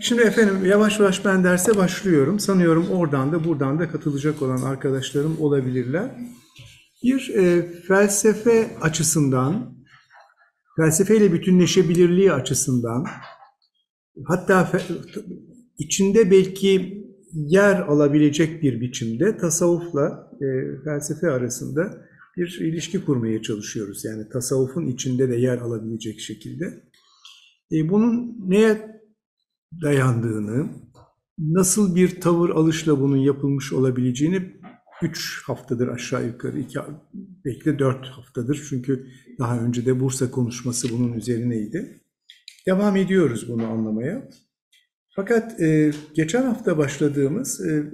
Şimdi efendim yavaş yavaş ben derse başlıyorum. Sanıyorum oradan da buradan da katılacak olan arkadaşlarım olabilirler. Bir e, felsefe açısından, felsefeyle bütünleşebilirliği açısından, hatta fe- içinde belki yer alabilecek bir biçimde tasavvufla e, felsefe arasında bir ilişki kurmaya çalışıyoruz. Yani tasavvufun içinde de yer alabilecek şekilde. E, bunun neye dayandığını, nasıl bir tavır alışla bunun yapılmış olabileceğini 3 haftadır aşağı yukarı, iki, belki de 4 haftadır çünkü daha önce de Bursa konuşması bunun üzerineydi. Devam ediyoruz bunu anlamaya. Fakat e, geçen hafta başladığımız e,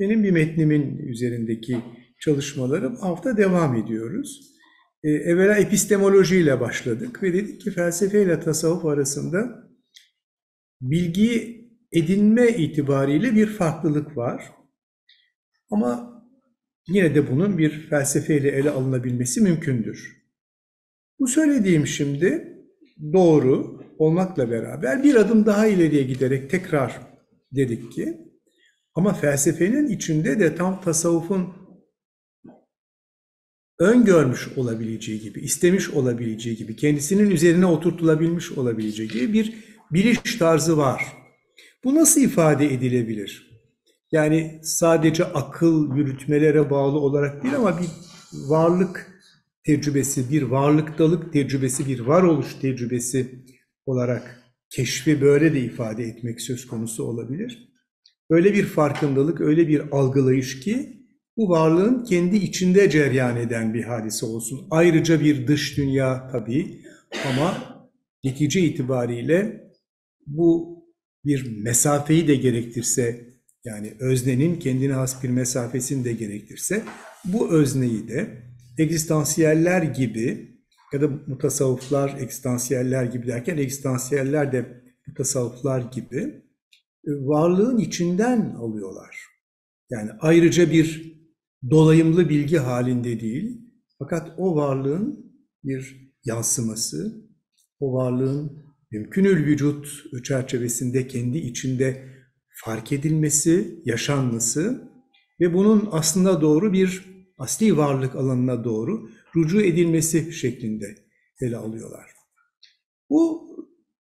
benim bir metnimin üzerindeki çalışmalarım hafta devam ediyoruz. E, evvela epistemolojiyle başladık ve dedik ki felsefe ile tasavvuf arasında bilgi edinme itibariyle bir farklılık var. Ama yine de bunun bir felsefeyle ele alınabilmesi mümkündür. Bu söylediğim şimdi doğru olmakla beraber bir adım daha ileriye giderek tekrar dedik ki ama felsefenin içinde de tam tasavvufun öngörmüş olabileceği gibi, istemiş olabileceği gibi, kendisinin üzerine oturtulabilmiş olabileceği gibi bir biliş tarzı var. Bu nasıl ifade edilebilir? Yani sadece akıl yürütmelere bağlı olarak değil ama bir varlık tecrübesi, bir varlıktalık tecrübesi, bir varoluş tecrübesi olarak keşfi böyle de ifade etmek söz konusu olabilir. Öyle bir farkındalık, öyle bir algılayış ki bu varlığın kendi içinde ceryan eden bir hadise olsun. Ayrıca bir dış dünya tabii ama netice itibariyle bu bir mesafeyi de gerektirse yani öznenin kendine has bir mesafesini de gerektirse bu özneyi de egzistansiyeller gibi ya da mutasavvıflar egzistansiyeller gibi derken egzistansiyeller de mutasavvıflar gibi e, varlığın içinden alıyorlar. Yani ayrıca bir dolayımlı bilgi halinde değil fakat o varlığın bir yansıması, o varlığın mümkünül vücut çerçevesinde kendi içinde fark edilmesi, yaşanması ve bunun aslında doğru bir asli varlık alanına doğru rucu edilmesi şeklinde ele alıyorlar. Bu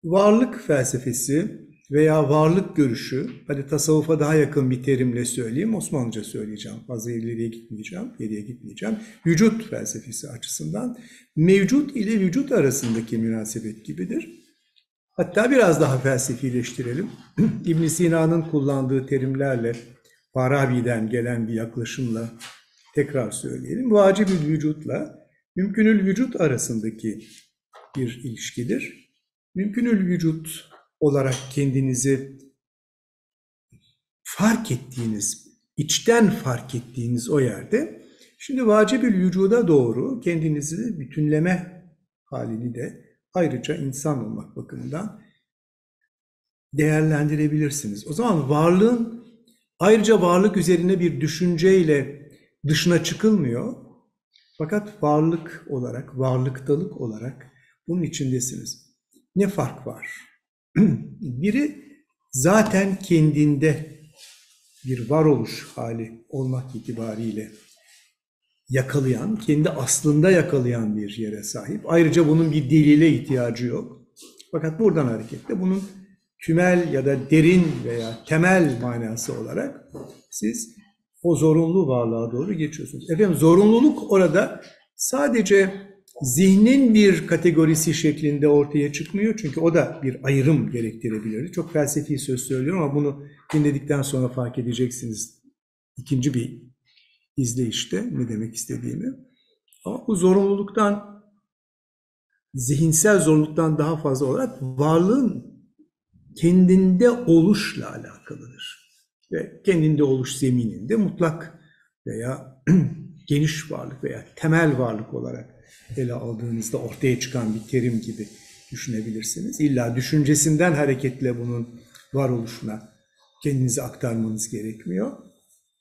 varlık felsefesi veya varlık görüşü, hadi tasavvufa daha yakın bir terimle söyleyeyim, Osmanlıca söyleyeceğim, fazla ileriye gitmeyeceğim, geriye gitmeyeceğim. Vücut felsefesi açısından mevcut ile vücut arasındaki münasebet gibidir. Hatta biraz daha felsefileştirelim. ibn Sina'nın kullandığı terimlerle, Farabi'den gelen bir yaklaşımla tekrar söyleyelim. Vacibül vücutla mümkünül vücut arasındaki bir ilişkidir. Mümkünül vücut olarak kendinizi fark ettiğiniz, içten fark ettiğiniz o yerde, şimdi vacibül vücuda doğru kendinizi bütünleme halini de ayrıca insan olmak bakımından değerlendirebilirsiniz. O zaman varlığın ayrıca varlık üzerine bir düşünceyle dışına çıkılmıyor. Fakat varlık olarak, varlıktalık olarak bunun içindesiniz. Ne fark var? Biri zaten kendinde bir varoluş hali olmak itibariyle yakalayan, kendi aslında yakalayan bir yere sahip. Ayrıca bunun bir delile ihtiyacı yok. Fakat buradan hareketle bunun tümel ya da derin veya temel manası olarak siz o zorunlu varlığa doğru geçiyorsunuz. Efendim zorunluluk orada sadece zihnin bir kategorisi şeklinde ortaya çıkmıyor. Çünkü o da bir ayrım gerektirebilir. Çok felsefi söz söylüyorum ama bunu dinledikten sonra fark edeceksiniz. İkinci bir izleyişte ne demek istediğimi. Ama bu zorunluluktan, zihinsel zorunluluktan daha fazla olarak varlığın kendinde oluşla alakalıdır. Ve kendinde oluş zemininde mutlak veya geniş varlık veya temel varlık olarak ele aldığınızda ortaya çıkan bir terim gibi düşünebilirsiniz. İlla düşüncesinden hareketle bunun varoluşuna kendinizi aktarmanız gerekmiyor.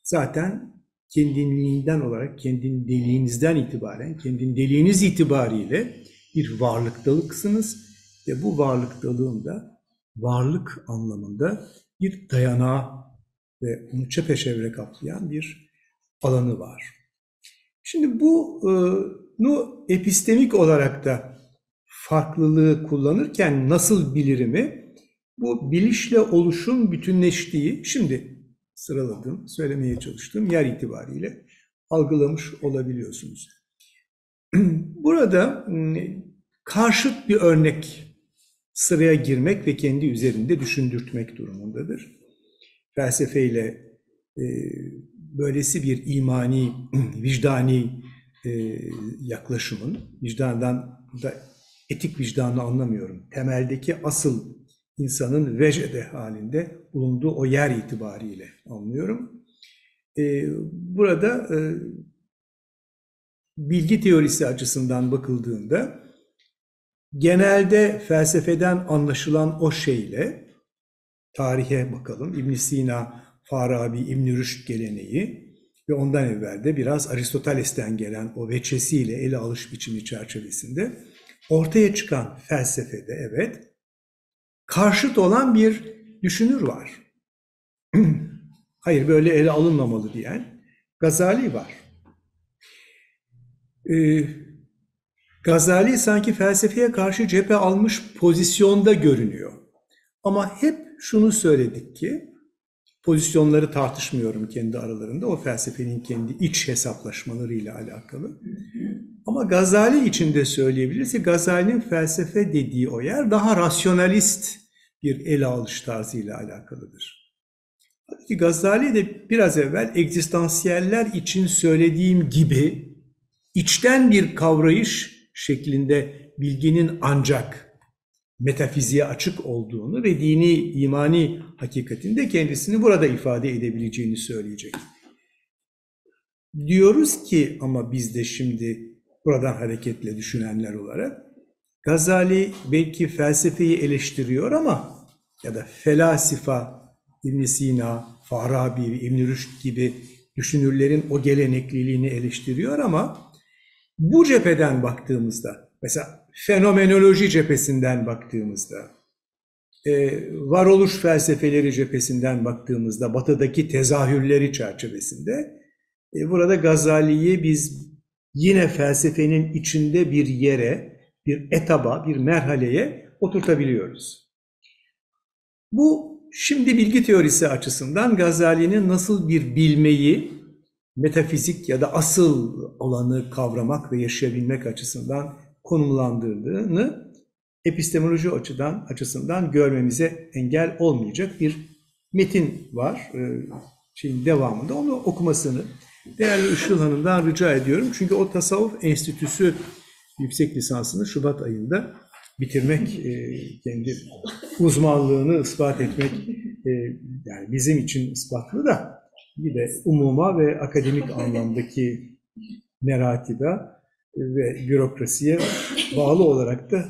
Zaten kendiliğinden olarak, kendin deliğinizden itibaren, kendin deliğiniz itibariyle bir varlıktalıksınız ve bu varlıktalığın da varlık anlamında bir dayanağı ve onu çepeçevre kaplayan bir alanı var. Şimdi bunu epistemik olarak da farklılığı kullanırken nasıl bilirimi bu bilişle oluşum bütünleştiği şimdi sıraladım, söylemeye çalıştığım yer itibariyle algılamış olabiliyorsunuz. Burada ıı, karşıt bir örnek sıraya girmek ve kendi üzerinde düşündürtmek durumundadır. Felsefeyle e, böylesi bir imani, vicdani e, yaklaşımın, vicdandan da etik vicdanı anlamıyorum. Temeldeki asıl insanın vecede halinde bulunduğu o yer itibariyle anlıyorum. E, burada e, bilgi teorisi açısından bakıldığında genelde felsefeden anlaşılan o şeyle tarihe bakalım. İbn Sina, Farabi, İbn Rüşd geleneği ve ondan evvel de biraz Aristoteles'ten gelen o veçesiyle ele alış biçimi çerçevesinde ortaya çıkan felsefede evet karşıt olan bir düşünür var. Hayır böyle ele alınmamalı diyen Gazali var. Ee, Gazali sanki felsefeye karşı cephe almış pozisyonda görünüyor. Ama hep şunu söyledik ki, pozisyonları tartışmıyorum kendi aralarında, o felsefenin kendi iç hesaplaşmalarıyla alakalı. Ama Gazali için de söyleyebiliriz ki Gazali'nin felsefe dediği o yer daha rasyonalist bir ele alış tarzıyla alakalıdır. Tabii ki Gazali de biraz evvel egzistansiyeller için söylediğim gibi içten bir kavrayış şeklinde bilginin ancak metafiziğe açık olduğunu ve dini, imani hakikatinde kendisini burada ifade edebileceğini söyleyecek. Diyoruz ki ama biz de şimdi buradan hareketle düşünenler olarak Gazali belki felsefeyi eleştiriyor ama ya da felasifa, ibn Sina, Farabi, ibn Rüşd gibi düşünürlerin o gelenekliliğini eleştiriyor ama bu cepheden baktığımızda, mesela fenomenoloji cephesinden baktığımızda, e, varoluş felsefeleri cephesinden baktığımızda, batıdaki tezahürleri çerçevesinde, e, burada Gazali'yi biz yine felsefenin içinde bir yere, bir etaba, bir merhaleye oturtabiliyoruz. Bu şimdi bilgi teorisi açısından Gazali'nin nasıl bir bilmeyi metafizik ya da asıl alanı kavramak ve yaşayabilmek açısından konumlandırdığını epistemoloji açıdan açısından görmemize engel olmayacak bir metin var. Ee, şeyin devamında onu okumasını değerli Işıl Hanım'dan rica ediyorum. Çünkü o Tasavvuf Enstitüsü yüksek lisansını Şubat ayında bitirmek, e, kendi uzmanlığını ispat etmek e, yani bizim için ispatlı da bir de umuma ve akademik anlamdaki meratiba ve bürokrasiye bağlı olarak da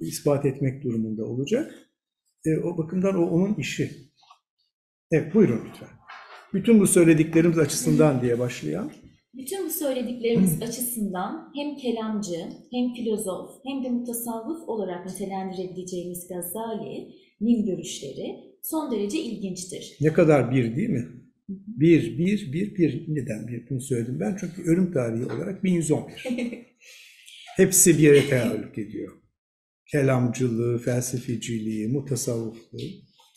ispat etmek durumunda olacak. E, o bakımdan o onun işi. Evet buyurun lütfen. Bütün bu söylediklerimiz açısından diye başlayan. Bütün bu söylediklerimiz açısından hem kelamcı, hem filozof, hem de mutasavvıf olarak nitelendirebileceğimiz Gazali'nin görüşleri son derece ilginçtir. Ne kadar bir değil mi? Bir, bir, bir, bir. Neden bir bunu söyledim ben? Çünkü ölüm tarihi olarak 1111. Hepsi bir yere teallük ediyor. Kelamcılığı, felsefeciliği, mutasavvufluğu.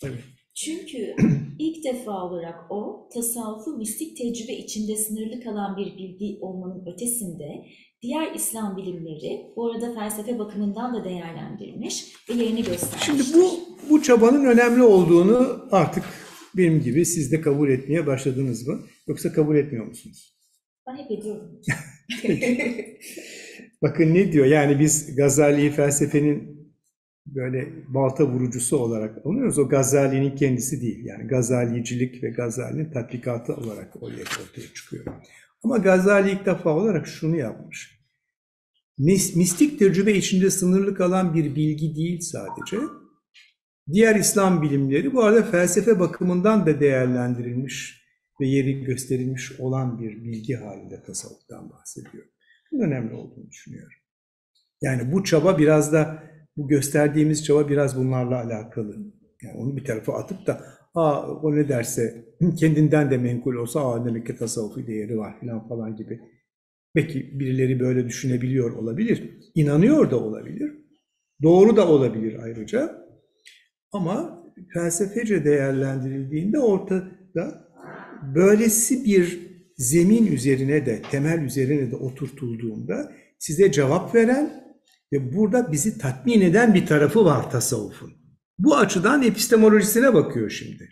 Evet. Çünkü ilk defa olarak o tasavvufu mistik tecrübe içinde sınırlı kalan bir bilgi olmanın ötesinde diğer İslam bilimleri bu arada felsefe bakımından da değerlendirilmiş ve yerini göstermiş. Şimdi bu bu çabanın önemli olduğunu artık benim gibi siz de kabul etmeye başladınız mı? Yoksa kabul etmiyor musunuz? Ben hep ediyorum. Bakın ne diyor? Yani biz Gazali'yi felsefenin böyle balta vurucusu olarak anlıyoruz. O Gazali'nin kendisi değil. Yani Gazalicilik ve Gazali'nin tatbikatı olarak oraya ortaya çıkıyor. Ama Gazali ilk defa olarak şunu yapmış. Mistik tecrübe içinde sınırlı kalan bir bilgi değil sadece. Diğer İslam bilimleri bu arada felsefe bakımından da değerlendirilmiş ve yeri gösterilmiş olan bir bilgi halinde tasavvuftan bahsediyor. Bunun önemli olduğunu düşünüyorum. Yani bu çaba biraz da Bu gösterdiğimiz çaba biraz bunlarla alakalı. Yani onu bir tarafa atıp da aa o ne derse kendinden de menkul olsa aa demek ki tasavvufi değeri var falan falan gibi. Belki birileri böyle düşünebiliyor olabilir. İnanıyor da olabilir. Doğru da olabilir ayrıca. Ama felsefece değerlendirildiğinde ortada böylesi bir zemin üzerine de, temel üzerine de oturtulduğunda size cevap veren ve burada bizi tatmin eden bir tarafı var tasavvufun. Bu açıdan epistemolojisine bakıyor şimdi.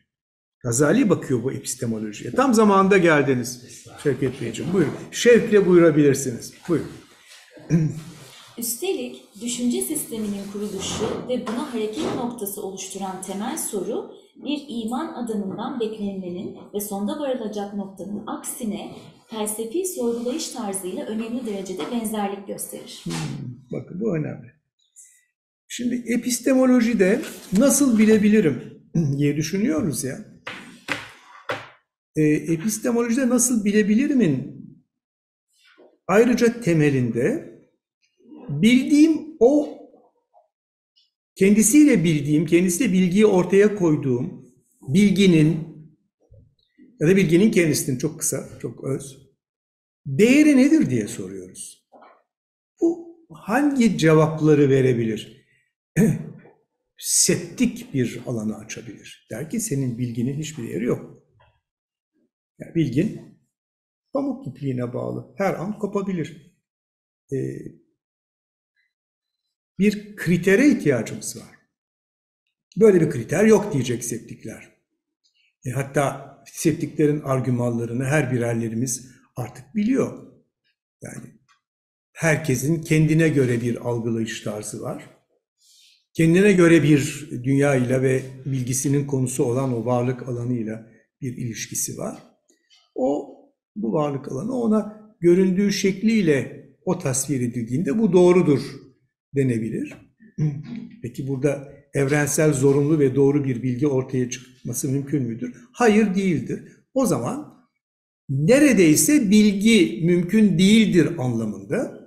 Gazali bakıyor bu epistemolojiye. Tam zamanında geldiniz Şevket Beyciğim. Buyurun. Şevkle buyurabilirsiniz. Buyurun. Üstelik düşünce sisteminin kuruluşu ve buna hareket noktası oluşturan temel soru bir iman adamından beklenilenin ve sonda varılacak noktanın aksine felsefi sorgulayış tarzıyla önemli derecede benzerlik gösterir. Hmm, bakın bu önemli. Şimdi epistemolojide nasıl bilebilirim diye düşünüyoruz ya. E, epistemolojide nasıl bilebilirimin ayrıca temelinde bildiğim o kendisiyle bildiğim, kendisiyle bilgiyi ortaya koyduğum bilginin ya da bilginin kendisinin çok kısa, çok öz değeri nedir diye soruyoruz. Bu hangi cevapları verebilir? Septik bir alanı açabilir. Der ki senin bilginin hiçbir değeri yok. Yani bilgin pamuk ipliğine bağlı. Her an kopabilir. Ee, bir kritere ihtiyacımız var. Böyle bir kriter yok diyecek septikler. E, hatta septiklerin argümanlarını her birerlerimiz artık biliyor. Yani herkesin kendine göre bir algılayış tarzı var. Kendine göre bir dünya ile ve bilgisinin konusu olan o varlık alanıyla bir ilişkisi var. O bu varlık alanı ona göründüğü şekliyle o tasvir edildiğinde bu doğrudur denebilir. Peki burada evrensel zorunlu ve doğru bir bilgi ortaya çıkması mümkün müdür? Hayır değildir. O zaman neredeyse bilgi mümkün değildir anlamında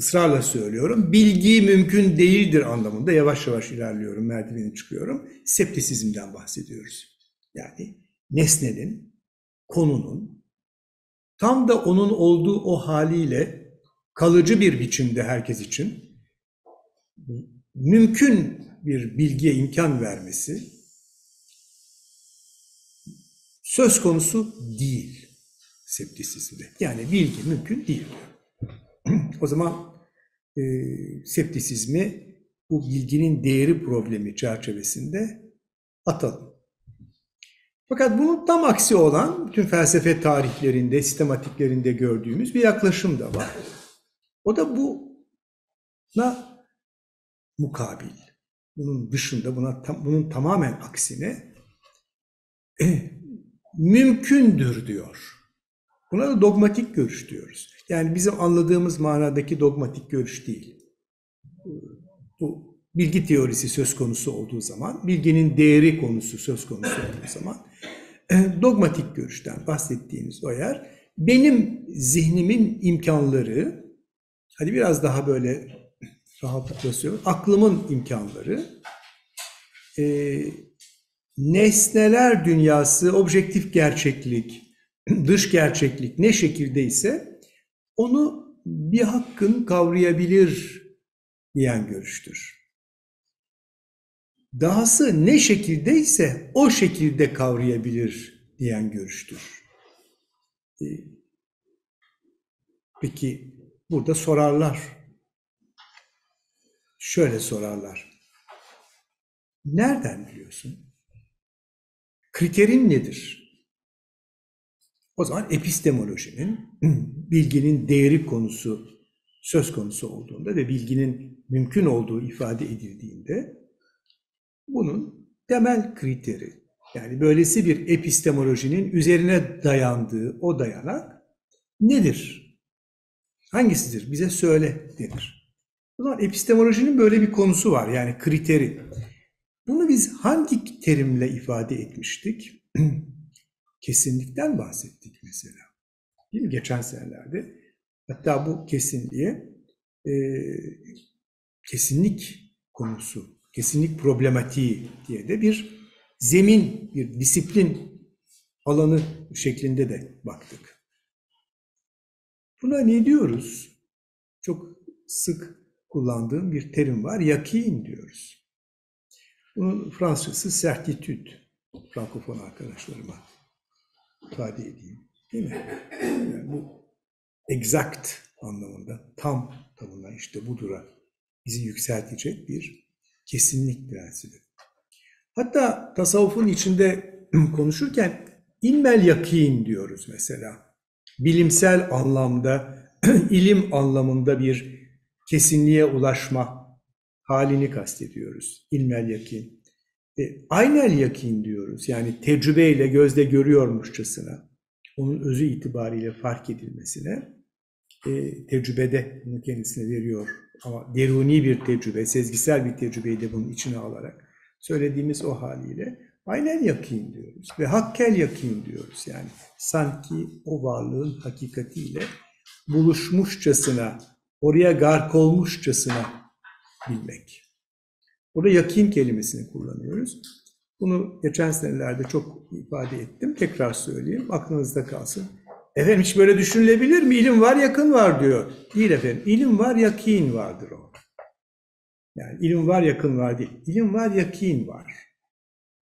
ısrarla söylüyorum. Bilgi mümkün değildir anlamında yavaş yavaş ilerliyorum, merdiveni çıkıyorum. Septisizmden bahsediyoruz. Yani nesnenin, konunun tam da onun olduğu o haliyle kalıcı bir biçimde herkes için mümkün bir bilgiye imkan vermesi söz konusu değil septisizmde. Yani bilgi mümkün değil. o zaman e, septisizmi bu bilginin değeri problemi çerçevesinde atalım. Fakat bunun tam aksi olan bütün felsefe tarihlerinde, sistematiklerinde gördüğümüz bir yaklaşım da var. O da buna mukabil. Bunun dışında, buna bunun tamamen aksine e, mümkündür diyor. Buna da dogmatik görüş diyoruz. Yani bizim anladığımız manadaki dogmatik görüş değil. Bu bilgi teorisi söz konusu olduğu zaman, bilginin değeri konusu söz konusu olduğu zaman e, dogmatik görüşten bahsettiğimiz o yer benim zihnimin imkanları, hadi biraz daha böyle rahatlıkla söylüyorum, aklımın imkanları, e, nesneler dünyası, objektif gerçeklik, dış gerçeklik ne şekildeyse onu bir hakkın kavrayabilir diyen görüştür. Dahası ne şekildeyse o şekilde kavrayabilir diyen görüştür. E, peki burada sorarlar. Şöyle sorarlar. Nereden biliyorsun? Kriterin nedir? O zaman epistemolojinin bilginin değeri konusu söz konusu olduğunda ve bilginin mümkün olduğu ifade edildiğinde bunun temel kriteri yani böylesi bir epistemolojinin üzerine dayandığı o dayanak nedir? Hangisidir? Bize söyle denir. O epistemolojinin böyle bir konusu var yani kriteri. Bunu biz hangi terimle ifade etmiştik? Kesinlikten bahsettik mesela. Değil mi? Geçen senelerde. Hatta bu kesinliğe e, kesinlik konusu, kesinlik problematiği diye de bir zemin, bir disiplin alanı şeklinde de baktık. Buna ne diyoruz? Çok sık kullandığım bir terim var, yakin diyoruz. Bunun Fransızcası certitude, Frankofon arkadaşlarıma ifade edeyim. Değil mi? Yani bu exact anlamında, tam tanımla işte budura bizi yükseltecek bir kesinlik prensibi. Hatta tasavvufun içinde konuşurken ilmel yakin diyoruz mesela. Bilimsel anlamda, ilim anlamında bir kesinliğe ulaşma halini kastediyoruz. İlmel yakin. E, aynel yakin diyoruz. Yani tecrübeyle gözde görüyormuşçasına, onun özü itibariyle fark edilmesine, e, tecrübede bunu kendisine veriyor ama deruni bir tecrübe, sezgisel bir tecrübeyi de bunun içine alarak söylediğimiz o haliyle aynen yakin diyoruz ve hakkel yakin diyoruz. Yani sanki o varlığın hakikatiyle buluşmuşçasına, oraya gark olmuşçasına bilmek. Burada yakin kelimesini kullanıyoruz. Bunu geçen senelerde çok ifade ettim. Tekrar söyleyeyim, aklınızda kalsın. Efendim hiç böyle düşünülebilir mi? İlim var, yakın var diyor. Değil efendim. İlim var, yakin vardır o. Yani ilim var, yakın var değil. İlim var, yakin var.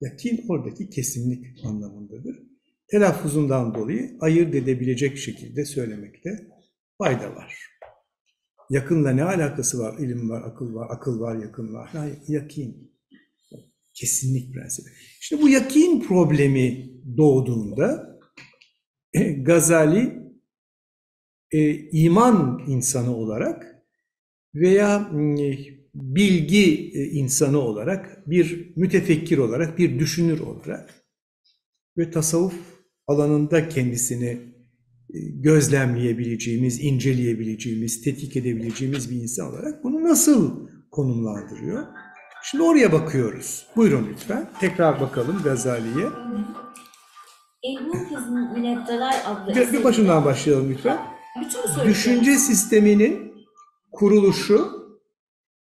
Yakin oradaki kesinlik anlamındadır. Telaffuzundan dolayı ayırt edebilecek şekilde söylemekte fayda var. Yakınla ne alakası var? İlim var, akıl var, akıl var, yakın var. Hayır, yakin. Kesinlik prensibi. İşte bu yakin problemi doğduğunda Gazali e, iman insanı olarak veya e, bilgi e, insanı olarak, bir mütefekkir olarak, bir düşünür olarak ve tasavvuf alanında kendisini e, gözlemleyebileceğimiz, inceleyebileceğimiz, tetkik edebileceğimiz bir insan olarak bunu nasıl konumlandırıyor? Şimdi oraya bakıyoruz. Buyurun lütfen. Tekrar bakalım Gazali'ye. Mineddalar adlı Bir, bir başından başlayalım lütfen. Bütün Düşünce sisteminin kuruluşu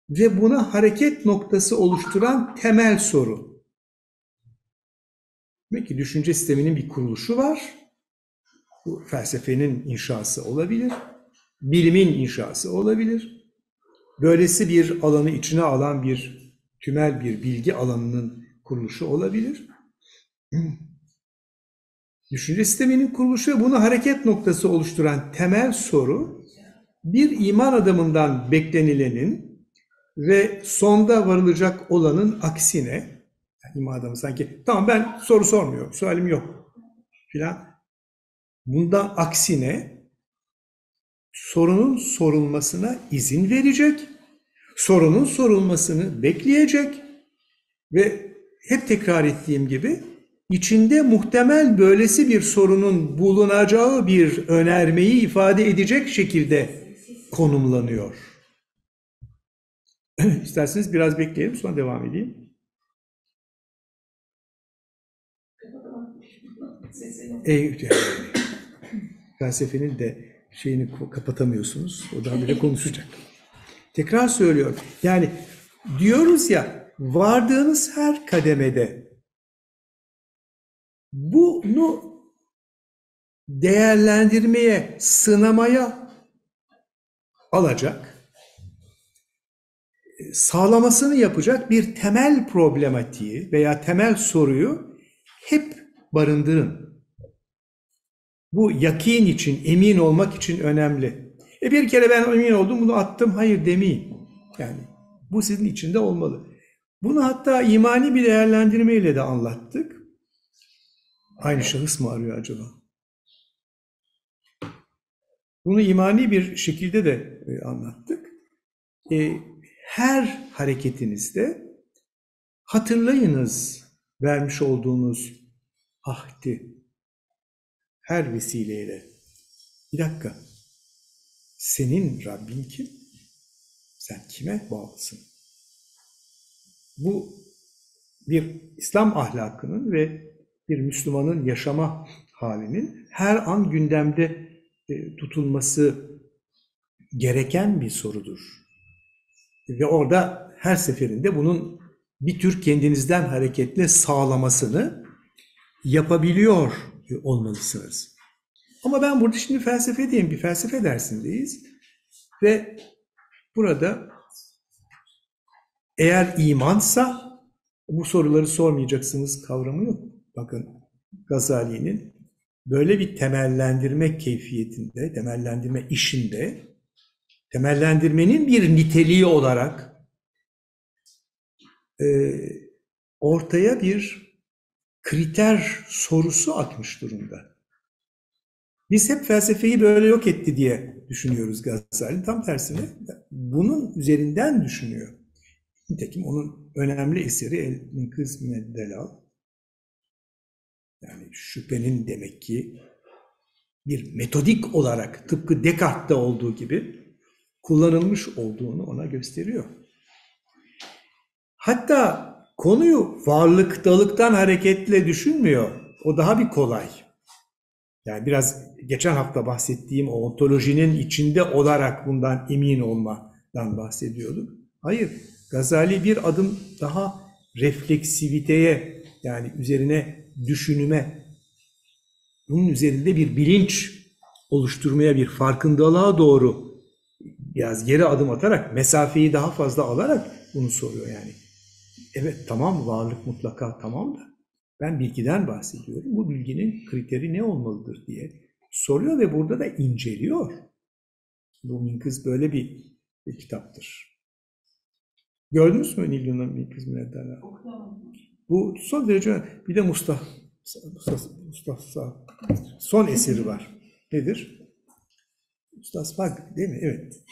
ve buna hareket noktası oluşturan temel soru. Demek ki düşünce sisteminin bir kuruluşu var. Bu felsefenin inşası olabilir. Bilimin inşası olabilir. Böylesi bir alanı içine alan bir tümel bir bilgi alanının kuruluşu olabilir. Düşünce sisteminin kuruluşu ve bunu hareket noktası oluşturan temel soru bir iman adamından beklenilenin ve sonda varılacak olanın aksine yani iman adamı sanki tamam ben soru sormuyorum, sualim yok filan. Bundan aksine sorunun sorulmasına izin verecek, sorunun sorulmasını bekleyecek ve hep tekrar ettiğim gibi içinde muhtemel böylesi bir sorunun bulunacağı bir önermeyi ifade edecek şekilde konumlanıyor. İsterseniz biraz bekleyelim sonra devam edeyim. E, felsefenin de şeyini kapatamıyorsunuz. O da bile konuşacak. Tekrar söylüyorum. Yani diyoruz ya vardığınız her kademede bunu değerlendirmeye, sınamaya alacak, sağlamasını yapacak bir temel problematiği veya temel soruyu hep barındırın. Bu yakin için, emin olmak için önemli. E bir kere ben emin oldum, bunu attım, hayır demeyin. Yani bu sizin içinde olmalı. Bunu hatta imani bir değerlendirmeyle de anlattık. Aynı şahıs mı arıyor acaba? Bunu imani bir şekilde de e, anlattık. E, her hareketinizde hatırlayınız vermiş olduğunuz ahdi. Her vesileyle. Bir dakika. Senin Rabbin kim? Sen kime bağlısın? Bu bir İslam ahlakının ve bir Müslümanın yaşama halinin her an gündemde tutulması gereken bir sorudur. Ve orada her seferinde bunun bir tür kendinizden hareketle sağlamasını yapabiliyor olmalısınız. Ama ben burada şimdi felsefe diyeyim, bir felsefe dersindeyiz. Ve burada eğer imansa bu soruları sormayacaksınız kavramı yok. Bakın Gazali'nin böyle bir temellendirme keyfiyetinde, temellendirme işinde, temellendirmenin bir niteliği olarak e, ortaya bir kriter sorusu atmış durumda. Biz hep felsefeyi böyle yok etti diye düşünüyoruz Gazali. Tam tersine bunun üzerinden düşünüyor. Nitekim onun önemli eseri El Minkız Mined Delal. Yani şüphenin demek ki bir metodik olarak tıpkı Descartes'te olduğu gibi kullanılmış olduğunu ona gösteriyor. Hatta konuyu varlıktalıktan hareketle düşünmüyor. O daha bir kolay. Yani biraz geçen hafta bahsettiğim o ontolojinin içinde olarak bundan emin olmadan bahsediyorduk. Hayır, Gazali bir adım daha refleksiviteye yani üzerine düşünüme, bunun üzerinde bir bilinç oluşturmaya, bir farkındalığa doğru biraz geri adım atarak, mesafeyi daha fazla alarak bunu soruyor yani. Evet tamam varlık mutlaka tamam da ben bilgiden bahsediyorum. Bu bilginin kriteri ne olmalıdır diye soruyor ve burada da inceliyor. Bu Minkız böyle bir, bir kitaptır. Gördünüz mü Nilgün'ün Minkız Müneddara? Bu son derece bir de Mustafa, Mustafa, son eseri var. Nedir? Mustafa değil mi? Evet.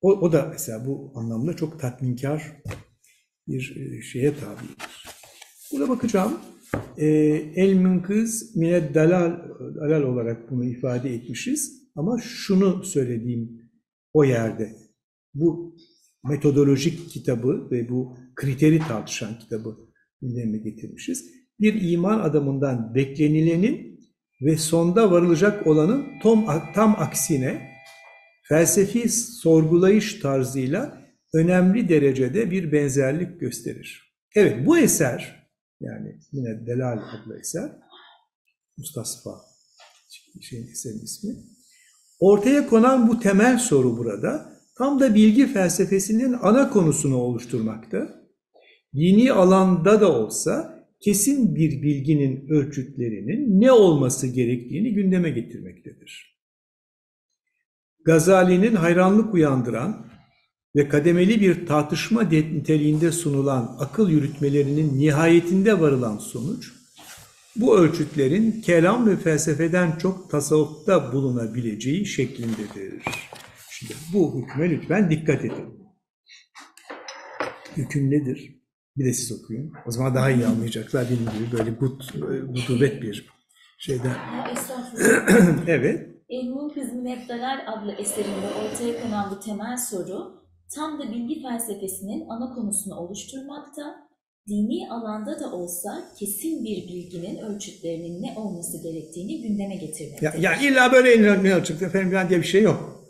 O, o da mesela bu anlamda çok tatminkar bir e, şeye tabidir. Burada bakacağım. E, El Münkız Mined Dalal, Dalal olarak bunu ifade etmişiz. Ama şunu söylediğim o yerde. Bu metodolojik kitabı ve bu kriteri tartışan kitabı gündeme getirmişiz. Bir iman adamından beklenilenin ve sonda varılacak olanın tam, tam aksine felsefi sorgulayış tarzıyla önemli derecede bir benzerlik gösterir. Evet bu eser yani yine Delal adlı eser Mustafa şeyin eserin ismi. Ortaya konan bu temel soru burada tam da bilgi felsefesinin ana konusunu oluşturmakta. Dini alanda da olsa kesin bir bilginin ölçütlerinin ne olması gerektiğini gündeme getirmektedir. Gazali'nin hayranlık uyandıran ve kademeli bir tartışma niteliğinde sunulan akıl yürütmelerinin nihayetinde varılan sonuç, bu ölçütlerin kelam ve felsefeden çok tasavvufta bulunabileceği şeklindedir. Şimdi bu hükme lütfen dikkat edin. Hüküm nedir? Bir de siz okuyun. O zaman daha iyi anlayacaklar benim gibi böyle gut, gutubet bir şeyden. Evet. Elmul Hizmi Nebdalar adlı eserinde ortaya konan bu temel soru, tam da bilgi felsefesinin ana konusunu oluşturmakta, dini alanda da olsa kesin bir bilginin ölçütlerinin ne olması gerektiğini gündeme Ya, getirmektedir. ya illa böyle ne olacak efendim falan diye bir şey yok.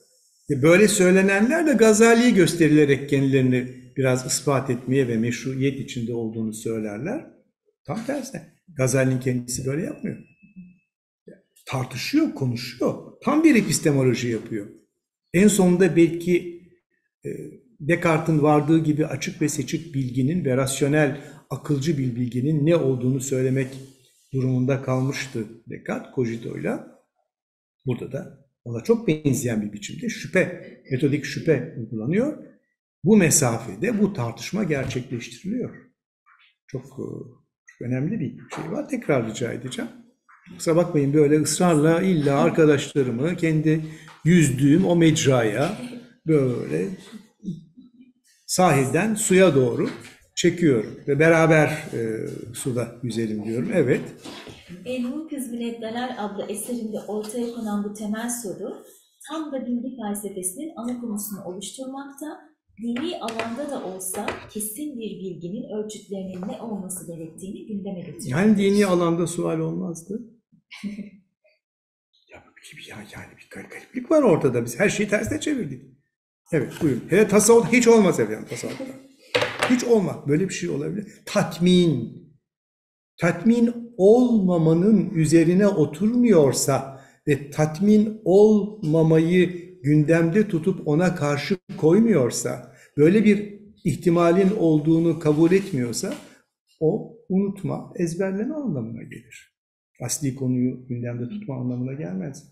E, Böyle söylenenler de Gazali'yi gösterilerek kendilerini biraz ispat etmeye ve meşruiyet içinde olduğunu söylerler. Tam tersine. Gazali'nin kendisi böyle yapmıyor. Tartışıyor, konuşuyor. Tam bir epistemoloji yapıyor. En sonunda belki Descartes'in vardığı gibi açık ve seçik bilginin ve rasyonel, akılcı bir bilginin ne olduğunu söylemek durumunda kalmıştı Descartes Cogito'yla. Burada da ona çok benzeyen bir biçimde şüphe, metodik şüphe uygulanıyor. Bu mesafede bu tartışma gerçekleştiriliyor. Çok e, önemli bir şey var. Tekrar rica edeceğim. Kusura bakmayın böyle ısrarla illa arkadaşlarımı kendi yüzdüğüm o mecraya böyle sahilden suya doğru çekiyorum ve beraber e, suda yüzelim diyorum. Evet. Hizmi Nebdalar adlı eserinde ortaya konan bu temel soru, tam da bilgi felsefesinin ana konusunu oluşturmakta, dini alanda da olsa kesin bir bilginin ölçütlerinin ne olması gerektiğini gündeme getirmektedir. Yani dini alanda sual olmazdı. ya, yani bir gar- gariplik var ortada. Biz her şeyi tersine çevirdik. Evet buyurun. Hele tasavvuf hiç olmaz efendim tasavvufta. Hiç olmaz. Böyle bir şey olabilir. Tatmin. Tatmin olmamanın üzerine oturmuyorsa ve tatmin olmamayı gündemde tutup ona karşı koymuyorsa, böyle bir ihtimalin olduğunu kabul etmiyorsa o unutma, ezberleme anlamına gelir. Asli konuyu gündemde tutma anlamına gelmez.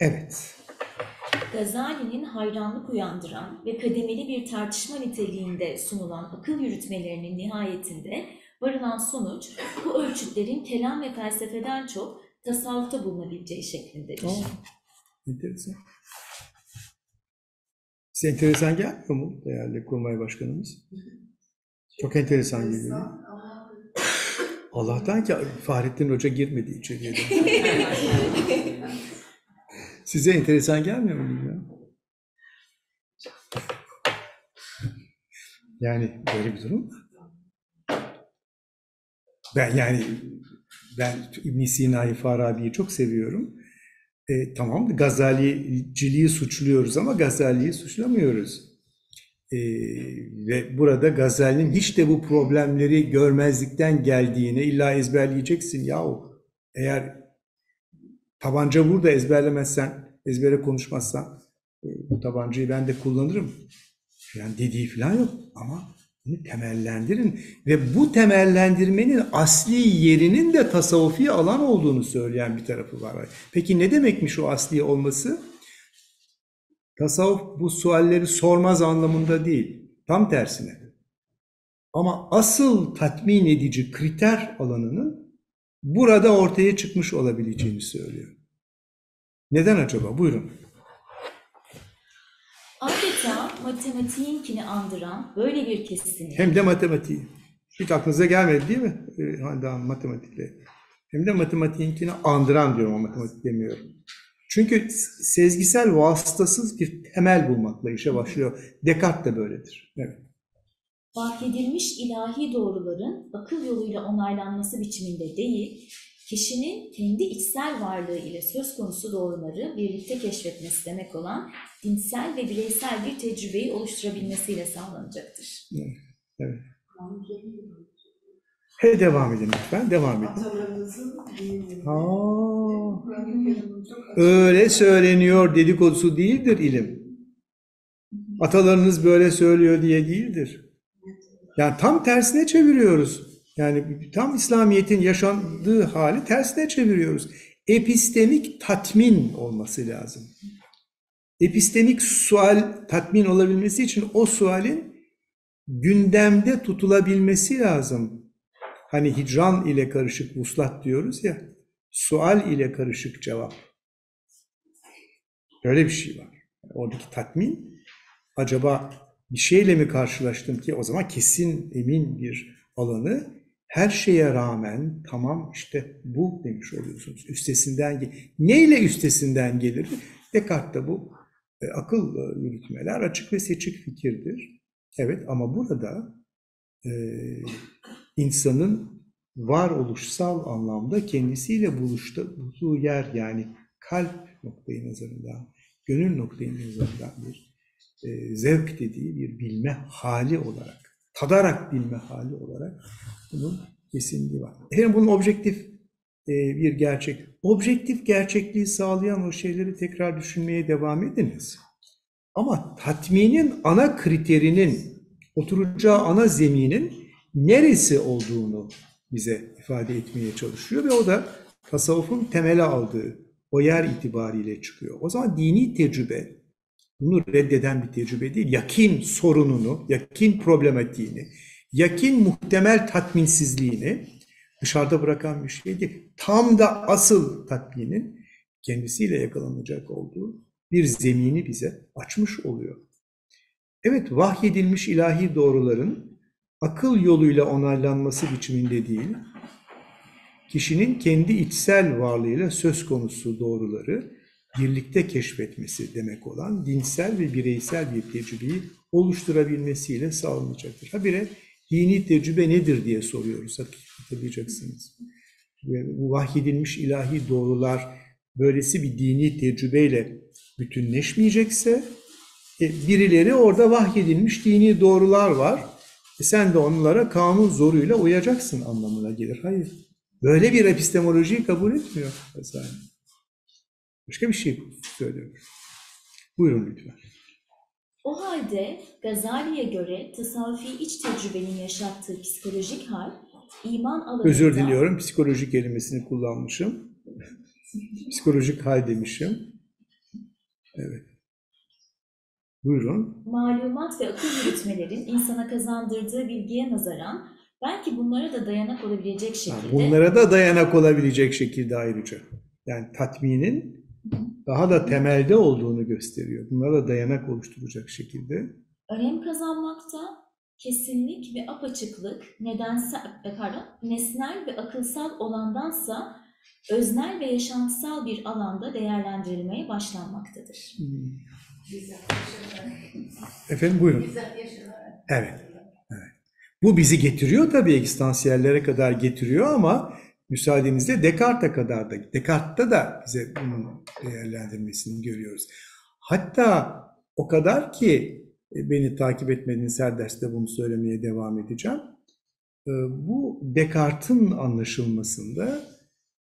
Evet. Gazali'nin hayranlık uyandıran ve kademeli bir tartışma niteliğinde sunulan akıl yürütmelerinin nihayetinde varılan sonuç bu ölçütlerin kelam ve felsefeden çok tasavvufta bulunabileceği şeklindedir. Aa, enteresan. Size enteresan gelmiyor mu değerli kurmay başkanımız? Çok enteresan geliyor. Allah'tan ki Fahrettin Hoca girmedi içeriye. Size enteresan gelmiyor mu bilmiyorum. Yani böyle bir durum. Ben yani ben İbn Sina'yı Farabi'yi çok seviyorum. E, tamam Gazaliciliği suçluyoruz ama Gazali'yi suçlamıyoruz. E, ve burada Gazali'nin hiç de bu problemleri görmezlikten geldiğini illa ezberleyeceksin yahu. Eğer tabanca burada ezberlemezsen, ezbere konuşmazsan e, bu tabancayı ben de kullanırım. Yani dediği falan yok ama bunu temellendirin ve bu temellendirmenin asli yerinin de tasavvufi alan olduğunu söyleyen bir tarafı var. Peki ne demekmiş o asli olması? Tasavvuf bu sualleri sormaz anlamında değil. Tam tersine. Ama asıl tatmin edici kriter alanının burada ortaya çıkmış olabileceğini söylüyor. Neden acaba? Buyurun. Adeta matematiğinkini andıran böyle bir kesini Hem de matematiği. Hiç aklınıza gelmedi değil mi? Ee, Hande Hanım matematikle. Hem de matematiğinkini andıran diyorum ama matematik demiyorum. Çünkü sezgisel vasıtasız bir temel bulmakla işe başlıyor. Descartes de böyledir. Evet. Bahsedilmiş ilahi doğruların akıl yoluyla onaylanması biçiminde değil, kişinin kendi içsel varlığı ile söz konusu doğruları birlikte keşfetmesi demek olan dinsel ve bireysel bir tecrübeyi oluşturabilmesiyle sağlanacaktır. evet. He devam edin lütfen. Devam edin. Ha, öyle söyleniyor dedikodusu değildir ilim. Atalarınız böyle söylüyor diye değildir. Yani tam tersine çeviriyoruz. Yani tam İslamiyet'in yaşandığı hali tersine çeviriyoruz. Epistemik tatmin olması lazım. Epistemik sual tatmin olabilmesi için o sualin gündemde tutulabilmesi lazım. Hani hicran ile karışık vuslat diyoruz ya, sual ile karışık cevap. Öyle bir şey var. Oradaki tatmin acaba bir şeyle mi karşılaştım ki o zaman kesin emin bir alanı her şeye rağmen tamam işte bu demiş oluyorsunuz. Üstesinden. Neyle üstesinden gelir? Descartes'te bu e, akıl e, yürütmeler açık ve seçik fikirdir. Evet ama burada e, insanın varoluşsal anlamda kendisiyle buluşta, bulduğu yer yani kalp noktayı nazarından, gönül noktayı nazarından bir zevk dediği bir bilme hali olarak, tadarak bilme hali olarak bunun kesinliği var. Hem bunun objektif e, bir gerçek, objektif gerçekliği sağlayan o şeyleri tekrar düşünmeye devam ediniz. Ama tatminin ana kriterinin, oturacağı ana zeminin neresi olduğunu bize ifade etmeye çalışıyor ve o da tasavvufun temele aldığı o yer itibariyle çıkıyor. O zaman dini tecrübe bunu reddeden bir tecrübe değil. Yakin sorununu, yakin problematiğini, yakin muhtemel tatminsizliğini dışarıda bırakan bir şey değil. Tam da asıl tatminin kendisiyle yakalanacak olduğu bir zemini bize açmış oluyor. Evet, vahyedilmiş ilahi doğruların akıl yoluyla onaylanması biçiminde değil, kişinin kendi içsel varlığıyla söz konusu doğruları birlikte keşfetmesi demek olan dinsel ve bireysel bir tecrübeyi oluşturabilmesiyle sağlanacaktır. Habire dini tecrübe nedir diye soruyoruz, hatırlayacaksınız. Vahyedilmiş ilahi doğrular böylesi bir dini tecrübeyle bütünleşmeyecekse E, birileri orada vahyedilmiş dini doğrular var. E, sen de onlara kanun zoruyla uyacaksın anlamına gelir. Hayır. Böyle bir epistemolojiyi kabul etmiyor Gazali. Başka bir şey söylüyor. Buyurun lütfen. O halde Gazali'ye göre tasavvufi iç tecrübenin yaşattığı psikolojik hal, iman alanında... Özür diliyorum. Psikolojik kelimesini kullanmışım. Psikolojik hal demişim. Evet. Buyurun. malumat ve akıl yürütmelerin insana kazandırdığı bilgiye nazaran belki bunlara da dayanak olabilecek Ha, şekilde Bunlara da dayanak olabilecek şekilde ayrıca. Yani tatminin daha da temelde olduğunu gösteriyor. Bunlara da dayanak oluşturacak şekilde. önem kazanmakta, kesinlik ve apaçıklık nedensel, e, pardon, nesnel ve akılsal olandansa öznel ve yaşantısal bir alanda değerlendirilmeye başlanmaktadır. Hmm. Efendim buyurun. Evet. evet. Bu bizi getiriyor tabii ekstansiyellere kadar getiriyor ama müsaadenizle Descartes'e kadar da Descartes'ta da bize bunun değerlendirmesini görüyoruz. Hatta o kadar ki e, beni takip etmediğiniz her derste bunu söylemeye devam edeceğim. E, Bu Descartes'in anlaşılmasında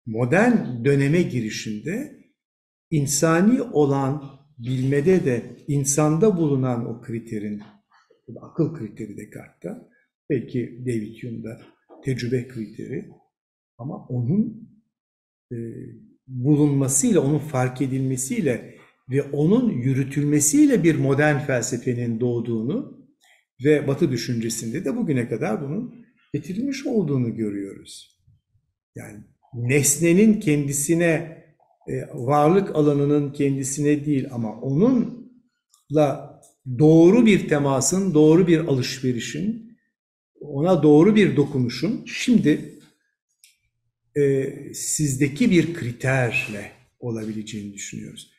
modern döneme girişinde insani olan bilmede de insanda bulunan o kriterin akıl kriteri Descartes'ta belki David Hume'da tecrübe kriteri ama onun e, bulunmasıyla, onun fark edilmesiyle ve onun yürütülmesiyle bir modern felsefenin doğduğunu ve Batı düşüncesinde de bugüne kadar bunun getirilmiş olduğunu görüyoruz. Yani nesnenin kendisine, e, varlık alanının kendisine değil ama onunla doğru bir temasın, doğru bir alışverişin, ona doğru bir dokunuşun şimdi e, sizdeki bir kriterle olabileceğini düşünüyoruz.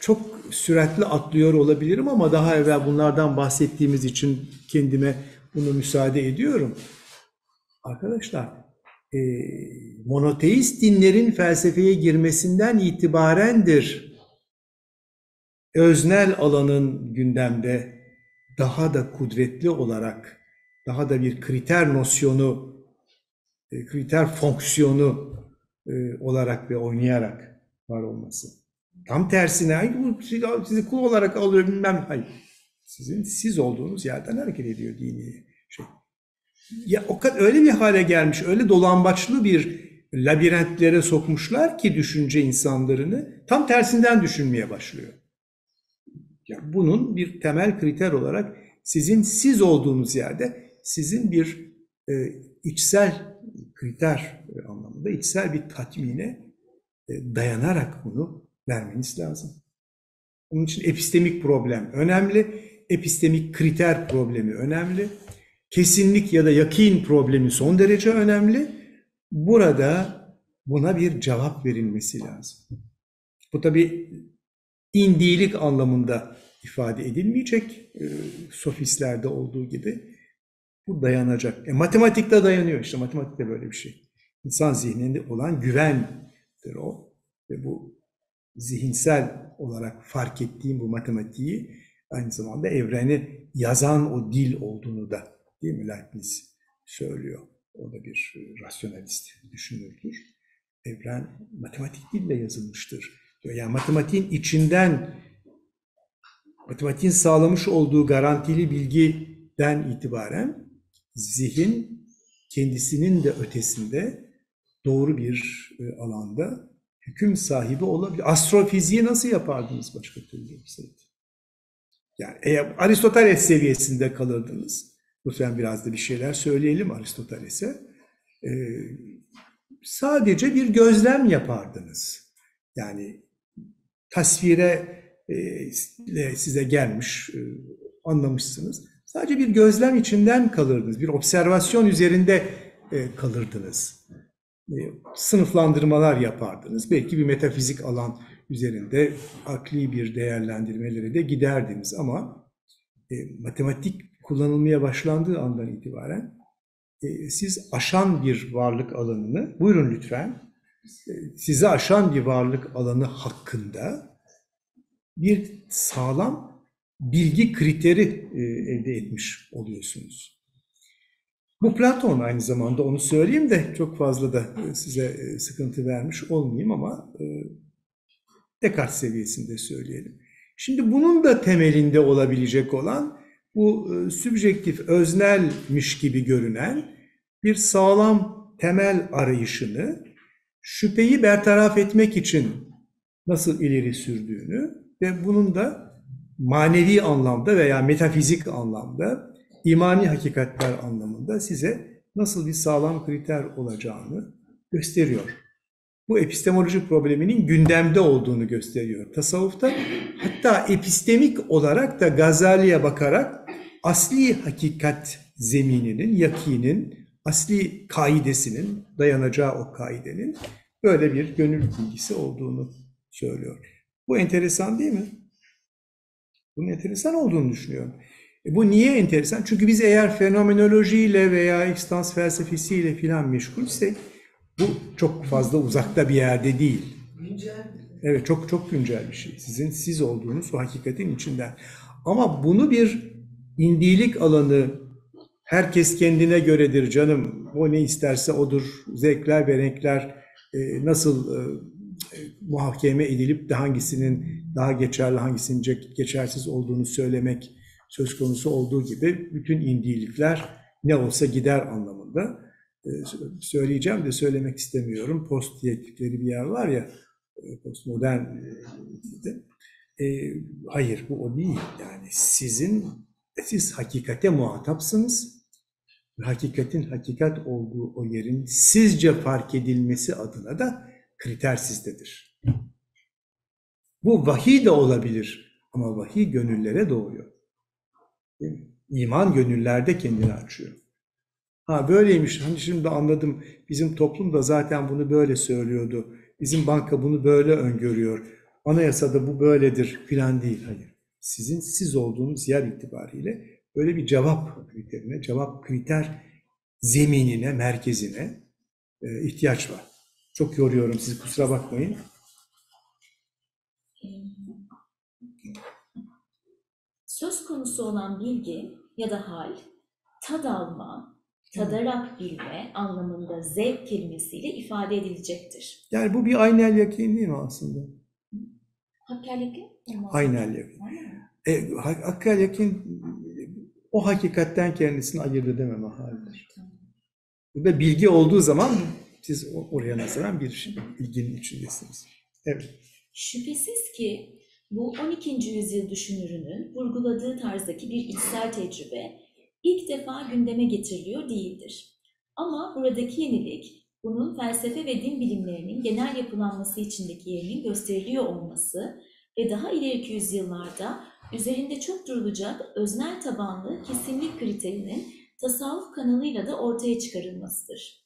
Çok süratli atlıyor olabilirim ama daha evvel bunlardan bahsettiğimiz için kendime bunu müsaade ediyorum. Arkadaşlar, e, monoteist dinlerin felsefeye girmesinden itibarendir öznel alanın gündemde daha da kudretli olarak, daha da bir kriter nosyonu, e, kriter fonksiyonu e, olarak ve oynayarak var olması. Tam tersine "Ay, bu sizi sizi kul olarak alıyor bilmem. Hayır. Sizin siz olduğunuz yerden hareket ediyor dini şey. Ya o kadar öyle bir hale gelmiş, öyle dolambaçlı bir labirentlere sokmuşlar ki düşünce insanlarını tam tersinden düşünmeye başlıyor. Ya bunun bir temel kriter olarak sizin siz olduğunuz yerde sizin bir e, içsel kriter e, anlamında içsel bir tatmine e, dayanarak bunu vermeniz lazım. Onun için epistemik problem önemli, epistemik kriter problemi önemli, kesinlik ya da yakin problemi son derece önemli. Burada buna bir cevap verilmesi lazım. Bu tabi indilik anlamında ifade edilmeyecek e, sofistlerde olduğu gibi bu dayanacak. E, matematikte dayanıyor işte matematikte böyle bir şey. İnsan zihninde olan güvendir o ve bu zihinsel olarak fark ettiğim bu matematiği aynı zamanda evreni yazan o dil olduğunu da değil mi Leibniz söylüyor. O da bir e, rasyonalist düşünürdür. Evren matematik dille yazılmıştır. Yani matematiğin içinden matematiğin sağlamış olduğu garantili bilgiden itibaren zihin kendisinin de ötesinde doğru bir e, alanda hüküm sahibi olabilir. Astrofiziği nasıl yapardınız başka türlü olsaydı? Yani eğer Aristoteles seviyesinde kalırdınız, lütfen biraz da bir şeyler söyleyelim Aristoteles'e. Ee, sadece bir gözlem yapardınız. Yani tasvire e, size gelmiş, e, anlamışsınız. Sadece bir gözlem içinden kalırdınız, bir observasyon üzerinde e, kalırdınız. E, sınıflandırmalar yapardınız. Belki bir metafizik alan üzerinde akli bir değerlendirmelere de giderdiniz ama e, matematik kullanılmaya başlandığı andan itibaren siz aşan bir varlık alanını, buyurun lütfen, sizi aşan bir varlık alanı hakkında bir sağlam bilgi kriteri e, elde etmiş oluyorsunuz. Bu Platon aynı zamanda onu söyleyeyim de çok fazla da e, size e, sıkıntı vermiş olmayayım ama Descartes seviyesinde söyleyelim. Şimdi bunun da temelinde olabilecek olan bu sübjektif, öznelmiş gibi görünen bir sağlam temel arayışını şüpheyi bertaraf etmek için nasıl ileri sürdüğünü ve bunun da manevi anlamda veya metafizik anlamda, imani hakikatler anlamında size nasıl bir sağlam kriter olacağını gösteriyor. Bu epistemoloji probleminin gündemde olduğunu gösteriyor tasavvufta. Hatta epistemik olarak da Gazali'ye bakarak asli hakikat zemininin, yakinin, asli kaidesinin, dayanacağı o kaidenin böyle bir gönül bilgisi olduğunu söylüyor. Bu enteresan değil mi? Bunun enteresan olduğunu düşünüyorum. E bu niye enteresan? Çünkü biz eğer fenomenolojiyle veya ekstans felsefesiyle filan meşgulsek bu çok fazla uzakta bir yerde değil. Evet çok çok güncel bir şey. Sizin siz olduğunuz o hakikatin içinden. Ama bunu bir indilik alanı herkes kendine göredir canım. O ne isterse odur. Zevkler ve renkler e, nasıl e, muhakeme edilip de hangisinin daha geçerli, hangisinin geçersiz olduğunu söylemek söz konusu olduğu gibi bütün indilikler ne olsa gider anlamında e, sö- söyleyeceğim de söylemek istemiyorum. Post diyektikleri bir yer var ya e, postmodern de. E, hayır bu o değil. Yani sizin siz hakikate muhatapsınız hakikatin hakikat olduğu o yerin sizce fark edilmesi adına da kriter sizdedir. Bu vahiy de olabilir ama vahiy gönüllere doğuyor. İman gönüllerde kendini açıyor. Ha böyleymiş. Hani şimdi anladım. Bizim toplum da zaten bunu böyle söylüyordu. Bizim banka bunu böyle öngörüyor. Anayasada bu böyledir filan değil. Hayır. Sizin siz olduğunuz yer itibariyle böyle bir cevap kriterine, cevap kriter zeminine, merkezine e, ihtiyaç var. Çok yoruyorum sizi kusura bakmayın. Söz konusu olan bilgi ya da hal, tad alma, tadarak bilme anlamında zevk kelimesiyle ifade edilecektir. Yani bu bir aynel yakin değil mi aslında? Hakkellik olmaz. Aynel yakin. E, ha- hakkel yakin o hakikatten kendisini ayırt edememe halidir. Ve bilgi olduğu zaman siz oraya nazaran bir şey- bilginin içindesiniz. Evet. Şüphesiz ki bu 12. yüzyıl düşünürünün vurguladığı tarzdaki bir içsel tecrübe ilk defa gündeme getiriliyor değildir. Ama buradaki yenilik bunun felsefe ve din bilimlerinin genel yapılanması içindeki yerinin gösteriliyor olması ve daha ileriki yüzyıllarda üzerinde çok durulacak öznel tabanlı kesinlik kriterinin tasavvuf kanalıyla da ortaya çıkarılmasıdır.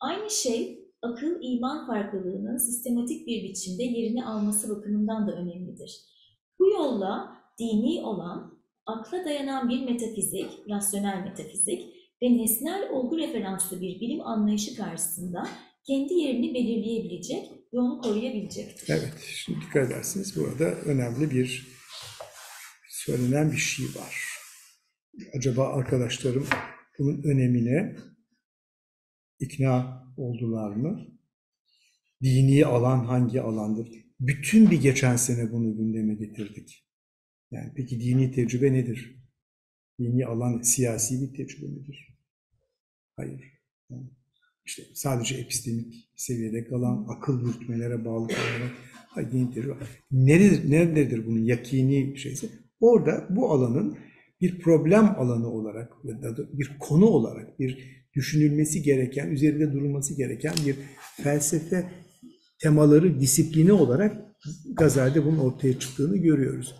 Aynı şey akıl iman farklılığının sistematik bir biçimde yerini alması bakımından da önemlidir. Bu yolla dini olan, akla dayanan bir metafizik, rasyonel metafizik ve nesnel olgu referanslı bir bilim anlayışı karşısında kendi yerini belirleyebilecek ve onu koruyabilecektir. Evet. Şimdi dikkat edersiniz burada önemli bir söylenen bir şey var. Acaba arkadaşlarım bunun önemine ikna oldular mı? Dini alan hangi alandır? Bütün bir geçen sene bunu gündeme getirdik. Yani peki dini tecrübe nedir? Dini alan siyasi bir tecrübe midir? Hayır. Yani işte sadece epistemik seviyede kalan akıl yürütmelere bağlı kalarak hayır, dini tecrübe. Neredir, nerededir bunun yakini şeyse? Orada bu alanın bir problem alanı olarak bir konu olarak bir düşünülmesi gereken, üzerinde durulması gereken bir felsefe temaları, disiplini olarak Gazali'de bunun ortaya çıktığını görüyoruz.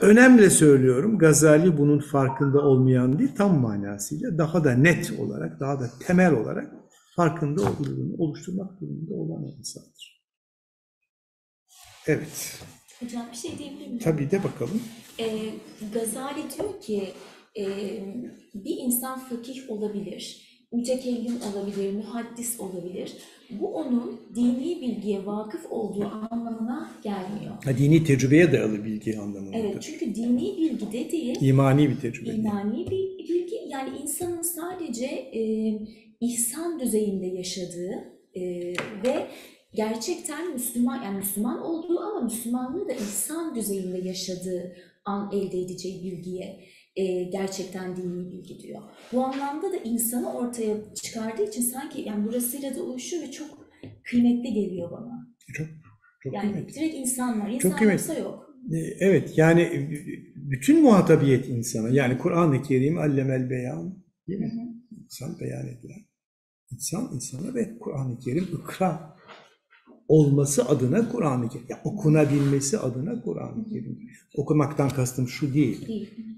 Önemli söylüyorum, Gazali bunun farkında olmayan değil, tam manasıyla daha da net olarak, daha da temel olarak farkında olduğunu oluşturmak durumunda olan insandır. Evet, Hocam bir şey diyebilir miyim? tabii de bakalım. E, Gazali diyor ki e, bir insan fakih olabilir. mütekellim olabilir, muhaddis olabilir. Bu onun dini bilgiye vakıf olduğu anlamına gelmiyor. Ha, dini tecrübeye dayalı bilgi anlamında. Evet çünkü dini bilgi dediği İmani bir tecrübe. imani bir bilgi yani insanın sadece e, ihsan düzeyinde yaşadığı e, ve gerçekten Müslüman yani Müslüman olduğu ama Müslümanlığı da ihsan düzeyinde yaşadığı an elde edeceği bilgiye e, gerçekten dini bilgi diyor. Bu anlamda da insanı ortaya çıkardığı için sanki yani burasıyla da uyuşuyor ve çok kıymetli geliyor bana. Çok, çok Yani kıymetli. direkt insan var. İnsan kıymetli. yoksa yok. E, Evet yani e, bütün muhatabiyet insana yani Kur'an-ı Kerim allemel beyan değil mi? Hı hı. İnsan beyan edilen. İnsan insana ve Kur'an-ı Kerim ikra olması adına Kur'an-ı Kerim. Ya okunabilmesi adına Kur'an-ı Kerim. Okumaktan kastım şu değil.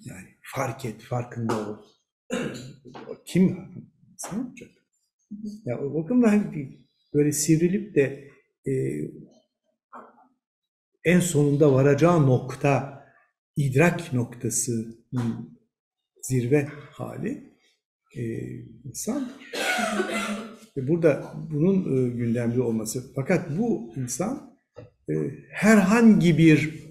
Yani fark et, farkında ol. Kim sen olacak? Ya o bakımdan hani böyle sivrilip de e, en sonunda varacağı nokta idrak noktası zirve hali e, insan burada bunun e, olması fakat bu insan e, herhangi bir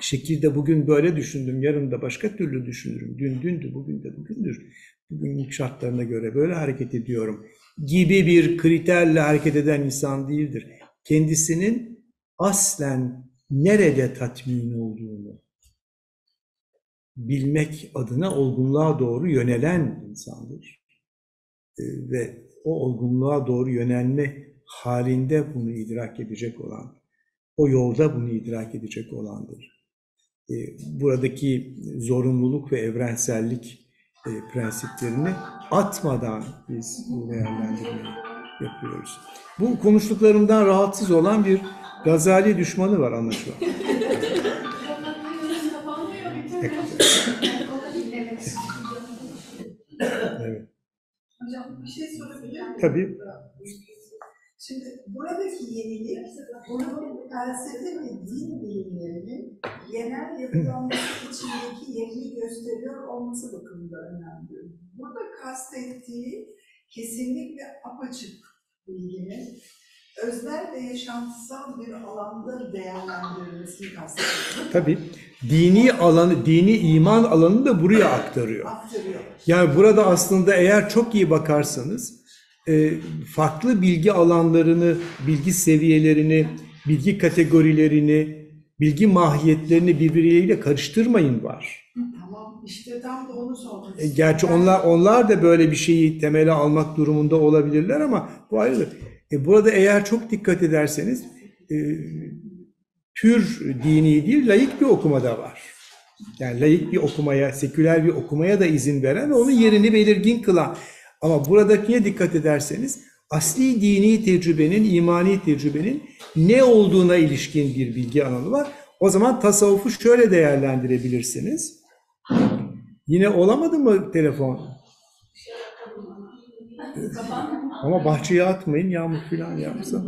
şekilde bugün böyle düşündüm, yarın da başka türlü düşünürüm. Dün dündü, bugün de bugündür. Bugünün şartlarına göre böyle hareket ediyorum gibi bir kriterle hareket eden insan değildir. Kendisinin aslen nerede tatmin olduğunu bilmek adına olgunluğa doğru yönelen insandır. Ee, Ve o olgunluğa doğru yönelme halinde bunu idrak edecek olan, o yolda bunu idrak edecek olandır. Ee, Buradaki zorunluluk ve evrensellik e, prensiplerini atmadan biz bu değerlendirmeyi yapıyoruz. Bu konuştuklarımdan rahatsız olan bir Gazali düşmanı var anlaşılan. Hocam bir şey sorabilir miyim? Tabii. Şimdi buradaki yenilik, bunun felsefe ve din bilimlerinin genel yapılanması içindeki yerini gösteriyor olması bakımından önemli. Burada kastettiği kesinlikle apaçık bilginin öznel ve yaşantısal bir alanda değerlendirilmesini kastediyor. Tabii dini alanı, dini iman alanını da buraya aktarıyor. Aktarıyor. Yani burada aslında eğer çok iyi bakarsanız e, farklı bilgi alanlarını, bilgi seviyelerini, bilgi kategorilerini, bilgi mahiyetlerini birbirleriyle karıştırmayın var. Tamam, işte tam da onu sormak E, Gerçi onlar onlar da böyle bir şeyi temele almak durumunda olabilirler ama bu ayrı. E, burada eğer çok dikkat ederseniz e, tür dini değil layık bir okuma da var. Yani layık bir okumaya, seküler bir okumaya da izin veren ve onun yerini belirgin kılan. Ama buradakiye dikkat ederseniz asli dini tecrübenin, imani tecrübenin ne olduğuna ilişkin bir bilgi alanı var. O zaman tasavvufu şöyle değerlendirebilirsiniz. Yine olamadı mı telefon? Ama bahçeye atmayın yağmur falan yağmasa.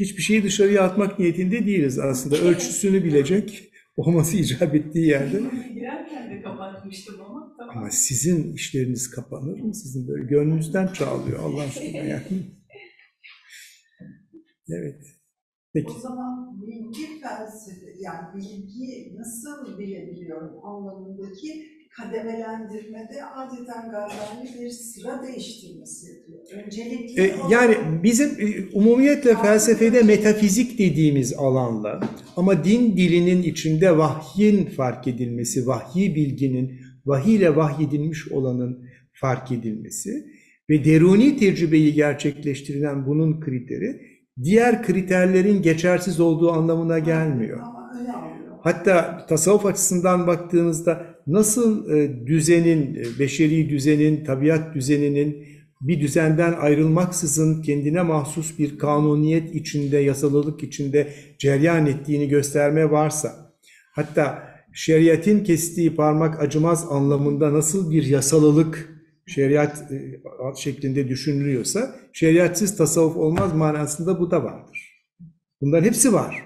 Hiçbir şeyi dışarıya atmak niyetinde değiliz aslında. Ölçüsünü bilecek olması icap ettiği yerde. Girerken de kapatmıştım ama tamam. Ama sizin işleriniz kapanır mı? Sizin böyle gönlünüzden çağlıyor Allah aşkına yani. Evet. Peki. O zaman bilgi felsefe, yani bilgi nasıl bilebiliyorum anlamındaki kademelendirmede adeta Gazali bir sıra değiştirmesi yapıyor. Öncelikli E, yani bizim e, umumiyetle felsefede metafizik dediğimiz alanla ama din dilinin içinde vahyin fark edilmesi, vahyi bilginin, vahiy ile vahyedilmiş olanın fark edilmesi ve deruni tecrübeyi gerçekleştirilen bunun kriteri diğer kriterlerin geçersiz olduğu anlamına gelmiyor. Hatta tasavvuf açısından baktığınızda nasıl e, düzenin, e, beşeri düzenin, tabiat düzeninin bir düzenden ayrılmaksızın kendine mahsus bir kanuniyet içinde, yasalılık içinde cereyan ettiğini gösterme varsa, hatta şeriatin kestiği parmak acımaz anlamında nasıl bir yasalılık şeriat e, şeklinde düşünülüyorsa, şeriatsız tasavvuf olmaz manasında bu da vardır. Bunların hepsi var.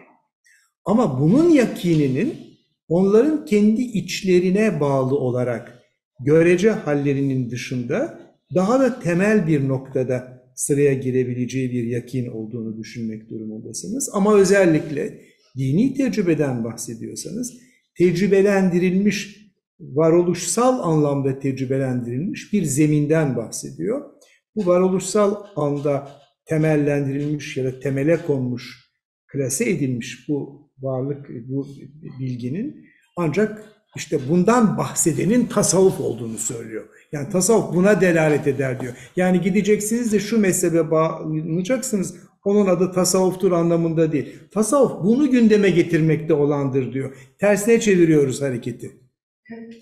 Ama bunun yakininin onların kendi içlerine bağlı olarak görece hallerinin dışında daha da temel bir noktada sıraya girebileceği bir yakin olduğunu düşünmek durumundasınız. Ama özellikle dini tecrübeden bahsediyorsanız tecrübelendirilmiş, varoluşsal anlamda tecrübelendirilmiş bir zeminden bahsediyor. Bu varoluşsal anda temellendirilmiş ya da temele konmuş, klase edilmiş bu varlık, bu bilginin ancak işte bundan bahsedenin tasavvuf olduğunu söylüyor. Yani tasavvuf buna delalet eder diyor. Yani gideceksiniz de şu mezhebe bağlanacaksınız. Onun adı tasavvuftur anlamında değil. Tasavvuf bunu gündeme getirmekte olandır diyor. Tersine çeviriyoruz hareketi. Yani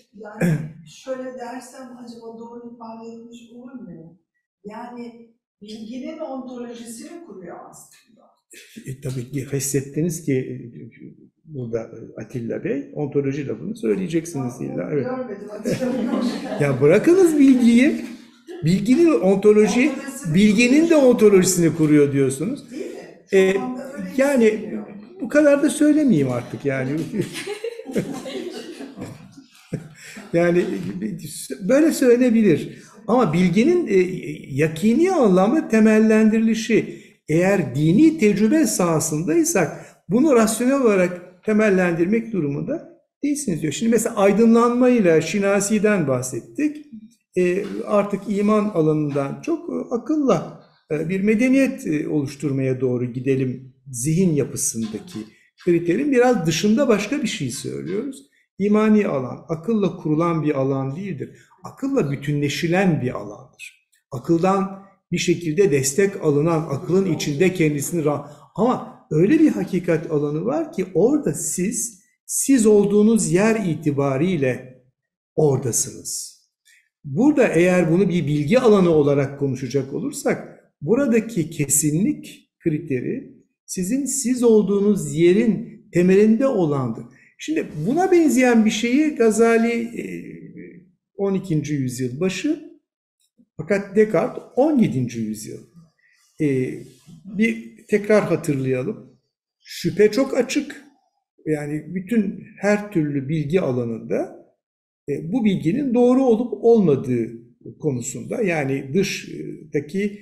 şöyle dersem acaba doğru ifade etmiş olur muyum? Yani bilginin ontolojisini kuruyor aslında. E, tabii ki hissettiniz ki e, burada Atilla Bey ontoloji lafını söyleyeceksiniz illa. Evet. Ya bırakınız bilgiyi. Bilginin ontoloji, bilginin de ontolojisini kuruyor diyorsunuz. E, öyle yani bu kadar da söylemeyeyim artık yani. yani böyle söylenebilir. Ama bilginin e, yakini anlamda temellendirilişi eğer dini tecrübe sahasındaysak bunu rasyonel olarak temellendirmek durumunda değilsiniz diyor. Şimdi mesela aydınlanmayla şinasiden bahsettik. E, artık iman alanından çok e, akılla e, bir medeniyet oluşturmaya doğru gidelim zihin yapısındaki kriterin biraz dışında başka bir şey söylüyoruz. İmani alan, akılla kurulan bir alan değildir. Akılla bütünleşilen bir alandır. Akıldan bir şekilde destek alınan, akılın içinde kendisini rah- ama öyle bir hakikat alanı var ki orada siz, siz olduğunuz yer itibariyle oradasınız. Burada eğer bunu bir bilgi alanı olarak konuşacak olursak, buradaki kesinlik kriteri sizin siz olduğunuz yerin temelinde olandır. Şimdi buna benzeyen bir şeyi Gazali e, 12. yüzyıl başı fakat Descartes 17. yüzyıl. E, bir tekrar hatırlayalım. Şüphe çok açık. Yani bütün her türlü bilgi alanında e, bu bilginin doğru olup olmadığı konusunda yani dıştaki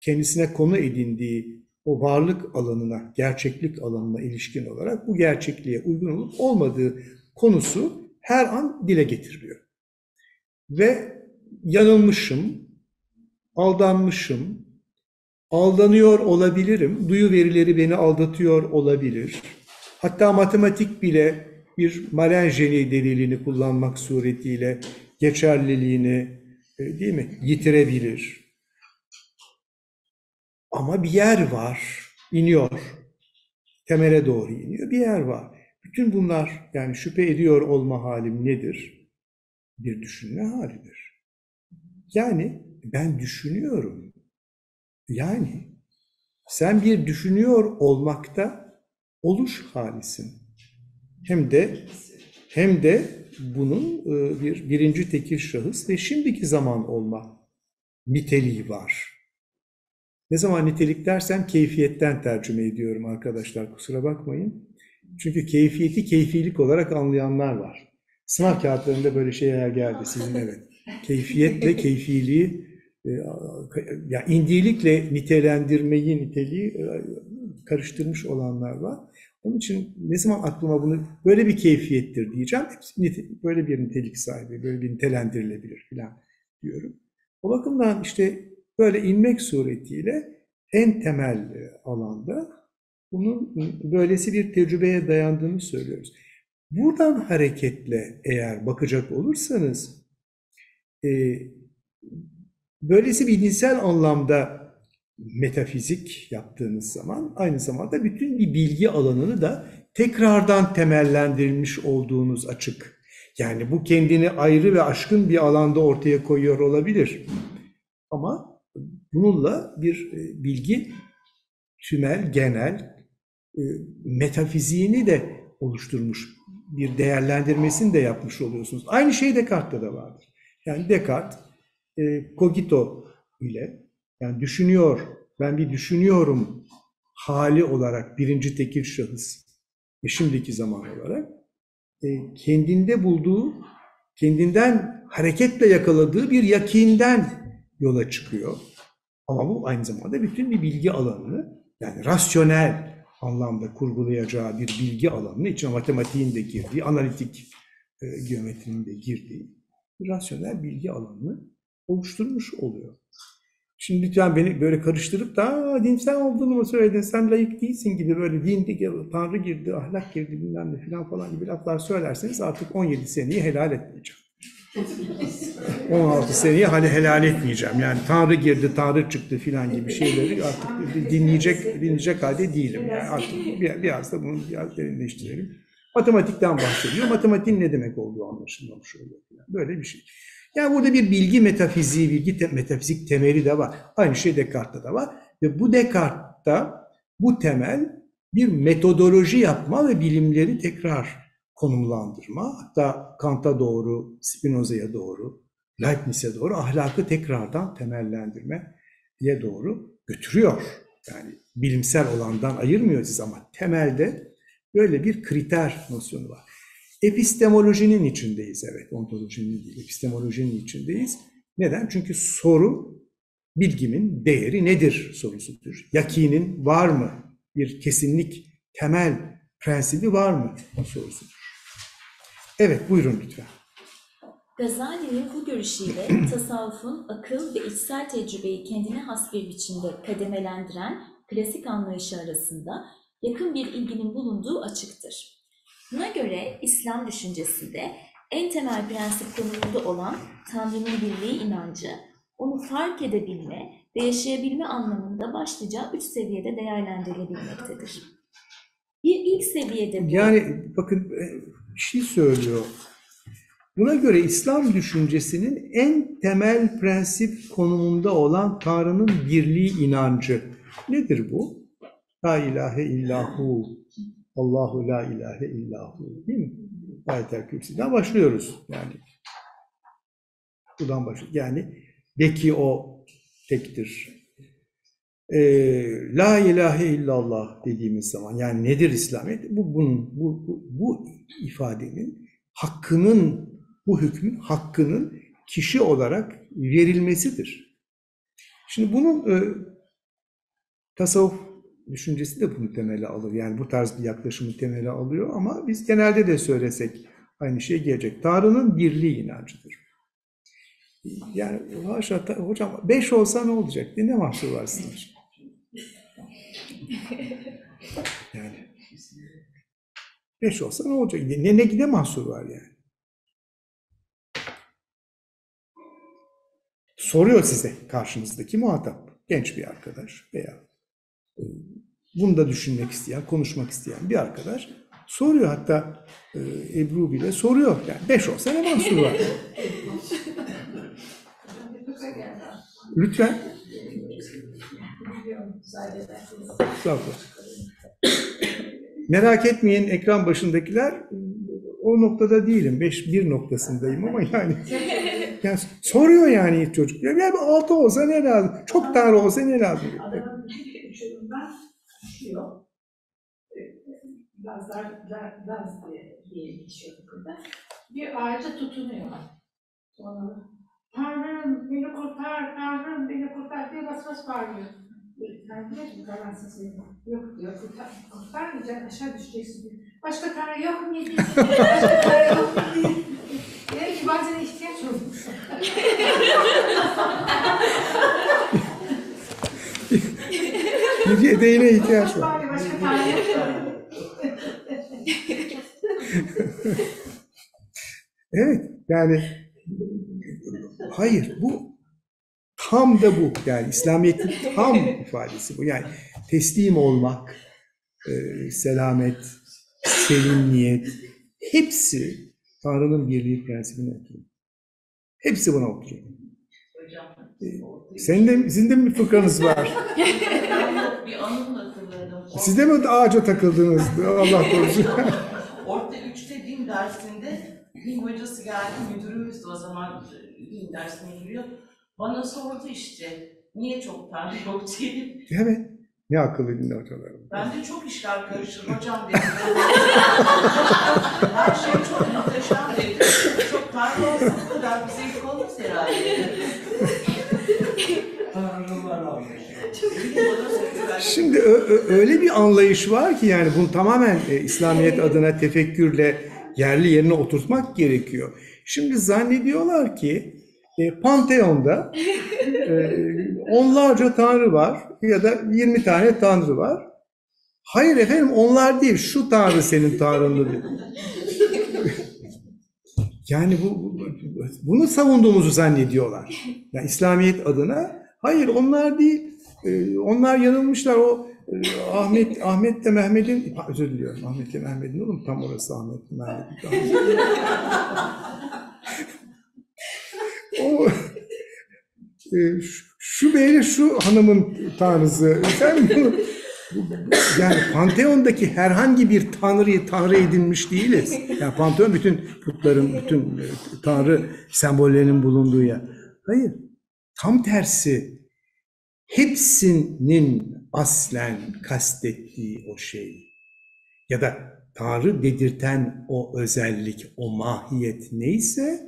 kendisine konu edindiği o varlık alanına, gerçeklik alanına ilişkin olarak bu gerçekliğe uygun olup olmadığı konusu her an dile getiriliyor. Ve yanılmışım, aldanmışım, aldanıyor olabilirim, duyu verileri beni aldatıyor olabilir. Hatta matematik bile bir Malenjeni delilini kullanmak suretiyle geçerliliğini e, değil mi yitirebilir. Ama bir yer var, iniyor. Temele doğru iniyor, bir yer var. Bütün bunlar yani şüphe ediyor olma halim nedir? Bir düşünme halidir. Yani ben düşünüyorum. Yani sen bir düşünüyor olmakta oluş halisin. Hem de hem de bunun e, bir birinci tekil şahıs ve şimdiki zaman olma niteliği var. Ne zaman nitelik dersem keyfiyetten tercüme ediyorum arkadaşlar kusura bakmayın. Çünkü keyfiyeti keyfilik olarak anlayanlar var. Sınav kağıtlarında böyle şeyler geldi sizin evet. Keyfiyetle keyfiliği ya indilikle nitelendirmeyi niteliği e, karıştırmış olanlar var. Onun için ne zaman aklıma bunu böyle bir keyfiyettir diyeceğim. Hepsi böyle bir nitelik sahibi, böyle bir nitelendirilebilir falan diyorum. O bakımdan işte böyle inmek suretiyle en temel e, alanda bunun böylesi bir tecrübeye dayandığını söylüyoruz. Buradan hareketle eğer bakacak olursanız e, böylesi bilimsel anlamda metafizik yaptığınız zaman aynı zamanda bütün bir bilgi alanını da tekrardan temellendirilmiş olduğunuz açık. Yani bu kendini ayrı ve aşkın bir alanda ortaya koyuyor olabilir. Ama bununla bir bilgi tümel, genel, metafiziğini de oluşturmuş, bir değerlendirmesini de yapmış oluyorsunuz. Aynı şey Descartes'te de vardır. Yani Descartes, e, cogito ile, yani düşünüyor, ben bir düşünüyorum hali olarak birinci tekil şahıs, e, şimdiki zaman olarak, e, kendinde bulduğu kendinden hareketle yakaladığı bir yakinden yola çıkıyor. Ama bu aynı zamanda bütün bir bilgi alanını yani rasyonel anlamda kurgulayacağı bir bilgi alanını içine matematiğin de girdiği, analitik e, geometrinin de girdiği bir rasyonel bilgi alanını oluşturmuş oluyor. Şimdi lütfen beni böyle karıştırıp da "Aa, dinsel olduğunu mu söyledin, sen layık değilsin gibi böyle din, tanrı girdi, ahlak girdi bilmem ne falan falan gibi laflar söylerseniz artık 17 seneyi helal etmeyeceğim. 16 seneyi hani helal etmeyeceğim. Yani Tanrı girdi, Tanrı çıktı filan gibi şeyleri artık dinleyecek dinleyecek halde değilim. Yani artık bir- biraz da bunu biraz derinleştirelim. Matematikten bahsediyor. Matematiğin ne demek olduğu anlaşılmamış oluyor. filan. Böyle bir şey. Yani burada bir bilgi metafiziği, bilgi te- metafizik temeli de var. Aynı şey Descartes'ta da var. Ve bu Descartes'ta bu temel bir metodoloji yapma ve bilimleri tekrar konumlandırma, hatta Kant'a doğru, Spinoza'ya doğru, Leibniz'e doğru ahlakı tekrardan temellendirmeye doğru götürüyor. Yani bilimsel olandan ayırmıyor ama temelde böyle bir kriter nosyonu var. Epistemolojinin içindeyiz evet, ontolojinin değil, epistemolojinin içindeyiz. Neden? Çünkü soru bilgimin değeri nedir sorusudur. Yakinin var mı? Bir kesinlik, temel prensibi var mı sorusudur. Evet, buyurun lütfen. Gazali'nin bu görüşüyle tasavvufun akıl ve içsel tecrübeyi kendine has bir biçimde kademelendiren klasik anlayışı arasında yakın bir ilginin bulunduğu açıktır. Buna göre İslam düşüncesinde en temel prensip konumunda olan Tanrı'nın birliği inancı, onu fark edebilme ve yaşayabilme anlamında başlıca üç seviyede değerlendirilebilmektedir. Bir ilk seviyede bu, Yani bakın e, bir şey söylüyor. Buna göre İslam düşüncesinin en temel prensip konumunda olan Tanrı'nın birliği inancı. Nedir bu? La ilahe illahu, Allahu la ilahe illahu. Değil mi? Ayet-el Kürsi'den başlıyoruz yani. Buradan başlıyoruz. Yani de ki o tektir. Ee, La ilahe illallah dediğimiz zaman yani nedir İslamiyet? Bu bunun bu, bu, bu ifadenin hakkının bu hükmün hakkının kişi olarak verilmesidir. Şimdi bunun e, tasavvuf düşüncesi de bunu temele alır. Yani bu tarz bir yaklaşımı temele alıyor ama biz genelde de söylesek aynı şey gelecek. Tanrı'nın birliği inancıdır. Yani haşa, hocam beş olsa ne olacak diye ne mahsur var sizin için? Yani beş olsa ne olacak? Ne, ne, ne mahsur var yani? Soruyor size karşınızdaki muhatap. Genç bir arkadaş veya e, bunu da düşünmek isteyen, konuşmak isteyen bir arkadaş soruyor. Hatta e, Ebru bile soruyor. Yani beş olsa ne mahsur var? Lütfen. Merak etmeyin ekran başındakiler o noktada değilim. Beş bir noktasındayım ama yani, yani soruyor yani çocuk. Ya ya altı olsa ne lazım? Çok tanrı olsa ne lazım? Biraz dar, dar, Laz diye geçiyor burada. Bir ağaca tutunuyor. Sonra Tanrım beni kurtar, Tanrım beni kurtar diye bas bas bağırıyor. Tanrı diyor ki kalan sesi yok diyor. Kurtar, kurtarmayacaksın aşağı düşeceksin diyor. Başka Tanrı yok mu diye. Başka Tanrı yok mu diye. Demek ki bazen ihtiyaç olmuş. Bir yedeğine ihtiyaç var. Evet yani hayır bu tam da bu yani İslamiyet'in tam ifadesi bu yani teslim olmak, e, selamet, selimniyet hepsi Tanrı'nın birliği prensibine oturuyor. Hepsi buna oturuyor. E, Senin de, sizin de mi bir fıkranız var? Bir anım hatırladım. Siz de mi ağaca takıldınız? Allah korusun. Orta 3'te din dersinde din hocası geldi, müdürümüz de o zaman e, din dersine giriyor. Bana sordu işte, niye çok tanrı yok diye. evet. Ne akıllı dinle hocalarım. Ben de çok işler karışır hocam dedim. Her şey çok muhteşem dedim. Çok tanrı Şimdi ö- ö- öyle bir anlayış var ki yani bunu tamamen e, İslamiyet adına tefekkürle yerli yerine oturtmak gerekiyor. Şimdi zannediyorlar ki e, Panteon'da e, onlarca tanrı var ya da 20 tane tanrı var. Hayır efendim onlar değil şu tanrı senin tanrındı diyor. Yani bu- bunu savunduğumuzu zannediyorlar. Yani İslamiyet adına hayır onlar değil. Ee, onlar yanılmışlar. O e, Ahmet Ahmet de Mehmet'in özür diliyorum. Ahmet de Mehmet'in oğlum tam orası Ahmet de Mehmet'in. o e, şu- şu beyle şu hanımın tanrısı. Sen yani Panteon'daki herhangi bir tanrıyı tanrı edinmiş değiliz. Yani Panteon bütün putların, bütün e, tanrı sembollerinin bulunduğu yer. Hayır. Tam tersi. Hepsinin aslen kastettiği o şey. Ya da tanrı dedirten o özellik, o mahiyet neyse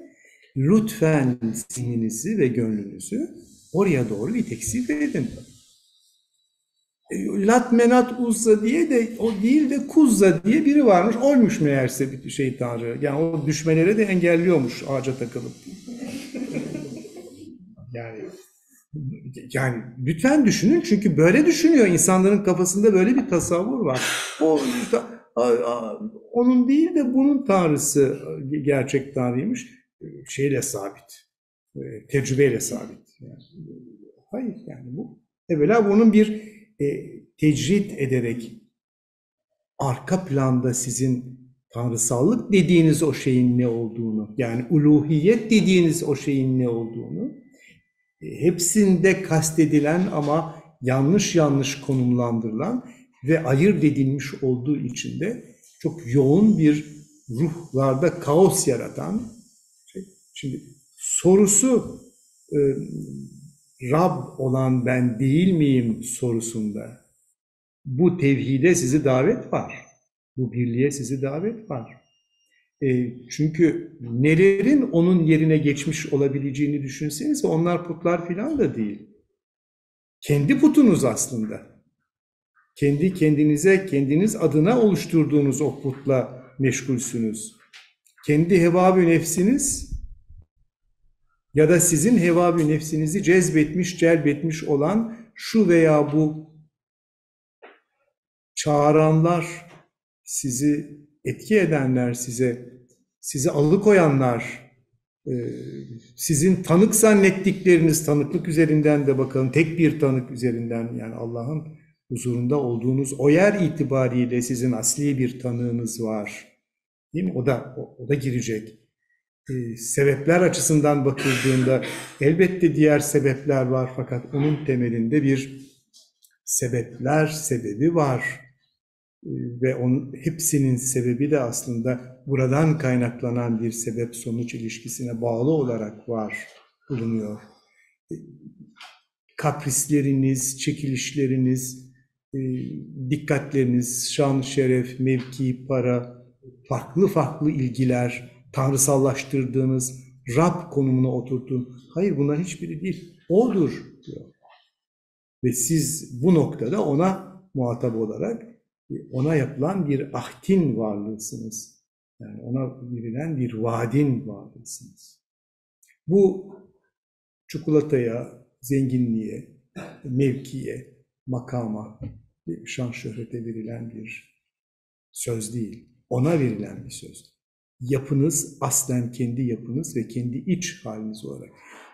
lütfen zihninizi ve gönlünüzü oraya doğru bir teksif edin. E, Lat Menat Uzza diye de o değil de Kuzza diye biri varmış. Oymuş meğerse bir şey tanrı. Yani o düşmelere de engelliyormuş ağaca takılıp. Yani yani lütfen düşünün çünkü böyle düşünüyor insanların kafasında böyle bir tasavvur var. O onun değil de bunun tanrısı e, gerçek tanrıymış. E, Şeyle sabit. E, Tecrübeyle sabit. Yani, hayır yani bu evvela bunun bir e, tecrit ederek arka planda sizin tanrısallık dediğiniz o şeyin ne olduğunu, yani uluhiyet dediğiniz o şeyin ne olduğunu, hepsinde kastedilen ama yanlış yanlış konumlandırılan ve ayırt edilmiş olduğu için de çok yoğun bir ruhlarda kaos yaratan şey. Şimdi sorusu e, Rab olan ben değil miyim sorusunda bu tevhide sizi davet var. Bu birliğe sizi davet var. E, çünkü nelerin onun yerine geçmiş olabileceğini düşünsenize onlar putlar filan da değil. Kendi putunuz aslında. Kendi kendinize, kendiniz adına oluşturduğunuz o putla meşgulsünüz. Kendi hevabü nefsiniz ya da sizin hevabü nefsinizi cezbetmiş, celbetmiş olan şu veya bu çağıranlar, sizi etki edenler size, sizi alıkoyanlar, e, sizin tanık zannettikleriniz tanıklık üzerinden de bakalım tek bir tanık üzerinden yani Allah'ın huzurunda olduğunuz o yer itibariyle sizin asli bir tanığınız var. Değil mi? O da o, o da girecek. Ee, sebepler açısından bakıldığında elbette diğer sebepler var fakat onun temelinde bir sebepler sebebi var. Ee, ve onun hepsinin sebebi de aslında buradan kaynaklanan bir sebep sonuç ilişkisine bağlı olarak var bulunuyor. Ee, Kaprisleriniz, çekilişleriniz, e, dikkatleriniz, şan, şeref, mevki, para, farklı farklı ilgiler, tanrısallaştırdığınız Rab konumuna oturtun. Hayır bunların hiçbiri değil. O'dur diyor. Ve siz bu noktada ona muhatap olarak ona yapılan bir ahdin varlığısınız. Yani ona verilen bir vaadin varlığısınız. Bu çikolataya, zenginliğe, mevkiye, makama, şan şöhrete verilen bir söz değil. Ona verilen bir söz. Yapınız aslen kendi yapınız ve kendi iç haliniz olarak.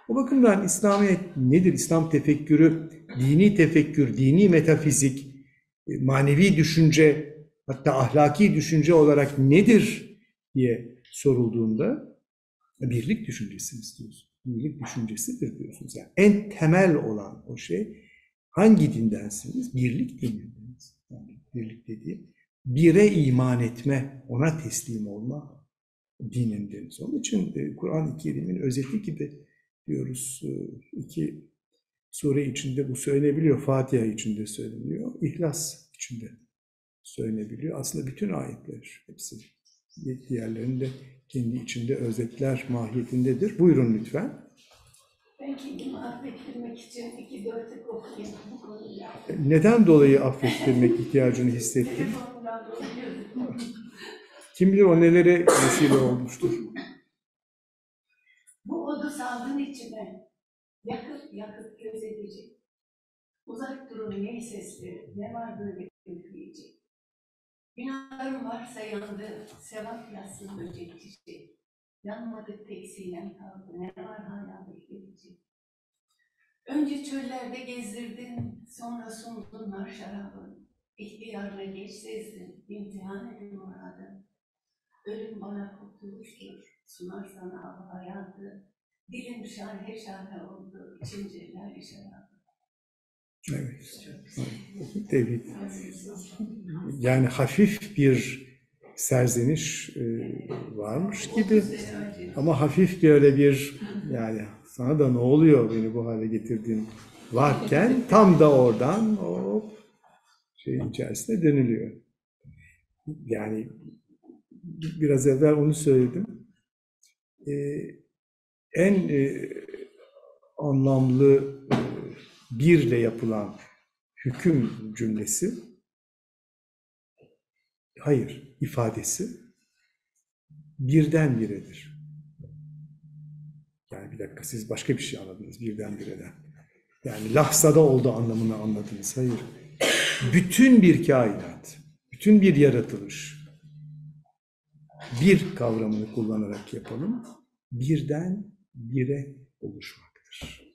O bakımdan İslamiyet nedir? İslam tefekkürü, dini tefekkür, dini metafizik, manevi düşünce, hatta ahlaki düşünce olarak nedir diye sorulduğunda birlik düşüncesi istiyorsun. Birlik düşüncesidir diyorsunuz. Yani en temel olan o şey hangi dindensiniz? Birlik dinindeniz. Yani birlik dediğim bire iman etme, ona teslim olma dinindeniz. Onun için e, Kur'an-ı Kerim'in özeti gibi diyoruz. E, iki sure içinde bu söylenebiliyor. Fatiha içinde söyleniyor. İhlas içinde söylenebiliyor. Aslında bütün ayetler hepsi diğerlerinde kendi içinde özetler mahiyetindedir. Buyurun lütfen. Ben kendimi affettirmek için iki dörtlük okuyayım bu konuda. Neden dolayı affettirmek ihtiyacını hissettin? Kim bilir o nelere vesile olmuştur. Bu odu saldın içime. Yakıp yakıp göz edecek. Uzak durun ney sesleri, ne var böyle. Günahlarım varsa yandı, sevap yazsın böcek çiçeği. Yanmadık tek sinem kaldı, ne var hala bekleyecek. Önce çöllerde gezdirdin, sonra sundun nar şarabı. İhtiyarla geç sezdin, imtihan edin muradı. Ölüm bana kurtuluştur, sunar sana av hayatı. Dilim şarhe şarhe oldu, içince lale şarabı. Evet. Tebrik. Yani hafif bir serzeniş e, varmış gibi ama hafif böyle bir yani sana da ne oluyor beni bu hale getirdin varken tam da oradan hop şey içerisine dönülüyor. Yani biraz evvel onu söyledim. E, en e, anlamlı e, birle yapılan hüküm cümlesi hayır ifadesi birden biredir. Yani bir dakika siz başka bir şey anladınız birden bireden. Yani lahzada oldu anlamını anladınız. Hayır. Bütün bir kainat, bütün bir yaratılış bir kavramını kullanarak yapalım. Birden bire oluşmaktır.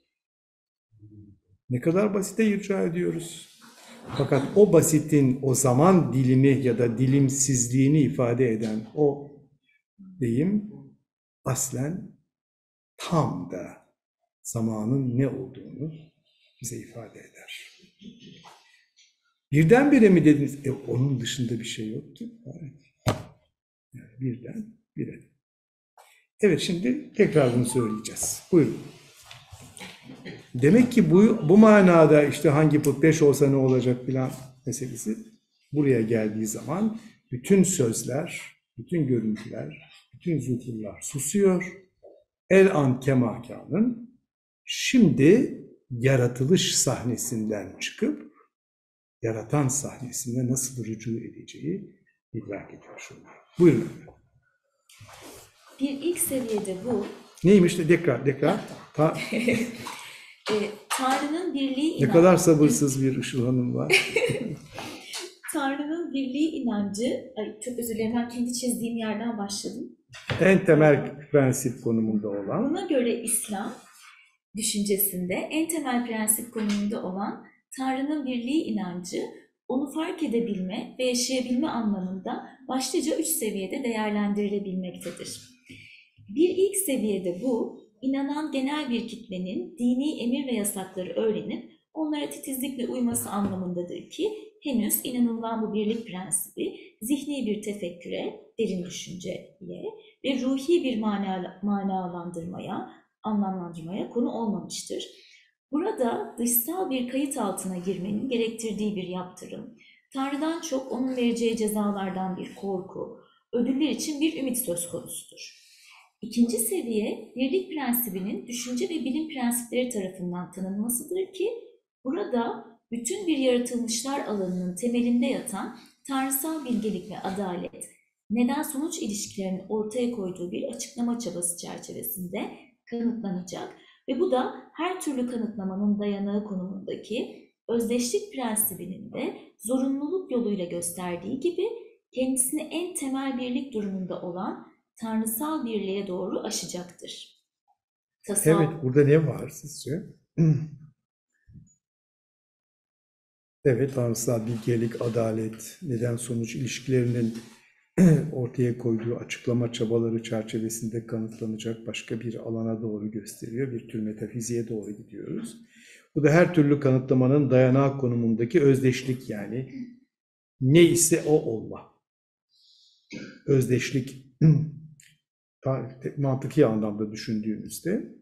Ne kadar basite irca ediyoruz. Fakat o basitin o zaman dilimi ya da dilimsizliğini ifade eden o deyim aslen tam da zamanın ne olduğunu bize ifade eder. Birdenbire mi dediniz? E, onun dışında bir şey yok ki. Yani birden bire. Evet şimdi tekrar bunu söyleyeceğiz. Buyurun. Demek ki bu, bu manada işte hangi put beş olsa ne olacak filan meselesi buraya geldiği zaman bütün sözler, bütün görüntüler, bütün zuhurlar susuyor. El an kemakanın şimdi yaratılış sahnesinden çıkıp yaratan sahnesine nasıl rücu edeceği idrak ediyor şunu. Buyurun. efendim. Bir ilk seviyede bu, Neymiş tekrar tekrar. Ta- e, Tanrı'nın birliği ne inancı, kadar sabırsız bir Işıl Hanım var. Tanrı'nın birliği inancı, ay çok özür dilerim ben kendi çizdiğim yerden başladım. En temel prensip konumunda olan Buna göre İslam düşüncesinde en temel prensip konumunda olan Tanrı'nın birliği inancı, onu fark edebilme ve yaşayabilme anlamında başlıca üç seviyede değerlendirilebilmektedir. Bir ilk seviyede bu, inanan genel bir kitlenin dini emir ve yasakları öğrenip onlara titizlikle uyması anlamındadır ki henüz inanılan bu birlik prensibi zihni bir tefekküre, derin düşünceye ve ruhi bir mana, manalandırmaya, anlamlandırmaya konu olmamıştır. Burada dışsal bir kayıt altına girmenin gerektirdiği bir yaptırım, Tanrı'dan çok onun vereceği cezalardan bir korku, ödüller için bir ümit söz konusudur. İkinci seviye, birlik prensibinin düşünce ve bilim prensipleri tarafından tanınmasıdır ki, burada bütün bir yaratılmışlar alanının temelinde yatan tanrısal bilgelik ve adalet, neden-sonuç ilişkilerinin ortaya koyduğu bir açıklama çabası çerçevesinde kanıtlanacak ve bu da her türlü kanıtlamanın dayanağı konumundaki özdeşlik prensibinin de zorunluluk yoluyla gösterdiği gibi kendisini en temel birlik durumunda olan tanrısal birliğe doğru aşacaktır. Tasavvuf, Evet, burada ne var sizce? Evet, tanrısal bilgelik, adalet, neden sonuç ilişkilerinin ortaya koyduğu açıklama çabaları çerçevesinde kanıtlanacak başka bir alana doğru gösteriyor. Bir tür metafiziğe doğru gidiyoruz. Bu da her türlü kanıtlamanın dayanağı konumundaki özdeşlik yani ne ise o olma. Özdeşlik mantıki anlamda düşündüğümüzde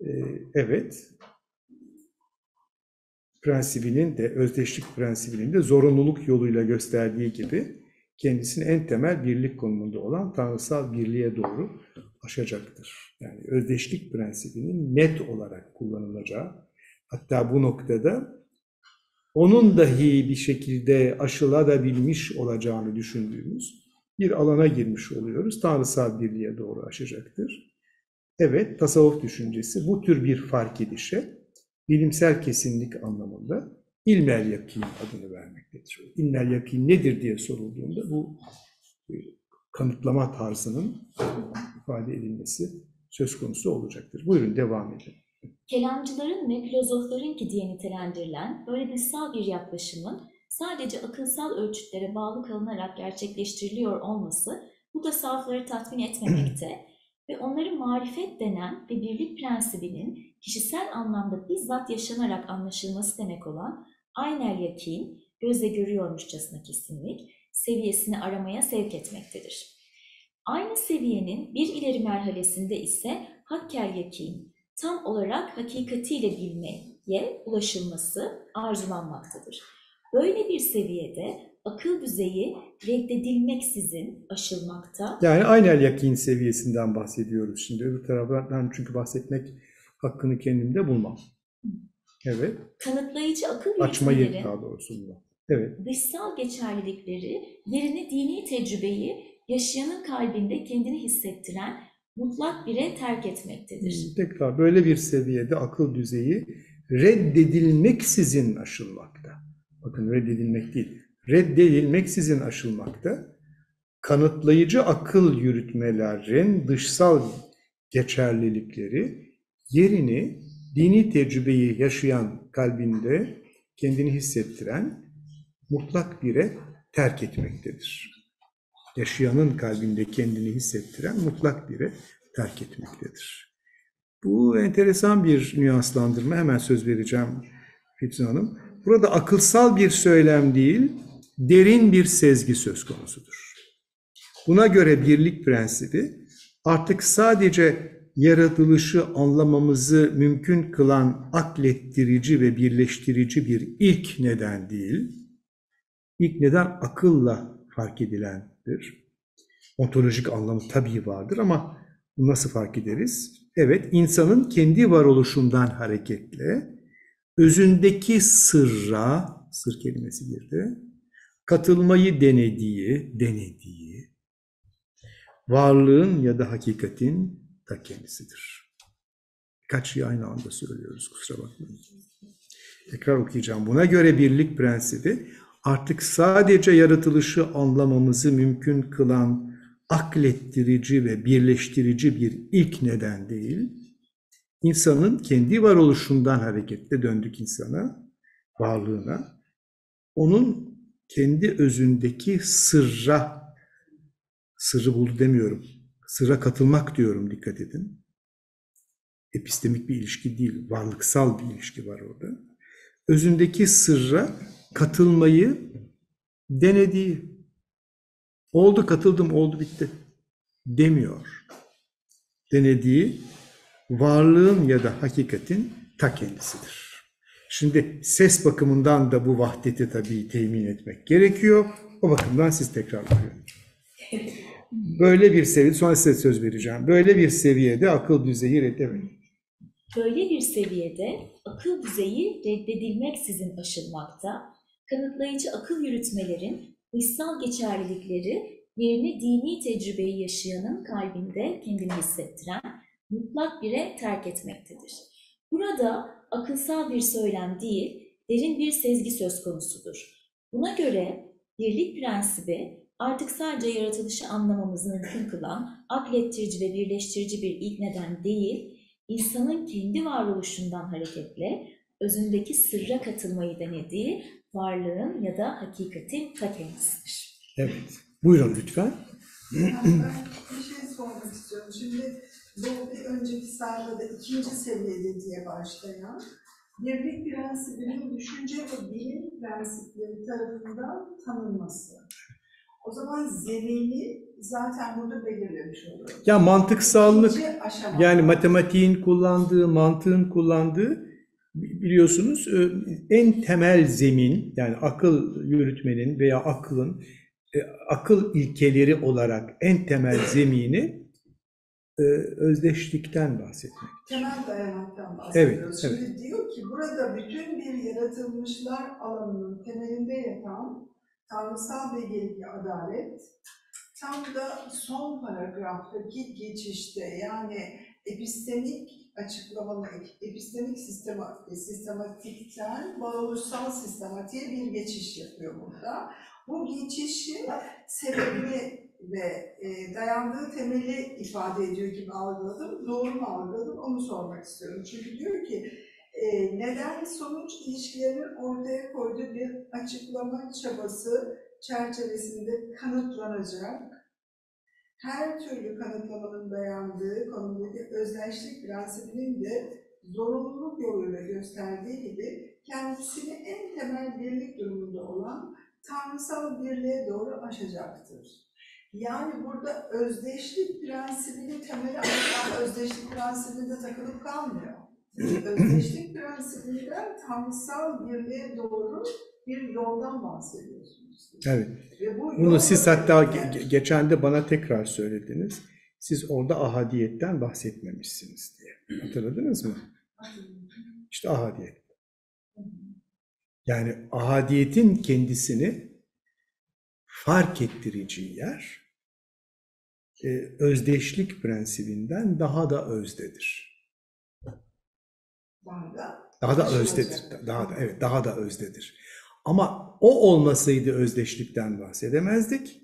e, evet prensibinin de özdeşlik prensibinin de zorunluluk yoluyla gösterdiği gibi kendisini en temel birlik konumunda olan tanrısal birliğe doğru aşacaktır. Yani özdeşlik prensibinin net olarak kullanılacağı, hatta bu noktada onun dahi bir şekilde aşılanabilmiş olacağını düşündüğümüz bir alana girmiş oluyoruz. Tanrısal birliğe doğru aşacaktır. Evet, tasavvuf düşüncesi bu tür bir fark edişe bilimsel kesinlik anlamında ilmel yakin adını vermektedir. İlmel yakin nedir diye sorulduğunda bu e, kanıtlama tarzının ifade edilmesi söz konusu olacaktır. Buyurun devam edin. Kelamcıların ve filozoflarınki diye nitelendirilen böyle dışsal bir yaklaşımın sadece akılsal ölçütlere bağlı kalınarak gerçekleştiriliyor olması bu tasavvufları tatmin etmemekte ve onların marifet denen ve birlik prensibinin kişisel anlamda bizzat yaşanarak anlaşılması demek olan aynel yakin, gözle görüyormuşçasına kesinlik seviyesini aramaya sevk etmektedir. Aynı seviyenin bir ileri merhalesinde ise hakkel yakin, tam olarak hakikatiyle bilmeye ulaşılması arzulanmaktadır. Böyle bir seviyede akıl düzeyi reddedilmeksizin aşılmakta Yani aynel yakin seviyesinden bahsediyoruz şimdi. Öbür taraftan çünkü bahsetmek hakkını kendimde bulmam. Evet. kanıtlayıcı akıl Açmayı daha doğrusu bulmam. Evet. dışsal geçerlilikleri yerini dini tecrübeyi yaşayanın kalbinde kendini hissettiren mutlak bire terk etmektedir. Tekrar böyle bir seviyede akıl düzeyi reddedilmeksizin aşılmakta. Bakın reddedilmek değil. Reddedilmeksizin aşılmakta. Kanıtlayıcı akıl yürütmelerin dışsal geçerlilikleri yerini dini tecrübeyi yaşayan kalbinde kendini hissettiren mutlak bire terk etmektedir. Yaşayanın kalbinde kendini hissettiren mutlak bire terk etmektedir. Bu enteresan bir nüanslandırma. Hemen söz vereceğim Füsun Hanım. Burada akılsal bir söylem değil, derin bir sezgi söz konusudur. Buna göre birlik prensibi artık sadece yaratılışı anlamamızı mümkün kılan aklettirici ve birleştirici bir ilk neden değil, ilk neden akılla fark edilendir. Ontolojik anlamı tabii vardır ama nasıl fark ederiz? Evet, insanın kendi varoluşundan hareketle özündeki sırra, sır kelimesi girdi, katılmayı denediği, denediği, varlığın ya da hakikatin ta kendisidir. Kaç şey aynı anda söylüyoruz, kusura bakmayın. Tekrar okuyacağım. Buna göre birlik prensibi artık sadece yaratılışı anlamamızı mümkün kılan aklettirici ve birleştirici bir ilk neden değil, insanın kendi varoluşundan hareketle döndük insana, varlığına, onun kendi özündeki sırra, sırrı buldu demiyorum, sırra katılmak diyorum dikkat edin. Epistemik bir ilişki değil, varlıksal bir ilişki var orada. Özündeki sırra katılmayı denediği, oldu katıldım oldu bitti demiyor. Denediği varlığın ya da hakikatin ta kendisidir. Şimdi ses bakımından da bu vahdeti tabii temin etmek gerekiyor. O bakımdan siz tekrarlayın. Böyle bir seviye, sonra size söz vereceğim. Böyle bir seviyede akıl düzeyi reddemeyin. Böyle bir seviyede akıl düzeyi reddedilmeksizin aşılmakta, kanıtlayıcı akıl yürütmelerin dışsal geçerlilikleri yerini dini tecrübeyi yaşayanın kalbinde kendini hissettiren mutlak bire terk etmektedir. Burada akılsal bir söylem değil, derin bir sezgi söz konusudur. Buna göre birlik prensibi artık sadece yaratılışı anlamamızı mümkün kılan aklettirici ve birleştirici bir ilk neden değil, insanın kendi varoluşundan hareketle özündeki sırra katılmayı denediği varlığın ya da hakikatin ta kendisidir. Evet. Buyurun lütfen. Yani ben bir şey sormak istiyorum. Şimdi bu bir önceki sayfada ikinci seviyede diye başlayan birlik prensibinin düşünce ve bilim prensipleri tarafından tanınması. O zaman zemini zaten burada belirlemiş oluyor. Ya mantıksallık, yani matematiğin kullandığı, mantığın kullandığı biliyorsunuz e, en temel zemin yani akıl yürütmenin veya aklın e, akıl ilkeleri olarak en temel zemini e, özdeşlikten bahsetmek. Temel dayanaktan bahsediyoruz. Evet, Şimdi diyor ki burada bütün bir yaratılmışlar alanının temelinde yatan tanrısal bilgelik ve adalet tam da son paragraftaki geçişte yani epistemik açıklamanın, epistemik sistema, sistematikten varoluşsal sistematiğe bir geçiş yapıyor burada. Bu geçişin sebebini ve e, dayandığı temeli ifade ediyor gibi algıladım. Doğru mu algıladım onu sormak istiyorum. Çünkü diyor ki e, neden sonuç ilişkilerinin ortaya koyduğu bir açıklama çabası çerçevesinde kanıtlanacak. Her türlü kanıtlamanın dayandığı konudaki özdeşlik prensibinin de zorunluluk yoluyla gösterdiği gibi kendisini en temel birlik durumunda olan tanrısal birliğe doğru aşacaktır. Yani burada özdeşlik prensibini temeli alan özdeşlik prensibinde takılıp kalmıyor. özdeşlik prensibinden tanrısal birliğe doğru bir yoldan bahsediyorsunuz. Evet. Ve bu Bunu siz hatta ge- geçen de bana tekrar söylediniz. Siz orada ahadiyetten bahsetmemişsiniz diye. Hatırladınız mı? İşte ahadiyet. Yani ahadiyetin kendisini fark ettireceği yer e, özdeşlik prensibinden daha da özdedir. Daha da Daha da özdedir. Daha da evet daha da özdedir. Ama o olmasaydı özdeşlikten bahsedemezdik.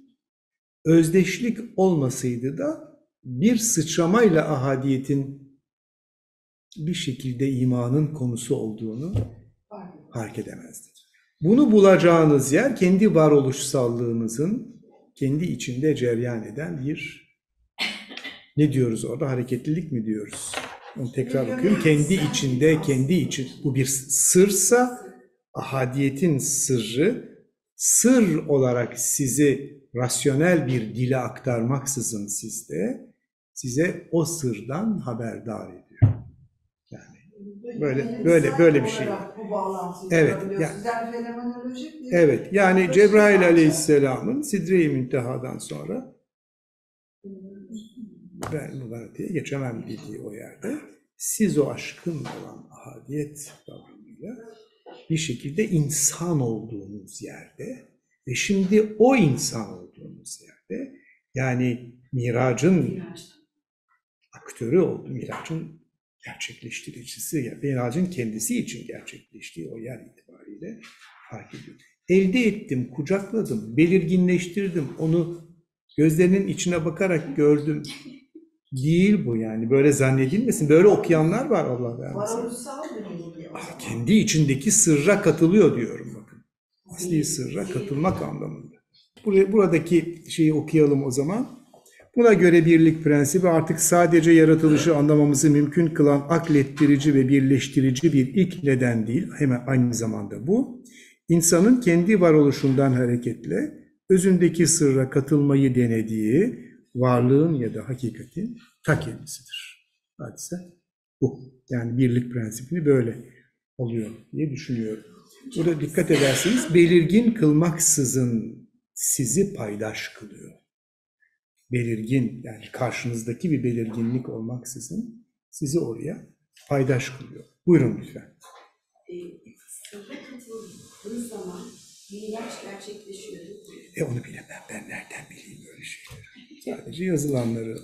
Özdeşlik olmasaydı da bir sıçramayla ahadiyetin bir şekilde imanın konusu olduğunu fark edemezdik. Bunu bulacağınız yer kendi varoluşsallığınızın kendi içinde cereyan eden bir ne diyoruz orada hareketlilik mi diyoruz? Onu tekrar bakıyorum. Kendi içinde, kendi için bu bir sırsa ahadiyetin sırrı sır olarak sizi rasyonel bir dile aktarmaksızın sizde size o sırdan haberdar ediyor. Böyle- böyle- böyle bir şey. Evet, Evet, yani Cebrail aleyhisselamın Sidre-i Münteha'dan sonra ben bu diye geçemem dediği o yerde siz o aşkın olan ahadiyet bağlamıyla bir şekilde insan olduğunuz yerde ve şimdi o insan olduğunuz yerde yani miracın. aktörü oldu, miracın gerçekleştiricisi, yani miracın kendisi için gerçekleştiği o yer itibariyle fark ediyor. Elde ettim, kucakladım, belirginleştirdim, onu gözlerinin içine bakarak gördüm. Değil bu yani, böyle zannedilmesin. Böyle okuyanlar var Allah vermesin. Ah. Kendi içindeki sırra katılıyor diyorum bakın. Asli sırra katılmak anlamında. Buraya, buradaki şeyi okuyalım o zaman. Buna göre birlik prensibi artık sadece yaratılışı anlamamızı mümkün kılan aklettirici ve birleştirici bir ilk neden değil, hemen aynı zamanda bu. İnsanın kendi varoluşundan hareketle özündeki sırra katılmayı denediği varlığın ya da hakikatin ta kendisidir. Hadise bu. Yani birlik prensibini böyle oluyor diye düşünüyorum. Burada dikkat ederseniz belirgin kılmaksızın sizi paydaş kılıyor. Belirgin yani karşınızdaki bir belirginlik olmaksızın sizi oraya paydaş kılıyor. Buyurun lütfen. e, sırra zaman miraç gerçekleşiyor. E onu bilemem ben nereden bileyim böyle şeyleri. Sadece yazılanları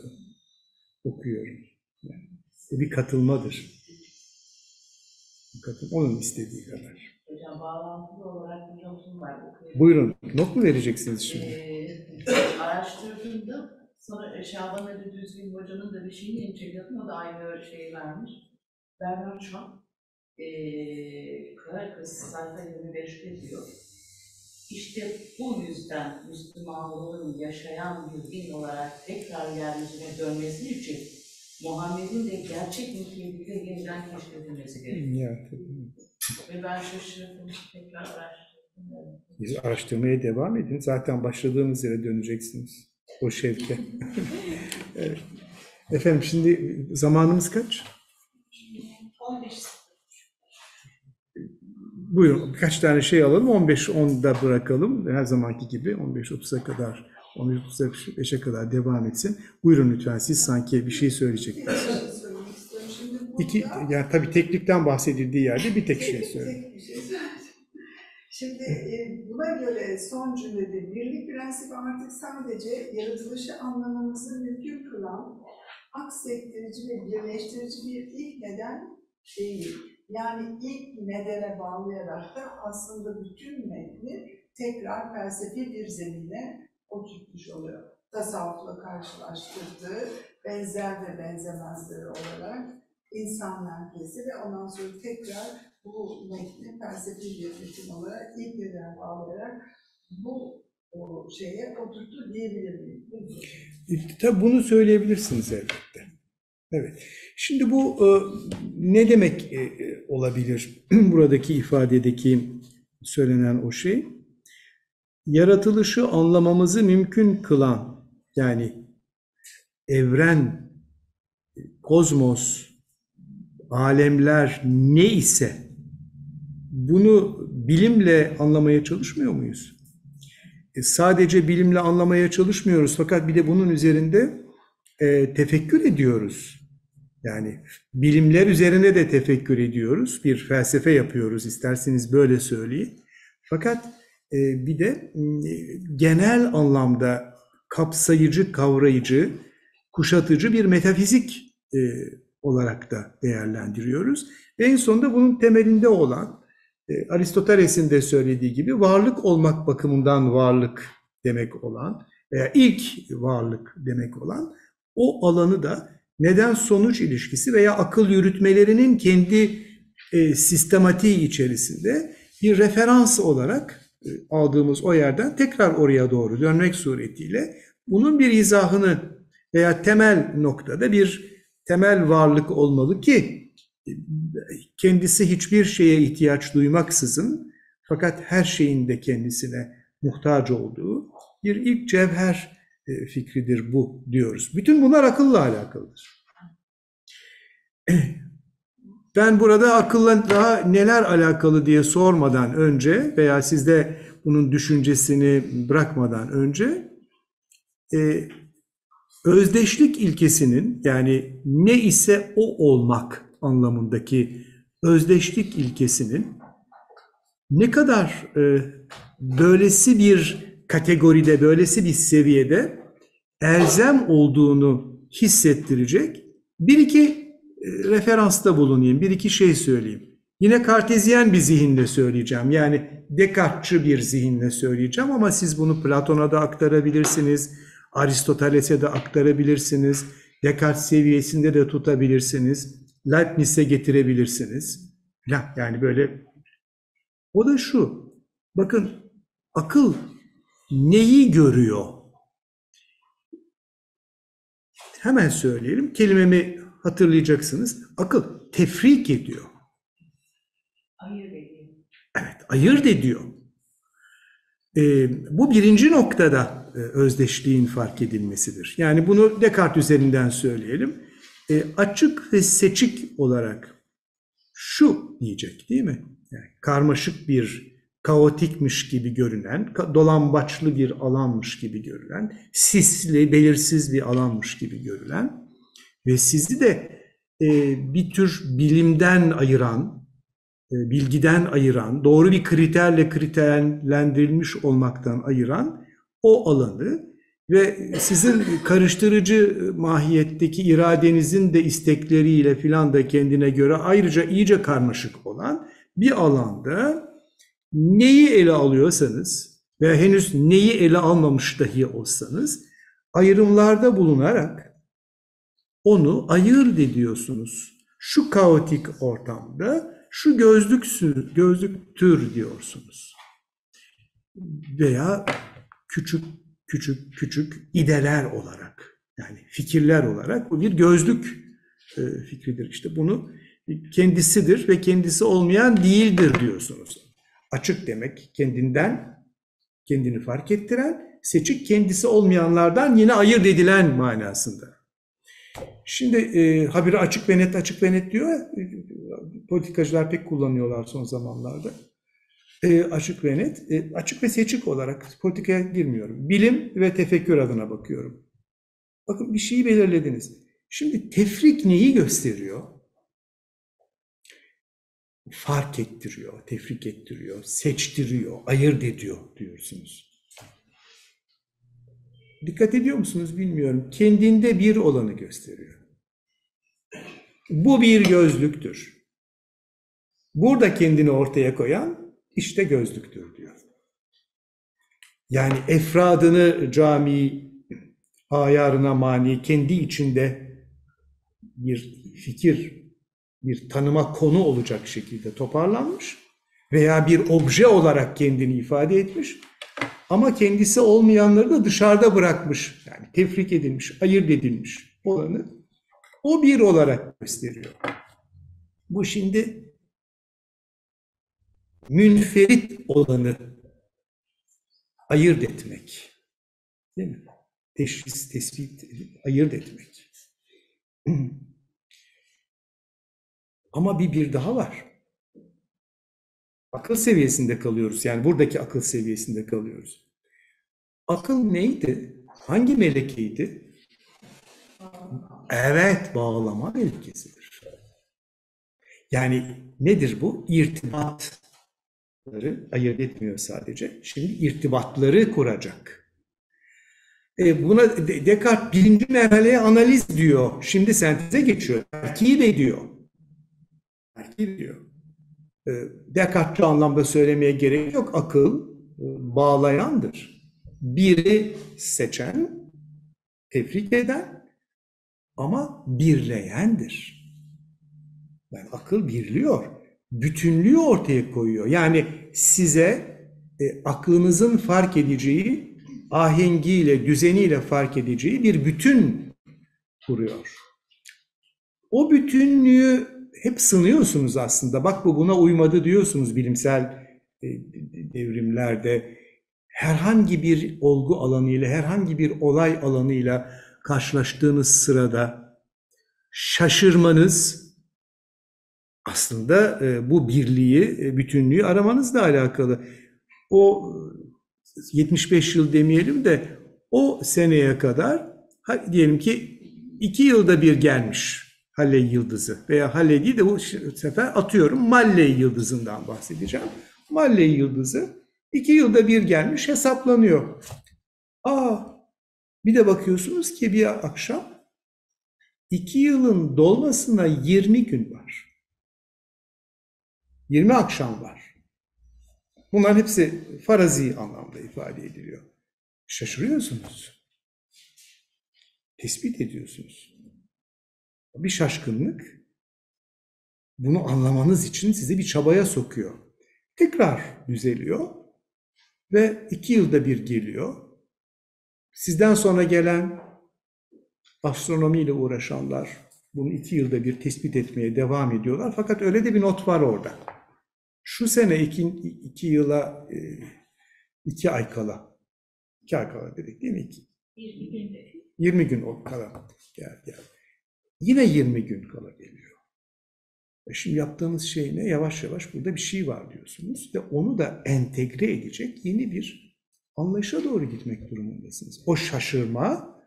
okuyorum. Yani bir katılmadır. Katıl, onun istediği kadar. Hocam bağlantılı olarak bir notum var. okuyayım. Buyurun. Not mu vereceksiniz şimdi? Ee, araştırdığımda sonra Şaban Ali Düzgün Hoca'nın da bir şeyini inceledim. O da aynı şeyi vermiş. Bernard Shaw, ee, Caracas sayfa 25'te diyor. İşte bu yüzden Müslümanlığın yaşayan bir din olarak tekrar yeryüzüne dönmesi için Muhammed'in de gerçek niteliğiyle yeniden keşfedilmesi gerekiyor. Tabii. Ve ben şaşırdım, tekrar araştırdım. Siz araştırmaya devam edin. Zaten başladığınız yere döneceksiniz. O şevke. evet. Efendim şimdi zamanımız kaç? 15 Buyurun birkaç tane şey alalım. 15-10'da bırakalım. Her zamanki gibi 15-30'a kadar 13.35'e kadar devam etsin. Buyurun lütfen siz sanki bir şey söyleyecektiniz. İki, yani tabii teklikten bahsedildiği yerde bir tek şey bir şey. Şimdi e, buna göre son cümlede birlik prensibi artık sadece yaratılışı anlamamızı mümkün kılan aksettirici ve birleştirici bir ilk neden değil. Yani ilk nedene bağlayarak da aslında bütün metni tekrar felsefi bir zemine oturtmuş oluyor. Tasavvufla karşılaştırdığı benzer ve benzemezleri olarak insan merkezi ve ondan sonra tekrar bu metni felsefi bir metin olarak ilk nedene bağlayarak bu o şeye oturttu diyebilir miyim? Tabii bunu söyleyebilirsiniz elbette. Evet. Şimdi bu e, ne demek e, e, olabilir buradaki ifadedeki söylenen o şey? Yaratılışı anlamamızı mümkün kılan yani evren, kozmos, alemler ne ise bunu bilimle anlamaya çalışmıyor muyuz? E, sadece bilimle anlamaya çalışmıyoruz fakat bir de bunun üzerinde e, tefekkür ediyoruz. Yani bilimler üzerine de tefekkür ediyoruz. Bir felsefe yapıyoruz isterseniz böyle söyleyeyim. Fakat e, bir de m, genel anlamda kapsayıcı, kavrayıcı, kuşatıcı bir metafizik e, olarak da değerlendiriyoruz. Ve en sonunda bunun temelinde olan e, Aristoteles'in de söylediği gibi varlık olmak bakımından varlık demek olan veya ilk varlık demek olan o alanı da neden sonuç ilişkisi veya akıl yürütmelerinin kendi e, sistematiği içerisinde bir referans olarak e, aldığımız o yerden tekrar oraya doğru dönmek suretiyle bunun bir izahını veya temel noktada bir temel varlık olmalı ki kendisi hiçbir şeye ihtiyaç duymaksızın fakat her şeyin de kendisine muhtaç olduğu bir ilk cevher e, fikridir bu diyoruz. Bütün bunlar akılla alakalıdır. Ben burada akılla daha neler alakalı diye sormadan önce veya sizde bunun düşüncesini bırakmadan önce e, özdeşlik ilkesinin yani ne ise o olmak anlamındaki özdeşlik ilkesinin ne kadar e, böylesi bir kategoride, böylesi bir seviyede elzem olduğunu hissettirecek bir iki e, referansta bulunayım, bir iki şey söyleyeyim. Yine kartezyen bir zihinle söyleyeceğim. Yani Descartes'çı bir zihinle söyleyeceğim ama siz bunu Platon'a da aktarabilirsiniz, Aristoteles'e de aktarabilirsiniz, Descartes seviyesinde de tutabilirsiniz, Leibniz'e getirebilirsiniz. Ya- Yani böyle o da şu. Bakın akıl neyi görüyor? Hemen söyleyelim. Kelimemi hatırlayacaksınız. Akıl tefrik ediyor. Ayır ediyor. Evet, ayırt ediyor. Ee, bu birinci noktada özdeşliğin fark edilmesidir. Yani bunu Descartes üzerinden söyleyelim. E, açık ve seçik olarak şu diyecek değil mi? Yani karmaşık bir, kaotikmiş gibi görünen, dolambaçlı bir alanmış gibi görülen, sisli, belirsiz bir alanmış gibi görülen ve sizi de e, bir tür bilimden ayıran, e, bilgiden ayıran, doğru bir kriterle kriterlendirilmiş olmaktan ayıran o alanı ve sizin karıştırıcı mahiyetteki iradenizin de istekleriyle filan da kendine göre ayrıca iyice karmaşık olan bir alanda neyi ele alıyorsanız ve henüz neyi ele almamış dahi olsanız ayrımlarda bulunarak onu ayırt ediyorsunuz. Şu kaotik ortamda şu gözlük sür, gözlük tür diyorsunuz. Veya küçük küçük küçük ideler olarak yani fikirler olarak bu bir gözlük e, fikridir. İşte bunu kendisidir ve kendisi olmayan değildir diyorsunuz. Açık demek kendinden kendini fark ettiren, seçik kendisi olmayanlardan yine ayırt edilen manasında. Şimdi e, habire açık ve net açık ve net diyor e, politikacılar pek kullanıyorlar son zamanlarda. E, açık ve net. E, açık ve seçik olarak politikaya girmiyorum. Bilim ve tefekkür adına bakıyorum. Bakın bir şeyi belirlediniz. Şimdi tefrik neyi gösteriyor? Fark ettiriyor, tefrik ettiriyor, seçtiriyor, ayırt ediyor diyorsunuz. Dikkat ediyor musunuz bilmiyorum. Kendinde bir olanı gösteriyor. Bu bir gözlüktür. Burada kendini ortaya koyan işte gözlüktür diyor. Yani efradını cami ayarına mani kendi içinde bir fikir, bir tanıma konu olacak şekilde toparlanmış veya bir obje olarak kendini ifade etmiş ama kendisi olmayanları da dışarıda bırakmış. Yani tefrik edilmiş, ayırt edilmiş olanı o bir olarak gösteriyor. Bu şimdi münferit olanı ayırt etmek. Değil mi? Teşhis, tespit, ayırt etmek. Ama bir bir daha var. Akıl seviyesinde kalıyoruz. Yani buradaki akıl seviyesinde kalıyoruz. Akıl neydi? Hangi melekeydi? Evet, bağlama melekesidir. Yani nedir bu? İrtibatları ayırt etmiyor sadece. Şimdi irtibatları kuracak. E buna Descartes birinci merhaleye analiz diyor. Şimdi senteze geçiyor. Terkip ediyor. Terkip ediyor. E, Descartes'çi anlamda söylemeye gerek yok. Akıl e, bağlayandır. Biri seçen, tefrik eden ama birleyendir. Yani akıl birliyor. Bütünlüğü ortaya koyuyor. Yani size e, aklınızın fark edeceği ahengiyle, düzeniyle fark edeceği bir bütün kuruyor. O bütünlüğü hep sınıyorsunuz aslında. Bak bu buna uymadı diyorsunuz bilimsel devrimlerde. Herhangi bir olgu alanıyla, herhangi bir olay alanıyla karşılaştığınız sırada şaşırmanız aslında bu birliği, bütünlüğü aramanızla alakalı. O 75 yıl demeyelim de o seneye kadar diyelim ki iki yılda bir gelmiş Halley yıldızı veya Halley değil de bu sefer atıyorum Malley yıldızından bahsedeceğim. Malley yıldızı iki yılda bir gelmiş hesaplanıyor. Aa bir de bakıyorsunuz ki bir akşam iki yılın dolmasına 20 gün var. 20 akşam var. Bunların hepsi farazi anlamda ifade ediliyor. Şaşırıyorsunuz. Tespit ediyorsunuz. Bir şaşkınlık bunu anlamanız için sizi bir çabaya sokuyor. Tekrar düzeliyor ve iki yılda bir geliyor. Sizden sonra gelen astronomiyle uğraşanlar bunu iki yılda bir tespit etmeye devam ediyorlar. Fakat öyle de bir not var orada. Şu sene iki, iki yıla e, iki ay kala, iki ay kala dedik değil mi? İki, 20 günde. 20 gün o kala gel gel. Yine 20 gün kala geliyor. E şimdi yaptığınız şey ne? Yavaş yavaş burada bir şey var diyorsunuz ve onu da entegre edecek yeni bir anlayışa doğru gitmek durumundasınız. O şaşırma,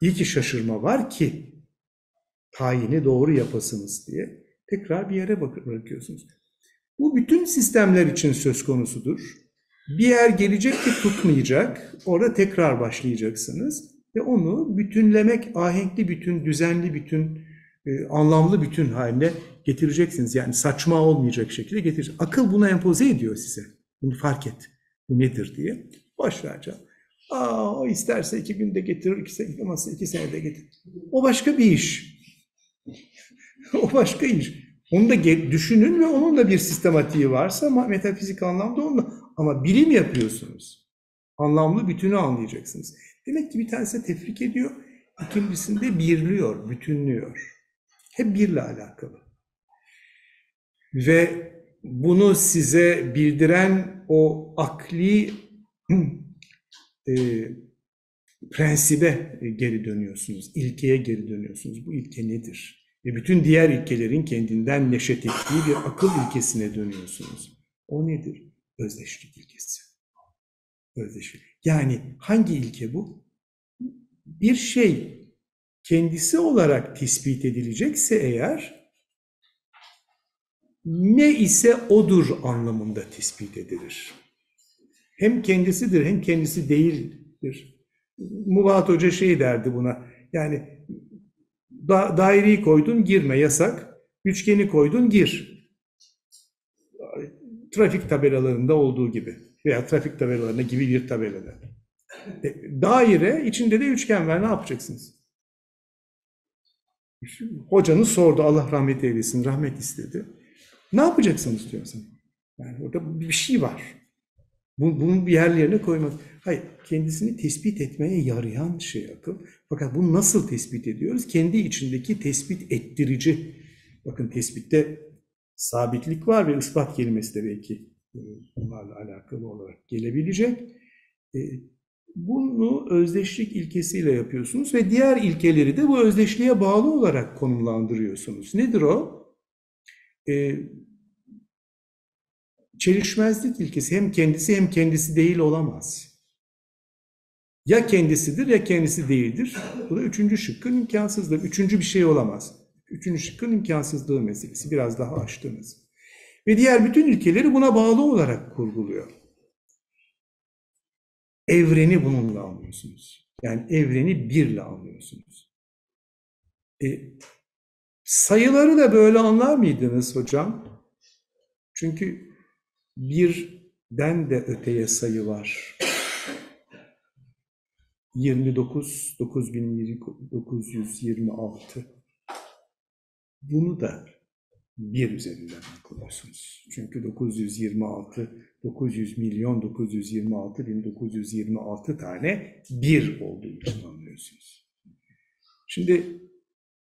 iyi ki şaşırma var ki tayini doğru yapasınız diye tekrar bir yere bırakıyorsunuz. Bu bütün sistemler için söz konusudur. Bir yer gelecek ki tutmayacak, orada tekrar başlayacaksınız ve onu bütünlemek, ahenkli bütün, düzenli bütün, e, anlamlı bütün haline getireceksiniz. Yani saçma olmayacak şekilde getireceksiniz. Akıl bunu empoze ediyor size. Bunu fark et. Bu nedir diye. Boş vereceğim. Aa, o isterse iki günde getirir, iki, iki, iki senede getirir. O başka bir iş. o başka iş. Onu da düşünün ve onun da bir sistematiği varsa metafizik anlamda onunla. Ama bilim yapıyorsunuz. Anlamlı bütünü anlayacaksınız. Demek ki bir tanesi tefrik ediyor, ikincisinde birliyor, bütünlüyor. Hep birle alakalı. Ve bunu size bildiren o akli e, prensibe geri dönüyorsunuz, ilkeye geri dönüyorsunuz. Bu ilke nedir? Ve bütün diğer ilkelerin kendinden neşet ettiği bir akıl ilkesine dönüyorsunuz. O nedir? Özdeşlik ilkesi. Özdeşlik. Yani hangi ilke bu? Bir şey kendisi olarak tespit edilecekse eğer ne ise odur anlamında tespit edilir. Hem kendisidir hem kendisi değildir. Mubat Hoca şey derdi buna. Yani da, daireyi koydun girme yasak. Üçgeni koydun gir. Trafik tabelalarında olduğu gibi veya trafik tabelalarında gibi bir tabelada. E, daire içinde de üçgen var ne yapacaksınız? Hocanız sordu Allah rahmet eylesin rahmet istedi. Ne yapacaksınız diyorsun. Yani orada bir şey var. Bu- Bunu bir yerlerine koymak. Hayır, kendisini tespit etmeye yarayan şey akıl. Fakat bunu nasıl tespit ediyoruz? Kendi içindeki tespit ettirici. Bakın tespitte sabitlik var ve ispat kelimesi de belki e, bunlarla alakalı olarak gelebilecek. E, Bunu özdeşlik ilkesiyle yapıyorsunuz ve diğer ilkeleri de bu özdeşliğe bağlı olarak konumlandırıyorsunuz. Nedir o? E, çelişmezlik ilkesi hem kendisi hem kendisi değil olamaz. Ya kendisidir ya kendisi değildir. Bu da üçüncü şıkkın imkansızlığı. Üçüncü bir şey olamaz. Üçüncü şıkkın imkansızlığı meselesi. Biraz daha açtığımız. Ve diğer bütün ilkeleri buna bağlı olarak kurguluyor. Evreni bununla anlıyorsunuz. Yani evreni birle anlıyorsunuz. E, sayıları da böyle anlar mıydınız hocam? Çünkü birden de öteye sayı var. 29, 9926. Bunu da bir üzerinden okuyorsunuz. Çünkü 926, 900 milyon 926 bin 926 tane bir olduğu için anlıyorsunuz. Şimdi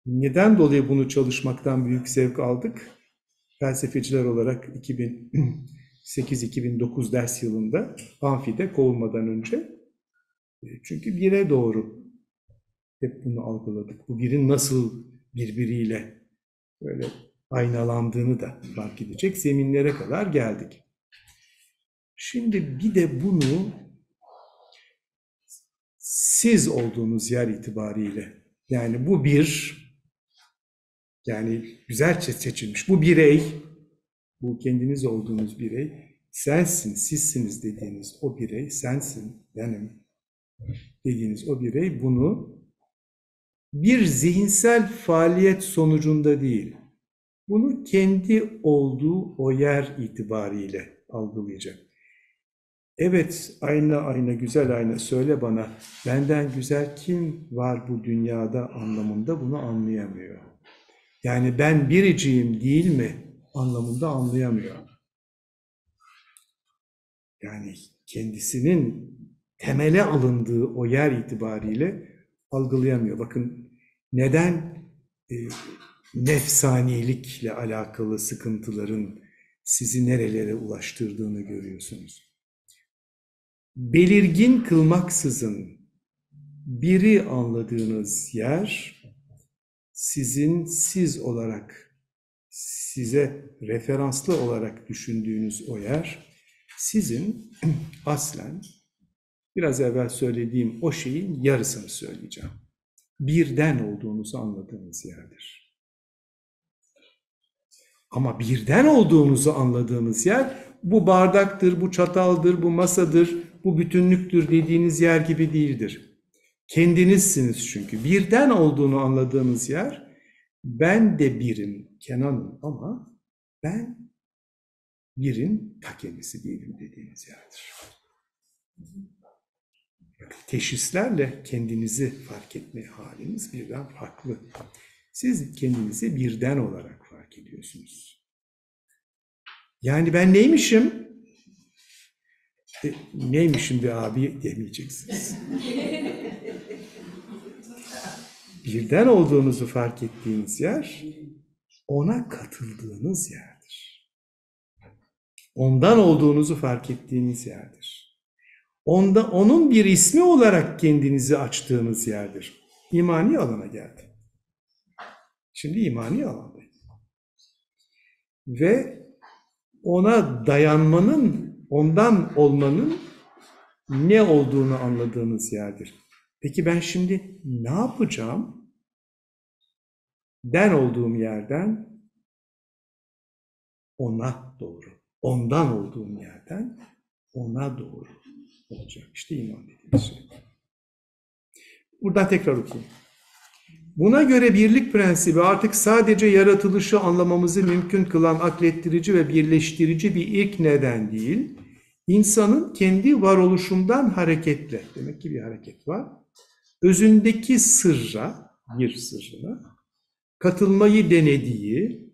neden dolayı bunu çalışmaktan büyük zevk aldık? Felsefeciler olarak 2008-2009 ders yılında amfide kovulmadan önce çünkü bire doğru hep bunu algıladık. Bu birin nasıl birbiriyle böyle aynalandığını da fark edecek zeminlere kadar geldik. Şimdi bir de bunu siz olduğunuz yer itibariyle yani bu bir yani güzel seçilmiş bu birey bu kendiniz olduğunuz birey sensin, sizsiniz dediğiniz o birey sensin, benim dediğiniz o birey bunu bir zihinsel faaliyet sonucunda değil, bunu kendi olduğu o yer itibariyle algılayacak. Evet, ayna ayna, güzel ayna söyle bana, benden güzel kim var bu dünyada anlamında bunu anlayamıyor. Yani ben biriciyim değil mi anlamında anlayamıyor. Yani kendisinin temele alındığı o yer itibariyle algılayamıyor. Bakın neden e, nefsanilikle alakalı sıkıntıların sizi nerelere ulaştırdığını görüyorsunuz. Belirgin kılmaksızın biri anladığınız yer sizin siz olarak size referanslı olarak düşündüğünüz o yer sizin aslen biraz evvel söylediğim o şeyin yarısını söyleyeceğim. Birden olduğunuzu anladığınız yerdir. Ama birden olduğunuzu anladığınız yer bu bardaktır, bu çataldır, bu masadır, bu bütünlüktür dediğiniz yer gibi değildir. Kendinizsiniz çünkü. Birden olduğunu anladığınız yer ben de birim, Kenan'ım ama ben birin ta kendisi değilim dediğiniz yerdir. Teşhislerle kendinizi fark etme haliniz birden farklı. Siz kendinizi birden olarak fark ediyorsunuz. Yani ben neymişim? E, neymişim bir abi demeyeceksiniz. Birden olduğunuzu fark ettiğiniz yer, ona katıldığınız yerdir. Ondan olduğunuzu fark ettiğiniz yerdir. Onda onun bir ismi olarak kendinizi açtığınız yerdir. İmani alana geldi. Şimdi imani alandayız. Ve ona dayanmanın ondan olmanın ne olduğunu anladığınız yerdir. Peki ben şimdi ne yapacağım? Den olduğum yerden ona doğru. Ondan olduğum yerden ona doğru olacak. İşte iman dediğimiz şey. Buradan tekrar okuyayım. Buna göre birlik prensibi artık sadece yaratılışı anlamamızı mümkün kılan aklettirici ve birleştirici bir ilk neden değil, insanın kendi varoluşundan hareketle, demek ki bir hareket var, özündeki sırra, bir sırrına, katılmayı denediği,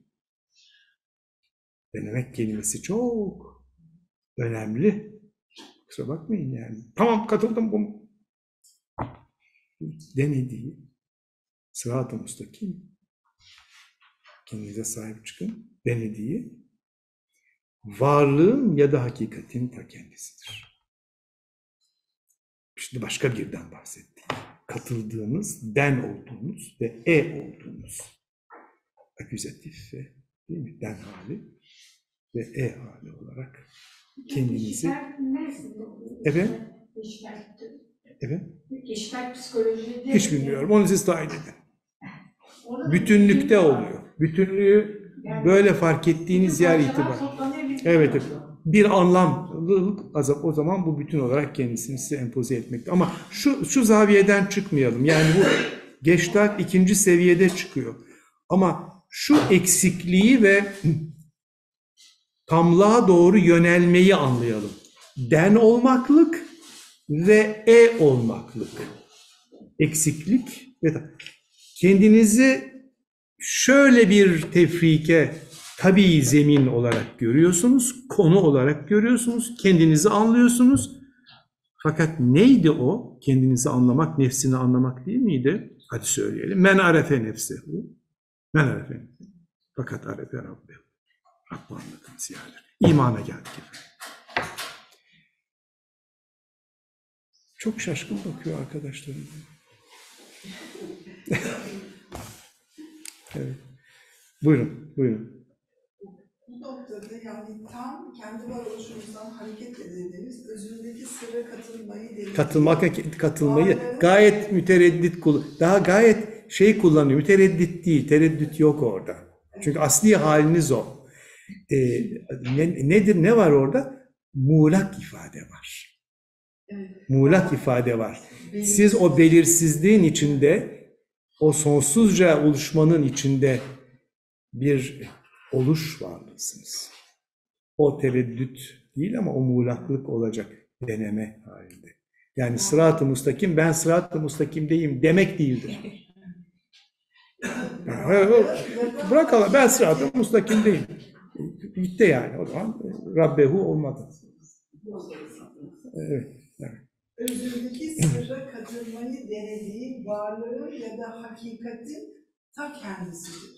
denemek kelimesi çok önemli. Kusura bakmayın yani. Tamam katıldım bu. Denediği, sırat-ı müstakim, kendinize sahip çıkın, denediği, varlığın ya da hakikatin ta kendisidir. Şimdi başka birden bahsettiğim. Katıldığınız, ben olduğunuz ve e olduğunuz. Aküzatif ve değil mi? Den hali ve e hali olarak kendinizi? Evet. Evet hiç bilmiyorum. Onu siz tayin edin. Bütünlükte oluyor. Bütünlüğü böyle fark ettiğiniz yer bir Evet, evet. bir anlamlılık azap o zaman bu bütün olarak kendisini size empoze etmekte. Ama şu şu zaviyeden çıkmayalım. Yani bu Geçtak ikinci seviyede çıkıyor. Ama şu eksikliği ve tamlığa doğru yönelmeyi anlayalım. Den olmaklık ve e olmaklık. Eksiklik ve kendinizi şöyle bir tefrike tabii zemin olarak görüyorsunuz, konu olarak görüyorsunuz, kendinizi anlıyorsunuz. Fakat neydi o? Kendinizi anlamak, nefsini anlamak değil miydi? Hadi söyleyelim. Men arefe nefsehu. Men arefe nefsehu. Fakat arefe rabbehu. Anladığımız yerler. İmana geldik. Çok şaşkın bakıyor arkadaşlarım. evet. Buyurun, buyurun. Bu noktada yani tam kendi varoluşumuzdan hareket edildiğimiz özündeki sırra katılmayı deneyim. Katılmak, katılmayı gayet mütereddit kul, daha gayet şey kullanıyor. Mütereddit değil, tereddüt yok orada. Çünkü asli haliniz o. Ee, ne- nedir, ne var orada? Muğlak ifade var. Muğlak ifade var. Siz o belirsizliğin içinde, o sonsuzca oluşmanın içinde bir oluş varlısınız. O tereddüt değil ama o muğlaklık olacak deneme halinde. Yani sırat-ı müstakim, ben sırat-ı müstakimdeyim demek değildir. Yani, Bırakalım, ben sırat-ı müstakimdeyim. Bitti yani o zaman Rabbehu olmadı. Evet. evet. özündeki sırra katılmayı denediği varlığın ya da hakikatin ta kendisidir.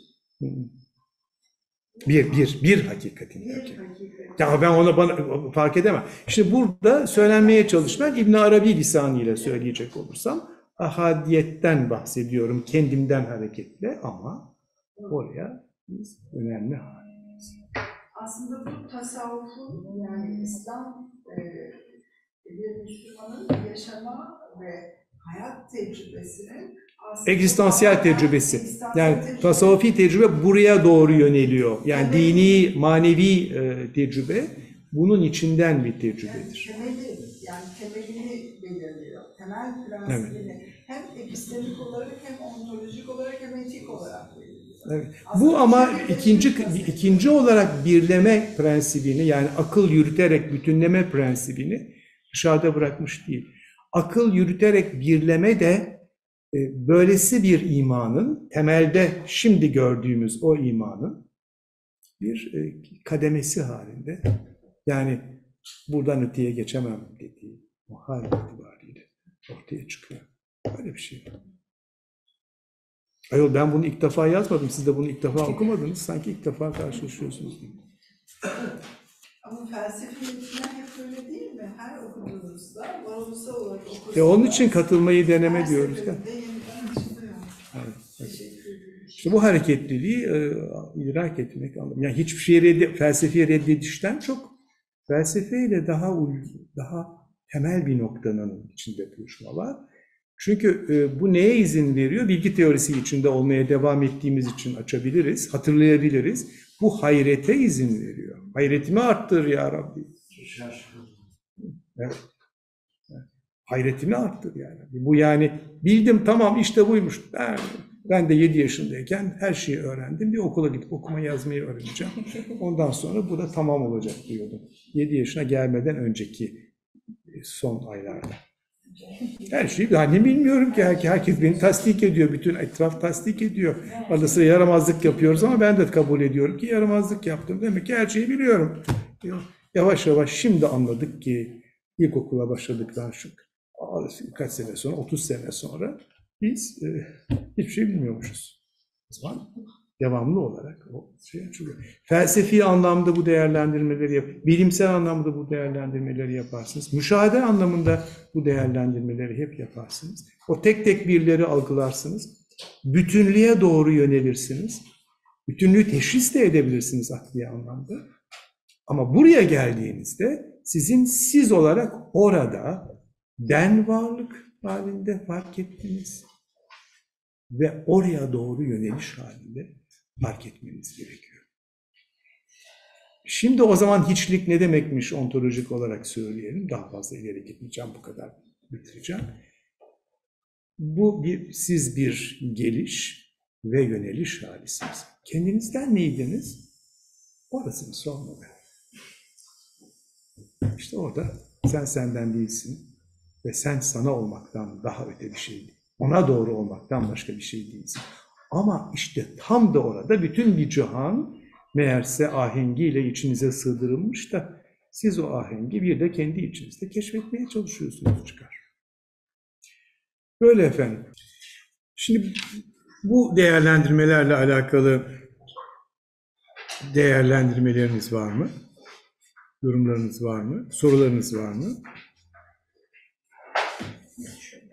Bir, bir, bir hakikatin. Bir gerçeği. hakikat. Ya ben ona bana fark edemem. İşte burada söylenmeye çalışmak İbn Arabi lisanıyla söyleyecek olursam ahadiyetten bahsediyorum kendimden hareketle ama oraya biz önemli Aslında bu tasavvufun yani İslam e, bir Müslümanın yaşama ve hayat tecrübesinin Egzistansiyel tecrübesi. Egzistansiyel Yani tecrübe. tasavvufi tecrübe buraya doğru yöneliyor. Yani dini, manevi e, tecrübe bunun içinden bir Yani tecrübedir. temeli, yani temelini belirliyor. Temel prensibini hem epistemik olarak hem ontolojik olarak hem etik olarak belirliyor. Evet. Bu ama ikinci şey bahsediyor. ikinci olarak birleme prensibini yani akıl yürüterek bütünleme prensibini dışarıda bırakmış değil. Akıl yürüterek birleme de e, böylesi bir imanın temelde şimdi gördüğümüz o imanın bir e, kademesi halinde yani buradan öteye geçemem dediği o hal itibariyle ortaya çıkıyor. Böyle bir şey var. Ayol ben bunu ilk defa yazmadım. Siz de bunu ilk defa okumadınız. Sanki ilk defa karşılaşıyorsunuz. Ama felsefe metinler hep öyle değil mi? Her okuduğunuzda varoluşsal olarak okursunuz. E onun için katılmayı deneme diyoruz. ya. Evet. İşte bu hareketliliği e, idrak etmek anlamı. Yani hiçbir şeyi reddi, felsefi reddedişten çok felsefeyle daha daha temel bir noktanın içinde buluşma var. Çünkü e, bu neye izin veriyor? Bilgi teorisi içinde olmaya devam ettiğimiz için açabiliriz, hatırlayabiliriz. Bu hayrete izin veriyor. Hayretimi arttır ya Rabbi. Hayretimi arttır yani. Bu yani bildim tamam işte buymuş. Ben, ben de 7 yaşındayken her şeyi öğrendim. Bir okula gidip okuma yazmayı öğreneceğim. Ondan sonra bu da tamam olacak diyordum. 7 yaşına gelmeden önceki e, son aylarda. Her şeyi yani bilmiyorum ki herkes, herkes beni tasdik ediyor. Bütün etraf tasdik ediyor. Arada sıra yaramazlık yapıyoruz ama ben de kabul ediyorum ki yaramazlık yaptım. Demek ki her şeyi biliyorum. Yavaş yavaş şimdi anladık ki ilkokula başladıktan şu kaç sene sonra, 30 sene sonra biz e, hiçbir şey bilmiyormuşuz. O zaman devamlı olarak o şey açılıyor. Felsefi anlamda bu değerlendirmeleri yap, bilimsel anlamda bu değerlendirmeleri yaparsınız. Müşahede anlamında bu değerlendirmeleri hep yaparsınız. O tek tek birleri algılarsınız. Bütünlüğe doğru yönelirsiniz. Bütünlüğü teşhis de edebilirsiniz akli anlamda. Ama buraya geldiğinizde sizin siz olarak orada den varlık halinde fark ettiniz. Ve oraya doğru yöneliş halinde fark etmeniz gerekiyor. Şimdi o zaman hiçlik ne demekmiş ontolojik olarak söyleyelim. Daha fazla ileri gitmeyeceğim bu kadar bitireceğim. Bu bir siz bir geliş ve yöneliş halisiniz. Kendinizden neydiniz? Orasını sormadı. İşte orada sen senden değilsin ve sen sana olmaktan daha öte bir şey değil. Ona doğru olmaktan başka bir şey değilsin. Ama işte tam da orada bütün bir cihan meğerse ahengiyle içinize sığdırılmış da siz o ahengi bir de kendi içinizde keşfetmeye çalışıyorsunuz çıkar. Böyle efendim. Şimdi bu değerlendirmelerle alakalı değerlendirmeleriniz var mı? Yorumlarınız var mı? Sorularınız var mı?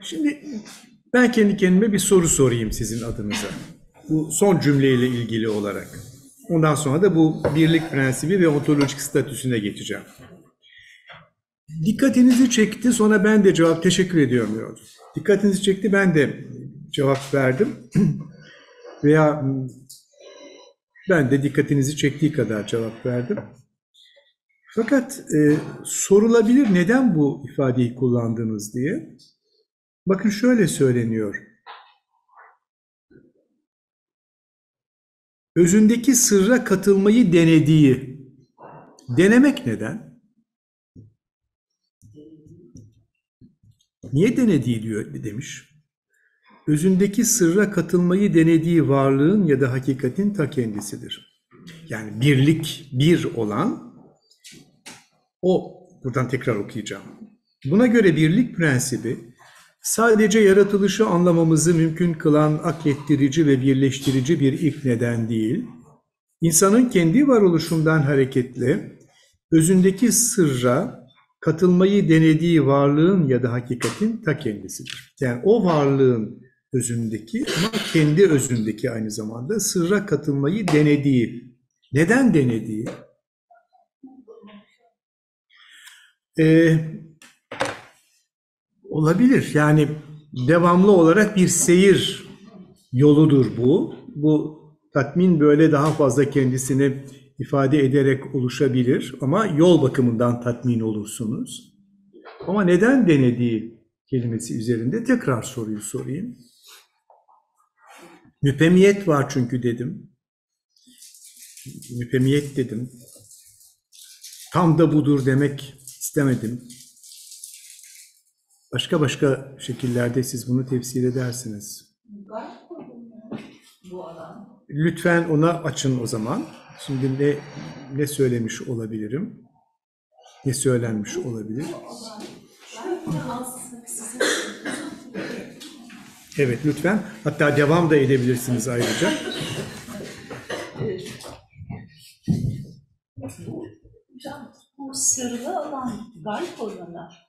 Şimdi ben kendi kendime bir soru sorayım sizin adınıza. Bu son cümleyle ilgili olarak. Ondan sonra da bu birlik prensibi ve ontolojik statüsüne geçeceğim. Dikkatinizi çekti, sonra ben de cevap teşekkür ediyorum diyor. Dikkatinizi çekti, ben de cevap verdim. Veya ben de dikkatinizi çektiği kadar cevap verdim. Fakat e, sorulabilir neden bu ifadeyi kullandınız diye. Bakın şöyle söyleniyor. Özündeki sırra katılmayı denediği. Denemek neden? Niye denediği diyor demiş. Özündeki sırra katılmayı denediği varlığın ya da hakikatin ta kendisidir. Yani birlik, bir olan o. Buradan tekrar okuyacağım. Buna göre birlik prensibi sadece yaratılışı anlamamızı mümkün kılan aklettirici ve birleştirici bir ilk neden değil, insanın kendi varoluşundan hareketle özündeki sırra katılmayı denediği varlığın ya da hakikatin ta kendisidir. Yani o varlığın özündeki ama kendi özündeki aynı zamanda sırra katılmayı denediği. Neden denediği? Ee, olabilir. Yani devamlı olarak bir seyir yoludur bu. Bu tatmin böyle daha fazla kendisini ifade ederek oluşabilir ama yol bakımından tatmin olursunuz. Ama neden denediği kelimesi üzerinde tekrar soruyu sorayım. Müpemiyet var çünkü dedim. Müpemiyet dedim. Tam da budur demek istemedim. Başka başka şekillerde siz bunu tefsir edersiniz. Lütfen ona açın o zaman. Şimdi ne ne söylemiş olabilirim? Ne söylenmiş olabilir? Evet lütfen. Hatta devam da edebilirsiniz ayrıca. Hocam bu sırrı olan gayb olanı e,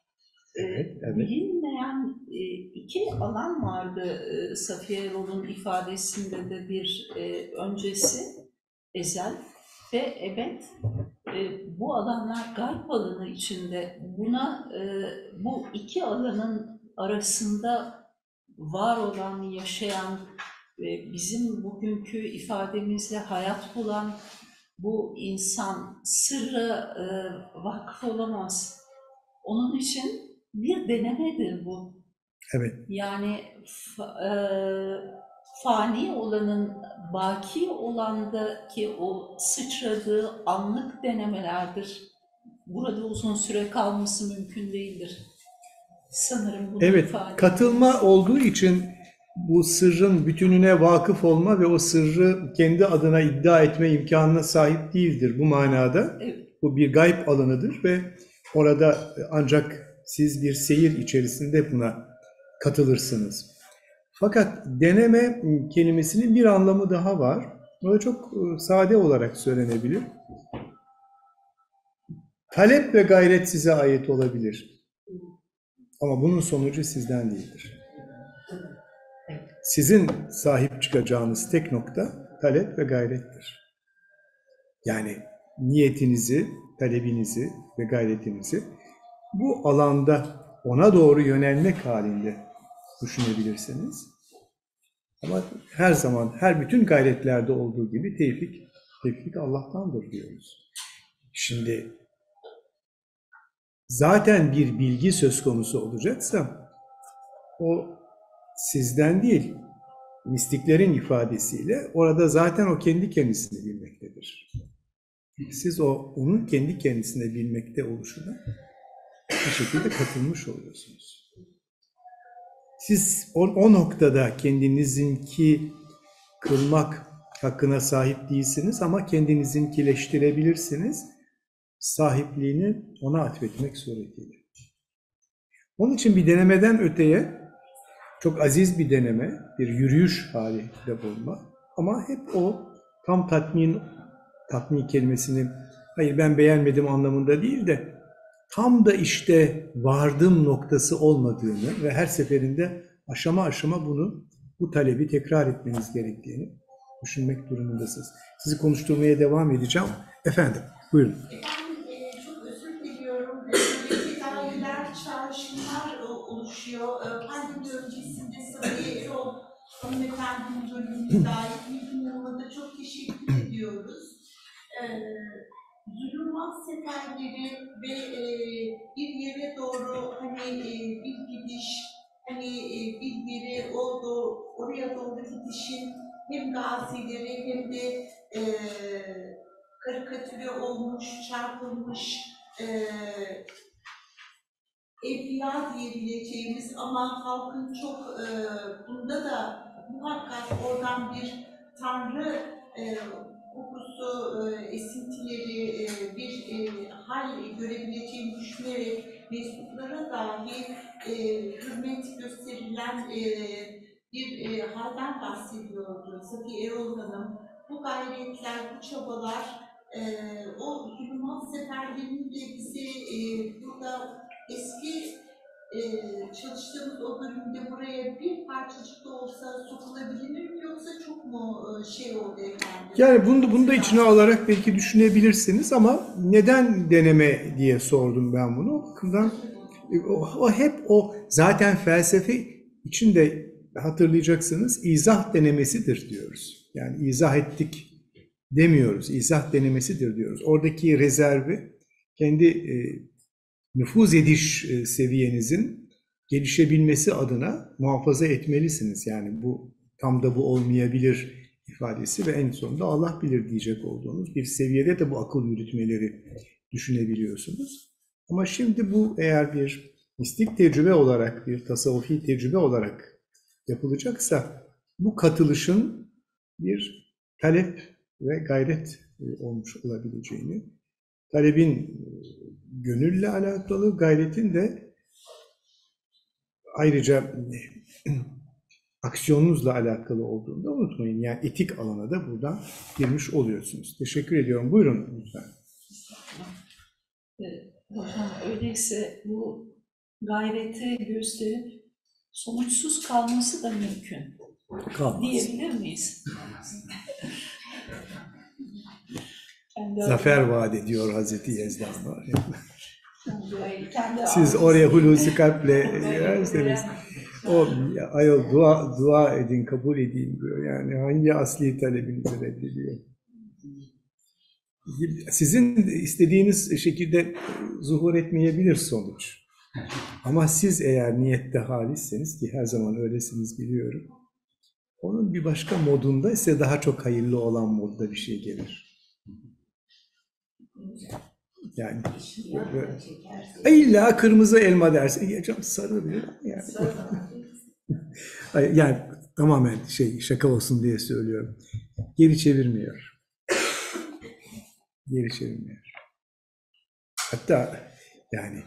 Evet, evet. bilinmeyen e, iki alan vardı e, Safiye Erol'un ifadesinde de bir e, öncesi ezel ve ebed. Bu alanlar galp alanı içinde buna bu iki alanın arasında var olan, yaşayan ve bizim bugünkü ifademizle hayat bulan bu insan sırra e, vakıf olamaz. Onun için bir denemedir bu. Evet. Yani e, fani olanın baki olandaki o sıçradığı anlık denemelerdir. Burada uzun süre kalması mümkün değildir. Sanırım bunu Evet, ifade katılma olduğu için bu sırrın bütününe vakıf olma ve o sırrı kendi adına iddia etme imkanına sahip değildir bu manada. Evet. Bu bir gayb alanıdır ve orada ancak siz bir seyir içerisinde buna katılırsınız. Fakat deneme kelimesinin bir anlamı daha var. O da çok e, sade olarak söylenebilir. Talep ve gayret size ait olabilir. Ama bunun sonucu sizden değildir. Sizin sahip çıkacağınız tek nokta talep ve gayrettir. Yani niyetinizi, talebinizi ve gayretinizi bu alanda ona doğru yönelmek halinde düşünebilirsiniz. Ama her zaman, her bütün gayretlerde olduğu gibi tevfik, tevfik Allah'tandır diyoruz. Şimdi zaten bir bilgi söz konusu olacaksa o sizden değil, mistiklerin ifadesiyle orada zaten o kendi kendisini bilmektedir. Siz o onun kendi kendisine bilmekte oluşuna bir şekilde katılmış oluyorsunuz. Siz o, o noktada kendinizinki kılmak hakkına sahip değilsiniz ama kendinizinkileştirebilirsiniz. Sahipliğini ona atfetmek suretiyle. Onun için bir denemeden öteye çok aziz bir deneme, bir yürüyüş halinde bulunma. Ama hep o tam tatmin, tatmin kelimesini hayır ben beğenmedim anlamında değil de tam da işte vardım noktası olmadığını ve her seferinde aşama aşama bunu, bu talebi tekrar etmeniz gerektiğini düşünmek durumundasınız. Sizi konuşturmaya devam edeceğim. Efendim, buyurun. Çok özür diliyorum. E, Tedaviler, çağrışımlar e, oluşuyor. E, Pandemi öncesinde Sabiha Erol hanımefendinin bölümüne dair olmadı. Çok teşekkür ediyoruz. E, Zulümat seferleri ve e, bir yere doğru hani e, bir gidiş, hani e, bir yere o oraya doğru gidişin hem gazileri hem de e, karikatüre olmuş, çarpılmış eee evliya diyebileceğimiz ama halkın çok eee, bunda da muhakkak oradan bir tanrı eee kokusu, eee, esintileri, eee, bir eee, hal görebileceğini düşünerek mensuplara dahi eee, hürmet gösterilen eee, bir eee, halden bahsediyordu Safiye Erol Hanım. Bu gayretler, bu çabalar Eee o zulümat seferlerini de bize eee, burada eski eee, çalıştığımız o bölümde buraya bir parçacık da olsa sokulabilir mi yoksa çok mu eee, şey oldu efendim? Yani bunu bunu da içine alarak belki düşünebilirsiniz ama neden deneme diye sordum ben bunu. O bakımdan e, o, o hep o zaten felsefe içinde hatırlayacaksınız izah denemesidir diyoruz. Yani izah ettik demiyoruz. İzah denemesidir diyoruz. Oradaki rezervi kendi e, nüfuz ediş e, seviyenizin gelişebilmesi adına muhafaza etmelisiniz. Yani bu tam da bu olmayabilir ifadesi ve en sonunda Allah bilir diyecek olduğunuz bir seviyede de bu akıl yürütmeleri düşünebiliyorsunuz. Ama şimdi bu eğer bir mistik tecrübe olarak, bir tasavvufi tecrübe olarak yapılacaksa bu katılışın bir talep ve gayret e, olmuş olabileceğini, talebin e, gönülle alakalı, gayretin de ayrıca aksiyonunuzla alakalı olduğunu da unutmayın. Yani etik alana da buradan girmiş oluyorsunuz. Teşekkür ediyorum. Buyurun lütfen. E, Hocam öyleyse bu gayreti gösterip sonuçsuz kalması da mümkün Kalmaz. diyebilir miyiz? Ben zafer vaat ediyor Hazreti Yezdan var. Kendi- kendi Siz oraya hulusi kalple girerseniz o ayol dua dua edin kabul edeyim diyor. Yani hangi asli talebinizi reddediyor? Sizin istediğiniz şekilde zuhur etmeyebilir sonuç. Ama siz eğer niyette halisseniz ki her zaman öylesiniz biliyorum. Onun bir başka modunda ise daha çok hayırlı olan modda bir şey gelir. Yani böyle- İlla kırmızı elma dersin. Ya canım sarı bile yani. Yani tamamen şey şaka olsun diye söylüyorum. Geri çevirmiyor. Geri çevirmiyor. Hatta yani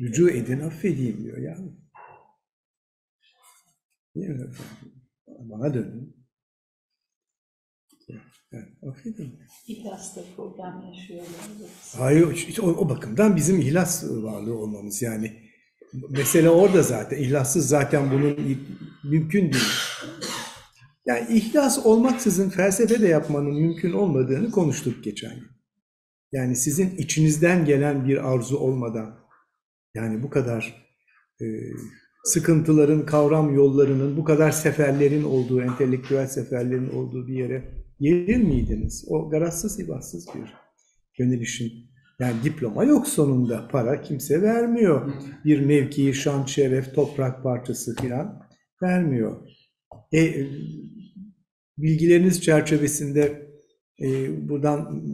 rücu edin affedeyim diyor ya. Bana dönün. Yani affedin. İhlas'ta problem yaşıyorlar. Hayır, işte o, o bakımdan bizim ihlas varlığı olmamız yani. Mesele orada zaten. İhlassız zaten bunun mümkün değil. Yani ihlas olmaksızın felsefe de yapmanın mümkün olmadığını konuştuk geçen gün. Yani sizin içinizden gelen bir arzu olmadan, yani bu kadar e, sıkıntıların, kavram yollarının, bu kadar seferlerin olduğu, entelektüel seferlerin olduğu bir yere gelir miydiniz? O garazsız, ibatsız bir yönelişin. Yani diploma yok sonunda. Para kimse vermiyor. Bir mevki, şan, şeref, toprak parçası filan vermiyor. E, bilgileriniz çerçevesinde e, buradan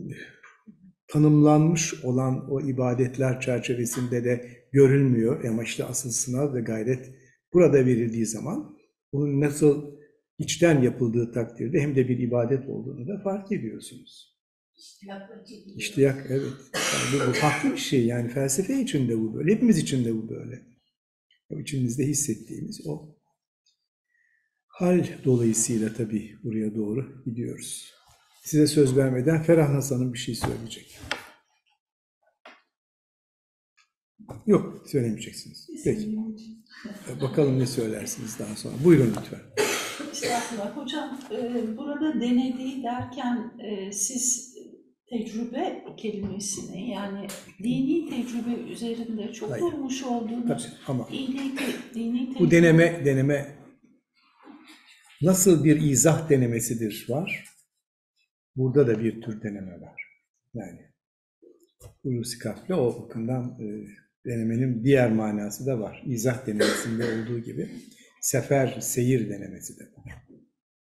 tanımlanmış olan o ibadetler çerçevesinde de görülmüyor. Ama işte asıl sınav ve gayret burada verildiği zaman bunun nasıl içten yapıldığı takdirde hem de bir ibadet olduğunu da fark ediyorsunuz. İştiyak evet. Yani bu, bu farklı bir şey yani felsefe için de bu böyle. Hepimiz için de bu böyle. O içimizde hissettiğimiz o hal dolayısıyla tabii buraya doğru gidiyoruz. Size söz vermeden Ferah Hasan'ın bir şey söyleyecek. Yok söylemeyeceksiniz. Peki. Bakalım ne söylersiniz daha sonra. Buyurun lütfen. Estağfurullah. Hocam e, burada denediği derken e, siz tecrübe kelimesini yani dini tecrübe üzerinde çok Hayır. durmuş olduğunuz Tabii ama dini, te- dini bu tecrübe deneme deneme nasıl bir izah denemesidir var. Burada da bir tür deneme var. Yani Hulusi Kalp'le o bakımdan e, denemenin diğer manası da var. İzah denemesinde olduğu gibi sefer, seyir denemesi de var.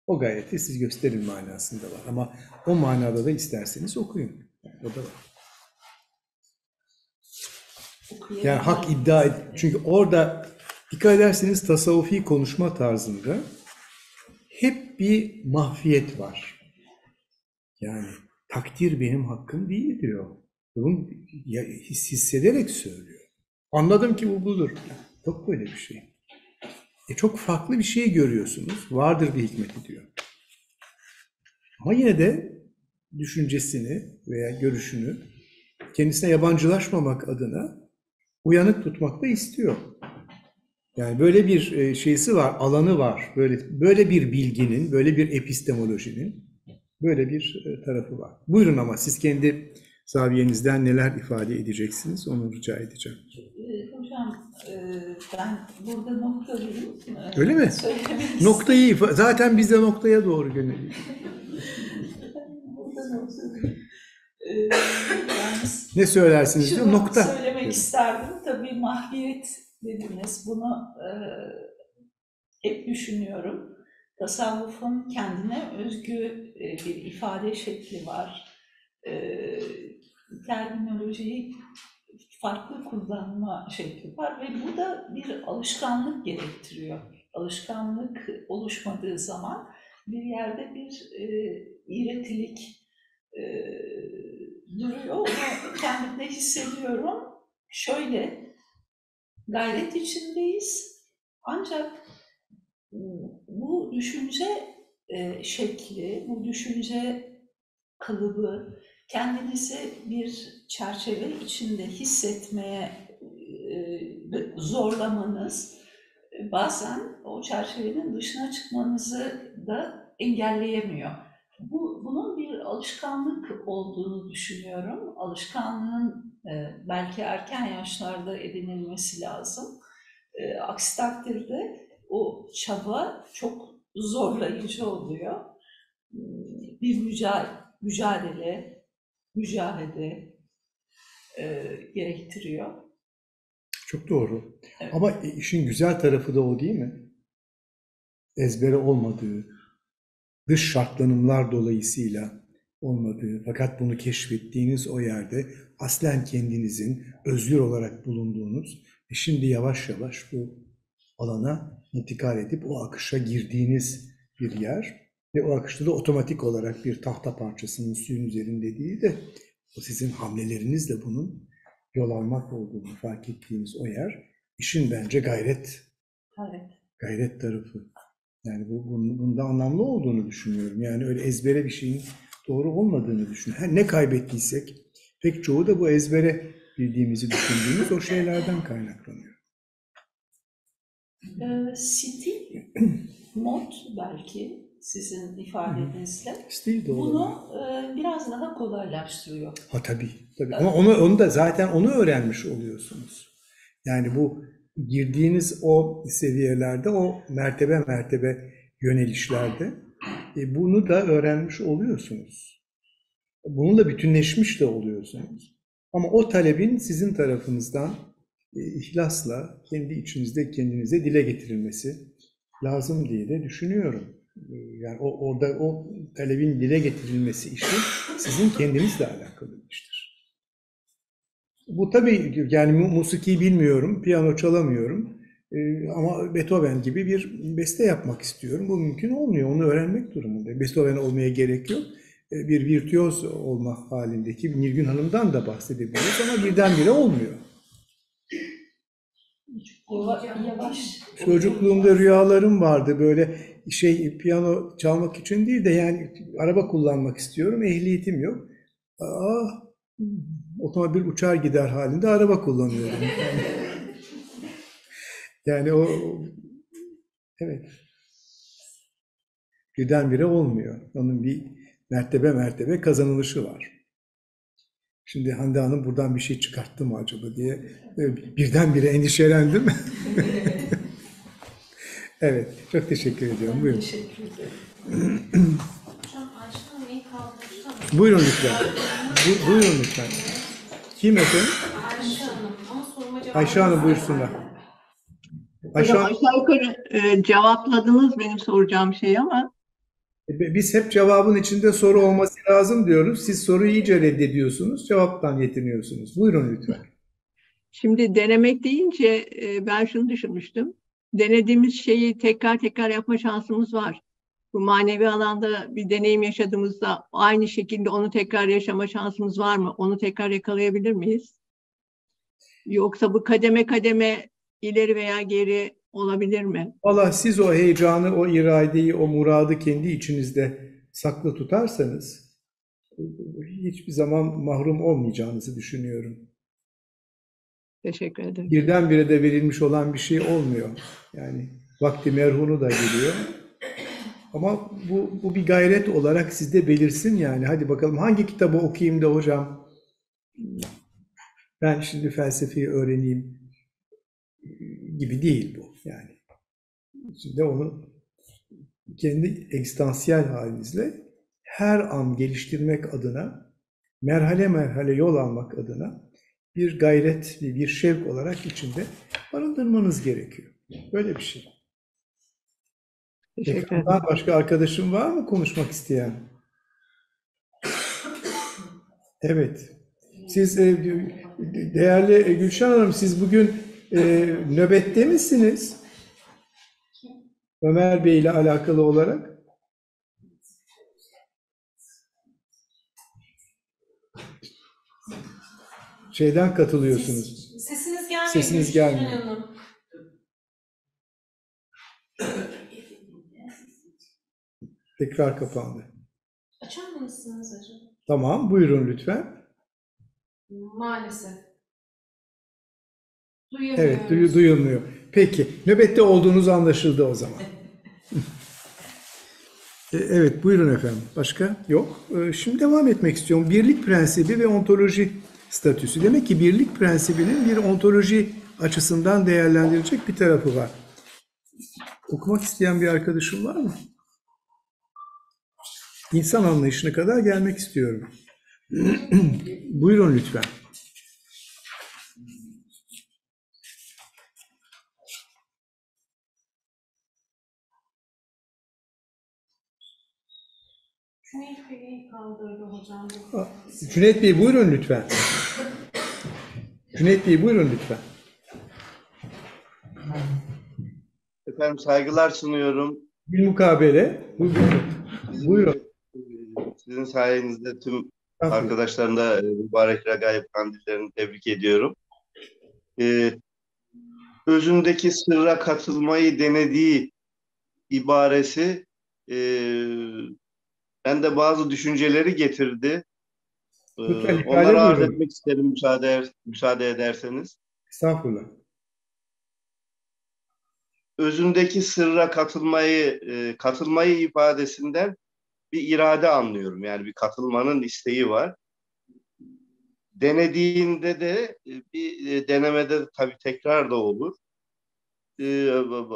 O gayreti siz gösterin manasında var. Ama o manada da isterseniz okuyun. O da var. Yani hak iddia ed- Çünkü orada dikkat ederseniz tasavvufi konuşma tarzında hep bir mahfiyet var. Yani takdir benim hakkım değil diyor. Bunu hissederek söylüyor. Anladım ki bu budur. Yok böyle bir şey. E çok farklı bir şey görüyorsunuz. Vardır bir hikmeti diyor. Ama yine de düşüncesini veya görüşünü kendisine yabancılaşmamak adına uyanık tutmak da istiyor. Yani böyle bir e, şeysi var, alanı var. Böyle böyle bir bilginin, böyle bir epistemolojinin böyle bir e, tarafı var. Buyurun ama siz kendi zaviyenizden neler ifade edeceksiniz onu rica edeceğim. E, Hocam e, ben burada noktalayayım. E, Öyle mi? Noktayı zaten biz de noktaya doğru yöneliyoruz. Burada. E, yani Ne söylersiniz diyor, nokta. söylemek isterdim. Tabii mahviyet dediniz. Bunu e, hep düşünüyorum. Tasavvufun kendine özgü e, bir ifade şekli var. E, terminolojiyi farklı kullanma şekli var ve bu da bir alışkanlık gerektiriyor. Alışkanlık oluşmadığı zaman bir yerde bir e, iğretilik e, duruyor. Onu kendimde hissediyorum. Şöyle, gayret içindeyiz. Ancak bu düşünce e, şekli, bu düşünce kalıbı kendinizi bir çerçeve içinde hissetmeye e, zorlamanız e, bazen o çerçevenin dışına çıkmanızı da engelleyemiyor. Bu, bunun bir alışkanlık olduğunu düşünüyorum. Alışkanlığın e, belki erken yaşlarda edinilmesi lazım. Aksi takdirde o çaba çok zorlayıcı oluyor. Hmm, Bir mücadele, mücadele mücahede e, gerektiriyor. Çok doğru. Evet. Ama işin güzel tarafı da o değil mi? Ezbere olmadığı, dış şartlanımlar dolayısıyla olmadığı fakat bunu keşfettiğiniz o yerde aslen kendinizin özgür olarak bulunduğunuz ve şimdi yavaş yavaş bu alana intikal edip o akışa girdiğiniz bir yer ve o akışta da otomatik olarak bir tahta parçasının suyun üzerinde değil de o sizin hamlelerinizle bunun yol almak olduğunu fark ettiğiniz o yer işin bence gayret Evet. gayret tarafı. Yani bu bunun, bunda anlamlı olduğunu düşünüyorum. Yani öyle ezbere bir şeyin doğru olmadığını düşünüyorum. Her ne kaybettiysek pek çoğu da bu ezbere bildiğimizi düşündüğümüz o şeylerden kaynaklanıyor. E, stil, mod belki sizin ifadenizle. Stil de. Bunu e, biraz daha kolaylaştırıyor. Ha tabii, tabii. Ama onu, onu da zaten onu öğrenmiş oluyorsunuz. Yani bu girdiğiniz o seviyelerde, o mertebe mertebe yönelişlerde e, bunu da öğrenmiş oluyorsunuz. Bununla bütünleşmiş de oluyorsunuz. Ama o talebin sizin tarafınızdan e, ihlasla kendi içinizde kendinize dile getirilmesi lazım diye de düşünüyorum. E, Yani o, orada o talebin dile getirilmesi işi sizin kendinizle alakalı bir iştir. Bu tabii yani mu- musiki bilmiyorum, piyano çalamıyorum Ee, ama Beethoven gibi bir beste yapmak istiyorum. Bu mümkün olmuyor, onu öğrenmek durumunda. Beethoven olmaya gerek yok. Ee, Bir virtüöz olma halindeki Nilgün Hanım'dan da bahsedebiliriz ama birdenbire olmuyor. Çocukluğumda rüyalarım vardı böyle şey piyano çalmak için değil de yani araba kullanmak istiyorum. Ehliyetim yok. Aa, otomobil uçar gider halinde araba kullanıyorum. Yani, o evet. Birdenbire olmuyor. Onun bir mertebe mertebe kazanılışı var. Şimdi Hande Hanım buradan bir şey çıkarttı mı acaba diye böyle birdenbire endişelendim. Evet, çok teşekkür ediyorum. Buyurun. Teşekkür ederim. Hocam Ayşe Buyurun lütfen. Bu- buyurun lütfen. Kim efendim? Ayşe Hanım ama soruma cevap Ayşe Hanım buyursunlar. Ayşe Hanım, aşağı yukarı e, cevapladınız benim soracağım şeyi ama biz hep cevabın içinde soru olması lazım diyoruz. Siz soruyu iyice reddediyorsunuz, cevaptan yetiniyorsunuz. Buyurun lütfen. şimdi denemek deyince e, ben şunu düşünmüştüm. Denediğimiz şeyi tekrar tekrar yapma şansımız var. Bu manevi alanda bir deneyim yaşadığımızda aynı şekilde onu tekrar yaşama şansımız var mı? Onu tekrar yakalayabilir miyiz? Yoksa bu kademe kademe ileri veya geri olabilir mi? Valla siz o heyecanı, o iradeyi, o muradı kendi içinizde saklı tutarsanız hiçbir zaman mahrum olmayacağınızı düşünüyorum. Teşekkür ederim. birdenbire de verilmiş olan bir şey olmuyor. Yani vakti merhunu da geliyor. Ama bu, bu bir gayret olarak sizde belirsin yani. Hadi bakalım hangi kitabı okuyayım da hocam ben şimdi felsefeyi öğreneyim gibi değil bu yani. Şimdi onu kendi ekstansiyel halinizle her an geliştirmek adına merhale merhale yol almak adına bir gayret, bir bir şevk olarak içinde barındırmanız gerekiyor. Böyle bir şey. Ekrandan başka arkadaşım var mı konuşmak isteyen? Evet. Siz e, değerli Gülşen Hanım, siz bugün e, nöbette misiniz? Ömer Bey ile alakalı olarak. Şeyden katılıyorsunuz. Sesiniz gelmiyor. Sesiniz gelmiyor. Tekrar kapandı. Açar mısınız hocam? Tamam, buyurun lütfen. Maalesef. Evet, duyu- Duyamıyoruz. duyulmuyor. Peki, nöbette olduğunuz anlaşıldı o zaman. E, Evet, buyurun efendim. Başka? Yok. E, Şimdi devam etmek istiyorum. Birlik prensibi ve ontoloji statüsü. Demek ki birlik prensibinin bir ontoloji açısından değerlendirilecek bir tarafı var. Okumak isteyen bir arkadaşım var mı? İnsan anlayışına kadar gelmek istiyorum. Buyurun lütfen. Cüneyt Bey'i kaldırdı hocam. Cüneyt Bey buyurun lütfen. Cüneyt Bey buyurun lütfen. Efendim saygılar sunuyorum. Bir mukabele. Buyurun. Buyurun. Sizin sayenizde tüm arkadaşlarım da e, mübarek regaib kandillerini tebrik ediyorum. Ee, özündeki sırra katılmayı denediği ibaresi e, bende bazı düşünceleri getirdi. Ee, Lütfen onları arz buyurun. etmek isterim müsaade, müsaade ederseniz. Estağfurullah. özündeki sırra katılmayı e, katılmayı ifadesinden bir irade anlıyorum. Yani bir katılmanın isteği var. Denediğinde de e, bir e, denemede de tabii tekrar da olur. E,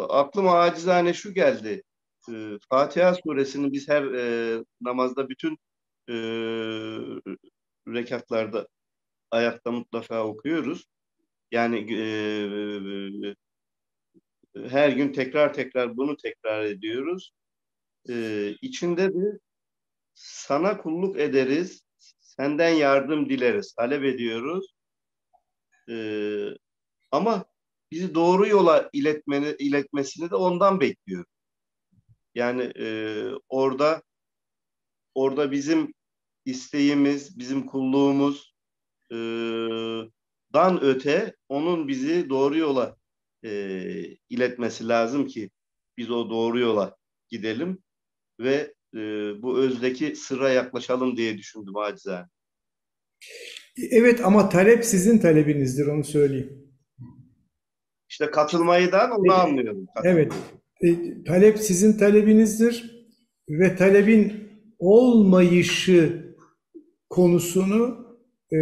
aklıma acizane şu geldi. E, Fatiha suresini biz her e, namazda bütün e, rekatlarda ayakta mutlaka okuyoruz. Yani e, her gün tekrar tekrar bunu tekrar ediyoruz. Ee, içinde de sana kulluk ederiz, senden yardım dileriz, talep ediyoruz. Ee, ama bizi doğru yola iletmeni, iletmesini de ondan bekliyor. Yani e, orada orada bizim isteğimiz, bizim kulluğumuz e, dan öte onun bizi doğru yola e, iletmesi lazım ki biz o doğru yola gidelim ve e, bu özdeki sıra yaklaşalım diye düşündüm acizane. Evet ama talep sizin talebinizdir onu söyleyeyim. İşte katılmayıdan onu Peki. anlıyorum. Evet. E, talep sizin talebinizdir ve talebin olmayışı konusunu e,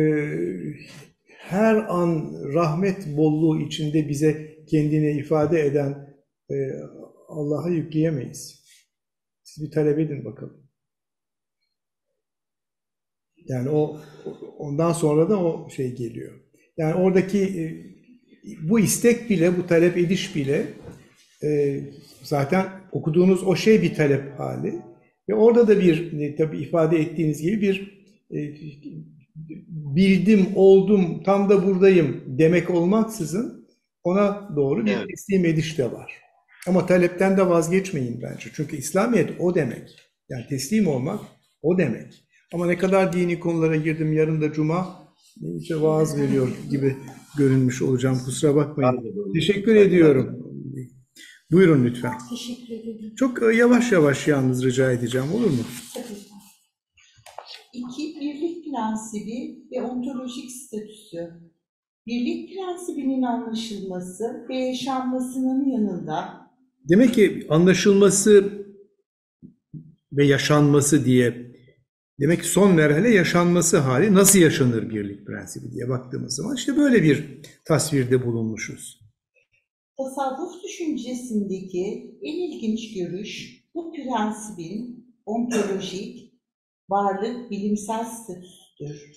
her an rahmet bolluğu içinde bize kendini ifade eden e, Allah'a yükleyemeyiz. Siz bir talep edin bakalım. Yani o ondan sonra da o şey geliyor. Yani oradaki e, bu istek bile, bu talep ediş bile e, zaten okuduğunuz o şey bir talep hali. Ve orada da bir e, tabii ifade ettiğiniz gibi bir e, bildim, oldum, tam da buradayım demek olmaksızın ona doğru bir Evet. teslim ediş de var. Ama talepten de vazgeçmeyin bence. Çünkü İslamiyet o demek. Yani teslim olmak o demek. Ama ne kadar dini konulara girdim yarın da cuma işte vaaz veriyor gibi görünmüş olacağım. Kusura bakmayın. Teşekkür ediyorum. Buyurun lütfen. Teşekkür ederim. Çok e, yavaş yavaş yalnız rica edeceğim olur mu? Tabii. İki, birlik prensibi ve ontolojik statüsü. Birlik prensibinin anlaşılması ve yaşanmasının yanında Demek ki anlaşılması ve yaşanması diye demek ki son merhale yaşanması hali nasıl yaşanır birlik prensibi diye baktığımız zaman işte böyle bir tasvirde bulunmuşuz. Tasavvuf düşüncesindeki en ilginç görüş bu prensibin ontolojik varlık bilimsel statüsüdür.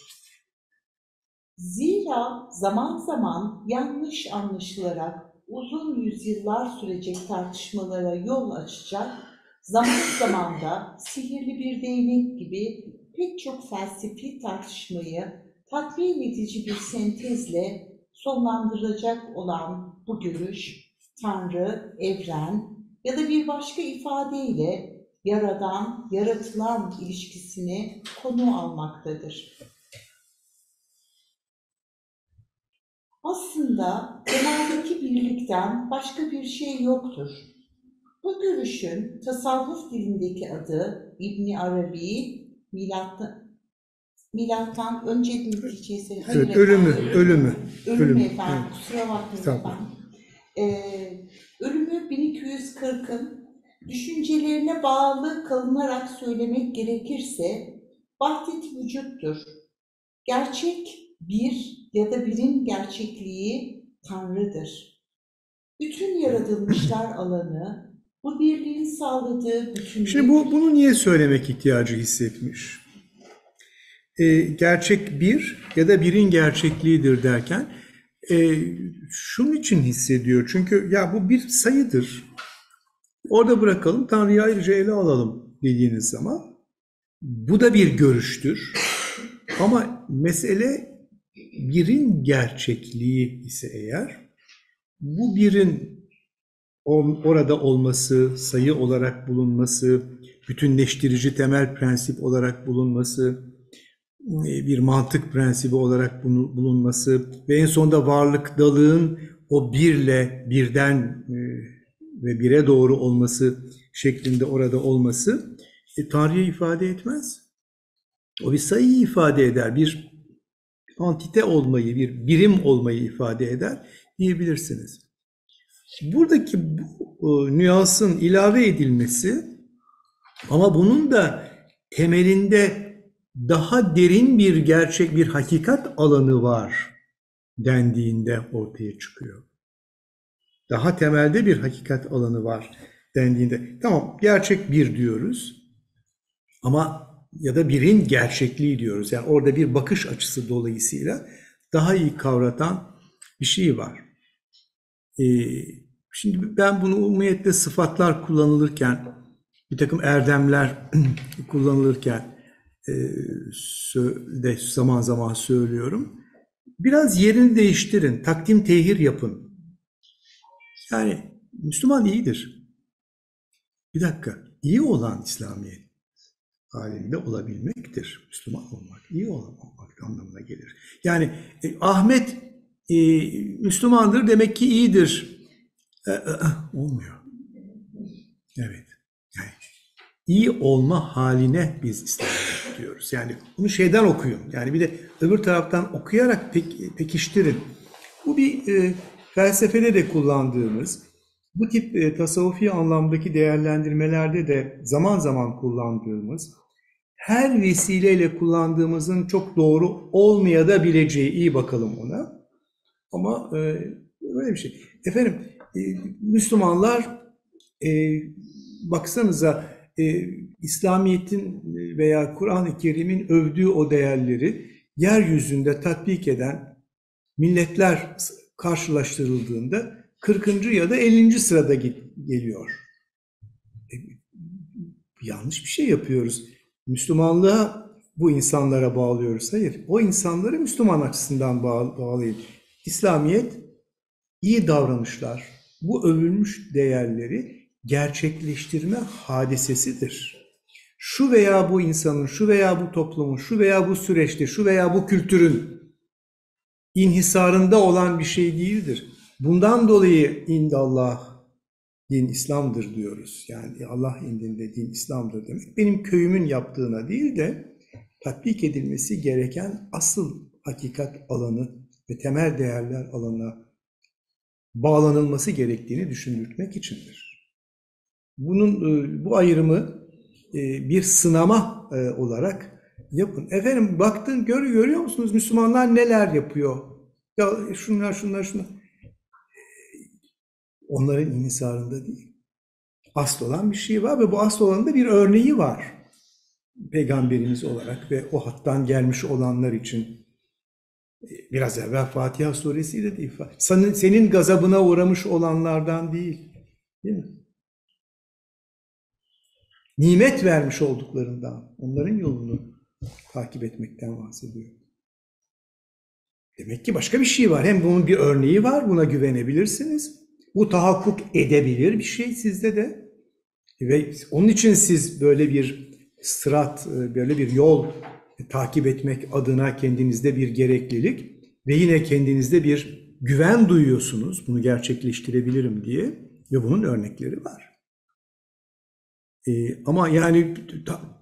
Zira zaman zaman yanlış anlaşılarak uzun yüzyıllar sürecek tartışmalara yol açacak, zaman zaman da sihirli bir değnek gibi pek çok felsefi tartışmayı tatmin edici bir sentezle sonlandıracak olan bu görüş, Tanrı, evren ya da bir başka ifadeyle yaradan, yaratılan ilişkisini konu almaktadır. Aslında temeldeki birlikten başka bir şey yoktur. Bu görüşün tasavvuf dilindeki adı İbni Arabi, milattan, milattan önce neticesi, hayır ölümü, ölümü. Ölümü ölümü, efendim, evet. kusura bakmayın efendim. Ee, ölümü 1240'ın Düşüncelerine bağlı kalınarak söylemek gerekirse vahdet vücuttur. Gerçek bir ya da birin gerçekliği Tanrı'dır. Bütün yaratılmışlar alanı bu birliğin sağladığı bütünlük. Şimdi bu bunu niye söylemek ihtiyacı hissetmiş? Ee, gerçek bir ya da birin gerçekliğidir derken e, şunun için hissediyor. Çünkü ya bu bir sayıdır. Orada bırakalım, Tanrı'yı ayrıca ele alalım dediğiniz zaman bu da bir görüştür. Ama mesele birin gerçekliği ise eğer bu birin orada olması, sayı olarak bulunması, bütünleştirici temel prensip olarak bulunması, bir mantık prensibi olarak bunu- bulunması ve en sonunda varlık dalığın o birle birden e, ve bire doğru olması şeklinde orada olması e, Tanrı'yı ifade etmez. O bir sayıyı ifade eder, bir antite olmayı, bir birim olmayı ifade eder diyebilirsiniz. Buradaki bu e, nüansın ilave edilmesi ama bunun da temelinde daha derin bir gerçek, bir hakikat alanı var dendiğinde ortaya çıkıyor. Daha temelde bir hakikat alanı var dendiğinde. Tamam gerçek bir diyoruz ama ya da birin gerçekliği diyoruz. Yani orada bir bakış açısı dolayısıyla daha iyi kavratan bir şey var. Ee, şimdi ben bunu umumiyetle sıfatlar kullanılırken, bir takım erdemler kullanılırken de zaman zaman söylüyorum. Biraz yerini değiştirin, takdim tehir yapın. Yani Müslüman iyidir. Bir dakika, iyi olan İslamiyet halinde olabilmektir. Müslüman olmak, iyi olmak anlamına gelir. Yani e, Ahmet e, Müslümandır demek ki iyidir. E, e, e, olmuyor. Evet. İyi olma haline biz İslamiyet diyoruz. Yani bunu şeyden okuyun. Yani bir de öbür taraftan okuyarak pek, pekiştirin. Bu bir e, felsefede de kullandığımız, bu tip e, tasavvufi anlamdaki değerlendirmelerde de zaman zaman kullandığımız, her vesileyle kullandığımızın çok doğru olmayabileceği, iyi bakalım ona. Ama e, böyle bir şey. Efendim, e, Müslümanlar e, baksanıza e, İslamiyet'in veya Kur'an-ı Kerim'in övdüğü o değerleri yeryüzünde tatbik eden milletler karşılaştırıldığında 40. ya da 50. sırada geliyor. E, yanlış bir şey yapıyoruz. Müslümanlığa bu insanlara bağlıyoruz. Hayır, o insanları Müslüman açısından bağ- bağlayın. İslamiyet iyi davranışlar, bu övülmüş değerleri gerçekleştirme hadisesidir. Şu veya bu insanın, şu veya bu toplumun, şu veya bu süreçte, şu veya bu kültürün inhisarında olan bir şey değildir. Bundan dolayı indallah din İslam'dır diyoruz. Yani Allah indinde din İslam'dır demek. Benim köyümün yaptığına değil de tatbik edilmesi gereken asıl hakikat alanı ve temel değerler alanına bağlanılması gerektiğini düşündürtmek içindir. Bunun e, bu ayrımı e, bir sınama e, olarak yapın. Efendim baktın gör, görüyor musunuz Müslümanlar neler yapıyor? Ya şunlar şunlar şunlar. Onların inhisarında değil. Asıl olan bir şey var ve bu asıl olanın da bir örneği var. Peygamberimiz olarak ve o hattan gelmiş olanlar için biraz evvel Fatiha suresiyle de ifade. Senin, senin gazabına uğramış olanlardan değil. Değil mi? Nimet vermiş olduklarından, onların yolunu takip etmekten bahsediyor. Demek ki başka bir şey var. Hem bunun bir örneği var, buna güvenebilirsiniz. Bu tahakkuk edebilir bir şey sizde de. Ve onun için siz böyle bir sırat, böyle bir yol takip etmek adına kendinizde bir gereklilik ve yine kendinizde bir güven duyuyorsunuz bunu gerçekleştirebilirim diye ve bunun örnekleri var. Ee, ama yani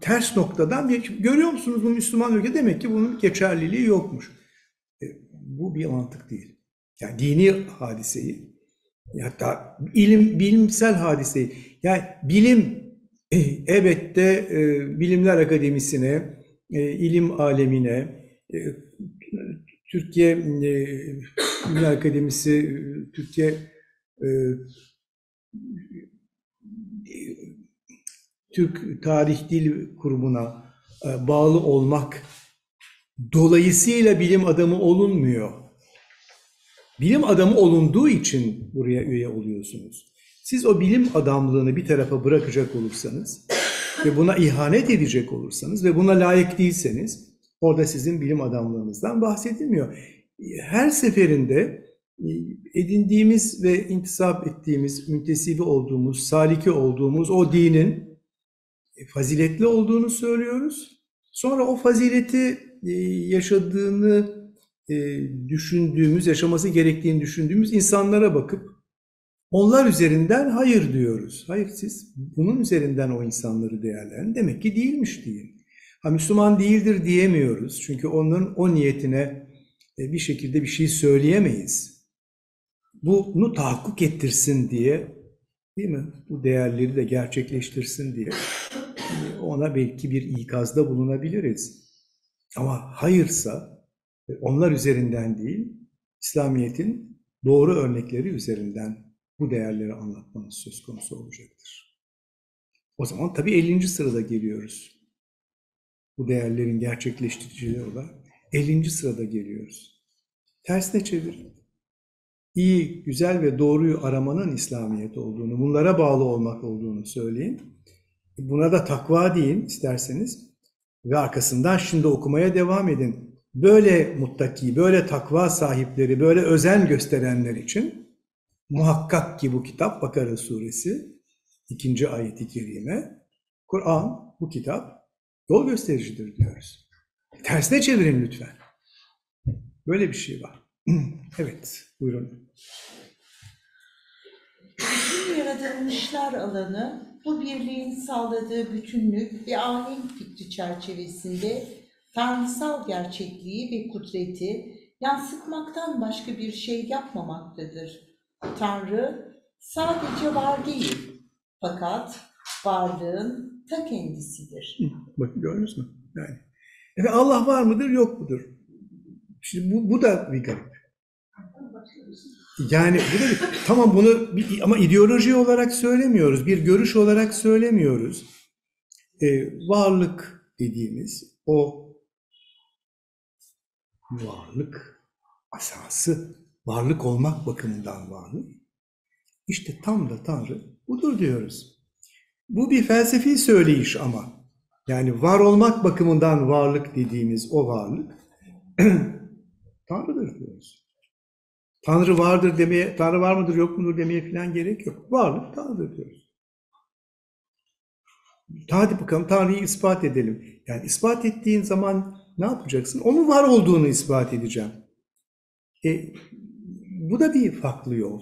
ters noktadan bir görüyor musunuz bu Müslüman ülke demek ki bunun geçerliliği yokmuş. E, bu bir mantık değil. Yani dini hadiseyi Hatta ilim, bilimsel hadise. Yani bilim e, elbette e, bilimler akademisine, e, ilim alemine, e, Türkiye e, Bilimler Akademisi, e, Türkiye e, Türk Tarih Dil Kurumu'na e, bağlı olmak dolayısıyla bilim adamı olunmuyor. Bilim adamı olunduğu için buraya üye oluyorsunuz. Siz o bilim adamlığını bir tarafa bırakacak olursanız ve buna ihanet edecek olursanız ve buna layık değilseniz orada sizin bilim adamlığınızdan bahsedilmiyor. Her seferinde e, edindiğimiz ve intisap ettiğimiz, müntesibi olduğumuz, saliki olduğumuz o dinin faziletli olduğunu söylüyoruz. Sonra o fazileti e, yaşadığını e, düşündüğümüz, yaşaması gerektiğini düşündüğümüz insanlara bakıp onlar üzerinden hayır diyoruz. Hayır siz bunun üzerinden o insanları değerlendirin. Demek ki değilmiş deyin. Ha, Müslüman değildir diyemiyoruz. Çünkü onun o niyetine e, bir şekilde bir şey söyleyemeyiz. Bunu tahakkuk ettirsin diye değil mi? Bu değerleri de gerçekleştirsin diye e, ona belki bir ikazda bulunabiliriz. Ama hayırsa e, onlar üzerinden değil, İslamiyet'in doğru örnekleri üzerinden bu değerleri anlatmanız söz konusu olacaktır. O zaman tabii 50. sırada geliyoruz. Bu değerlerin gerçekleştiricileri olarak 50. sırada geliyoruz. Tersine çevir. İyi, güzel ve doğruyu aramanın İslamiyet olduğunu, bunlara bağlı olmak olduğunu söyleyin. Buna da takva deyin isterseniz. Ve arkasından şimdi okumaya devam edin. Böyle muttaki, böyle takva sahipleri, böyle özen gösterenler için muhakkak ki bu kitap Bakara suresi ikinci ayeti kerime Kur'an bu kitap yol göstericidir diyoruz. Tersine çevirin lütfen. Böyle bir şey var. evet, buyurun. Bütün yaratılmışlar alanı bu birliğin sağladığı bütünlük ve alim fikri çerçevesinde tanrısal gerçekliği ve kudreti yansıtmaktan başka bir şey yapmamaktadır. Tanrı sadece var değil, fakat varlığın ta kendisidir. Bakın gördünüz mü? Yani. Evet, Allah var mıdır, yok mudur? Şimdi bu, bu da bir garip. Yani bu da bir, tamam bunu bir, ama ideoloji olarak söylemiyoruz, bir görüş olarak söylemiyoruz. Ee, varlık dediğimiz o varlık asası, varlık olmak bakımından varlık. İşte tam da Tanrı budur diyoruz. Bu bir felsefi söyleyiş ama. Yani var olmak bakımından varlık dediğimiz o varlık Tanrı'dır diyoruz. Tanrı vardır demeye, Tanrı var mıdır yok mudur demeye falan gerek yok. Varlık Tanrı'dır diyoruz. Hadi bakalım Tanrı'yı ispat edelim. Yani ispat ettiğin zaman ne yapacaksın? Onun var olduğunu ispat edeceğim. E, bu da bir farklı yol.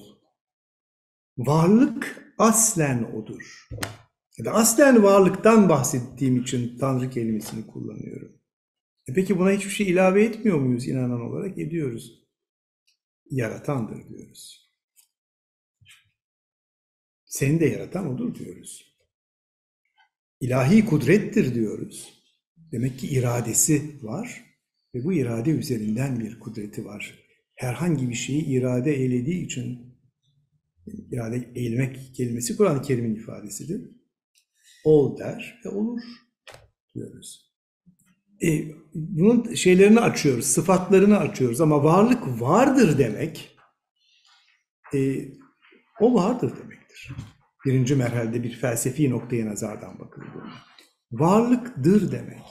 Varlık aslen odur. Ya da aslen varlıktan bahsettiğim için Tanrı kelimesini kullanıyorum. E peki buna hiçbir şey ilave etmiyor muyuz inanan olarak? Ediyoruz. Yaratandır diyoruz. Seni de yaratan odur diyoruz. İlahi kudrettir diyoruz. Demek ki iradesi var ve bu irade üzerinden bir kudreti var. Herhangi bir şeyi irade eylediği için irade eğilmek kelimesi Kur'an-ı Kerim'in ifadesidir. Ol der ve olur diyoruz. E, bunun şeylerini açıyoruz, sıfatlarını açıyoruz ama varlık vardır demek e, o vardır demektir. Birinci merhalde bir felsefi noktaya nazardan bakıldığında. Varlıktır demek.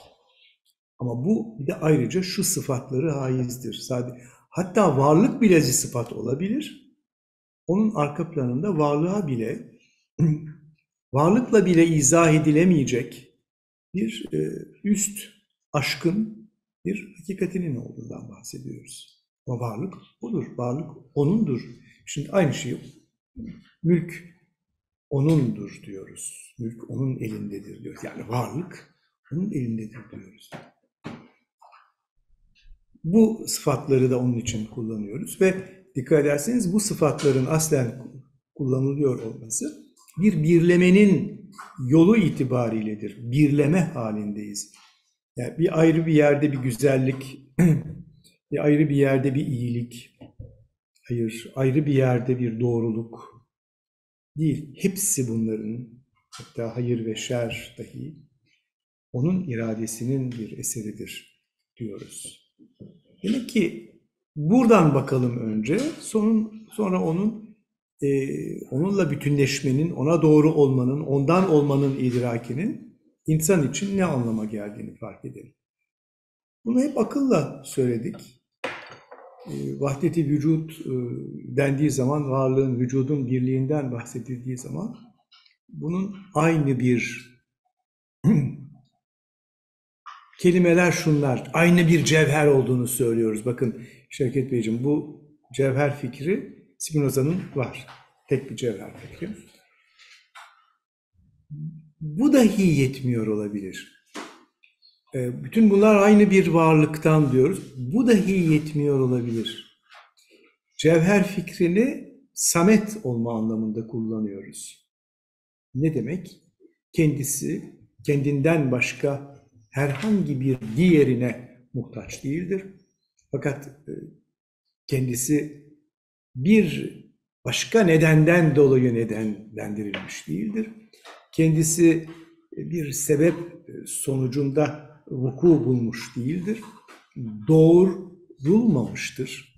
Ama bu bir de ayrıca şu sıfatları haizdir. Sadece, hatta varlık bile sıfat olabilir. Onun arka planında varlığa bile, varlıkla bile izah edilemeyecek bir e, üst aşkın bir hakikatinin olduğundan bahsediyoruz. O varlık odur, varlık onundur. Şimdi aynı şey mülk onundur diyoruz. Mülk onun elindedir diyoruz. Yani varlık onun elindedir diyoruz. Bu sıfatları da onun için kullanıyoruz ve dikkat ederseniz bu sıfatların aslen kullanılıyor olması bir birlemenin yolu itibariyledir. Birleme halindeyiz. Yani bir ayrı bir yerde bir güzellik, bir ayrı bir yerde bir iyilik, hayır, ayrı bir yerde bir doğruluk değil. Hepsi bunların, hatta hayır ve şer dahi onun iradesinin bir eseridir diyoruz. Demek ki buradan bakalım önce, son, sonra onun e, onunla bütünleşmenin, ona doğru olmanın, ondan olmanın idrakinin insan için ne anlama geldiğini fark edelim. Bunu hep akılla söyledik. E, vahdeti vücut e, dendiği zaman, varlığın, vücudun birliğinden bahsedildiği zaman bunun aynı bir kelimeler şunlar, aynı bir cevher olduğunu söylüyoruz. Bakın Şevket Beyciğim bu cevher fikri Spinoza'nın var. Tek bir cevher fikri. Bu dahi yetmiyor olabilir. E, Bütün bunlar aynı bir varlıktan diyoruz. Bu dahi yetmiyor olabilir. Cevher fikrini samet olma anlamında kullanıyoruz. Ne demek? Kendisi kendinden başka herhangi bir diğerine muhtaç değildir. Fakat e, kendisi bir başka nedenden dolayı nedenlendirilmiş değildir. Kendisi bir sebep sonucunda vuku bulmuş değildir. Doğrulmamıştır.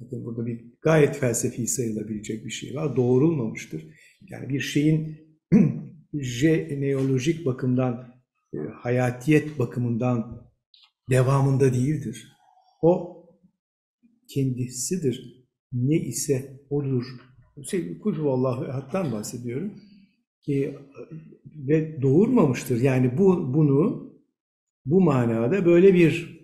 Bakın burada bir gayet felsefi sayılabilecek bir şey var. Doğrulmamıştır. Yani bir şeyin jeneolojik bakımdan, e, hayatiyet bakımından devamında değildir. O kendisidir. Ne ise odur. Şey, Kul Allahu Ehad'dan bahsediyorum. Ki, ve doğurmamıştır. Yani bu bunu bu manada böyle bir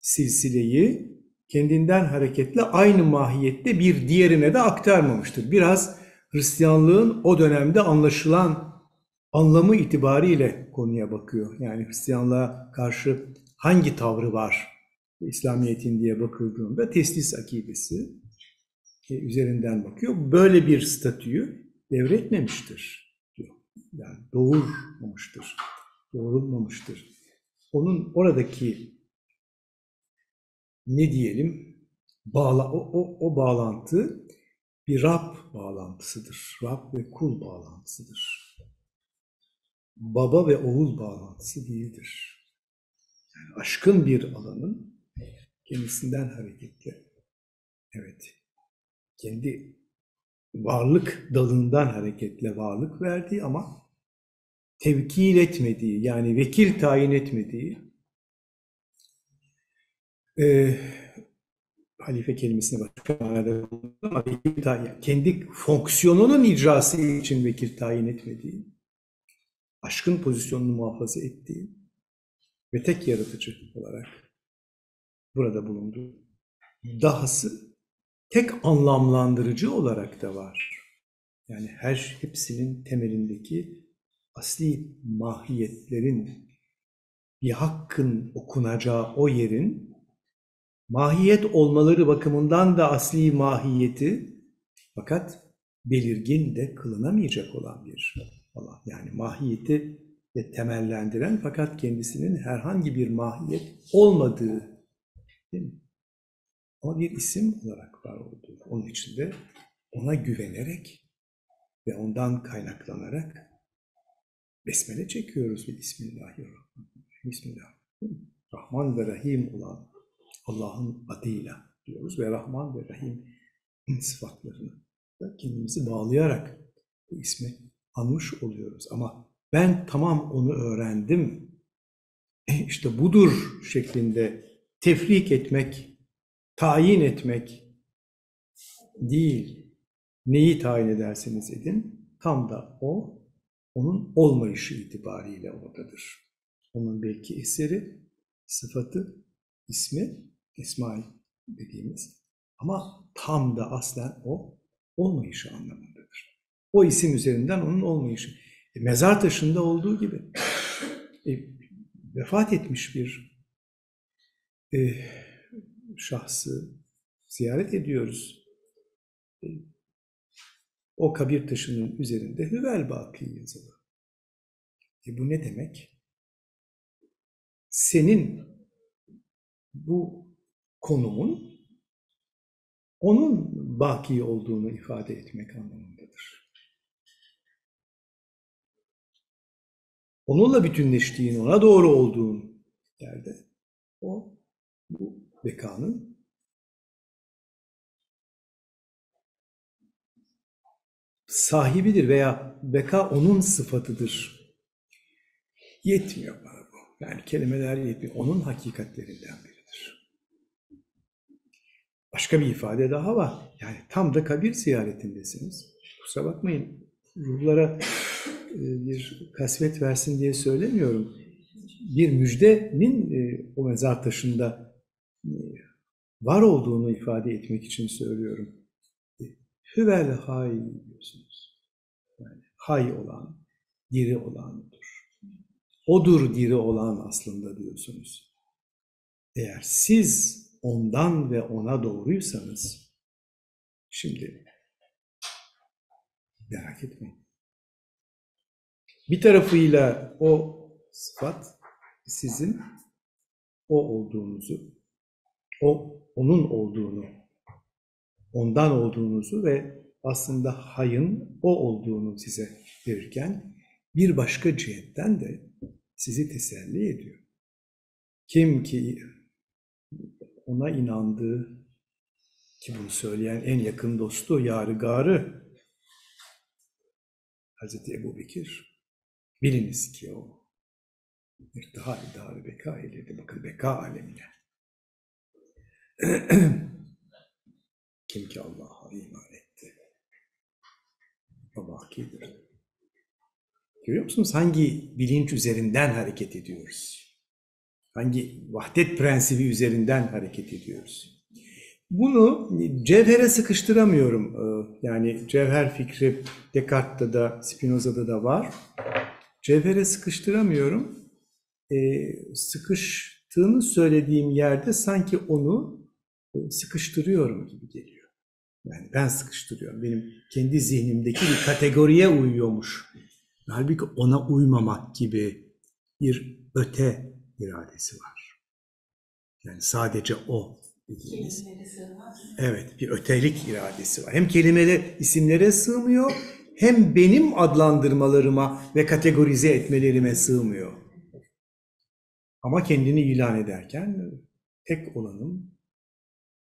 silsileyi kendinden hareketle aynı mahiyette bir diğerine de aktarmamıştır. Biraz Hristiyanlığın o dönemde anlaşılan anlamı itibariyle konuya bakıyor. Yani Hristiyanlığa karşı hangi tavrı var İslamiyet'in diye bakıldığında teslis akidesi üzerinden bakıyor. Böyle bir statüyü devretmemiştir. Yani doğurmamıştır, doğrulmamıştır. Onun oradaki ne diyelim bağla, o, o, o bağlantı bir Rab bağlantısıdır. Rab ve kul bağlantısıdır. Baba ve oğul bağlantısı değildir. Yani aşkın bir alanın kendisinden hareketle, evet, kendi varlık dalından hareketle varlık verdiği ama tevkil etmediği, yani vekil tayin etmediği, e, halife kelimesini başka manada ama vekil tayin, kendi fonksiyonunun icrası için vekil tayin etmediği, aşkın pozisyonunu muhafaza ettiği ve tek yaratıcı olarak burada bulundu. Dahası tek anlamlandırıcı olarak da var. Yani her hepsinin temelindeki asli mahiyetlerin bir hakkın okunacağı o yerin mahiyet olmaları bakımından da asli mahiyeti fakat belirgin de kılınamayacak olan bir Allah. Yani mahiyeti de temellendiren fakat kendisinin herhangi bir mahiyet olmadığı değil mi? Ama bir isim olarak var olduğu. Onun içinde ona güvenerek ve ondan kaynaklanarak besmele çekiyoruz ve Bismillahirrahmanirrahim. Bismillah. Rahman ve Rahim olan Allah'ın adıyla diyoruz ve Rahman ve Rahim sıfatlarını da kendimizi bağlayarak bu ismi anmış oluyoruz. Ama ben tamam onu öğrendim, e işte budur şeklinde tefrik etmek, tayin etmek değil. Neyi tayin ederseniz edin, tam da o, onun olmayışı itibariyle oradadır. Onun belki eseri, sıfatı, ismi, İsmail dediğimiz ama tam da aslen o olmayışı anlamındadır. O isim üzerinden onun olmayışı. E, mezar taşında olduğu gibi e, vefat etmiş bir e, şahsı ziyaret ediyoruz. E, o kabir taşının üzerinde Hüvel Baki yazılı. E bu ne demek? Senin bu konumun onun baki olduğunu ifade etmek anlamındadır. Onunla bütünleştiğin, ona doğru olduğun yerde o bu bekanın sahibidir veya beka onun sıfatıdır. Yetmiyor bana bu. Yani kelimeler yetmiyor. Onun hakikatlerinden biridir. Başka bir ifade daha var. Yani tam da kabir ziyaretindesiniz. Kusura bakmayın. Ruhlara e, bir kasvet versin diye söylemiyorum. Bir müjdenin e, o mezar taşında var olduğunu ifade etmek için söylüyorum. Hüvel hay diyorsunuz. Yani hay olan, diri olan odur. Odur diri olan aslında diyorsunuz. Eğer siz ondan ve ona doğruysanız, şimdi merak etmeyin. Bir tarafıyla o sıfat sizin o olduğunuzu, o onun olduğunu, ondan olduğunuzu ve aslında hayın o olduğunu size verirken bir başka cihetten de sizi teselli ediyor. Kim ki ona inandığı ki bunu söyleyen en yakın dostu yarıgarı Hazreti Ebu Bekir biliniz ki o irtihal idare beka eyledi. Bakın beka alemine. Kim ki Allah'a iman etti. O bakidir. Görüyor musunuz hangi bilinç üzerinden hareket ediyoruz? Hangi vahdet prensibi üzerinden hareket ediyoruz? Bunu cevhere sıkıştıramıyorum. Yani cevher fikri Descartes'ta da Spinoza'da da var. Cevhere sıkıştıramıyorum. Sıkıştığını söylediğim yerde sanki onu sıkıştırıyorum gibi geliyor. Yani ben sıkıştırıyorum. Benim kendi zihnimdeki bir kategoriye uyuyormuş. Halbuki ona uymamak gibi bir öte iradesi var. Yani sadece o dediğimiz. Evet, bir ötelik iradesi var. Hem kelimeler isimlere sığmıyor, hem benim adlandırmalarıma ve kategorize etmelerime sığmıyor. Ama kendini ilan ederken tek olanım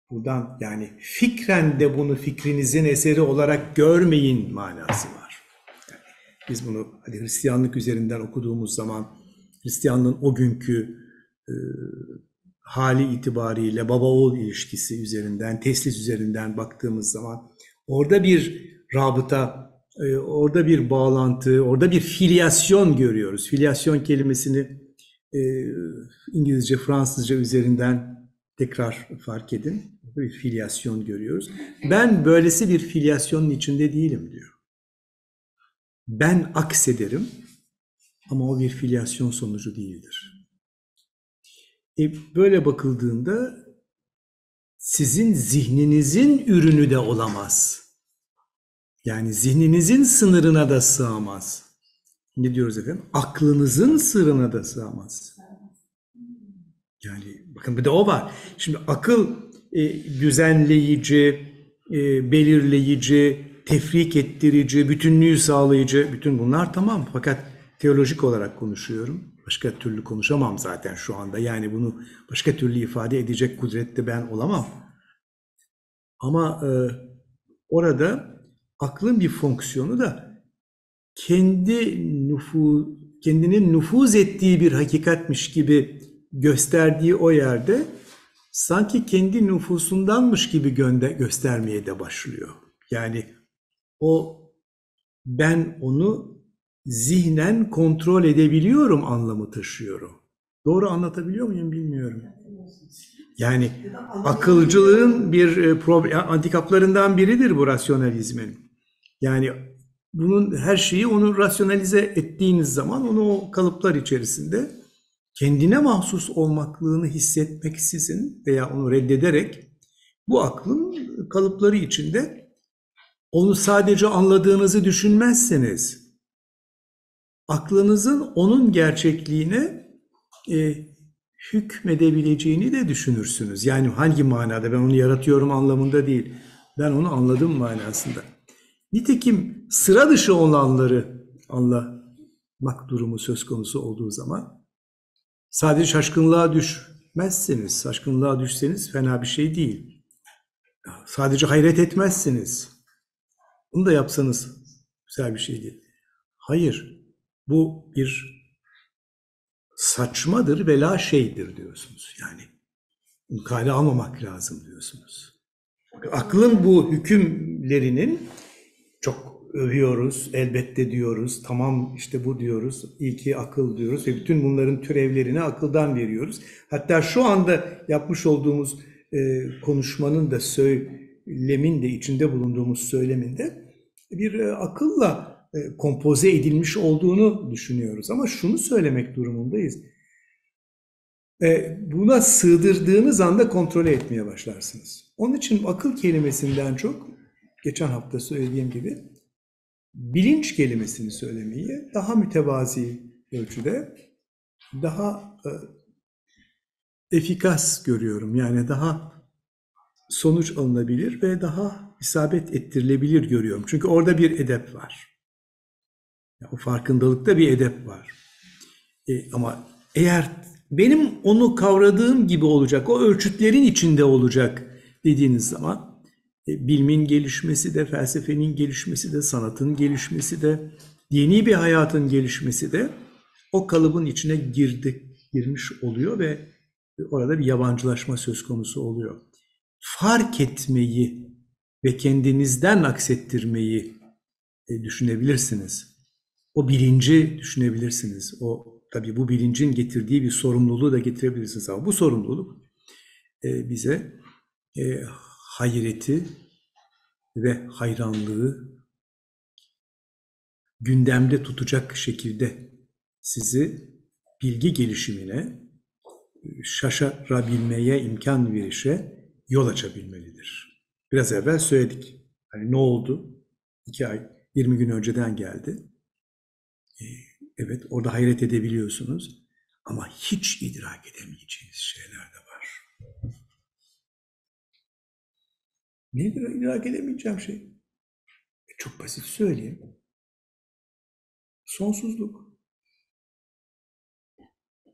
buradan yani fikren de bunu fikrinizin eseri olarak görmeyin manası var. Yani biz bunu hadi Hristiyanlık üzerinden okuduğumuz zaman Hristiyanlığın o günkü e, hali itibariyle baba oğul ilişkisi üzerinden, teslis üzerinden baktığımız zaman orada bir rabıta, e, orada bir bağlantı, orada bir filyasyon görüyoruz. Filyasyon kelimesini e, İngilizce, Fransızca üzerinden tekrar fark edin. Bir filyasyon görüyoruz. Ben böylesi bir filyasyonun içinde değilim diyor. Ben aksederim ama o bir filyasyon sonucu değildir. E, böyle bakıldığında sizin zihninizin ürünü de olamaz. Yani zihninizin sınırına da sığamaz. Ne diyoruz efendim? Aklınızın sırrına da sığamaz. Yani bakın bir de o var. Şimdi akıl e, düzenleyici, e, belirleyici, tefrik ettirici, bütünlüğü sağlayıcı, bütün bunlar tamam. Fakat teolojik olarak konuşuyorum. Başka türlü konuşamam zaten şu anda. Yani bunu başka türlü ifade edecek kudrette ben olamam. Ama e, orada aklın bir fonksiyonu da kendi nüfu, kendinin nüfuz ettiği bir hakikatmiş gibi gösterdiği o yerde sanki kendi nüfusundanmış gibi gönde göstermeye de başlıyor. Yani o ben onu zihnen kontrol edebiliyorum anlamı taşıyorum. Doğru anlatabiliyor muyum bilmiyorum. Yani akılcılığın bir problem, handikaplarından biridir bu rasyonalizmin. Yani bunun her şeyi onu rasyonalize ettiğiniz zaman onu o kalıplar içerisinde kendine mahsus olmaklığını hissetmek sizin veya onu reddederek bu aklın kalıpları içinde onu sadece anladığınızı düşünmezseniz, aklınızın onun gerçekliğine e, hükmedebileceğini de düşünürsünüz. Yani hangi manada? Ben onu yaratıyorum anlamında değil. Ben onu anladım manasında. Nitekim sıra dışı olanları anlamak durumu söz konusu olduğu zaman sadece şaşkınlığa düşmezseniz, şaşkınlığa düşseniz fena bir şey değil. Sadece hayret etmezsiniz. Bunu da yapsanız güzel bir şey değil. Hayır, bu bir saçmadır ve şeydir diyorsunuz. Yani bunu kale almamak lazım diyorsunuz. Aklın bu hükümlerinin çok övüyoruz, elbette diyoruz, tamam işte bu diyoruz, iyi ki akıl diyoruz ve bütün bunların türevlerini akıldan veriyoruz. Hatta şu anda yapmış olduğumuz e, konuşmanın da söylemin de içinde bulunduğumuz söyleminde bir e, akılla e, kompoze edilmiş olduğunu düşünüyoruz. Ama şunu söylemek durumundayız. E, buna sığdırdığınız anda kontrol etmeye başlarsınız. Onun için akıl kelimesinden çok, geçen hafta söylediğim gibi, bilinç kelimesini söylemeyi daha mütevazi ölçüde, daha e, efikas görüyorum. Yani daha sonuç alınabilir ve daha isabet ettirilebilir görüyorum. Çünkü orada bir edep var. O farkındalıkta bir edep var. E, ama eğer benim onu kavradığım gibi olacak, o ölçütlerin içinde olacak dediğiniz zaman bilimin gelişmesi de, felsefenin gelişmesi de, sanatın gelişmesi de, yeni bir hayatın gelişmesi de o kalıbın içine girdi, girmiş oluyor ve orada bir yabancılaşma söz konusu oluyor. Fark etmeyi ve kendinizden aksettirmeyi e, düşünebilirsiniz. O bilinci düşünebilirsiniz. O tabii bu bilincin getirdiği bir sorumluluğu da getirebilirsiniz ama bu sorumluluk e, bize e, hayreti ve hayranlığı gündemde tutacak şekilde sizi bilgi gelişimine şaşırabilmeye imkan verişe yol açabilmelidir. Biraz evvel söyledik. Hani ne oldu? İki ay, 20 gün önceden geldi. Ee, evet orada hayret edebiliyorsunuz. Ama hiç idrak edemeyeceğiniz şeyler de var. Nedir idrak edemeyeceğim şey? E, çok basit söyleyeyim. Sonsuzluk.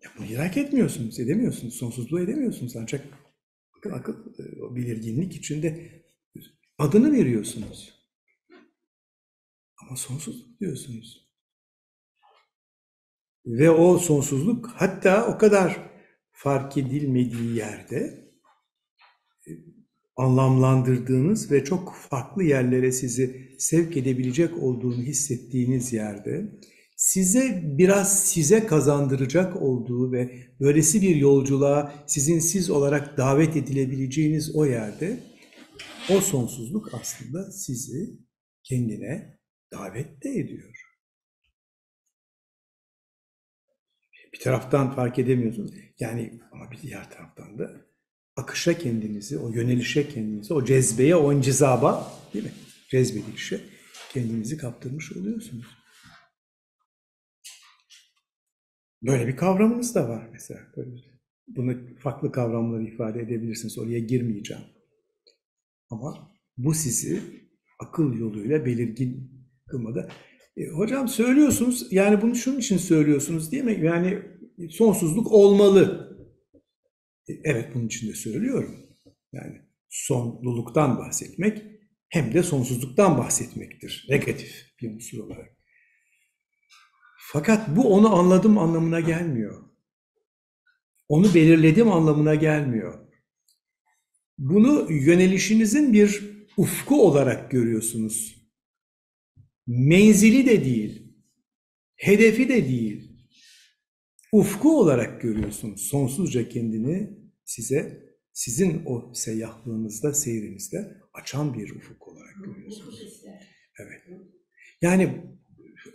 Ya bunu idrak etmiyorsunuz, edemiyorsunuz. Sonsuzluğu edemiyorsunuz. Ancak akıl, akıl o belirginlik içinde adını veriyorsunuz. Ama sonsuzluk diyorsunuz. Ve o sonsuzluk hatta o kadar fark edilmediği yerde anlamlandırdığınız ve çok farklı yerlere sizi sevk edebilecek olduğunu hissettiğiniz yerde size biraz size kazandıracak olduğu ve böylesi bir yolculuğa sizin siz olarak davet edilebileceğiniz o yerde o sonsuzluk aslında sizi kendine davet de ediyor. Bir taraftan fark edemiyorsunuz. Yani ama bir diğer taraftan da akışa kendinizi, o yönelişe kendinizi, o cezbeye, o incizaba değil mi? Cezbedilişe kendinizi kaptırmış oluyorsunuz. Böyle bir kavramınız da var mesela. Böyle bunu farklı kavramları ifade edebilirsiniz. Oraya girmeyeceğim. Ama bu sizi akıl yoluyla belirgin kılmadı. E, hocam söylüyorsunuz, yani bunu şunun için söylüyorsunuz değil mi? Yani sonsuzluk olmalı. E, evet bunun için de söylüyorum. Yani sonluluktan bahsetmek hem de sonsuzluktan bahsetmektir. Negatif bir unsur olarak. Fakat bu onu anladım anlamına gelmiyor. Onu belirledim anlamına gelmiyor. Bunu yönelişinizin bir ufku olarak görüyorsunuz. Menzili de değil, hedefi de değil. Ufku olarak görüyorsunuz. Sonsuzca kendini size, sizin o seyyahlığınızda, seyrinizde açan bir ufuk olarak görüyorsunuz. Evet. Yani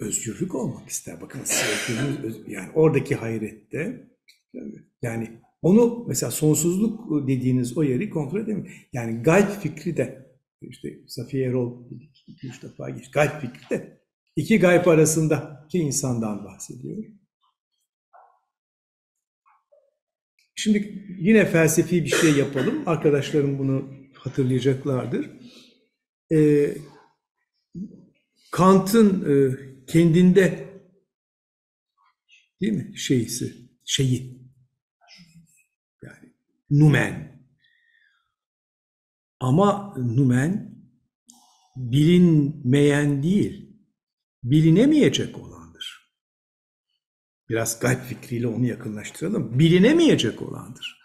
özgürlük olmak ister. Bakın sevgimiz, yani oradaki hayrette yani onu mesela sonsuzluk dediğiniz o yeri kontrol edemiyor. Yani gayb fikri de işte Safiye Erol iki üç defa geç. Gayb fikri de iki gayb arasındaki insandan bahsediyor. Şimdi yine felsefi bir şey yapalım. Arkadaşlarım bunu hatırlayacaklardır. Ee, Kant'ın e, kendinde değil mi şeysi, şeyi yani numen. Ama numen bilinmeyen değil, bilinemeyecek olandır. Biraz gayb fikriyle onu yakınlaştıralım. Bilinemeyecek olandır.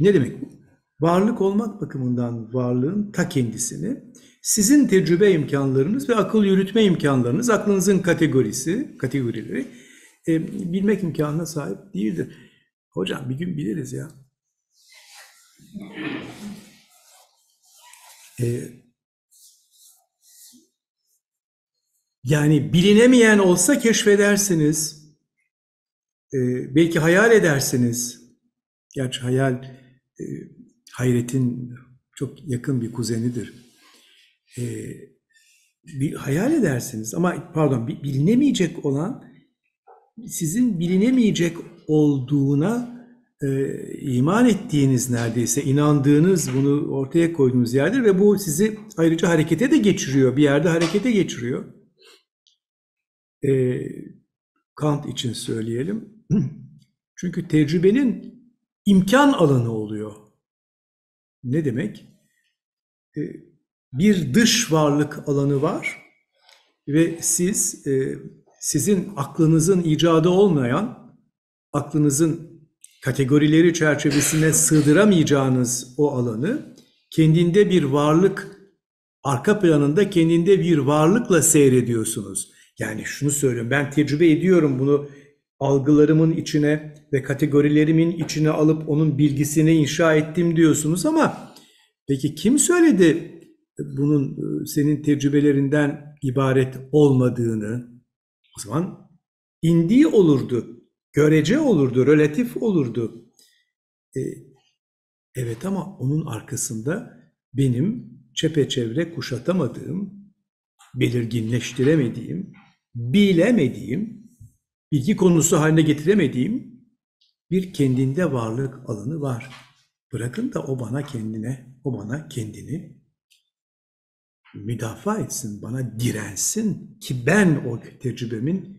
Ne demek bu? Varlık olmak bakımından varlığın ta kendisini sizin tecrübe imkanlarınız ve akıl yürütme imkanlarınız, aklınızın kategorisi, kategorileri e, bilmek imkanına sahip değildir. Hocam bir gün biliriz ya. E, yani bilinemeyen olsa keşfedersiniz. E, belki hayal edersiniz. Gerçi hayal e, hayretin çok yakın bir kuzenidir. E, bir hayal edersiniz ama pardon bi- bilinemeyecek olan sizin bilinemeyecek olduğuna e, iman ettiğiniz neredeyse inandığınız bunu ortaya koyduğunuz yerdir ve bu sizi ayrıca harekete de geçiriyor bir yerde harekete geçiriyor. E, Kant için söyleyelim. Çünkü tecrübenin imkan alanı oluyor. Ne demek? E, bir dış varlık alanı var ve siz e, sizin aklınızın icadı olmayan, aklınızın kategorileri çerçevesine sığdıramayacağınız o alanı kendinde bir varlık, arka planında kendinde bir varlıkla seyrediyorsunuz. Yani şunu söylüyorum, ben tecrübe ediyorum bunu algılarımın içine ve kategorilerimin içine alıp onun bilgisini inşa ettim diyorsunuz ama peki kim söyledi bunun e, senin tecrübelerinden ibaret olmadığını? O zaman indiği olurdu, görece olurdu, relatif olurdu. E, evet ama onun arkasında benim çepeçevre kuşatamadığım, belirginleştiremediğim, bilemediğim, bilgi konusu haline getiremediğim bir kendinde varlık alanı var. Bırakın da o bana kendine, o bana kendini müdafaa etsin, bana dirensin ki ben o tecrübemin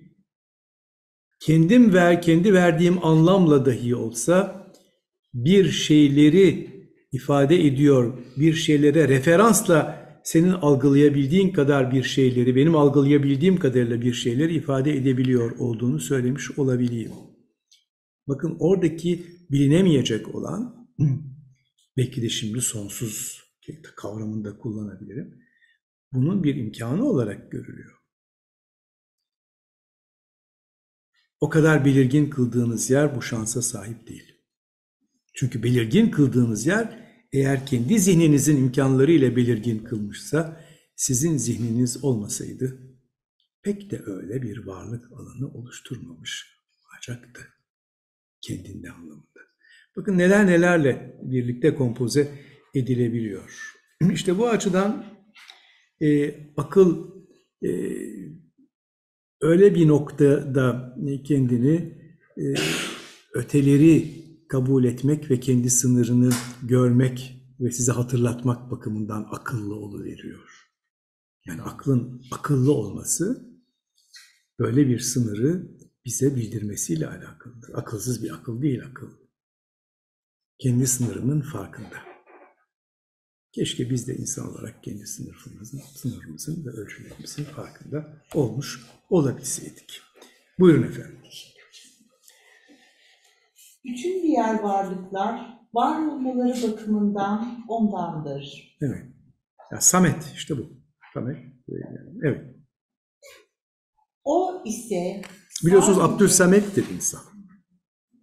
kendim ver, kendi verdiğim anlamla dahi olsa bir şeyleri ifade ediyor, bir şeylere referansla senin algılayabildiğin kadar bir şeyleri, benim algılayabildiğim kadarıyla bir şeyleri ifade edebiliyor olduğunu söylemiş olabileyim. Bakın oradaki bilinemeyecek olan, belki de şimdi sonsuz kavramında kullanabilirim, bunun bir imkanı olarak görülüyor. O kadar belirgin kıldığınız yer bu şansa sahip değil. Çünkü belirgin kıldığınız yer eğer kendi zihninizin imkanlarıyla belirgin kılmışsa sizin zihniniz olmasaydı pek de öyle bir varlık alanı oluşturmamış olacaktı kendinde anlamında. Bakın neler nelerle birlikte kompoze edilebiliyor. İşte bu açıdan e, akıl e, öyle bir noktada kendini e, öteleri kabul etmek ve kendi sınırını görmek ve size hatırlatmak bakımından akıllı oluveriyor. Yani aklın akıllı olması böyle bir sınırı bize bildirmesiyle alakalıdır. Akılsız bir akıl değil akıl. Kendi sınırının farkında. Keşke biz de insan olarak kendi sınırımızın, sınırımızın ve ölçülerimizin farkında olmuş olabilseydik. Buyurun efendim. Bütün diğer varlıklar var olmaları bakımından ondandır. Evet. Ya Samet işte bu. Samet. Evet. O ise Biliyorsunuz sadece- Abdülsamet'tir insan.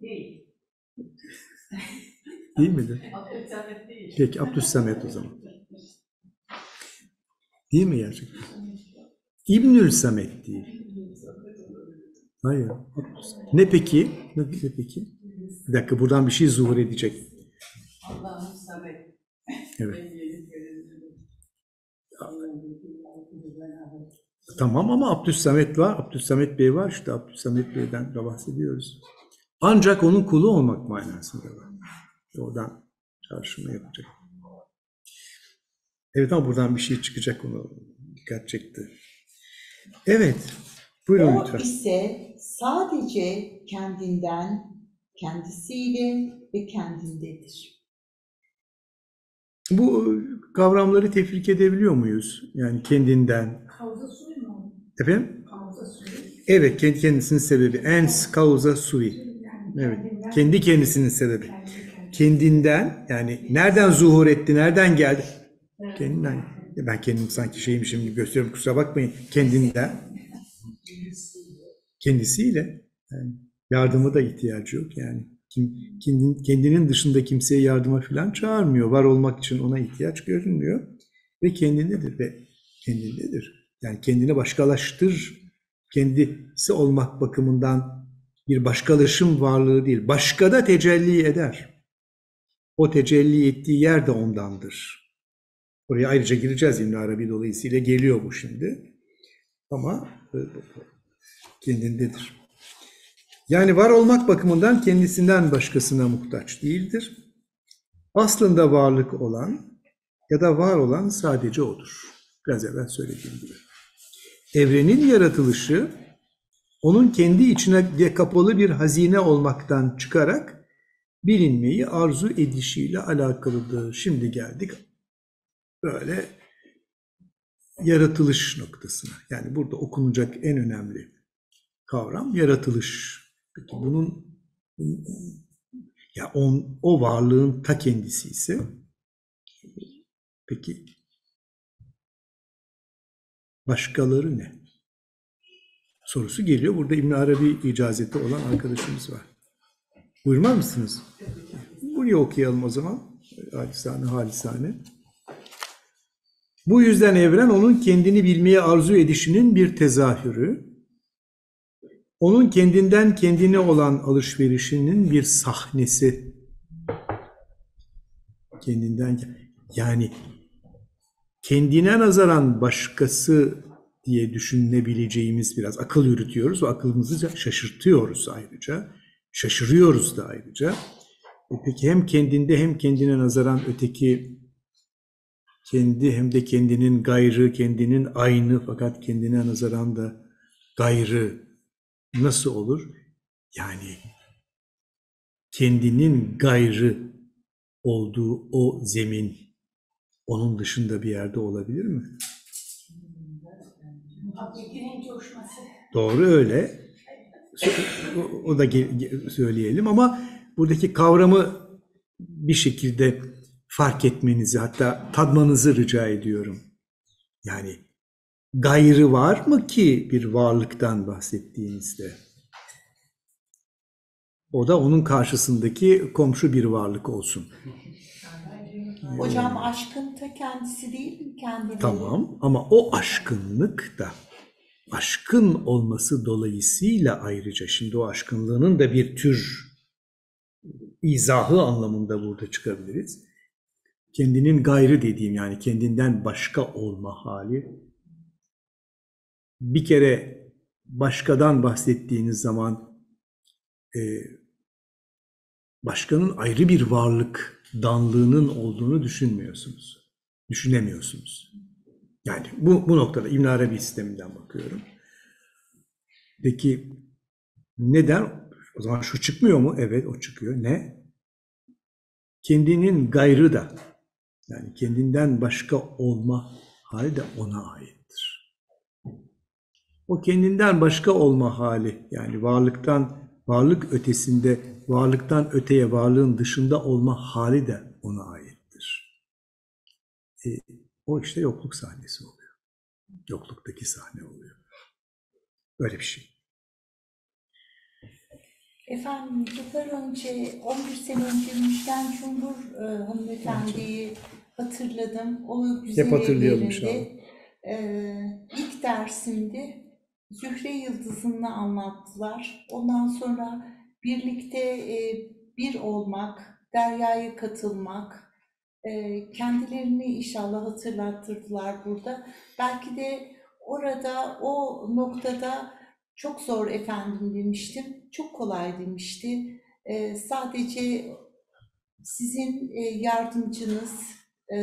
Değil. Değil midir? Abdülsamet değil. Peki Abdülsamet o zaman. Değil mi gerçekten? İbnül Samet değil. Hayır. Ne peki? Ne, ne peki? Bir dakika buradan bir şey zuhur edecek. Allah'ım Samet. Evet. Tamam ama Abdülsamet var. Abdülsamet Bey var işte. Abdülsamet Bey'den de bahsediyoruz. Ancak onun kulu olmak manasında var. Oradan çağrışımı yapacak. Evet ama buradan bir şey çıkacak onu dikkat çekti. Evet. Buyurun O lütfen. ise sadece kendinden, kendisiyle ve kendindedir. Bu kavramları tefrik edebiliyor muyuz? Yani kendinden. Havza suyu mu? Efendim? Havza suyu. Evet, kendi kendisinin sebebi. Ens causa sui. Evet. Kendi kendisinin sebebi. Kendinden yani nereden zuhur etti, nereden geldi? Kendinden. Ben kendim sanki şeymişim gibi gösteriyorum kusura bakmayın. Kendinden. Kendisiyle. Yani yardımı da ihtiyacı yok yani. Kim, kendin, kendinin dışında kimseye yardıma falan çağırmıyor. Var olmak için ona ihtiyaç görünmüyor. Ve kendindedir ve kendindedir. Yani kendini başkalaştır. Kendisi olmak bakımından bir başkalaşım varlığı değil. Başkada tecelli eder. O tecelli ettiği yer de ondandır. Oraya ayrıca gireceğiz İbn Arabi dolayısıyla geliyor bu şimdi. Ama e, kendindedir. Yani var olmak bakımından kendisinden başkasına muhtaç değildir. Aslında varlık olan ya da var olan sadece odur. Biraz evvel söylediğim gibi. Evrenin yaratılışı onun kendi içine kapalı bir hazine olmaktan çıkarak bilinmeyi arzu edişiyle alakalıdır. Şimdi geldik böyle yaratılış noktasına. Yani burada okunacak en önemli kavram yaratılış. Peki bunun ya on, o varlığın ta kendisi ise peki başkaları ne? Sorusu geliyor. Burada İbn Arabi icazeti olan arkadaşımız var. Buyurmaz mısınız? Buraya okuyalım o zaman. Halisane, halisane. Bu yüzden evren onun kendini bilmeye arzu edişinin bir tezahürü, onun kendinden kendine olan alışverişinin bir sahnesi. Kendinden yani kendine nazaran başkası diye düşünebileceğimiz biraz akıl yürütüyoruz ve aklımızı şaşırtıyoruz ayrıca. Şaşırıyoruz da ayrıca. E peki hem kendinde hem kendine nazaran öteki kendi hem de kendinin gayrı, kendinin aynı fakat kendine nazaran da gayrı nasıl olur? Yani kendinin gayrı olduğu o zemin onun dışında bir yerde olabilir mi? Doğru öyle. O- da söyleyelim ama buradaki kavramı bir şekilde fark etmenizi hatta tadmanızı rica ediyorum. Yani gayrı var mı ki bir varlıktan bahsettiğinizde? O da onun karşısındaki komşu bir varlık olsun. Hocam aşkın ta kendisi değil mi? Kendileri. Tamam ama o aşkınlık da aşkın olması dolayısıyla ayrıca şimdi o aşkınlığının da bir tür izahı anlamında burada çıkabiliriz. Kendinin gayrı dediğim yani kendinden başka olma hali. Bir kere başkadan bahsettiğiniz zaman e, başkanın ayrı bir varlık danlığının olduğunu düşünmüyorsunuz. Düşünemiyorsunuz. Yani bu, bu noktada İbn Arabi sisteminden bakıyorum. Peki neden? O zaman şu çıkmıyor mu? Evet o çıkıyor. Ne? Kendinin gayrı da yani kendinden başka olma hali de ona aittir. O kendinden başka olma hali yani varlıktan varlık ötesinde varlıktan öteye varlığın dışında olma hali de ona aittir. E, o işte yokluk sahnesi oluyor. Yokluktaki sahne oluyor. Böyle bir şey. Efendim yıllar önce, 11 sene önce Müşten Cumhur e, hanımefendiyi hatırladım. O güzel Hep hatırlayalım evlerinde, e, ilk dersimde Zühre Yıldızı'nı anlattılar. Ondan sonra birlikte e, bir olmak, deryaya katılmak, e, kendilerini inşallah hatırlattırdılar burada. Belki de orada o noktada çok zor efendim demiştim, çok kolay demişti. E, sadece sizin e, yardımcınız e,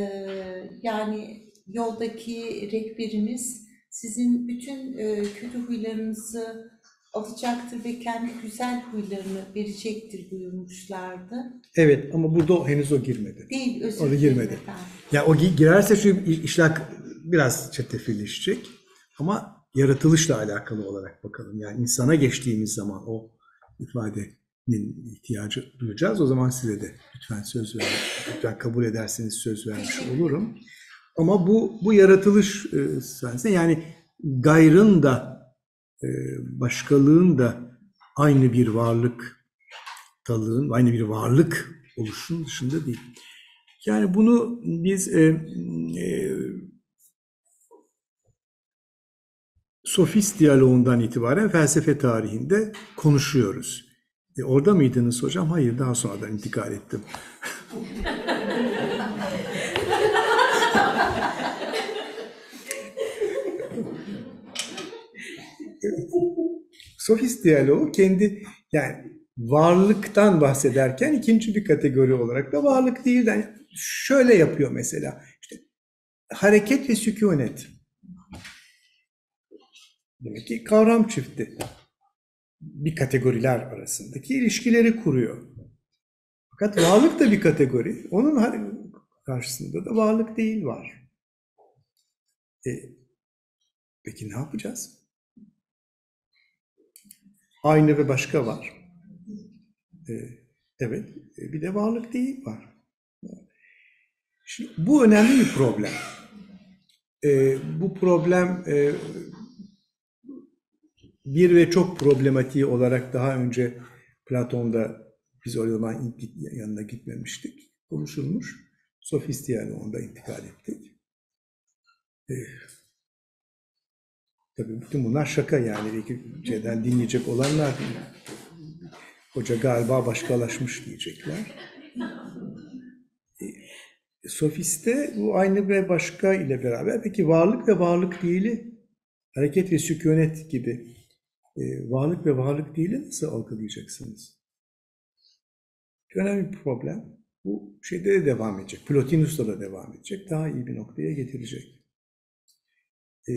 yani yoldaki rehberiniz sizin bütün e, kötü huylarınızı alacaktır ve kendi güzel huylarını verecektir buyurmuşlardı. Evet ama burada o- henüz o girmedi. Değil, özür dilerim girmedi. Ya o gi- girerse şu i- işler biraz çetrefilleşecek ama yaratılışla alakalı olarak bakalım. Yani insana geçtiğimiz zaman o ifadenin ihtiyacı duyacağız. O zaman size de lütfen söz verin. Lütfen kabul ederseniz söz vermiş olurum. Ama bu bu yaratılış e, yani gayrın da e, başkalığın da aynı bir varlık talığın, aynı bir varlık oluşun dışında değil. Yani bunu biz e, e, sofist diyaloğundan itibaren felsefe tarihinde konuşuyoruz. E, orada mıydınız hocam? Hayır, daha sonradan intikal ettim. Sofist diyaloğu kendi yani varlıktan bahsederken ikinci bir kategori olarak da varlık değil de yani şöyle yapıyor mesela. İşte hareket ve sükunet. Demek ki kavram çifti. Bir kategoriler arasındaki ilişkileri kuruyor. Fakat varlık da bir kategori. Onun karşısında da varlık değil var. E, peki ne yapacağız? Aynı ve başka var. E, evet, e, bir de varlık değil var. Şimdi bu önemli bir problem. E, bu problem e, bir ve çok problematiği olarak daha önce Platon'da biz o zaman yanına gitmemiştik. Konuşulmuş. Sofist yani onda intikal ettik. Tabii bütün bunlar şaka yani. Şeyden dinleyecek olanlar hoca galiba başkalaşmış diyecekler. E, Sofiste bu aynı ve başka ile beraber peki varlık ve varlık değili hareket ve sükunet gibi e, varlık ve varlık değili nasıl algılayacaksınız? Önemli bir problem. Bu şeyde de devam edecek. Plotinus'ta da devam edecek. Daha iyi bir noktaya getirecek. E,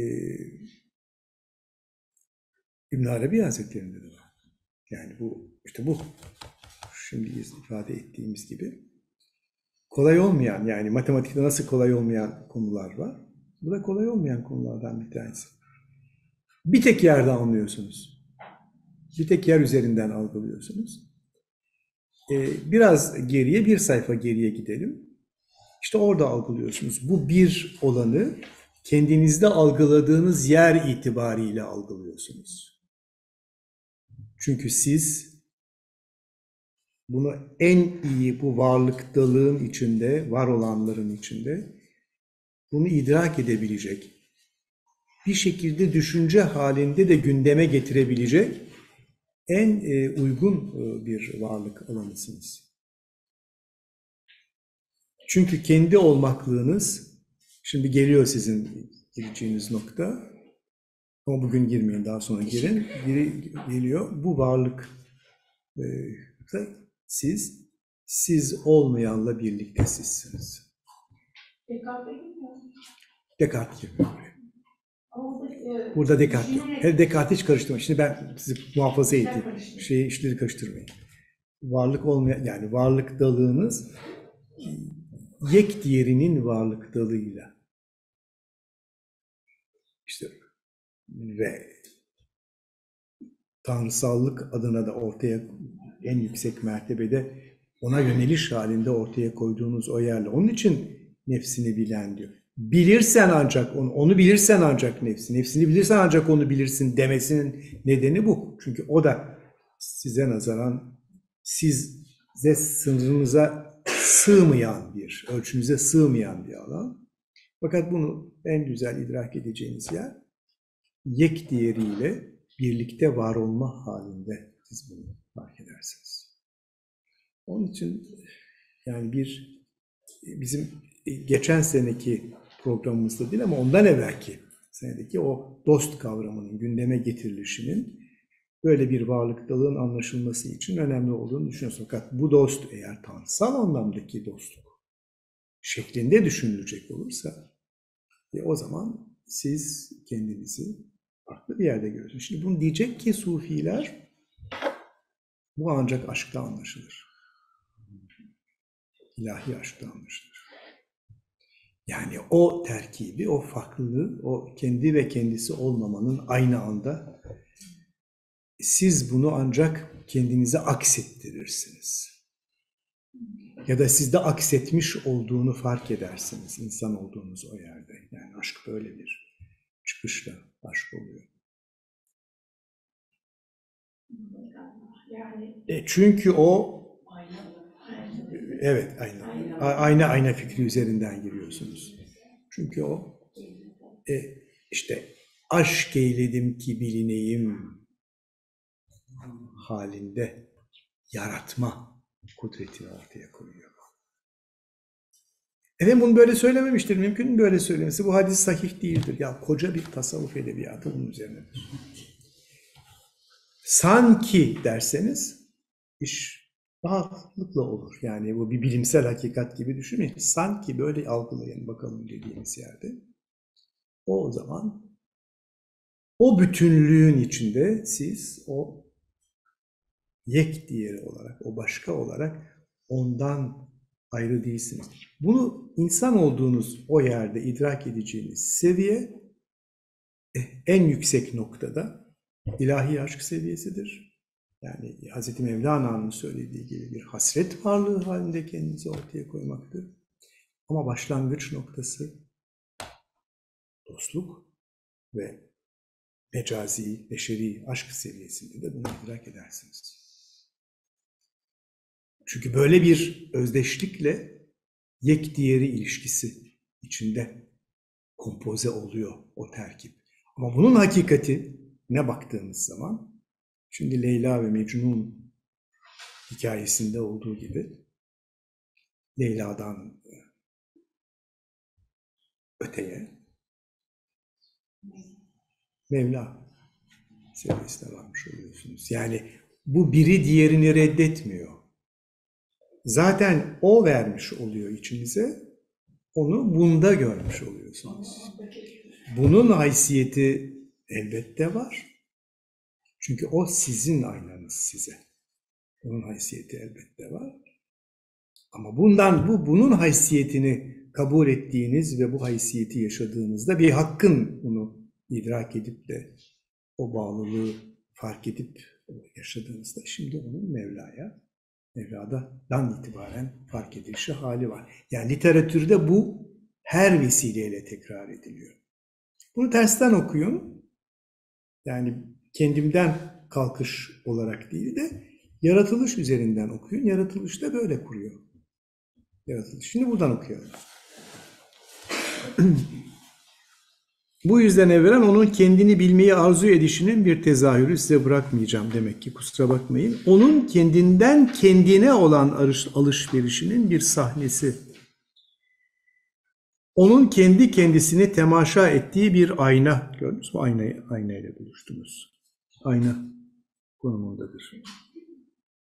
İbn Arabi Hazretleri'nde de var. Yani bu işte bu şimdi ifade ettiğimiz gibi kolay olmayan yani matematikte nasıl kolay olmayan konular var. Bu da kolay olmayan konulardan bir tanesi. Bir tek yerde anlıyorsunuz. Bir tek yer üzerinden algılıyorsunuz. Ee, biraz geriye, bir sayfa geriye gidelim. İşte orada algılıyorsunuz. Bu bir olanı kendinizde algıladığınız yer itibariyle algılıyorsunuz. Çünkü siz bunu en iyi bu varlıktalığın içinde, var olanların içinde bunu idrak edebilecek, bir şekilde düşünce halinde de gündeme getirebilecek en e, uygun e, bir varlık alanısınız. Çünkü kendi olmaklığınız, şimdi geliyor sizin gireceğiniz nokta, ama bugün girmeyin, daha sonra girin. Geri geliyor. Bu varlık e, siz, siz olmayanla birlikte sizsiniz. Descartes gibi. Ama orada, e, Burada Descartes yok. Her Descartes hiç karıştırmayın. Şimdi ben sizi muhafaza edeyim. karıştır. Şey, işleri karıştırmayın. Varlık olmayan, yani varlık dalığınız yek diğerinin varlık dalığıyla. İşte ve tanrısallık adına da ortaya en yüksek mertebede ona yöneliş halinde ortaya koyduğunuz o yerle. Onun için nefsini bilen diyor. Bilirsen ancak onu, onu bilirsen ancak nefsi, nefsini bilirsen ancak onu bilirsin demesinin nedeni bu. Çünkü o da size nazaran size sınırınıza sığmayan bir, ölçünüze sığmayan bir alan. Fakat bunu en güzel idrak edeceğiniz yer yek diğeriyle birlikte var olma halinde siz bunu fark edersiniz. Onun için yani bir bizim geçen seneki programımızda değil ama ondan evvelki senedeki o dost kavramının gündeme getirilişinin böyle bir varlıktalığın anlaşılması için önemli olduğunu düşünüyoruz. Fakat bu dost eğer tanrısal anlamdaki dostluk şeklinde düşünülecek olursa e, o zaman siz kendinizi farklı bir yerde görüyorsunuz. Şimdi bunu diyecek ki Sufiler bu ancak aşkta anlaşılır. İlahi aşkta anlaşılır. Yani o terkibi, o farklılığı, o kendi ve kendisi olmamanın aynı anda siz bunu ancak kendinize aksettirirsiniz. Ya da sizde aksetmiş olduğunu fark edersiniz insan olduğunuz o yerde. Yani aşk böyle bir çıkışla aşk oluyor. Yani E çünkü o Aynen. evet ayna ayna ayna fikri üzerinden giriyorsunuz. Çünkü o e, işte aşk eyledim ki bilineyim halinde yaratma kudretini ortaya koyuyor. Efendim bunu böyle söylememiştir. Mümkün mü böyle söylemesi? Bu hadis sahih değildir. Ya koca bir tasavvuf edebiyatı bunun üzerinedir. Sanki derseniz iş rahatlıkla olur. Yani bu bir bilimsel hakikat gibi düşünmeyin. Sanki böyle algılayın bakalım dediğimiz yerde. O, o zaman o bütünlüğün içinde siz o yek diğeri olarak, o başka olarak ondan ayrı değilsiniz. Bunu insan olduğunuz o yerde idrak edeceğiniz seviye eh, en yüksek noktada ilahi aşk seviyesidir. Yani Hz. Mevlana'nın söylediği gibi bir hasret varlığı halinde kendinizi ortaya koymaktır. Ama başlangıç noktası dostluk ve mecazi, beşeri aşk seviyesinde de bunu idrak edersiniz. Çünkü böyle bir özdeşlikle yek diğeri ilişkisi içinde kompoze oluyor o terkip. Ama bunun hakikati ne baktığımız zaman şimdi Leyla ve Mecnun hikayesinde olduğu gibi Leyla'dan öteye Mevla seviyesine varmış oluyorsunuz. Yani bu biri diğerini reddetmiyor. Zaten o vermiş oluyor içinize, onu bunda görmüş oluyorsunuz. Bunun haysiyeti elbette var. Çünkü o sizin aynanız size. Bunun haysiyeti elbette var. Ama bundan bu bunun haysiyetini kabul ettiğiniz ve bu haysiyeti yaşadığınızda bir hakkın bunu idrak edip de o bağlılığı fark edip yaşadığınızda şimdi onun Mevla'ya Mevla'dan itibaren fark edilişi hali var. Yani literatürde bu her vesileyle tekrar ediliyor. Bunu tersten okuyun. Yani kendimden kalkış olarak değil de yaratılış üzerinden okuyun. Yaratılış da böyle kuruyor. Yaratılış. Şimdi buradan okuyalım. Bu yüzden evvelen onun kendini bilmeyi arzu edişinin bir tezahürü size bırakmayacağım demek ki kusura bakmayın. Onun kendinden kendine olan alışverişinin bir sahnesi. Onun kendi kendisini temaşa ettiği bir ayna. Gördünüz mü? Ayna, aynayla buluştunuz. Ayna konumundadır.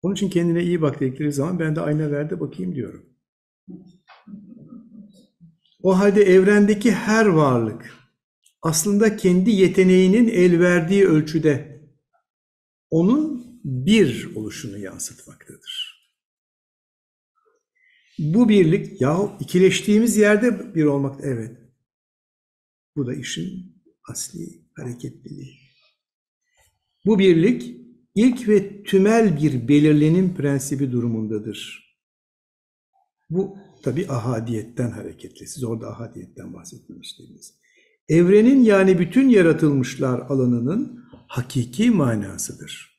Onun için kendine iyi bak dedikleri zaman ben de ayna ver bakayım diyorum. O halde evrendeki her varlık aslında kendi yeteneğinin el verdiği ölçüde onun bir oluşunu yansıtmaktadır. Bu birlik, ya ikileştiğimiz yerde bir olmak, evet. Bu da işin asli hareketliliği. Bu birlik ilk ve tümel bir belirlenim prensibi durumundadır. Bu tabi ahadiyetten hareketli. Siz orada ahadiyetten bahsetmiştiniz. Evrenin yani bütün yaratılmışlar alanının hakiki manasıdır.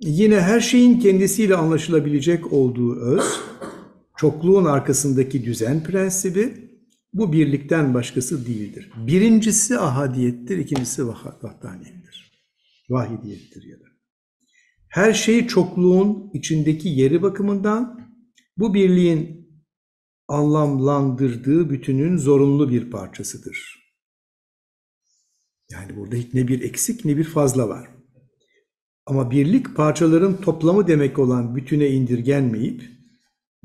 Yine her şeyin kendisiyle anlaşılabilecek olduğu öz, çokluğun arkasındaki düzen prensibi bu birlikten başkası değildir. Birincisi ahadiyettir, ikincisi vahdaniyettir. Vahidiyettir ya da. Her şey çokluğun içindeki yeri bakımından bu birliğin anlamlandırdığı bütünün zorunlu bir parçasıdır. Yani burada hiç ne bir eksik ne bir fazla var. Ama birlik parçaların toplamı demek olan bütüne indirgenmeyip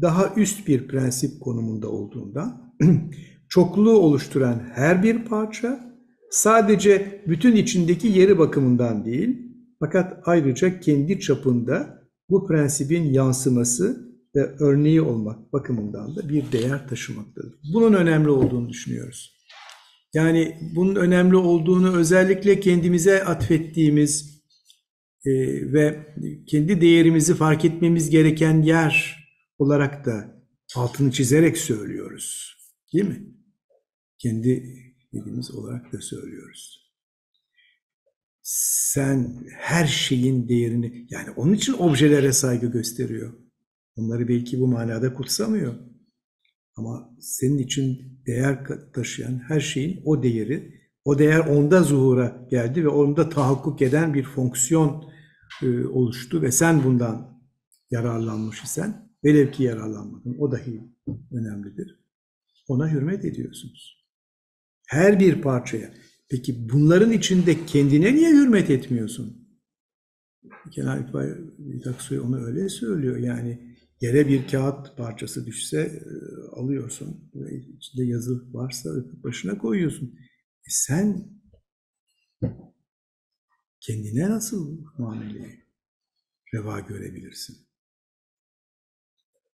daha üst bir prensip konumunda olduğunda çokluğu oluşturan her bir parça sadece bütün içindeki yeri bakımından değil fakat ayrıca kendi çapında bu prensibin yansıması ve örneği olmak bakımından da bir değer taşımaktadır. Bunun önemli olduğunu düşünüyoruz. Yani bunun önemli olduğunu özellikle kendimize atfettiğimiz e, ve kendi değerimizi fark etmemiz gereken yer olarak da altını çizerek söylüyoruz. Değil mi? Kendi dediğimiz olarak da söylüyoruz. Sen her şeyin değerini, yani onun için objelere saygı gösteriyor. Onları belki bu manada kutsamıyor. Ama senin için değer taşıyan her şeyin o değeri, o değer onda zuhura geldi ve onda tahakkuk eden bir fonksiyon e, oluştu ve sen bundan yararlanmış isen, velev ki yararlanmadın, o dahi önemlidir. Ona hürmet ediyorsunuz. Her bir parçaya. Peki bunların içinde kendine niye hürmet etmiyorsun? Kenan İkbal Aksoy onu öyle söylüyor. Yani yere bir kağıt parçası düşse e, alıyorsun ve içinde yazı varsa başına koyuyorsun. E sen kendine nasıl muameleyi reva görebilirsin?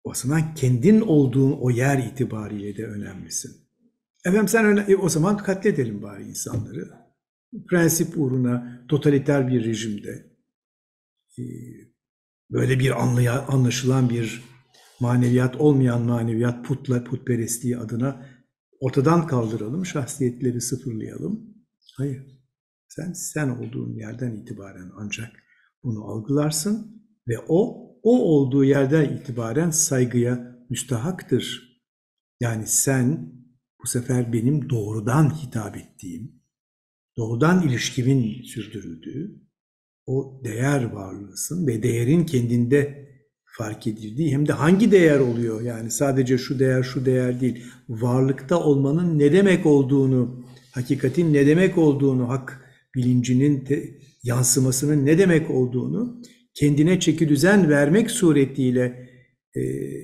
O zaman kendin olduğun o yer itibariyle de önemlisin. Efendim sen öne, e, o zaman katledelim bari insanları. Prensip uğruna totaliter bir rejimde e, böyle bir anlaya, anlaşılan bir maneviyat olmayan maneviyat putla putperestliği adına ortadan kaldıralım, şahsiyetleri sıfırlayalım. Hayır. Sen sen olduğun yerden itibaren ancak bunu algılarsın ve o o olduğu yerden itibaren saygıya müstahaktır. Yani sen bu sefer benim doğrudan hitap ettiğim, doğrudan ilişkimin sürdürüldüğü o değer varlığısın ve değerin kendinde fark edildiği hem de hangi değer oluyor? Yani sadece şu değer şu değer değil. Varlıkta olmanın ne demek olduğunu hakikatin ne demek olduğunu hak bilincinin te, yansımasının ne demek olduğunu kendine çeki düzen vermek suretiyle e,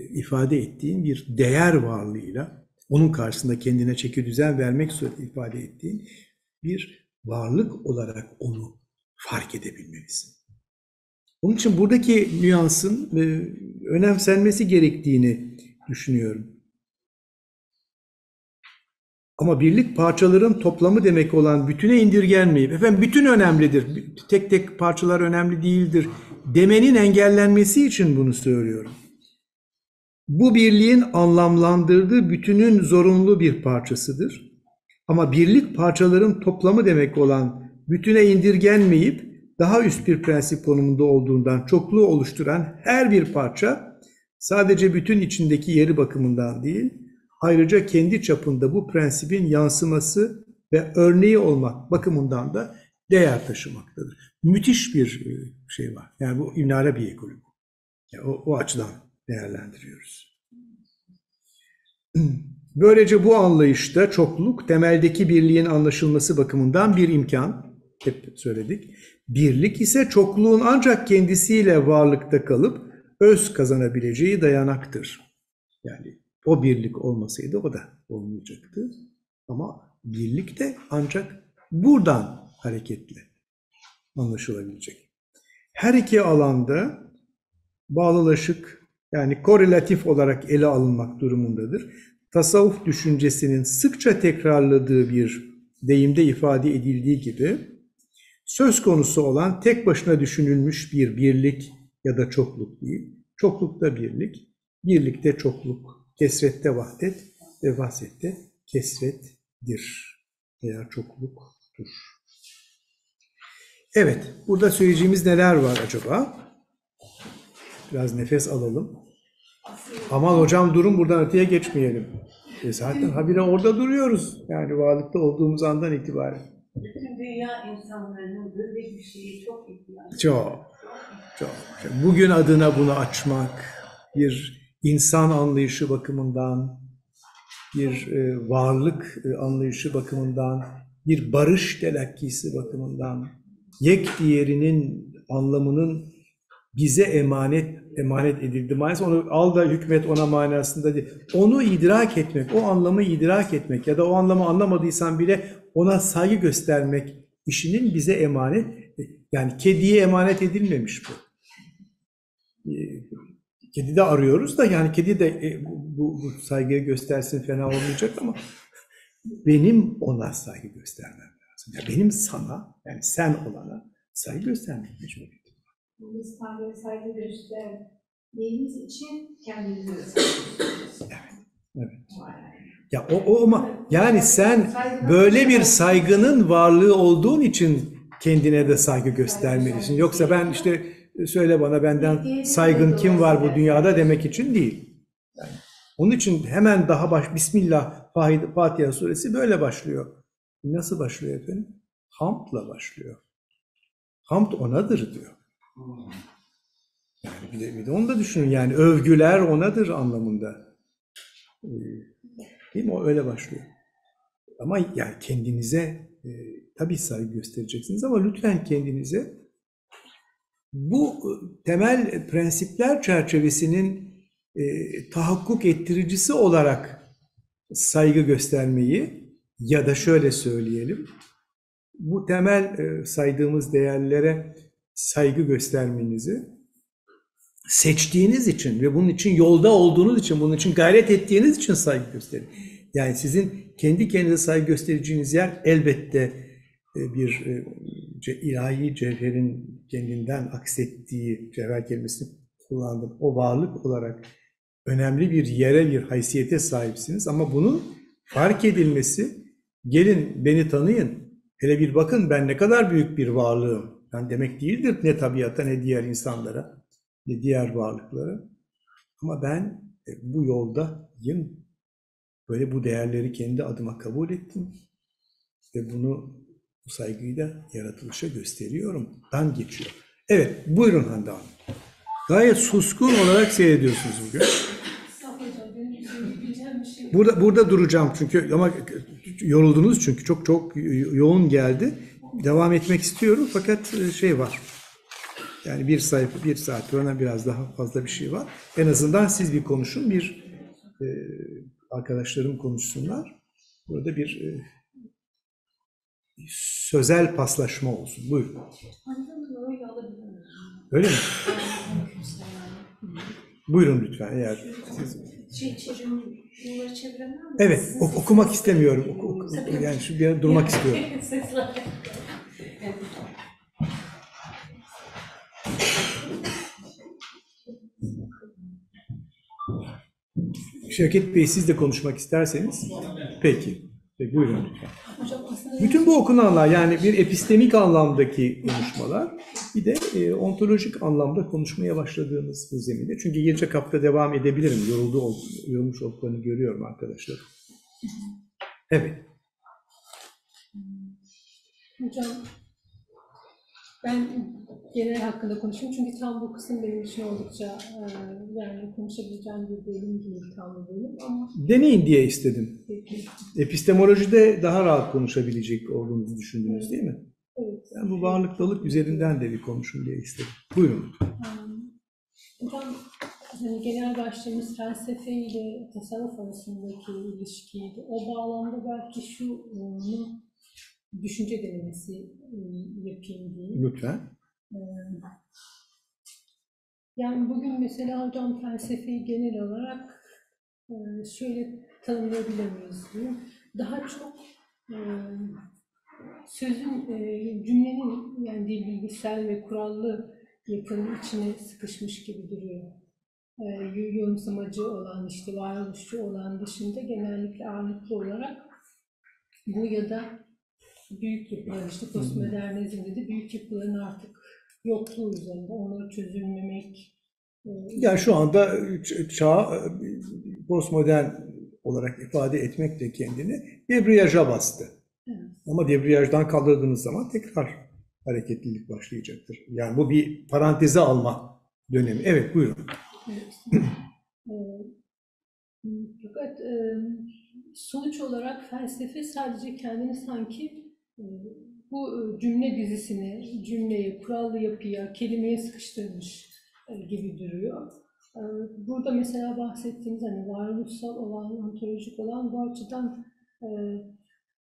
ifade ettiğin bir değer varlığıyla onun karşısında kendine çeki düzen vermek suretiyle ifade ettiğin bir varlık olarak onu fark edebilmelisin. Onun için buradaki nüansın e, önemsenmesi gerektiğini düşünüyorum. Ama birlik parçaların toplamı demek olan bütüne indirgenmeyip, efendim bütün önemlidir, tek tek parçalar önemli değildir demenin engellenmesi için bunu söylüyorum. Bu birliğin anlamlandırdığı bütünün zorunlu bir parçasıdır. Ama birlik parçaların toplamı demek olan bütüne indirgenmeyip daha üst bir prensip konumunda olduğundan çokluğu oluşturan her bir parça sadece bütün içindeki yeri bakımından değil, ayrıca kendi çapında bu prensibin yansıması ve örneği olmak bakımından da değer taşımaktadır. Müthiş bir şey var. Yani bu İbn Arabi ekolü. Yani o, o açıdan değerlendiriyoruz. Böylece bu anlayışta çokluk temeldeki birliğin anlaşılması bakımından bir imkan. Hep söyledik. Birlik ise çokluğun ancak kendisiyle varlıkta kalıp öz kazanabileceği dayanaktır. Yani o birlik olmasaydı o da olmayacaktı. Ama birlik de ancak buradan hareketle anlaşılabilecek. Her iki alanda bağlılaşık yani korelatif olarak ele alınmak durumundadır. Tasavvuf düşüncesinin sıkça tekrarladığı bir deyimde ifade edildiği gibi söz konusu olan tek başına düşünülmüş bir birlik ya da çokluk değil. Çoklukta birlik, birlikte çokluk, kesrette vahdet ve vahdette kesrettir veya çokluktur. Evet, burada söyleyeceğimiz neler var acaba? Biraz nefes alalım. Aman hocam durun buradan öteye geçmeyelim. E zaten habire orada duruyoruz. Yani varlıkta olduğumuz andan itibaren. Bütün dünya insanlarının böyle bir şeye çok ihtiyacı Çok, çok. Bugün adına bunu açmak, bir insan anlayışı bakımından, bir e, varlık e, anlayışı bakımından, bir barış telakkisi bakımından, yek diğerinin anlamının bize emanet emanet edildi. Maalesef onu al da hükmet ona manasında değil. Onu idrak etmek, o anlamı idrak etmek ya da o anlamı anlamadıysan bile ona saygı göstermek işinin bize emanet. Yani kediye emanet edilmemiş bu. Ee, Kedi de arıyoruz da yani kedi de e, bu, bu, saygıyı göstersin fena olmayacak ama benim ona saygı göstermem lazım. Ya benim sana yani sen olana saygı göstermek mecburiyim. Biz Tanrı'ya saygı gösterdiğimiz için gösteriyoruz. Evet. Var yani. Ya o, o ama yani sen böyle bir saygının varlığı olduğun için kendine de saygı göstermelisin. Yoksa ben işte söyle bana benden saygın kim var bu dünyada demek için değil. Yani onun için hemen daha baş Bismillah Fatiha suresi böyle başlıyor. Nasıl başlıyor efendim? Hamdla başlıyor. Hamd onadır diyor. Yani bir de, bir de onu da düşünün yani övgüler onadır anlamında. Ee, Değil mi? O öyle başlıyor. Ama yani kendinize e, tabii saygı göstereceksiniz ama lütfen kendinize bu e, temel prensipler çerçevesinin e, tahakkuk ettiricisi olarak saygı göstermeyi ya da şöyle söyleyelim, bu temel e, saydığımız değerlere saygı göstermenizi seçtiğiniz için ve bunun için yolda olduğunuz için, bunun için gayret ettiğiniz için saygı gösterin. Yani sizin kendi kendinize saygı göstereceğiniz yer elbette e, bir e, ilahi cevherin kendinden aksettiği cevher kelimesini kullandım. O varlık olarak önemli bir yere, bir haysiyete sahipsiniz ama bunun fark edilmesi, gelin beni tanıyın, hele bir bakın ben ne kadar büyük bir varlığım. Yani demek değildir ne tabiata ne diğer insanlara ne diğer varlıklara. Ama ben e, bu yoldayım. Böyle bu değerleri kendi adıma kabul ettim. Ve bunu bu saygıyı da yaratılışa gösteriyorum. Dan geçiyor. Evet, buyurun Hande Hanım. Gayet suskun olarak seyrediyorsunuz bugün. Burada burada duracağım çünkü ama yoruldunuz çünkü çok çok yoğun geldi. Devam etmek istiyorum fakat e, şey var. Yani bir sayfa, bir saat sonra biraz daha fazla bir şey var. En azından siz bir konuşun, bir e, arkadaşlarım konuşsunlar. Burada bir e, sözel paslaşma olsun. Buyurun. Öyle mi? Buyurun lütfen eğer siz... Şey? Evet, ok- okumak istemiyorum. Oku- oku- yani şu bir durmak istiyorum. Şevket Bey siz de konuşmak isterseniz. Peki. Peki buyurun Bütün bu okunanlar yani bir epistemik anlamdaki konuşmalar bir de e, ontolojik anlamda konuşmaya başladığımız bu zeminde. Çünkü gelecek hafta devam edebilirim. Yoruldu, ol- yorulmuş olduklarını görüyorum arkadaşlar. Evet. Hocam ben genel hakkında konuşayım çünkü tam bu kısım benim için oldukça e, yani konuşabileceğim bir bölüm değil tam bir bölüm ama Deneyin diye istedim. peki. Epistemolojide daha rahat konuşabilecek olduğunuzu düşündünüz değil mi? Evet. Yani bu varlıktalık üzerinden de bir konuşun diye istedim. Buyurun. Hocam hani genel başlığımız felsefe ile tasavvuf arasındaki ilişkiydi. O bağlamda belki şu ıı, düşünce denemesi ıı, yapayım diye. Lütfen. Ee, Yani bugün mesela hocam felsefeyi genel olarak e, şöyle tanımlayabilir miyiz diyeyim. Daha çok e, sözün, e, cümlenin yani dil bilgisel ve kurallı yapının içine sıkışmış gibi duruyor. Yo- Yorumsamacı olan, işte varoluşçu olan dışında genellikle ağırlıklı olarak bu ya da büyük yapılar işte postmodernizmde de büyük yapıların artık yokluğu üzerinde onları çözülmemek e, Ya şu anda ç- çağ e, postmodern olarak ifade etmek de kendini debriyaja bastı. Evet. Ama debriyajdan kaldırdığınız zaman tekrar hareketlilik başlayacaktır. Yani bu bir paranteze alma dönemi. Evet buyurun. Evet. E, fakat e, sonuç olarak felsefe sadece kendini sanki e, bu e, cümle dizisine, cümleye, kurallı yapıya, kelimeye sıkıştırmış e, gibi duruyor. E, Burada mesela bahsettiğimiz hani varoluşsal olan, ontolojik olan bu açıdan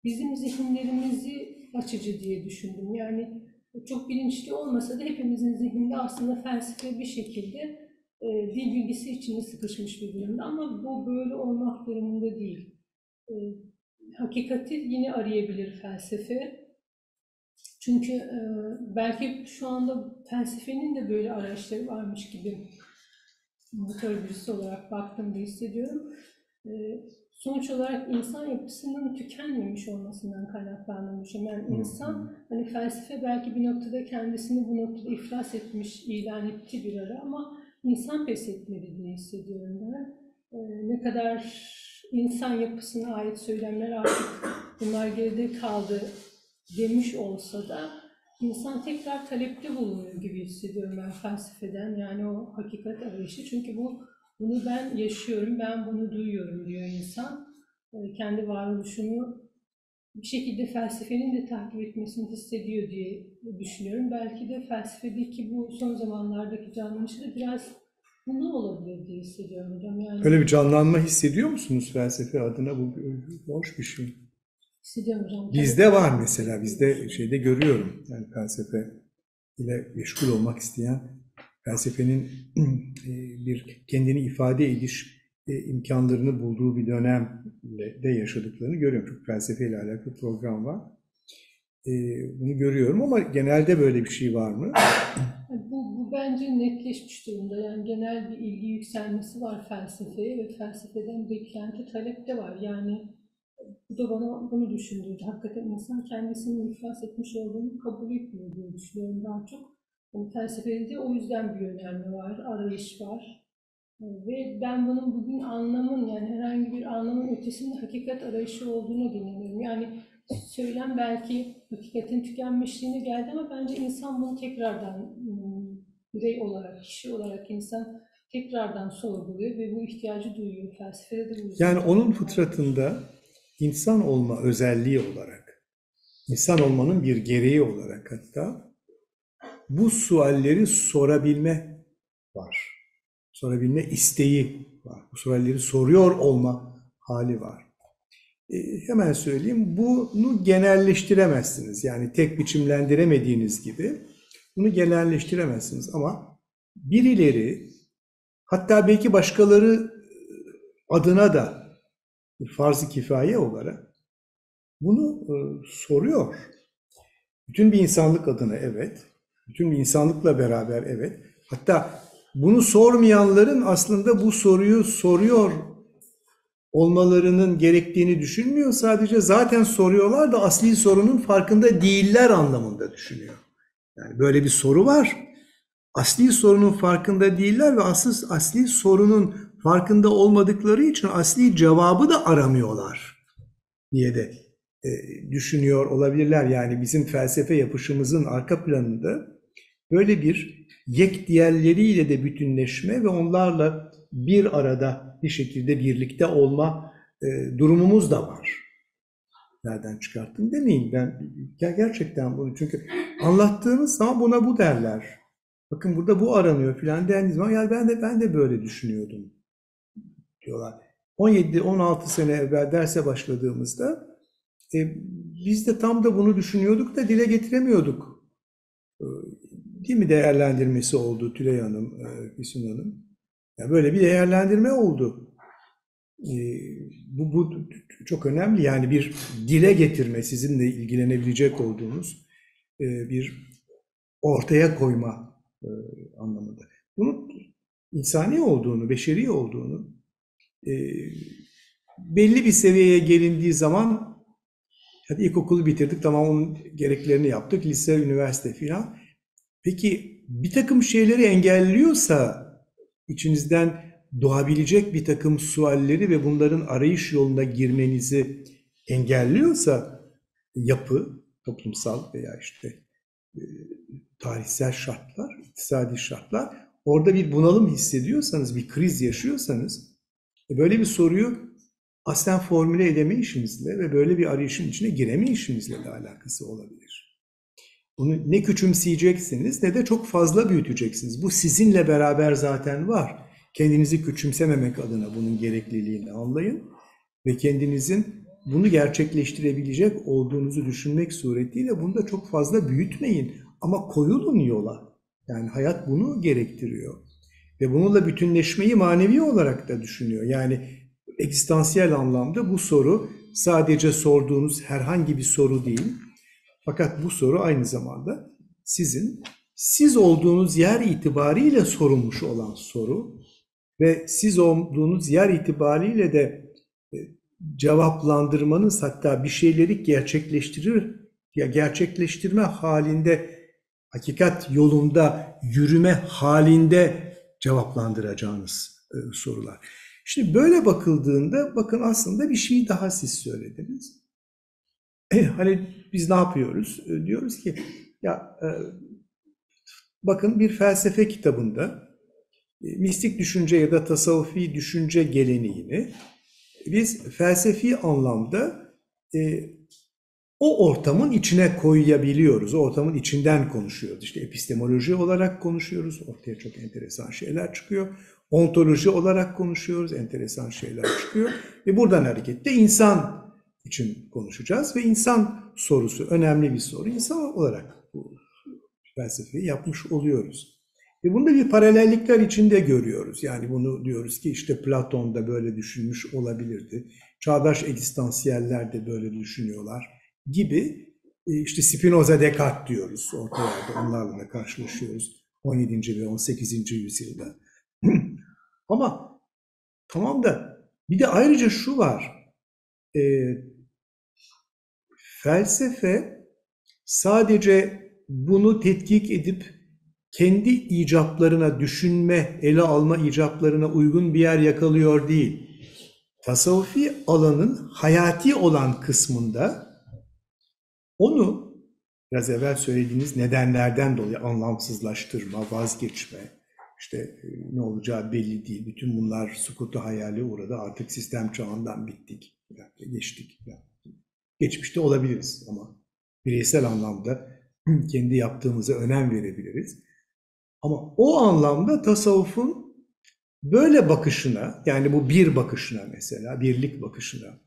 bizim zihinlerimizi açıcı diye düşündüm. Yani çok bilinçli olmasa da hepimizin zihninde aslında felsefe bir şekilde e, dil bilgisi içinde sıkışmış bir durumda. Ama bu böyle olmak durumunda değil. Hakikati yine arayabilir felsefe. Çünkü e, belki şu anda felsefenin de böyle araçları varmış gibi bu tür birisi olarak baktığımda hissediyorum. E, sonuç olarak insan yapısının tükenmemiş olmasından düşünüyorum. Yani insan hani felsefe belki bir noktada kendisini bu noktada iflas etmiş, ilan etti bir ara ama insan pes etmedi diye hissediyorum ben. E, ne kadar insan yapısına ait söylemler artık bunlar geride kaldı demiş olsa da insan tekrar talepte bulunuyor gibi hissediyorum ben felsefeden yani o hakikat arayışı. Çünkü bu bunu ben yaşıyorum, ben bunu duyuyorum diyor insan. E, Kendi varoluşunu bir şekilde felsefenin de takip etmesini hissediyor diye düşünüyorum. Belki de felsefedeki bu son zamanlardaki canlanışı da biraz bunu olabilir diye hissediyorum hocam. Yani Öyle bir canlanma hissediyor musunuz felsefe adına? Bu hoş bir şey. Hissediyorum hocam. Bizde var mesela, bizde şeyde görüyorum. Yani felsefe ile meşgul olmak isteyen, felsefenin e, bir kendini ifade ediş e, imkanlarını bulduğu bir dönemde de yaşadıklarını görüyorum. Çok felsefeyle alakalı program var. E, Bunu görüyorum ama genelde böyle bir şey var mı? Bu, bu bence netleşmiş durumda. Yani genel bir ilgi yükselmesi var felsefeye ve felsefeden beklenti talep de var. Yani bu da bana bunu düşündürdü. Hakikaten insan kendisini iflas etmiş olduğunu kabul etmiyor diye düşünüyorum daha çok. Yani felsefede de o yüzden bir yönelme var, arayış var. Ve ben bunun bugün anlamın yani herhangi bir anlamın ötesinde hakikat arayışı olduğunu dinliyorum. Yani söylem belki hakikatin tükenmişliğine geldi ama bence insan bunu tekrardan ım, birey olarak, kişi olarak insan tekrardan sorguluyor ve bu ihtiyacı duyuyor. Felsefede de bu. Yani onun fıtratında insan olma özelliği olarak, insan olmanın bir gereği olarak hatta bu sualleri sorabilme var. Sorabilme isteği var. Bu sualleri soruyor olma hali var. E, hemen söyleyeyim, bunu genelleştiremezsiniz. Yani tek biçimlendiremediğiniz gibi bunu genelleştiremezsiniz. Ama birileri, hatta belki başkaları adına da bir farz-ı kifaye olarak bunu e, soruyor. Bütün bir insanlık adına evet, bütün bir insanlıkla beraber evet. Hatta bunu sormayanların aslında bu soruyu soruyor olmalarının gerektiğini düşünmüyor. Sadece zaten soruyorlar da asli sorunun farkında değiller anlamında düşünüyor. Yani böyle bir soru var. Asli sorunun farkında değiller ve asıl asli sorunun farkında olmadıkları için asli cevabı da aramıyorlar diye de e, düşünüyor olabilirler. Yani bizim felsefe yapışımızın arka planında böyle bir yek diğerleriyle de bütünleşme ve onlarla bir arada bir şekilde birlikte olma e, durumumuz da var. Nereden çıkarttım demeyin. Ben gerçekten bunu çünkü anlattığınız zaman buna bu derler. Bakın burada bu aranıyor filan dendiği zaman ya ben de ben de böyle düşünüyordum diyorlar. 17-16 sene evvel derse başladığımızda e, biz de tam da bunu düşünüyorduk da dile getiremiyorduk. E, değil mi değerlendirmesi oldu Tülay Hanım, e, Füsun Hanım? Yani böyle bir değerlendirme oldu. E, bu, bu çok önemli yani bir dile getirme, sizinle ilgilenebilecek olduğunuz e, bir ortaya koyma e, anlamında. Bunun insani olduğunu, beşeri olduğunu e, belli bir seviyeye gelindiği zaman hadi ilkokulu bitirdik tamam onun gereklerini yaptık lise, üniversite filan. Peki bir takım şeyleri engelliyorsa içinizden doğabilecek bir takım sualleri ve bunların arayış yoluna girmenizi engelliyorsa yapı, toplumsal veya işte e, tarihsel şartlar, iktisadi şartlar orada bir bunalım hissediyorsanız, bir kriz yaşıyorsanız böyle bir soruyu aslen formüle edemeyişinizle ve böyle bir arayışın içine giremeyişinizle de alakası olabilir. Bunu ne küçümseyeceksiniz ne de çok fazla büyüteceksiniz. Bu sizinle beraber zaten var. Kendinizi küçümsememek adına bunun gerekliliğini anlayın ve kendinizin bunu gerçekleştirebilecek olduğunuzu düşünmek suretiyle bunu da çok fazla büyütmeyin ama koyulun yola. Yani hayat bunu gerektiriyor. Ve bununla bütünleşmeyi manevi olarak da düşünüyor. Yani ekstansiyel anlamda bu soru sadece sorduğunuz herhangi bir soru değil. Fakat bu soru aynı zamanda sizin siz olduğunuz yer itibariyle sorulmuş olan soru ve siz olduğunuz yer itibariyle de e, cevaplandırmanız hatta bir şeyleri gerçekleştirir ya gerçekleştirme halinde hakikat yolunda yürüme halinde cevaplandıracağınız e, sorular. Şimdi böyle bakıldığında bakın aslında bir şey daha siz söylediniz. E, hani biz ne yapıyoruz? E, diyoruz ki ya e, bakın bir felsefe kitabında e, mistik düşünce ya da tasavvufi düşünce geleneğini biz felsefi anlamda e, o ortamın içine koyabiliyoruz. O ortamın içinden konuşuyoruz. İşte epistemoloji olarak konuşuyoruz. Ortaya çok enteresan şeyler çıkıyor. Ontoloji olarak konuşuyoruz. Enteresan şeyler çıkıyor. Ve buradan hareketle insan için konuşacağız. Ve insan sorusu önemli bir soru. İnsan olarak bu felsefeyi yapmış oluyoruz. Ve bunu da bir paralellikler içinde görüyoruz. Yani bunu diyoruz ki işte Platon da böyle düşünmüş olabilirdi. Çağdaş egzistansiyeller de böyle düşünüyorlar gibi e, işte Spinoza Descartes diyoruz. Ortalarda onlarla da karşılaşıyoruz 17. ve 18. yüzyılda. Ama tamam da bir de ayrıca şu var. E, felsefe sadece bunu tetkik edip kendi icaplarına, düşünme, ele alma icaplarına uygun bir yer yakalıyor değil. Tasavvufi alanın hayati olan kısmında onu biraz evvel söylediğiniz nedenlerden dolayı anlamsızlaştırma, vazgeçme, işte e, ne olacağı belli değil. Bütün bunlar sukutu hayali uğradı. Artık sistem çağından bittik, geçtik. Geçmişte olabiliriz ama bireysel anlamda kendi yaptığımıza önem verebiliriz. Ama o anlamda tasavvufun böyle bakışına, yani bu bir bakışına mesela, birlik bakışına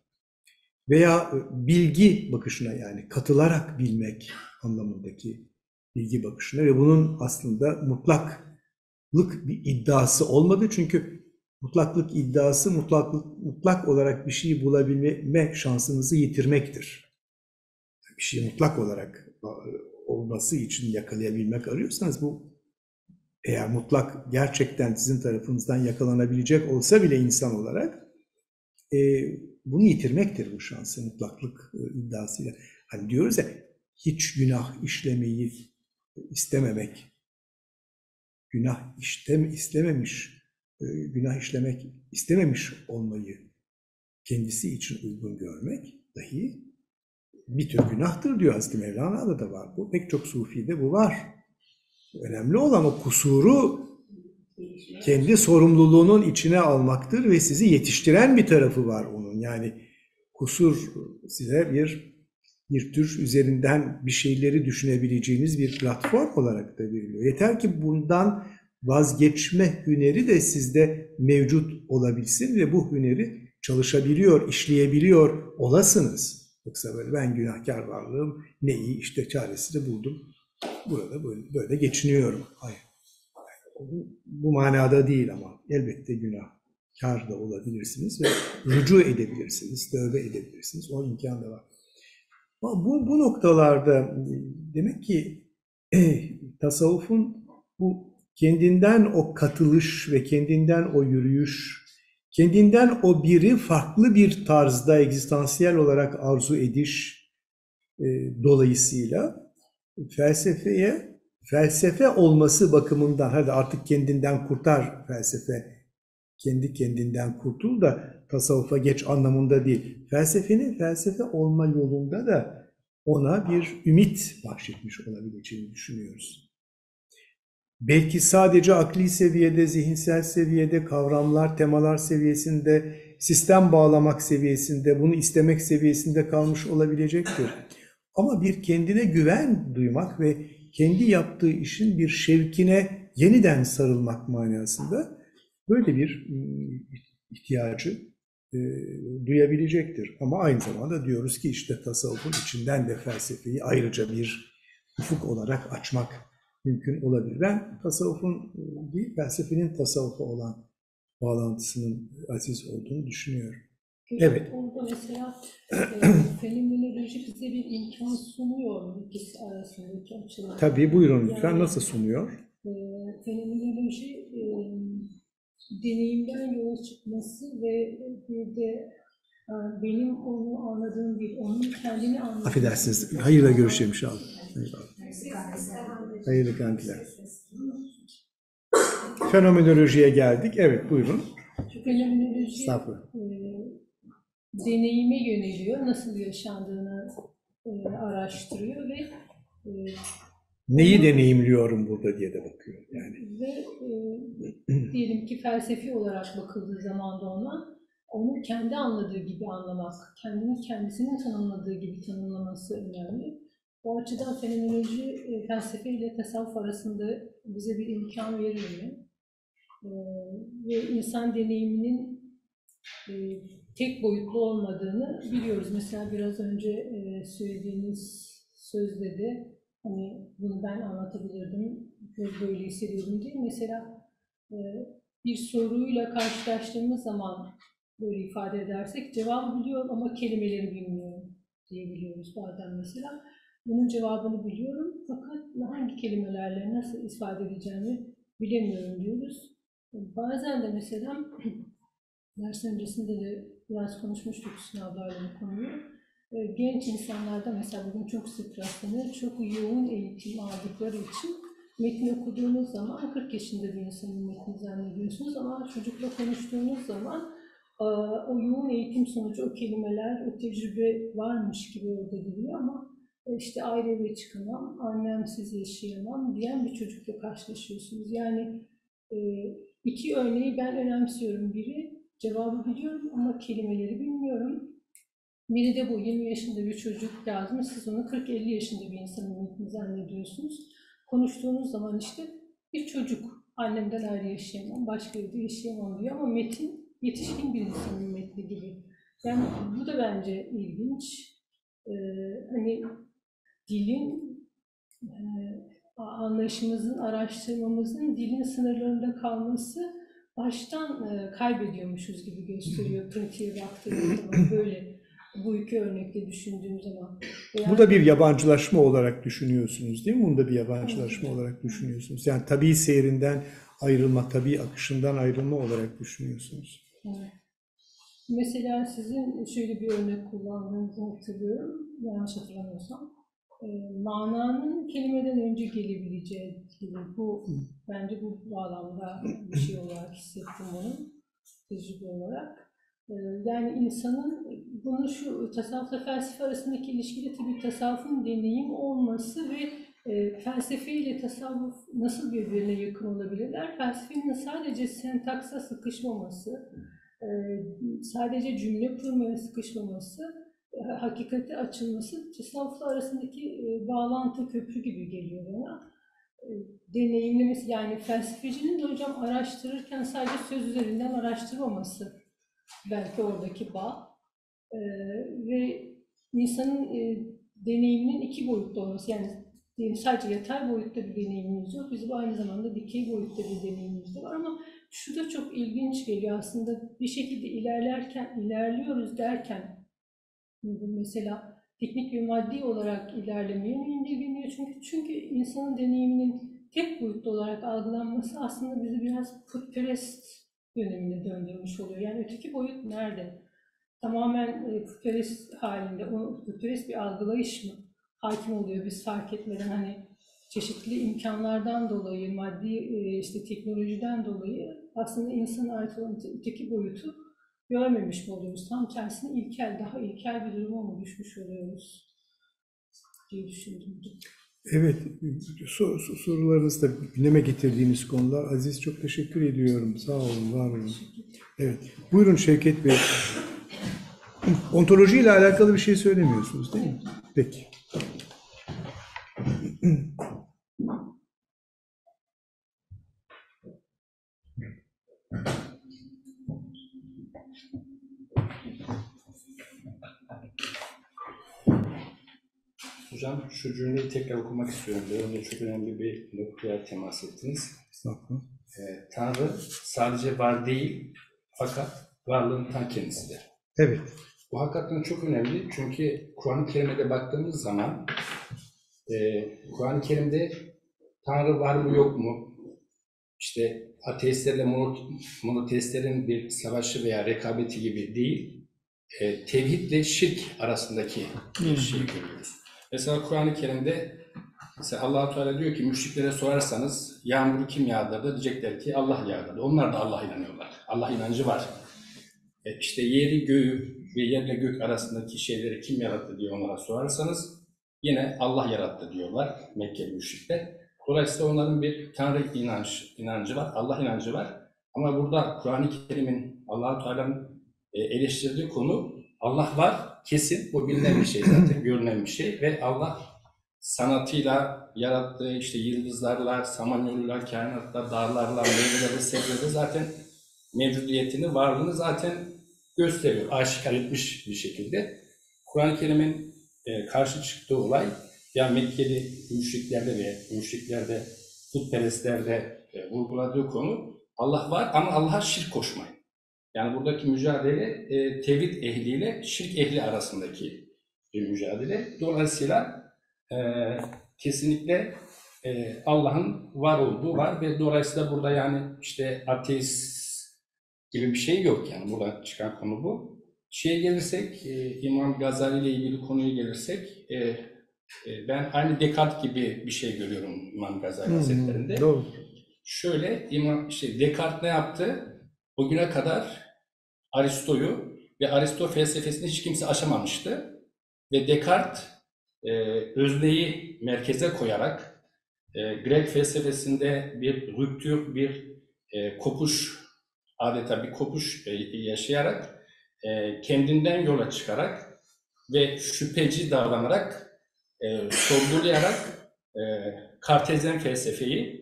veya bilgi bakışına yani katılarak bilmek anlamındaki bilgi bakışına ve bunun aslında mutlaklık bir iddiası olmadı çünkü mutlaklık iddiası mutlaklık mutlak olarak bir şeyi bulabilme şansınızı yitirmektir. Bir şey mutlak olarak olması için yakalayabilmek arıyorsanız bu eğer mutlak gerçekten sizin tarafınızdan yakalanabilecek olsa bile insan olarak e, bunu yitirmektir bu şansı mutlaklık e, iddiasıyla. Hani diyoruz ya hiç günah işlemeyi istememek, günah işlem istememiş, e, günah işlemek istememiş olmayı kendisi için uygun görmek dahi bir tür günahtır diyor Hazreti Mevlana'da da var bu. Pek çok Sufi'de bu var. Önemli olan o kusuru kendi sorumluluğunun içine almaktır ve sizi yetiştiren bir tarafı var onun. Yani kusur size bir bir tür üzerinden bir şeyleri düşünebileceğiniz bir platform olarak da veriliyor. Yeter ki bundan vazgeçme hüneri de sizde mevcut olabilsin ve bu hüneri çalışabiliyor, işleyebiliyor olasınız. Yoksa böyle ben günahkar varlığım ne iyi işte çaresini buldum. Burada böyle, böyle geçiniyorum. Hayır. Bu manada değil ama elbette günah kar da olabilirsiniz ve rücu edebilirsiniz, tövbe edebilirsiniz. O imkan da var. Ama bu, bu noktalarda demek ki eh, tasavvufun bu kendinden o katılış ve kendinden o yürüyüş, kendinden o biri farklı bir tarzda egzistansiyel olarak arzu ediş e, dolayısıyla felsefeye felsefe olması bakımından hadi artık kendinden kurtar felsefe kendi kendinden kurtul da tasavvufa geç anlamında değil. Felsefenin felsefe olma yolunda da ona bir ümit bahşetmiş olabileceğini düşünüyoruz. belki sadece akli seviyede, zihinsel seviyede, kavramlar, temalar seviyesinde, sistem bağlamak seviyesinde, bunu istemek seviyesinde kalmış olabilecektir. Ama bir kendine güven duymak ve kendi yaptığı işin bir şevkine yeniden sarılmak manasında böyle bir ihtiyacı e, duyabilecektir. Ama aynı zamanda diyoruz ki işte tasavvufun içinden de felsefeyi ayrıca bir ufuk olarak açmak mümkün olabilir. Ben tasavvufun değil, felsefenin tasavvufa olan bağlantısının aziz olduğunu düşünüyorum. Evet. Orada mesela e, fenomenoloji bize bir imkan sunuyor ikisi arasındaki açılar? Tabii buyurun lütfen Yani- nasıl sunuyor? e, fenomenoloji e, deneyimden yola çıkması ve bir de e, benim onu anladığım bir, onun kendini anladığım Affedersiniz. Hayırla görüşelim inşallah. Eyvallah. Hayırlı kandiller. Fenomenolojiye geldik. Evet buyurun. Fenomenoloji e, deneyime yöneliyor, nasıl yaşandığını e, araştırıyor ve e, Neyi deneyimliyorum burada diye de bakıyor. Yani ve e, diyelim ki felsefi olarak bakıldığı zaman da ona onu kendi anladığı gibi anlamak, kendini kendisinin tanımladığı gibi tanımlaması önemli. O açıdan fenomenoloji e, felsefe ile tasavvuf arasında bize bir imkan verir mi? E, ve insan deneyiminin e, tek boyutlu olmadığını biliyoruz. Mesela biraz önce e, söylediğiniz sözde de hani bunu ben anlatabilirdim, böyle hissediyorum diye. Mesela e, bir soruyla karşılaştığımız zaman böyle ifade edersek cevabı biliyorum ama kelimeleri bilmiyorum diyebiliyoruz bazen mesela. Bunun cevabını biliyorum fakat hangi kelimelerle nasıl ifade edeceğimi bilemiyorum diyoruz. Bazen de mesela ders öncesinde de biraz konuşmuştuk sınavlarla bu konuyu. Ee, Genç insanlarda mesela bugün çok sık rastlanıyor, çok yoğun eğitim aldıkları için metni okuduğunuz zaman 40 yaşında bir insanın metni zannediyorsunuz ama çocukla konuştuğunuz zaman e, o yoğun eğitim sonucu o kelimeler, o tecrübe varmış gibi orada duruyor ama e, işte ayrı eve çıkamam, annemsiz yaşayamam diyen bir çocukla karşılaşıyorsunuz. Yani e, iki örneği ben önemsiyorum. Biri cevabı biliyorum ama kelimeleri bilmiyorum. Biri de bu 20 yaşında bir çocuk yazmış, siz onu 40-50 yaşında bir insanın metni zannediyorsunuz. Konuştuğunuz zaman işte bir çocuk, annemden ayrı yaşayamam, başka evde yaşayamam diyor ama metin yetişkin bir insanın metni gibi. Yani bu da bence ilginç. Ee, hani dilin e, anlayışımızın, araştırmamızın dilin sınırlarında kalması baştan e, kaybediyormuşuz gibi gösteriyor pratiğe baktığımız zaman böyle bu iki örnekte düşündüğüm zaman. bu da bir yabancılaşma olarak düşünüyorsunuz değil mi? Bunu da bir yabancılaşma olarak düşünüyorsunuz. Yani tabii seyrinden ayrılma, tabii akışından ayrılma olarak düşünüyorsunuz. Evet. Mesela sizin şöyle bir örnek kullandığınızı hatırlıyorum, yanlış hatırlamıyorsam. E, mananın kelimeden önce gelebileceği gibi. Bu, bence bu bağlamda bir şey olarak hissettim bunu, tecrübe olarak. E, yani insanın, bunu şu tasavvufla felsefe arasındaki ilişkide tabii tasavvufun deneyim olması ve e, felsefe ile tasavvuf nasıl birbirine yakın olabilirler? Felsefenin sadece sentaksa sıkışmaması, e, sadece cümle kurmaya sıkışmaması, e, hakikate açılması tasavvufla arasındaki e, bağlantı köprü gibi geliyor bana. E, deneyimlemesi yani felsefecinin de hocam araştırırken sadece söz üzerinden araştırmaması belki oradaki bağ E, ve insanın e, deneyiminin iki boyutlu olması yani diyelim sadece yatay boyutta bir deneyimimiz yok. Bizim aynı zamanda dikey boyutta bir deneyimimiz de var ama şu da çok ilginç geliyor aslında bir şekilde ilerlerken, ilerliyoruz derken mesela teknik ve maddi olarak ilerlemeye mi indirgeniyor? Çünkü, çünkü insanın deneyiminin tek boyutlu olarak algılanması aslında bizi biraz putperest dönemine döndürmüş oluyor. Yani öteki boyut nerede? Tamamen e, putperest halinde, o putperest bir algılayış mı hakim oluyor biz fark etmeden hani çeşitli imkanlardan dolayı, maddi e, işte teknolojiden dolayı aslında insana ait olan öteki boyutu görmemiş mi oluyoruz? Tam tersine ilkel, daha ilkel bir duruma mı düşmüş oluyoruz diye düşündüm. Evet, sor- sor- sorularınızda gündeme getirdiğiniz konular. Aziz çok teşekkür ediyorum. Sağ olun, var olun. Evet, buyurun Şevket Bey. Ontoloji ile alakalı bir şey söylemiyorsunuz değil mi? Peki. Hocam şu cümleyi tekrar okumak istiyorum. Biraz önce çok önemli bir noktaya temas ettiniz. Estağfurullah. Ee, Tanrı sadece var değil fakat varlığın ta kendisidir. Evet. Bu hakikaten çok önemli çünkü Kur'an-ı Kerim'e baktığımız zaman e, Kur'an-ı Kerim'de Tanrı var mı yok mu? İşte ateistlerle mono- monoteistlerin bir savaşı veya rekabeti gibi değil, e, tevhidle şirk arasındaki bir şey görüyoruz. Mesela Kur'an-ı Kerim'de mesela allah Teala diyor ki müşriklere sorarsanız yağmuru kim yağdırdı? Diyecekler ki Allah yağdırdı. Onlar da Allah inanıyorlar. Allah inancı var. E, işte yeri göğü ve yerle gök arasındaki şeyleri kim yarattı diye onlara sorarsanız yine Allah yarattı diyorlar Mekkeli müşrikler. Dolayısıyla onların bir Tanrı inanç, inancı var, Allah inancı var. Ama burada Kur'an-ı Kerim'in allah Teala'nın e, eleştirdiği konu Allah var kesin. Bu bilinen bir şey zaten, görünen bir şey ve Allah sanatıyla yarattığı işte yıldızlarla, samanyolular, kainatlar, dağlarla, meyveleri, sebzeleri zaten mevcudiyetini, varlığını zaten gösteriyor, aşikar etmiş bir şekilde. Kur'an-ı Kerim'in e, karşı çıktığı olay, ya Mekkeli müşriklerde ve müşriklerde, putperestlerde e, vurguladığı konu, Allah var ama Allah'a şirk koşmayın. Yani buradaki mücadele e, tevhid ehliyle şirk ehli arasındaki bir mücadele. Dolayısıyla e, kesinlikle e, Allah'ın var olduğu var ve dolayısıyla burada yani işte ateist gibi bir şey yok yani burada çıkan konu bu. Şeye gelirsek, e, İmam Gazali ile ilgili konuya gelirsek, e, e, ben aynı Descartes gibi bir şey görüyorum İmam Gazali Hazretleri'nde. Doğru. Şöyle, İmam, işte Descartes ne yaptı? O güne kadar Aristo'yu ve Aristo felsefesini hiç kimse aşamamıştı. Ve Descartes e, özneyi merkeze koyarak e, Grek felsefesinde bir rüptür, bir e, kopuş, adeta bir kopuş e, yaşayarak, e, kendinden yola çıkarak ve şüpheci davranarak, e, sorgulayarak e, Kartezyen felsefeyi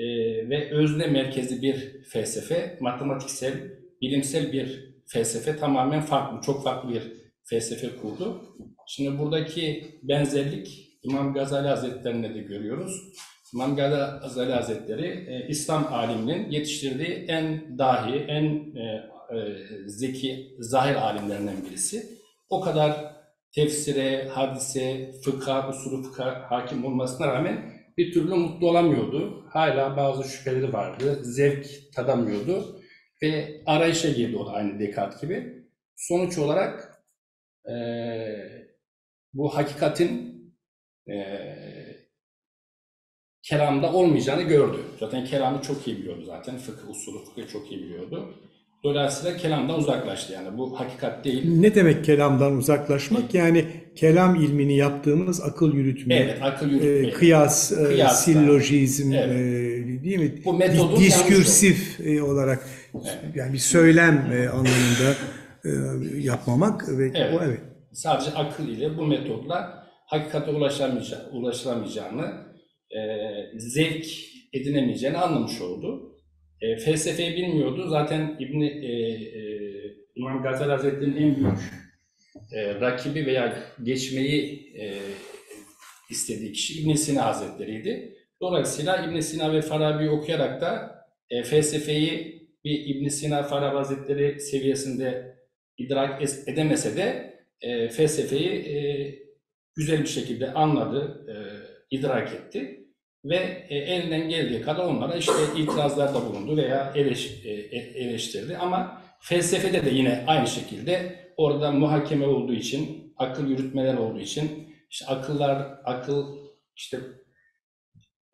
e, ve özne merkezi bir felsefe, matematiksel, bilimsel bir felsefe tamamen farklı, çok farklı bir felsefe kurdu. Şimdi buradaki benzerlik İmam Gazali Hazretleri'nde de görüyoruz. İmam Gazali Hazretleri e, İslam aliminin yetiştirdiği en dahi, en e, e, zeki, zahir alimlerinden birisi. O kadar tefsire, hadise, fıkha, usulü fıkha hakim olmasına rağmen bir türlü mutlu olamıyordu. Hala bazı şüpheleri vardı. Zevk tadamıyordu. Ve arayışa girdi o da aynı Descartes gibi. Sonuç olarak eee, bu hakikatin eee, kelamda olmayacağını gördü. Zaten kelamı çok iyi biliyordu zaten. Fıkıh usulü fıkıh çok iyi biliyordu. Dolayısıyla kelamdan uzaklaştı yani. Bu hakikat değil. Ne demek kelamdan uzaklaşmak? Yani kelam ilmini yaptığımız akıl yürütme, Evet, akıl e, yürütme. kıyas, e, Kıyasla. sillojizm, Evet. e, değil mi? Bu metodun Di- Diskürsif e, olarak Evet. yani bir söylem e, anlamında e, yapmamak ve Evet. o evet. sadece akıl ile bu metodla hakikate ulaşamayacağı, ulaşılamayacağını, e, zevk edinemeyeceğini anlamış oldu. E, felsefeyi bilmiyordu. Zaten İbni, e, e, İmam Gazali Hazretleri'nin en büyük e, rakibi veya geçmeyi e, istediği kişi İbn Sina Hazretleri'ydi. Dolayısıyla İbn Sina ve Farabi'yi okuyarak da e, felsefeyi bir İbn Sina Farabi Hazretleri seviyesinde idrak es- edemese de e, felsefeyi e, güzel bir şekilde anladı, e, idrak etti ve e, elinden geldiği kadar onlara işte itirazlarda bulundu veya eleş, e, e- eleştirdi ama felsefede de yine aynı şekilde orada muhakeme olduğu için, akıl yürütmeler olduğu için işte akıllar, akıl işte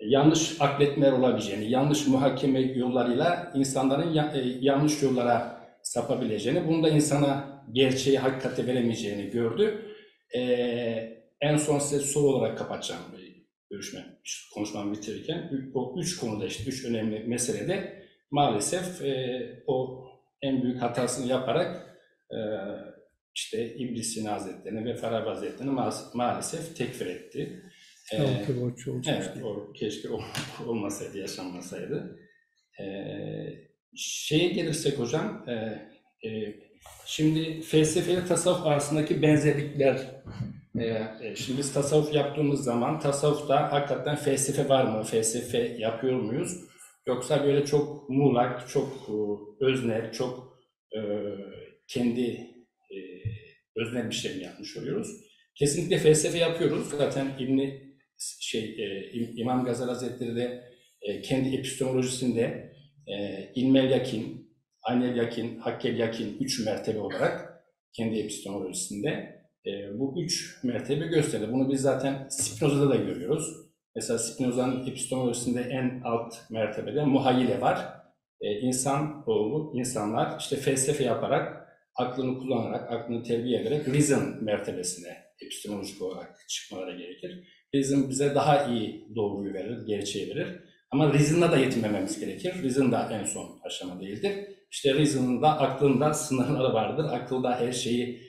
yanlış akletmeler olabileceğini, yanlış muhakeme yollarıyla insanların e, yanlış yollara sapabileceğini, bunu da insana gerçeği, hakikate veremeyeceğini gördü. Ee, en son size soru olarak kapatacağım. Görüşme, konuşmamı bitirirken o üç konuda işte üç önemli meselede maalesef e, o en büyük hatasını yaparak e, işte İbn Sina Hazretleri'ni ve Farabi Hazretleri'ni ma- maalesef tekfir etti. E, olacak Evet, o keşke ol- olmasaydı, yaşanmasaydı. Ee, şeye gelirsek hocam, e, e, şimdi felsefe tasavvuf arasındaki benzerlikler, e, e, şimdi biz tasavvuf yaptığımız zaman tasavvufta hakikaten felsefe var mı, felsefe yapıyor muyuz? Yoksa böyle çok muğlak, çok e, öznel, çok e, kendi e, öznel bir şey mi yapmış oluyoruz? Kesinlikle felsefe yapıyoruz. Zaten İbni şey e, İm- İmam Gazali Hazretleri de kendi epistemolojisinde ilmel yakin, aynel yakin, hakkel yakin üç mertebe olarak kendi epistemolojisinde e, bu üç mertebe gösterdi. Bunu biz zaten Spinoza'da da görüyoruz. Mesela Spinoza'nın epistemolojisinde en alt mertebede muhayyile var. E, insan oğlu, insanlar işte felsefe yaparak, aklını kullanarak, aklını terbiye ederek reason mertebesine epistemolojik olarak çıkmaları gerekir. Reason bize daha iyi doğruyu verir, gerçeği verir. Ama reason'la da yetinmememiz gerekir. Reason da en son aşama değildir. İşte reason'ın da aklında sınırları vardır. Akılda her şeyi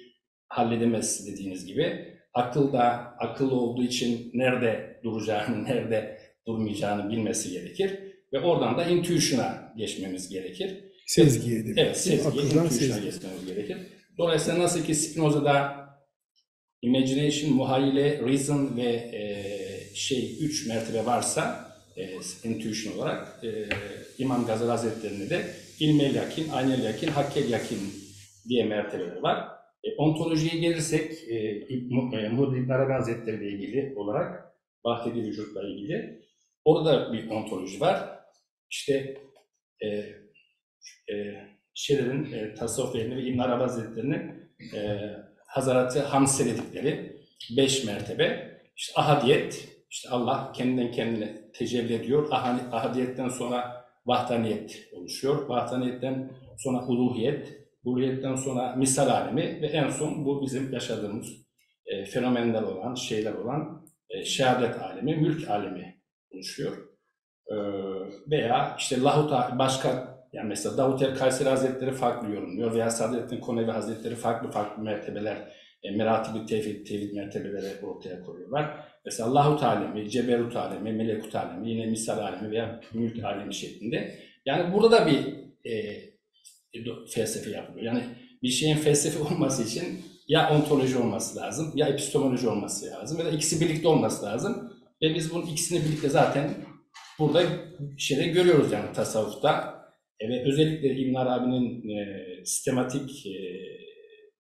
halledemez dediğiniz gibi. Akıl da akıllı olduğu için nerede duracağını, nerede durmayacağını bilmesi gerekir. Ve oradan da intuition'a geçmemiz gerekir. Sezgiye de. Evet, sezgi, Akıldan intuition'a sezgi. geçmemiz gerekir. Dolayısıyla nasıl ki Spinoza'da imagination, muhayyile, reason ve e, şey üç mertebe varsa e, intuition olarak e, İmam Gazali Hazretleri'nde de ilmel yakin, aynel yakin, hakkel yakin diye mertebeler var. E, ontolojiye gelirsek e, e, Muhyiddin Arabi Hazretleri ile ilgili olarak vahdedi vücutla ilgili orada bir ontoloji var. İşte e, e, şeylerin, e, tasavvuf ve İbn Arabi Hazretleri'nin e, Hazaratı Hamse dedikleri beş mertebe. İşte ahadiyet, işte Allah kendinden kendine tecelli ediyor. Ahadiyetten sonra vahdaniyet oluşuyor. Vahdaniyetten sonra uluhiyet, uluhiyetten sonra misal alemi ve en son bu bizim yaşadığımız e, fenomenler olan, şeyler olan e, şehadet alemi, mülk alemi oluşuyor. E, veya işte lahut başka yani mesela Davut el Kayseri Hazretleri farklı yorumluyor veya Sadrettin Konevi Hazretleri farklı farklı mertebeler, e, meratibi tevhid, tevhid mertebeleri ortaya koyuyorlar. Mesela Lahut alemi, Ceberut alemi, Melekut alemi, yine misal alemi veya mülk alemi şeklinde. Yani burada da bir e, felsefe yapılıyor. Yani bir şeyin felsefe olması için ya ontoloji olması lazım, ya epistemoloji olması lazım ya da ikisi birlikte olması lazım. Ve biz bunun ikisini birlikte zaten burada şeyde görüyoruz yani tasavvufta. E, ve özellikle İbn Arabi'nin e, sistematik e,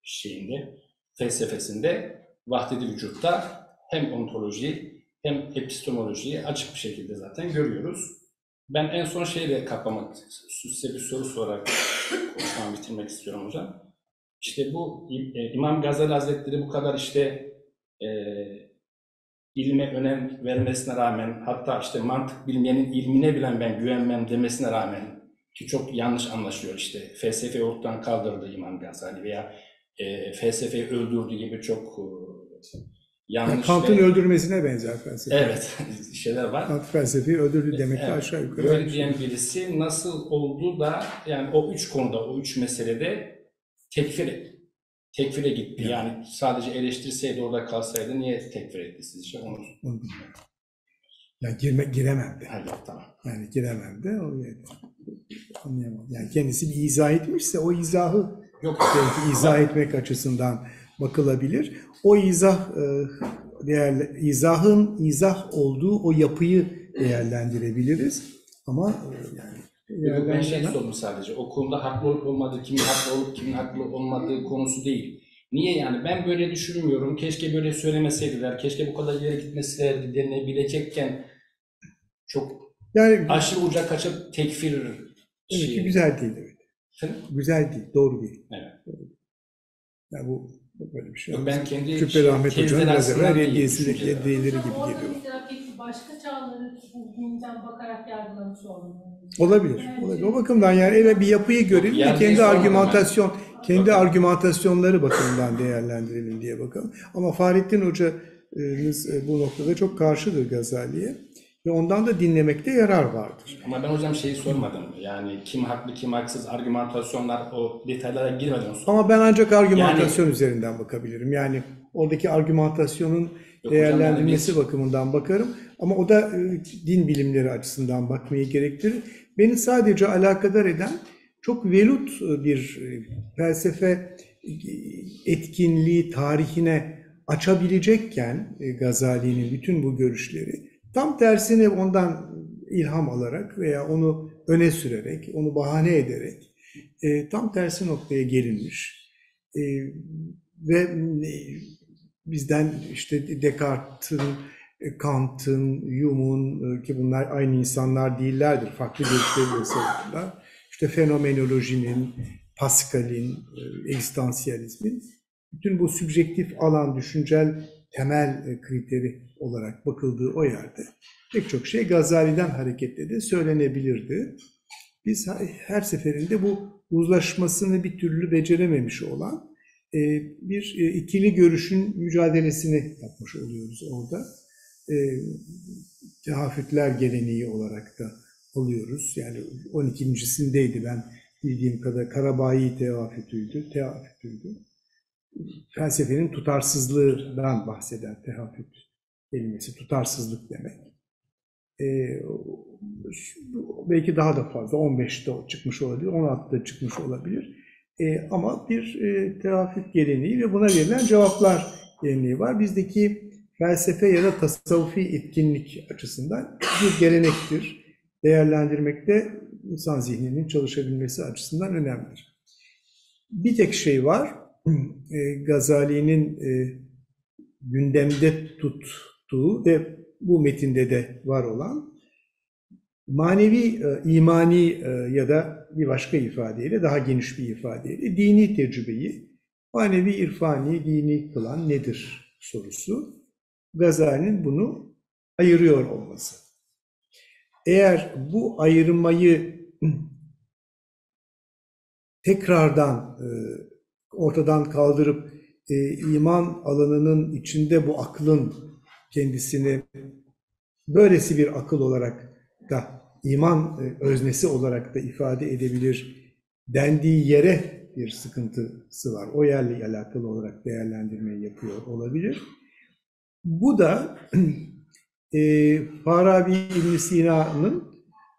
şeyinde, felsefesinde vahdedi vücutta hem ontolojiyi hem epistemolojiyi açık bir şekilde zaten görüyoruz. Ben en son şeyle kapamak, size bir soru sorarak konuşmamı bitirmek istiyorum hocam. İşte bu e, İmam Gazali Hazretleri bu kadar işte e, ilme önem vermesine rağmen hatta işte mantık bilmeyenin ilmine bilen ben güvenmem demesine rağmen ki çok yanlış anlaşıyor işte felsefeyi ortadan kaldırdı İmam Gazali veya e, felsefeyi öldürdüğü gibi çok e, Yani Kant'ın ve- öldürmesine benzer felsefe. evet şeyler var. Kant felsefeyi öldürdü demek de Evet, aşağı yukarı. Böyle aynı şey. diyen birisi nasıl oldu da yani o üç konuda, o üç meselede tekfir tekfire gitti. Evet. Yani sadece eleştirseydi orada kalsaydı niye tekfir etti sizce? Onu Onu bilmiyorum. Yani girme, giremem de. Ha, yok, tamam. Yani giremem de. O yani. Anlayamam. Yani kendisi bir izah etmişse o izahı Yok. belki izah etmek açısından bakılabilir. O izah e, değerli, izahın izah olduğu o yapıyı değerlendirebiliriz. Ama e, yani Yok, ben şey sordum sadece. O konuda haklı olup olmadığı, kimin haklı olup kimin haklı olmadığı konusu değil. Niye yani? Ben böyle düşünmüyorum. Keşke böyle söylemeseydiler. Keşke bu kadar ileri gitmeselerdi denilebilecekken çok yani aşırı uca kaçıp tekfir ki şeyi- güzel değil. Evet. Efendim? Güzel değil, doğru değil. Evet. Yani bu, bu böyle bir şey. Yok, ben kendi Küpe şey- Ahmet Hoca'nın biraz evvel hediyeleri gibi Orada geliyor. mesela peki başka çağları bugünden bakarak yargılamış olmuyor. Olabilir, olabilir. O bakımdan yani evet bir yapıyı görelim ve Yani kendi argümantasyon, kendi Bakın. argümantasyonları bakımından değerlendirelim diye bakalım. Ama Fahrettin Hoca e, e, bu noktada çok karşıdır Gazali'ye ve ondan da dinlemekte yarar vardır. Ama ben hocam şeyi sormadım. Yani kim haklı kim haksız argümantasyonlar o detaylara girmeden sor. Ama ben ancak argümantasyon üzerinden bakabilirim. Yani oradaki argümantasyonun Yok hocam, değerlendirmesi yani bakımından bakarım. Ama o da e, din bilimleri açısından bakmayı gerektirir. Beni sadece alakadar eden çok velut e, bir e, felsefe e, etkinliği tarihine açabilecekken Gazali'nin bütün bu görüşleri tam tersine ondan ilham alarak veya onu öne sürerek, onu bahane ederek e, tam tersi noktaya gelinmiş. E, ve e, bizden işte Descartes'in, e, Kant'ın, Hume'un e, ki bunlar aynı insanlar değillerdir, farklı görüşleri savunurlar. İşte fenomenolojinin, Pascal'in, e, egzistansiyalizmin bütün bu subjektif alan, düşüncel temel e, kriteri olarak bakıldığı o yerde pek çok şey Gazali'den hareketle de söylenebilirdi. Biz her seferinde bu uzlaşmasını bir türlü becerememiş olan e, bir e, ikili görüşün mücadelesini yapmış oluyoruz orada. E, Tehafütler geleneği olarak da alıyoruz. Yani 12.sindeydi ben bildiğim kadar Karabayi tehafütüydü, tehafütüydü. Felsefenin tutarsızlığından bahseden tehafüt kelimesi, tutarsızlık demek. Ee, belki daha da fazla, 15'te çıkmış olabilir, 16'da çıkmış olabilir. Ee, ama bir e, tehafüt geleneği ve buna verilen cevaplar geleneği var. Bizdeki felsefe ya da tasavvufi etkinlik açısından bir gelenektir. Değerlendirmekte insan zihninin çalışabilmesi açısından önemlidir. Bir tek şey var, e, Gazali'nin e, gündemde tuttuğu ve bu metinde de var olan manevi, e, imani e, ya da bir başka ifadeyle, daha geniş bir ifadeyle dini tecrübeyi manevi, irfani, dini kılan nedir sorusu. Gazali'nin bunu ayırıyor olması. Eğer bu ayırmayı tekrardan e, ortadan kaldırıp iman alanının içinde bu aklın kendisini böylesi bir akıl olarak da iman e, öznesi olarak da ifade edebilir dendiği yere bir sıkıntısı var. O yerle alakalı olarak değerlendirmeyi yapıyor olabilir. Bu da e, Farabi İbn Sina'nın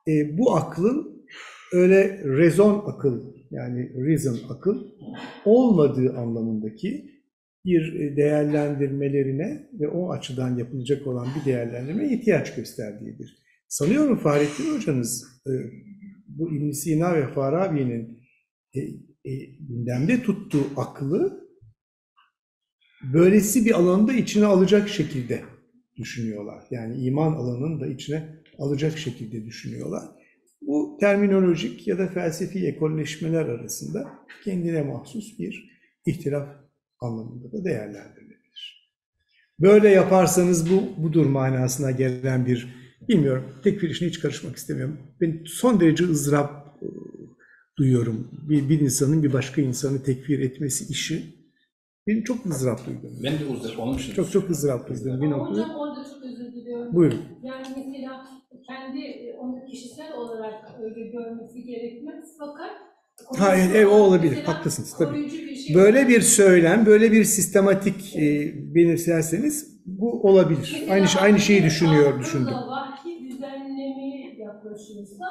e, bu aklın öyle rezon akıl yani reason akıl olmadığı anlamındaki bir e, değerlendirmelerine ve o açıdan yapılacak olan bir değerlendirmeye ihtiyaç gösterdiğidir. Sanıyorum Fahrettin Hoca'nız e, bu İbn Sina ve Farabi'nin e, gündemde tuttuğu aklı böylesi bir alanda içine alacak şekilde düşünüyorlar. Yani iman alanını da içine alacak şekilde düşünüyorlar. Bu terminolojik ya da felsefi ekolleşmeler arasında kendine mahsus bir ihtilaf anlamında da değerlendirilebilir. Böyle yaparsanız bu budur manasına gelen bir, bilmiyorum, tekfir işine hiç karışmak istemiyorum. Ben son derece ızdırap duyuyorum. Bir, bir insanın bir başka insanı tekfir etmesi işi benim çok ızdırap duydum. Ben de ızdırap için. Çok çok ızdırap duydum bir noktada. Hocam orada çok özür diliyorum. Buyurun. Yani mesela kendi e, onu kişisel olarak öyle görmesi gerekmez fakat Ha, evet, evet, o olabilir. Mesela Haklısınız, tabii. bir şey Böyle bir söylem, böyle bir sistematik e, benimserseniz bu olabilir. Mesela Aynı şey- aynı şeyi düşünüyor, düşündüm. vahyi düzenlemeye yaklaşıyorsa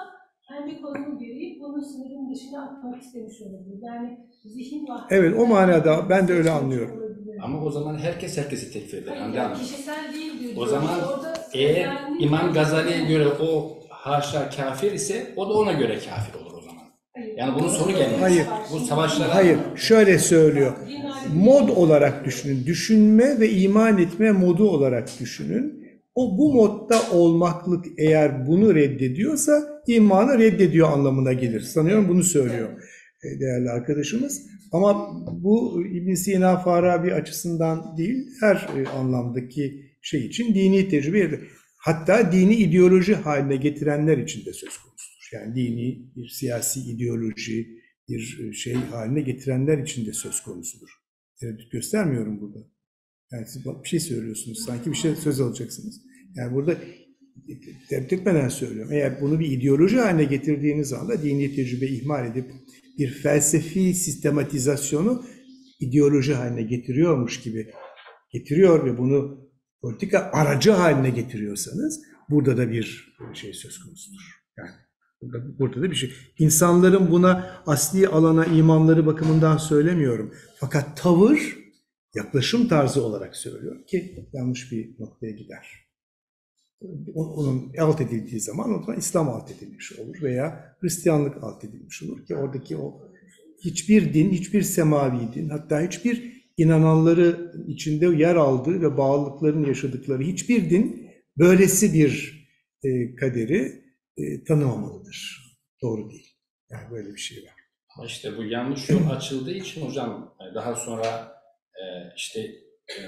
kendi konumu gereği bunu sınırın dışına atmak istemiş olabilir. Yani zihin vahyi... Evet, o manada ben de öyle anlıyorum. Olabilir. Ama o zaman herkes herkesi tekfir eder. Hayır, yani kişisel değil diyor. O zaman Orada Eğer İmam Gazali'ye göre o haşa kafir ise o da ona göre kafir olur. Hayır. Yani bunun sonu gelmez. Hayır. Bu savaşlara Hayır, şöyle söylüyor. Mod olarak düşünün. Düşünme ve iman etme modu olarak düşünün. O bu modda olmaklık eğer bunu reddediyorsa imanı reddediyor anlamına gelir. Sanıyorum bunu söylüyor e, değerli arkadaşımız. Ama bu İbn Sina Farabi açısından değil, her e, anlamdaki şey için dini tecrübe, hatta dini ideoloji haline getirenler için de söz Yani dini bir siyasi ideoloji, bir şey haline getirenler için de söz konusudur. Tereddüt göstermiyorum burada. Yani siz bir şey söylüyorsunuz. Sanki bir şey söz alacaksınız. Yani burada tereddüt etmeden söylüyorum. Eğer bunu bir ideoloji haline getirdiğiniz anda dini tecrübeyi ihmal edip bir felsefi sistematizasyonu ideoloji haline getiriyormuş gibi getiriyor ve bunu politika aracı haline getiriyorsanız burada da bir şey söz konusudur. Yani burada, da bir şey. İnsanların buna asli alana imanları bakımından söylemiyorum. Fakat tavır, yaklaşım tarzı olarak söylüyorum ki yanlış bir noktaya gider. Onun alt edildiği zaman o zaman İslam alt edilmiş olur veya Hristiyanlık alt edilmiş olur ki oradaki o hiçbir din, hiçbir semavi din, hatta hiçbir inananları içinde yer aldığı ve bağlılıkların yaşadıkları hiçbir din böylesi bir e, kaderi e, tanımamalıdır. Doğru değil. Yani böyle bir şey var. Ama işte bu yanlış yol açıldığı için hocam e, daha sonra e, işte e,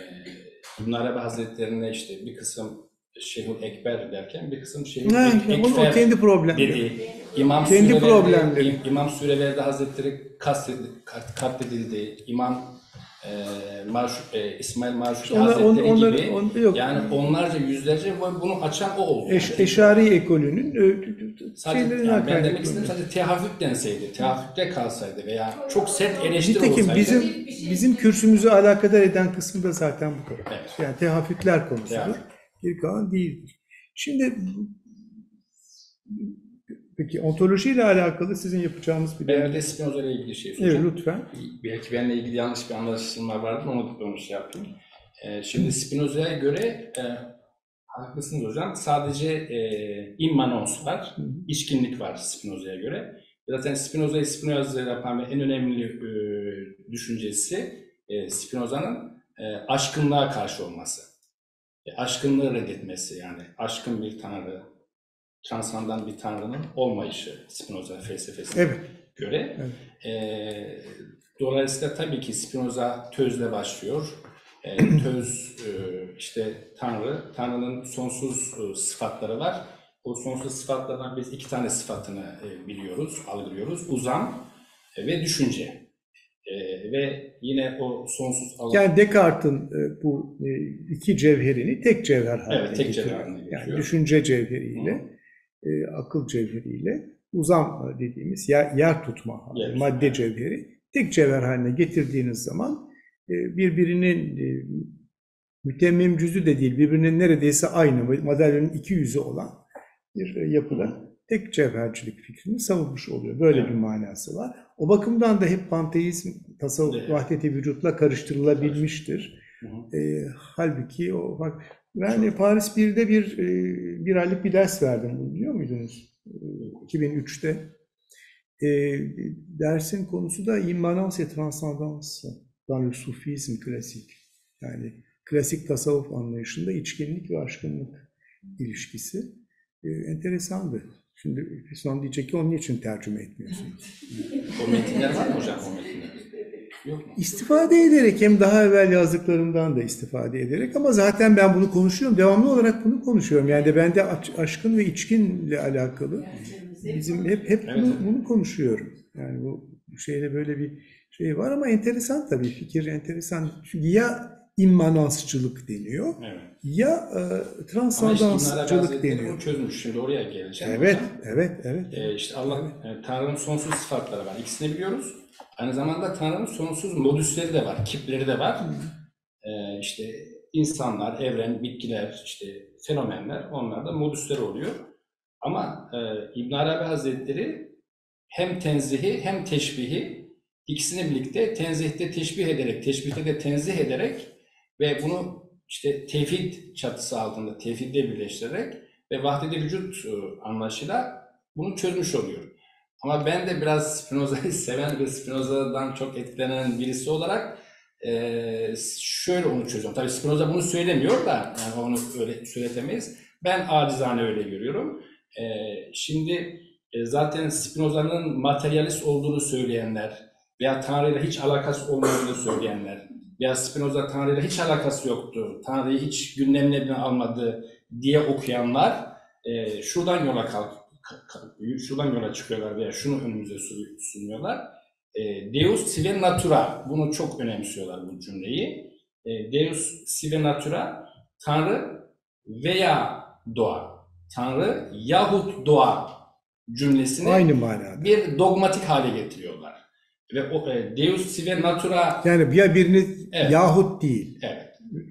İbn Arabi Hazretleri'ne işte bir kısım Şeyhül Ekber derken bir kısım Şeyhül Ne, Ek- onun o Ekber kendi dedi. İmam Kendi problemleri. İm- İmam Sürelerde Hazretleri katledildi. İmam e, Marş, e, İsmail Marşuki Onlar- on- Hazretleri onlar- gibi. on- yok. Yani onlarca yüzlerce ve bunu açan o oldu. Eş, eşari ekolünün ö- Sadece, yani ben demek istedim sadece tehafüt denseydi, tehafütte kalsaydı veya çok sert eleştiri Nitekim olsaydı. bizim bizim kürsümüzü alakadar eden kısmı da zaten bu kadar. Evet. Yani tehafütler konusudur. Tehafüt. Geri kalan değildir. Şimdi peki ontolojiyle alakalı sizin yapacağınız bir Ben bir değer. de Spinoza ile ilgili şey Evet soracağım. lütfen. Belki benimle ilgili yanlış bir anlaşılma vardı, onu, onu şey yapayım. Ee, şimdi Spinoza'ya göre, e, haklısınız hocam, sadece e, immanons var, içkinlik var Spinoza'ya göre. Zaten Spinoza'yı Spinoza yapan ve en önemli e, düşüncesi e, Spinoza'nın e, aşkınlığa karşı olması. E, aşkınlığı reddetmesi yani. Aşkın bir tanrı, transandan bir tanrının olmayışı Spinoza felsefesine Evet. göre. Evet. E, dolayısıyla tabii ki Spinoza tözle başlıyor. E, töz e, işte Tanrı, Tanrı'nın sonsuz e, sıfatları var. O sonsuz sıfatlardan biz iki tane sıfatını e, biliyoruz, algılıyoruz. Uzam e, ve düşünce. E, ve yine o sonsuz alan... Yani Descartes'in e, bu e, iki cevherini tek cevher haline Evet, tek cevher haline Yani düşünce cevheriyle, e, akıl cevheriyle, uzam e, dediğimiz yer, yer tutma, Yer madde cevheri tek cevher haline getirdiğiniz zaman e, birbirinin e, mütemmim cüzü de değil, birbirinin neredeyse aynı, madalyonun iki yüzü olan bir yapıda tek cevhercilik fikrini savunmuş oluyor. Böyle Evet. bir manası var. O bakımdan da hep panteizm, tasavvuf, Evet. vahdeti vücutla karıştırılabilmiştir. Hı. E, halbuki o bak ben Paris 1'de bir e, bir aylık bir ders verdim biliyor muydunuz? E, 2003'te. E, dersin konusu da immanence et transcendance dans le soufisme klasik. Yani klasik tasavvuf anlayışında içkinlik ve aşkınlık ilişkisi. E, enteresandı. Şimdi son diyecek ki onun için tercüme etmiyorsunuz. O metinler var mı hocam o metinler? Yok mu? İstifade ederek hem daha evvel yazdıklarımdan da istifade ederek ama zaten ben bunu konuşuyorum. Devamlı olarak bunu konuşuyorum. Yani de bende aşkın ve içkinle alakalı bizim hep hep bunu, Evet. bunu konuşuyorum. Yani bu şeyde böyle bir şey var ama enteresan tabii fikir enteresan. Çünkü ya immanensçılık deniyor Evet. ya e, transandansçılık deniyor. bunu çözmüş. Şimdi oraya geleceğim. Evet, hocam. evet, evet. Ee, işte Allah, e, Tanrı'nın sonsuz sıfatları var. İkisini biliyoruz. Aynı zamanda Tanrı'nın sonsuz modüsleri de var, kipleri de var. Ee, işte insanlar, evren, bitkiler, işte fenomenler, onlar da modüsleri oluyor. Ama e, İbn Arabi Hazretleri hem tenzihi hem teşbihi ikisini birlikte tenzihte teşbih ederek, teşbihte de tenzih ederek ve bunu işte tevhid çatısı altında tevhidle birleştirerek ve vahdet-i vücut e, anlayışıyla bunu çözmüş oluyor. Ama ben de biraz Spinoza'yı seven ve Spinoza'dan çok etkilenen birisi olarak e, şöyle onu çözüyorum. Tabii Spinoza bunu söylemiyor da yani onu öyle söyletemeyiz. Ben acizane öyle görüyorum. E, şimdi e, zaten Spinoza'nın materyalist olduğunu söyleyenler veya Tanrı'yla hiç alakası olmadığını söyleyenler veya Spinoza Tanrı'yla hiç alakası yoktu, Tanrı'yı hiç gündemine almadı diye okuyanlar e, şuradan yola kalk, ka- şuradan yola çıkıyorlar veya şunu önümüze su- sunuyorlar. E, Deus sive natura. Bunu çok önemsiyorlar bu cümleyi. e, Deus sive natura, Tanrı veya doğa. Tanrı yahut doğa cümlesini Aynı manada. bir dogmatik hale getiriyorlar. Ve o e, Deus sive natura Yani ya birini Evet. yahut değil. evet.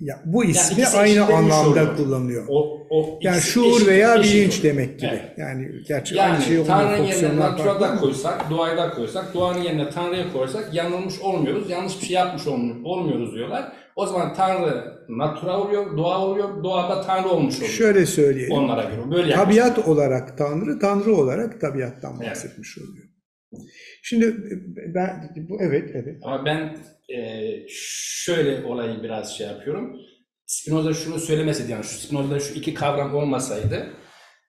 Ya, bu ismi ikisi aynı anlamda kullanılıyor. O, o Yani şuur veya eşit bilinç oluyor. demek gibi. Evet. Yani aynı Yani şeyi Tanrı'nın onun yerine Natura'da koysak, doğayı da koysak, doğanın yerine Tanrı'ya koysak yanılmış olmuyoruz, yanlış bir şey yapmış olmu- olmuyoruz diyorlar. O zaman Tanrı Natura oluyor, doğa oluyor, doğada Tanrı olmuş oluyor. Şöyle söyleyelim. Onlara göre böyle. Tabiat olarak Tanrı, Tanrı olarak tabiattan Evet. bahsetmiş oluyor. Şimdi ben bu evet evet. Ama ben e, şöyle olayı biraz şey yapıyorum. Spinoza şunu söylemeseydi yani şu Spinoza'da şu iki kavram olmasaydı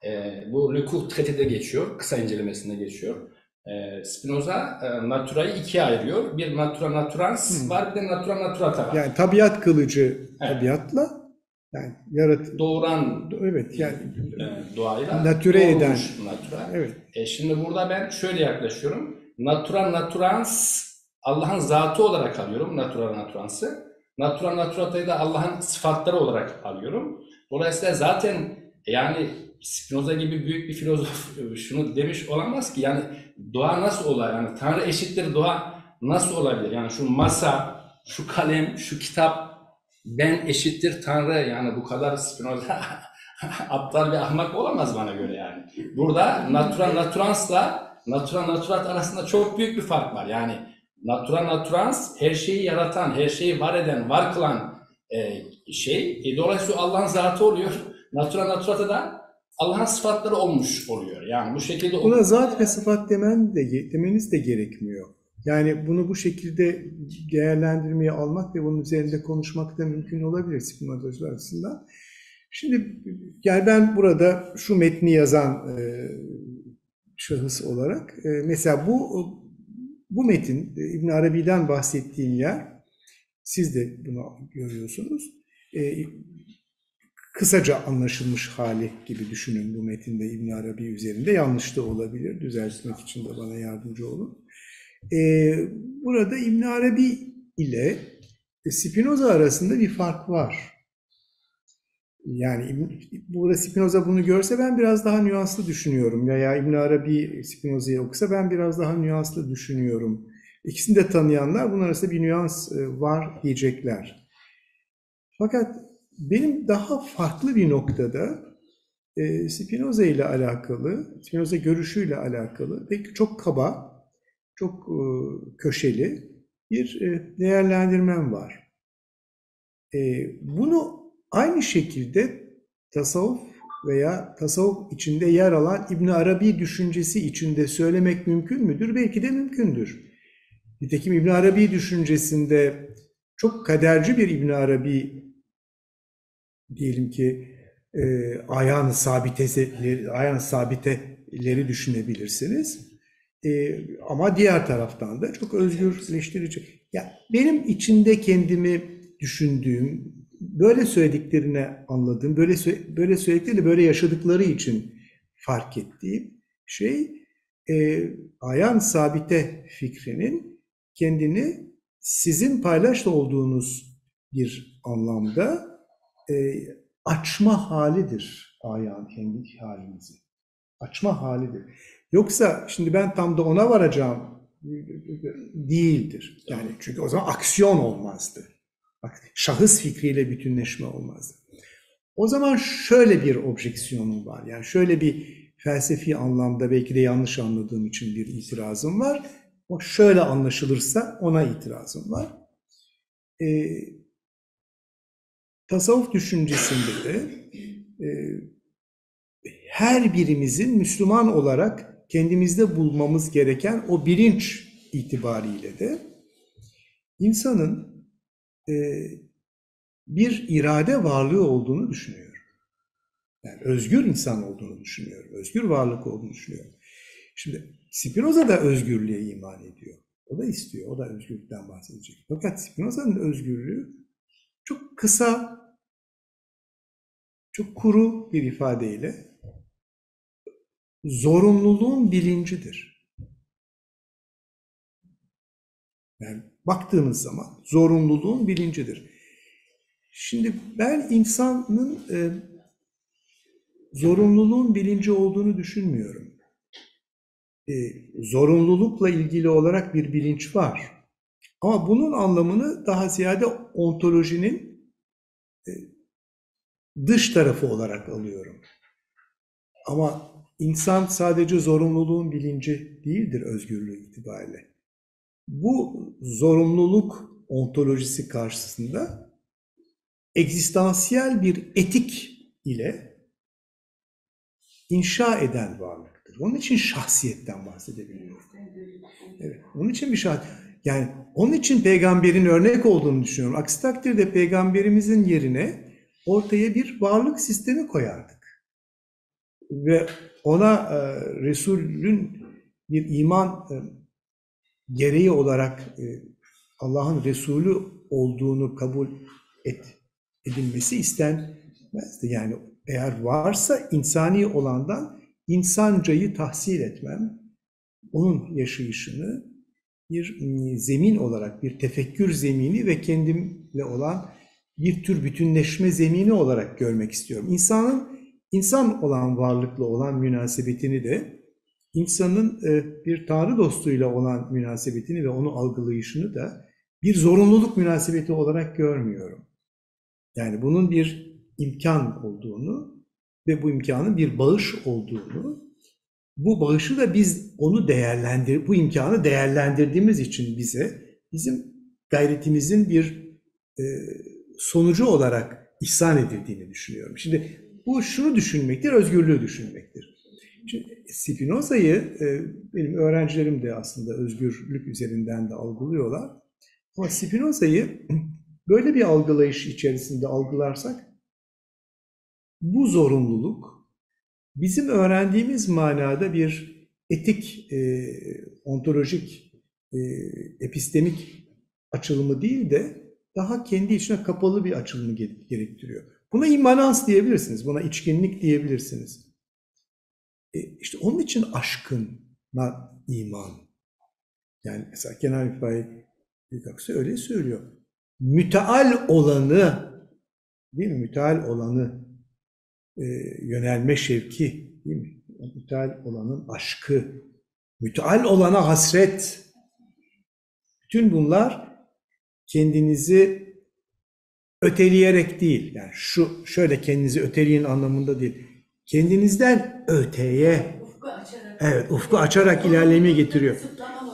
e, bu Le Traite'de geçiyor, kısa incelemesinde geçiyor. E, Spinoza e, naturayı ikiye ayırıyor. Bir natura naturans Hmm. var, bir de natura naturata var. Yani tabiat kılıcı tabiatla yani yarat Doğuran evet yani e, doğayla Natüre eden. natura. evet. E şimdi burada ben şöyle yaklaşıyorum. Natura naturans Allah'ın zatı olarak alıyorum. Natura naturansı. Natura naturatayı da Allah'ın sıfatları olarak alıyorum. Dolayısıyla zaten yani Spinoza gibi büyük bir filozof şunu demiş olamaz ki yani doğa nasıl olar? Yani Tanrı eşittir doğa nasıl olabilir? Yani şu masa, şu kalem, şu kitap ben eşittir Tanrı yani bu kadar Spinoza aptal ve ahmak olamaz bana göre yani. Burada natura naturansla natura naturat arasında çok büyük bir fark var. Yani natura naturans her şeyi yaratan, her şeyi var eden, var kılan e, şey. E, dolayısıyla Allah'ın zatı oluyor. Natura naturata da Allah'ın sıfatları olmuş oluyor. Yani bu şekilde Buna zat ve sıfat demen de demeniz de gerekmiyor. Yani bunu bu şekilde değerlendirmeye almak ve bunun üzerinde konuşmak da mümkün olabilir Spinoza'cılar açısından. Şimdi yani ben burada şu metni yazan e, şahıs olarak e, mesela bu bu metin e, İbn Arabi'den bahsettiğim yer siz de bunu görüyorsunuz. E, kısaca anlaşılmış hali gibi düşünün bu metinde İbn Arabi üzerinde. Yanlış da olabilir. Düzeltmek için de bana yardımcı olun. Ee, burada İbn Arabi ile Spinoza arasında bir fark var. Yani burada Spinoza bunu görse ben biraz daha nüanslı düşünüyorum. Veya İbn Arabi Spinoza'yı okusa ben biraz daha nüanslı düşünüyorum. İkisini de tanıyanlar bunun arasında bir nüans e, var diyecekler. Fakat benim daha farklı bir noktada e, Spinoza ile alakalı, Spinoza görüşüyle alakalı pek çok kaba, çok e, köşeli bir e, değerlendirmem var. E, bunu aynı şekilde tasavvuf veya tasavvuf içinde yer alan İbn Arabi düşüncesi içinde söylemek mümkün müdür? Belki de mümkündür. Nitekim İbn Arabi düşüncesinde çok kaderci bir İbn Arabi diyelim ki e, ayağını sabiteleri, ayağını sabiteleri düşünebilirsiniz. E, ama diğer taraftan da çok özgürleştirici. Ya benim içinde kendimi düşündüğüm, böyle söylediklerine anladığım, böyle böyle söylediklerini böyle yaşadıkları için fark ettiğim şey e, ayan sabite fikrinin kendini sizin paylaşta olduğunuz bir anlamda e, açma halidir ayağın kendi halinizi. Açma halidir. Yoksa şimdi ben tam da ona varacağım değildir. Yani çünkü o zaman aksiyon olmazdı. Bak şahıs fikriyle bütünleşme olmazdı. O zaman şöyle bir objeksiyonum var. Yani şöyle bir felsefi anlamda belki de yanlış anladığım için bir itirazım var. O şöyle anlaşılırsa ona itirazım var. Ee, tasavvuf düşüncesinde de e, her birimizin Müslüman olarak kendimizde bulmamız gereken o bilinç itibariyle de insanın e, bir irade varlığı olduğunu düşünüyorum. Yani özgür insan olduğunu düşünüyorum. Özgür varlık olduğunu düşünüyorum. Şimdi Spinoza da özgürlüğe iman ediyor. O da istiyor. O da özgürlükten bahsedecek. Fakat Spinoza'nın özgürlüğü çok kısa, çok kuru bir ifadeyle zorunluluğun bilincidir. Yani baktığınız zaman zorunluluğun bilincidir. Şimdi ben insanın e, zorunluluğun bilinci olduğunu düşünmüyorum. E, zorunlulukla ilgili olarak bir bilinç var. Ama bunun anlamını daha ziyade ontolojinin e, dış tarafı olarak alıyorum. Ama insan sadece zorunluluğun bilinci değildir özgürlüğü itibariyle. Bu zorunluluk ontolojisi karşısında egzistansiyel bir etik ile inşa eden varlıktır. Onun için şahsiyetten bahsedebiliyorum. Evet, onun için bir şahs yani onun için peygamberin örnek olduğunu düşünüyorum. Aksi takdirde peygamberimizin yerine ortaya bir varlık sistemi koyardık. Ve ona e, Resul'ün bir iman e, gereği olarak e, Allah'ın Resulü olduğunu kabul et, edilmesi istenmezdi. Yani eğer varsa insani olandan insancayı tahsil etmem, onun yaşayışını bir zemin olarak, bir tefekkür zemini ve kendimle olan bir tür bütünleşme zemini olarak görmek istiyorum. İnsanın insan olan varlıkla olan münasebetini de insanın e, bir Tanrı dostuyla olan münasebetini ve onu algılayışını da bir zorunluluk münasebeti olarak görmüyorum. Yani bunun bir imkan olduğunu ve bu imkanın bir bağış olduğunu, bu bağışı da biz onu değerlendir, bu imkanı değerlendirdiğimiz için bize bizim gayretimizin bir e, sonucu olarak ihsan edildiğini düşünüyorum. Şimdi bu şunu düşünmektir, özgürlüğü düşünmektir. Şimdi Spinoza'yı e, benim öğrencilerim de aslında özgürlük üzerinden de algılıyorlar. Ama Spinoza'yı böyle bir algılayış içerisinde algılarsak bu zorunluluk bizim öğrendiğimiz manada bir etik, e, ontolojik, e, epistemik açılımı değil de daha kendi içine kapalı bir açılımı gerektiriyor. Buna immanans diyebilirsiniz, buna içkinlik diyebilirsiniz. E, işte onun için aşkına iman. Yani mesela Kenan İfai Büyükaksu öyle söylüyor. Müteal olanı, değil mi? Müteal olanı e, yönelme şevki, değil mi? Müteal olanın aşkı, müteal olana hasret. Bütün bunlar kendinizi öteleyerek değil, yani şu şöyle kendinizi öteleyin anlamında değil. Kendinizden öteye, evet ufku açarak ilerlemeyi getiriyor.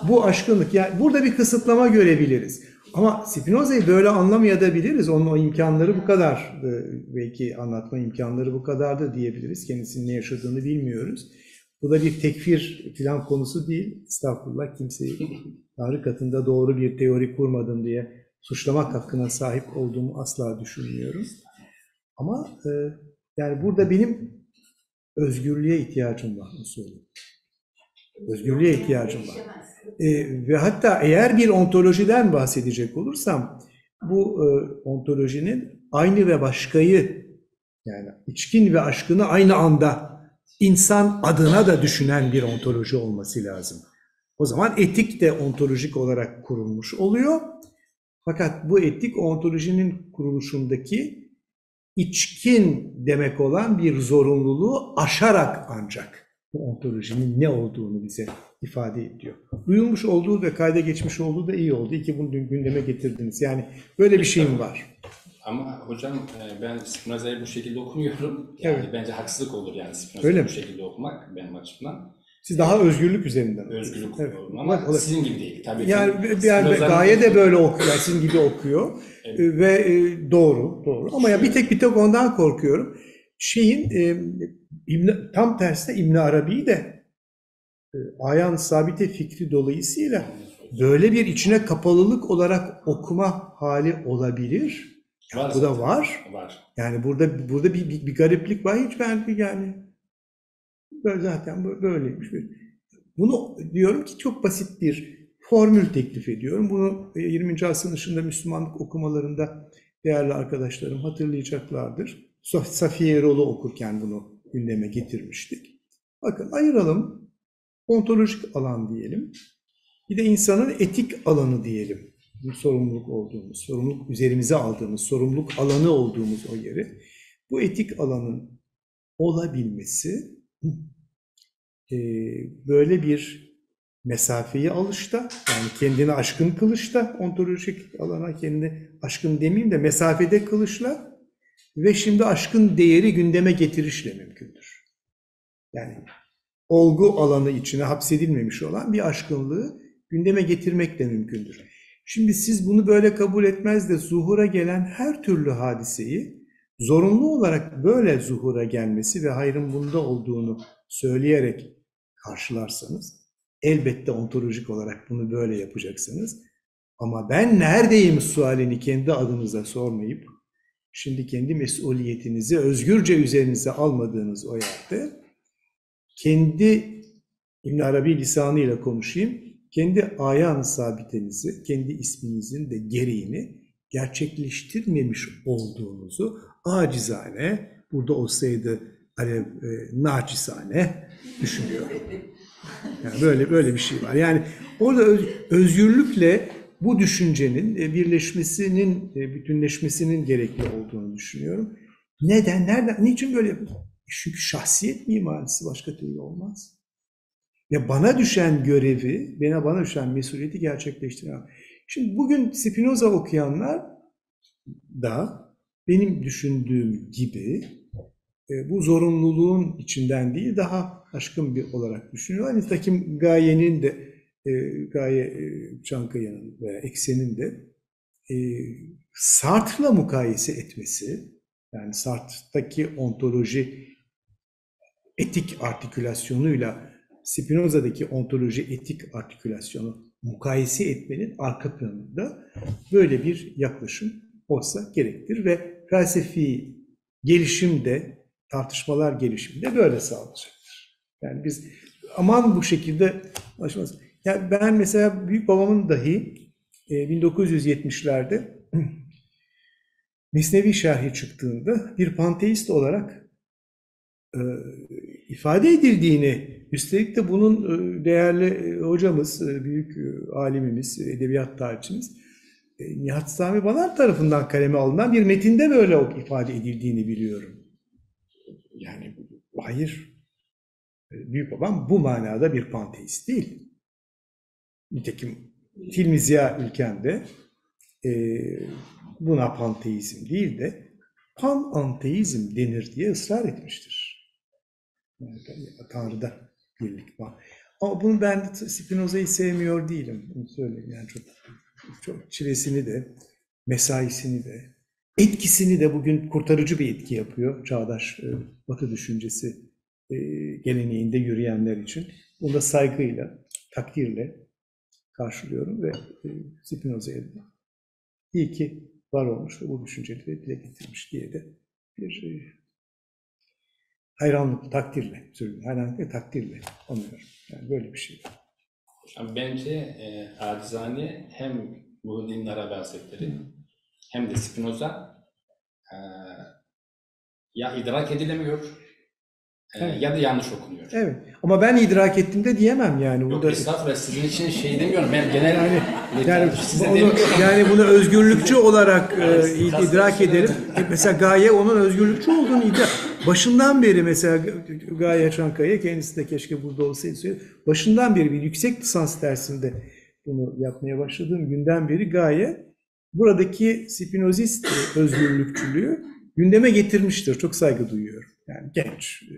Bu aşkınlık, yani burada bir kısıtlama görebiliriz. Ama Spinoza'yı böyle anlamayabiliriz. Onun o imkanları bu kadar, belki anlatma imkanları bu kadardı diyebiliriz. Kendisinin ne yaşadığını bilmiyoruz. Bu da bir tekfir filan konusu değil. Estağfurullah kimseyi Tanrı katında doğru bir teori kurmadım diye suçlamak hakkına sahip olduğumu asla düşünmüyorum. Ama e, yani burada benim özgürlüğe ihtiyacım var. Özgürlüğe ihtiyacım var. E, ve hatta eğer bir ontolojiden bahsedecek olursam bu e, ontolojinin aynı ve başkayı yani içkin ve aşkını aynı anda insan adına da düşünen bir ontoloji olması lazım. O zaman etik de ontolojik olarak kurulmuş oluyor. Fakat bu etik ontolojinin kuruluşundaki içkin demek olan bir zorunluluğu aşarak ancak bu ontolojinin ne olduğunu bize ifade ediyor. Duyulmuş olduğu ve kayda geçmiş olduğu da iyi oldu. İyi ki bunu gündeme getirdiniz. Yani böyle bir şeyim var. Ama hocam e, ben Spinoza'yı bu şekilde okumuyorum. Yani Evet. bence haksızlık olur yani Spinoza'yı bu şekilde okumak benim açımdan. Siz daha özgürlük üzerinden. Özgürlük Evet. ama sizin gibi değil. Tabii ki Yani, yani Spinoza'nın- gaye de böyle okuyor, sizin gibi okuyor Evet. E, ve e, doğru, doğru. Ama ya bir tek bir tek ondan korkuyorum. Şeyin e, İbn, tam tersine İbn Arabi'yi de e, Ayan Sabite fikri dolayısıyla böyle bir içine kapalılık olarak okuma hali olabilir. Var Bu da var. Var. Yani burada burada bir, bir, bir gariplik var. Hiç ben yani böyle zaten bu- böyleymiş. Bunu diyorum ki çok basit bir formül teklif ediyorum. Bunu e, 20. asrın dışında Müslümanlık okumalarında değerli arkadaşlarım hatırlayacaklardır. Saf- Safiye Erol'u okurken bunu gündeme getirmiştik. Bakın ayıralım. Ontolojik alan diyelim. Bir de insanın etik alanı diyelim. bir sorumluluk olduğumuz, sorumluluk üzerimize aldığımız, sorumluluk alanı olduğumuz o yeri, bu etik alanın olabilmesi e, böyle bir mesafeyi alışta, yani kendini aşkın kılışta, ontolojik alana kendini aşkın demeyeyim de mesafede kılışla ve şimdi aşkın değeri gündeme getirişle mümkündür. Yani olgu alanı içine hapsedilmemiş olan bir aşkınlığı gündeme getirmek de mümkündür. Şimdi siz bunu böyle kabul etmez de zuhura gelen her türlü hadiseyi zorunlu olarak böyle zuhura gelmesi ve hayrın bunda olduğunu söyleyerek karşılarsanız, elbette ontolojik olarak bunu böyle yapacaksınız. Ama ben neredeyim sualini kendi adınıza sormayıp, şimdi kendi mesuliyetinizi özgürce üzerinize almadığınız o yerde, kendi İbn Arabi lisanıyla konuşayım, kendi ayağını sabitenizi, kendi isminizin de gereğini gerçekleştirmemiş olduğunuzu acizane, burada olsaydı Alev e, naçizane düşünüyorum. Yani böyle böyle bir şey var. Yani orada öz- özgürlükle bu düşüncenin e, birleşmesinin, e, bütünleşmesinin gerekli olduğunu düşünüyorum. Neden? Nereden? Niçin böyle yapıyoruz? E Çünkü şahsiyet mimarisi başka türlü olmaz. Ya bana düşen görevi, bana bana düşen mesuliyeti gerçekleştiren. Şimdi bugün Spinoza okuyanlar da benim düşündüğüm gibi e, bu zorunluluğun içinden değil daha aşkın bir olarak düşünüyorlar. Nitekim gayenin de e, gaye e, Çankaya'nın veya eksenin de e, Sartre'la mukayese etmesi yani Sartre'daki ontoloji etik artikülasyonuyla Spinoza'daki ontoloji etik artikülasyonu mukayese etmenin arka planında böyle bir yaklaşım olsa gerektir ve felsefi gelişimde, tartışmalar gelişiminde böyle sağlayacaktır. Yani biz aman bu şekilde başlamaz. Yani ben mesela büyük babamın dahi e, 1970'lerde Mesnevi şerhi çıktığında bir panteist olarak e, ifade edildiğini, üstelik de bunun e, değerli e, hocamız, e, büyük e, alimimiz, edebiyat tarihçimiz e, Nihat Sami Banar tarafından kaleme alınan bir metinde böyle ifade edildiğini biliyorum. Yani hayır, e, büyük babam bu manada bir panteist değil. Nitekim Hilmi Ziya Ülken'de e, buna panteizm değil de pananteizm denir diye ısrar etmiştir. Yani Tanrı'da birlik var. Ama bunu ben Spinoza'yı sevmiyor değilim. Bunu söyleyeyim yani çok çok çilesini de, mesaisini de, etkisini de bugün kurtarıcı bir etki yapıyor çağdaş e, Batı düşüncesi e, geleneğinde yürüyenler için. Bunu da saygıyla, takdirle karşılıyorum ve e, Spinoza'ya da iyi ki var olmuş ve bu düşünceleri dile getirmiş diye de bir e, hayranlık, takdirle. Hayranlık ve takdirle anlıyorum. Yani böyle bir şey. Hocam bence e, acizane hem Muhyiddin Arabi Hazretleri hem de Spinoza e, ya idrak edilemiyor Evet. ya da yanlış okunuyor. Evet. Ama ben idrak ettim de diyemem yani. Yok Burada estağfurullah sizin için şey demiyorum ben genel Yani yani size onu, yani bunu özgürlükçü olarak e, Yani kastetmişler. idrak ederim. E, mesela Gaye onun özgürlükçü olduğunu idrak. Başından beri mesela Gaye Çankaya kendisi de keşke burada olsaydı söylüyor. Başından beri bir yüksek lisans dersinde bunu yapmaya başladığım günden beri Gaye buradaki Spinozist e, özgürlükçülüğü gündeme getirmiştir. Çok saygı duyuyorum. Yani genç, e,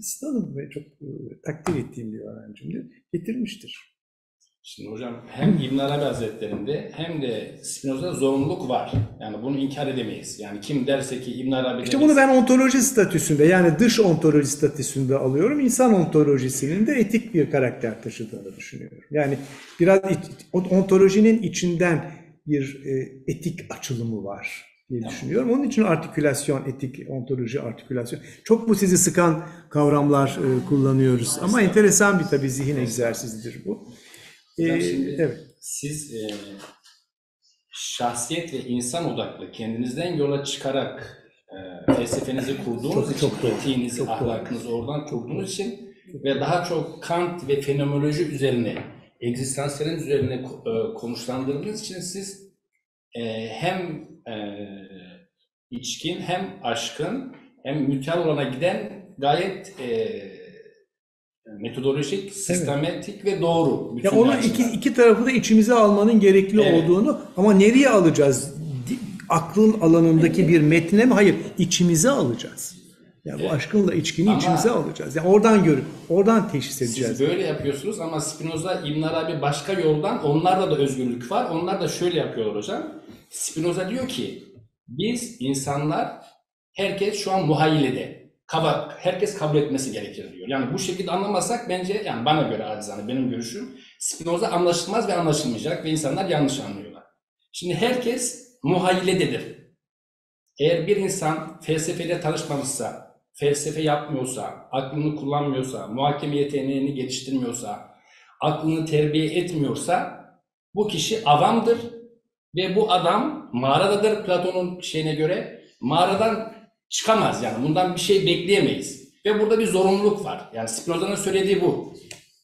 ıslanım ve çok e, takdir ettiğim bir öğrencimdir. Getirmiştir. Şimdi hocam hem İbn Arabi Hazretleri'nde hem de Spinoza'da zorunluluk var. Yani bunu inkar edemeyiz. Yani kim derse ki İbn Arabi İşte bunu ben ontoloji statüsünde yani dış ontoloji statüsünde alıyorum. İnsan ontolojisinin de etik bir karakter taşıdığını düşünüyorum. Yani biraz ontolojinin içinden bir e, etik açılımı var diye düşünüyorum. Onun için artikülasyon, etik, ontoloji, artikülasyon. Çok bu sizi sıkan kavramlar e, kullanıyoruz. Ama enteresan bir tabii zihin egzersizidir bu. E, şimdi evet. siz e, şahsiyet ve insan odaklı kendinizden yola çıkarak e, felsefenizi kurduğunuz Çok- için, çok doğru, etiğinizi, çok doğru. ahlakınızı oradan kurduğunuz için ve daha çok Kant ve fenomenoloji üzerine egzistansiyelin üzerine e, konuşlandırdığınız için siz e, hem e, içkin hem aşkın hem müteal olana giden gayet e, metodolojik, sistematik ve doğru. Ya açıdan. iki, iki tarafı da içimize almanın gerekli Evet. olduğunu ama nereye alacağız? Aklın alanındaki bir metne mi? Hayır, içimize alacağız. Ya bu Evet. aşkınla içkini Ama- içimize alacağız. Yani oradan görüp, oradan teşhis edeceğiz. Siz böyle yapıyorsunuz ama Spinoza, İbn Arabi başka yoldan onlarda da özgürlük var. Onlar da şöyle yapıyorlar hocam. Spinoza diyor ki biz insanlar herkes şu an muhayyilede. Kaba, herkes kabul etmesi gerekir diyor. Yani bu şekilde anlamazsak bence yani bana göre acizane benim görüşüm Spinoza anlaşılmaz ve anlaşılmayacak ve insanlar yanlış anlıyorlar. Şimdi herkes muhayyilededir. Eğer bir insan felsefeyle tanışmamışsa, felsefe yapmıyorsa, aklını kullanmıyorsa, muhakeme yeteneğini geliştirmiyorsa, aklını terbiye etmiyorsa bu kişi avamdır ve bu adam mağaradadır Platon'un şeyine göre. Mağaradan çıkamaz yani bundan bir şey bekleyemeyiz. Ve burada bir zorunluluk var. Yani Spinoza'nın söylediği bu.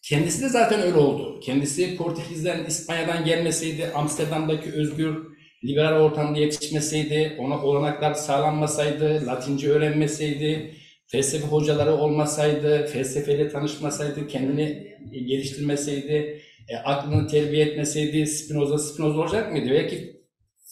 Kendisi de zaten öyle oldu. Kendisi Portekiz'den, İspanya'dan gelmeseydi, Amsterdam'daki özgür liberal ortamda yetişmeseydi, ona olanaklar sağlanmasaydı, Latince öğrenmeseydi, felsefe hocaları olmasaydı, felsefeyle tanışmasaydı, kendini geliştirmeseydi, e, aklını terbiye etmeseydi Spinoza Spinoza olacak mıydı? Belki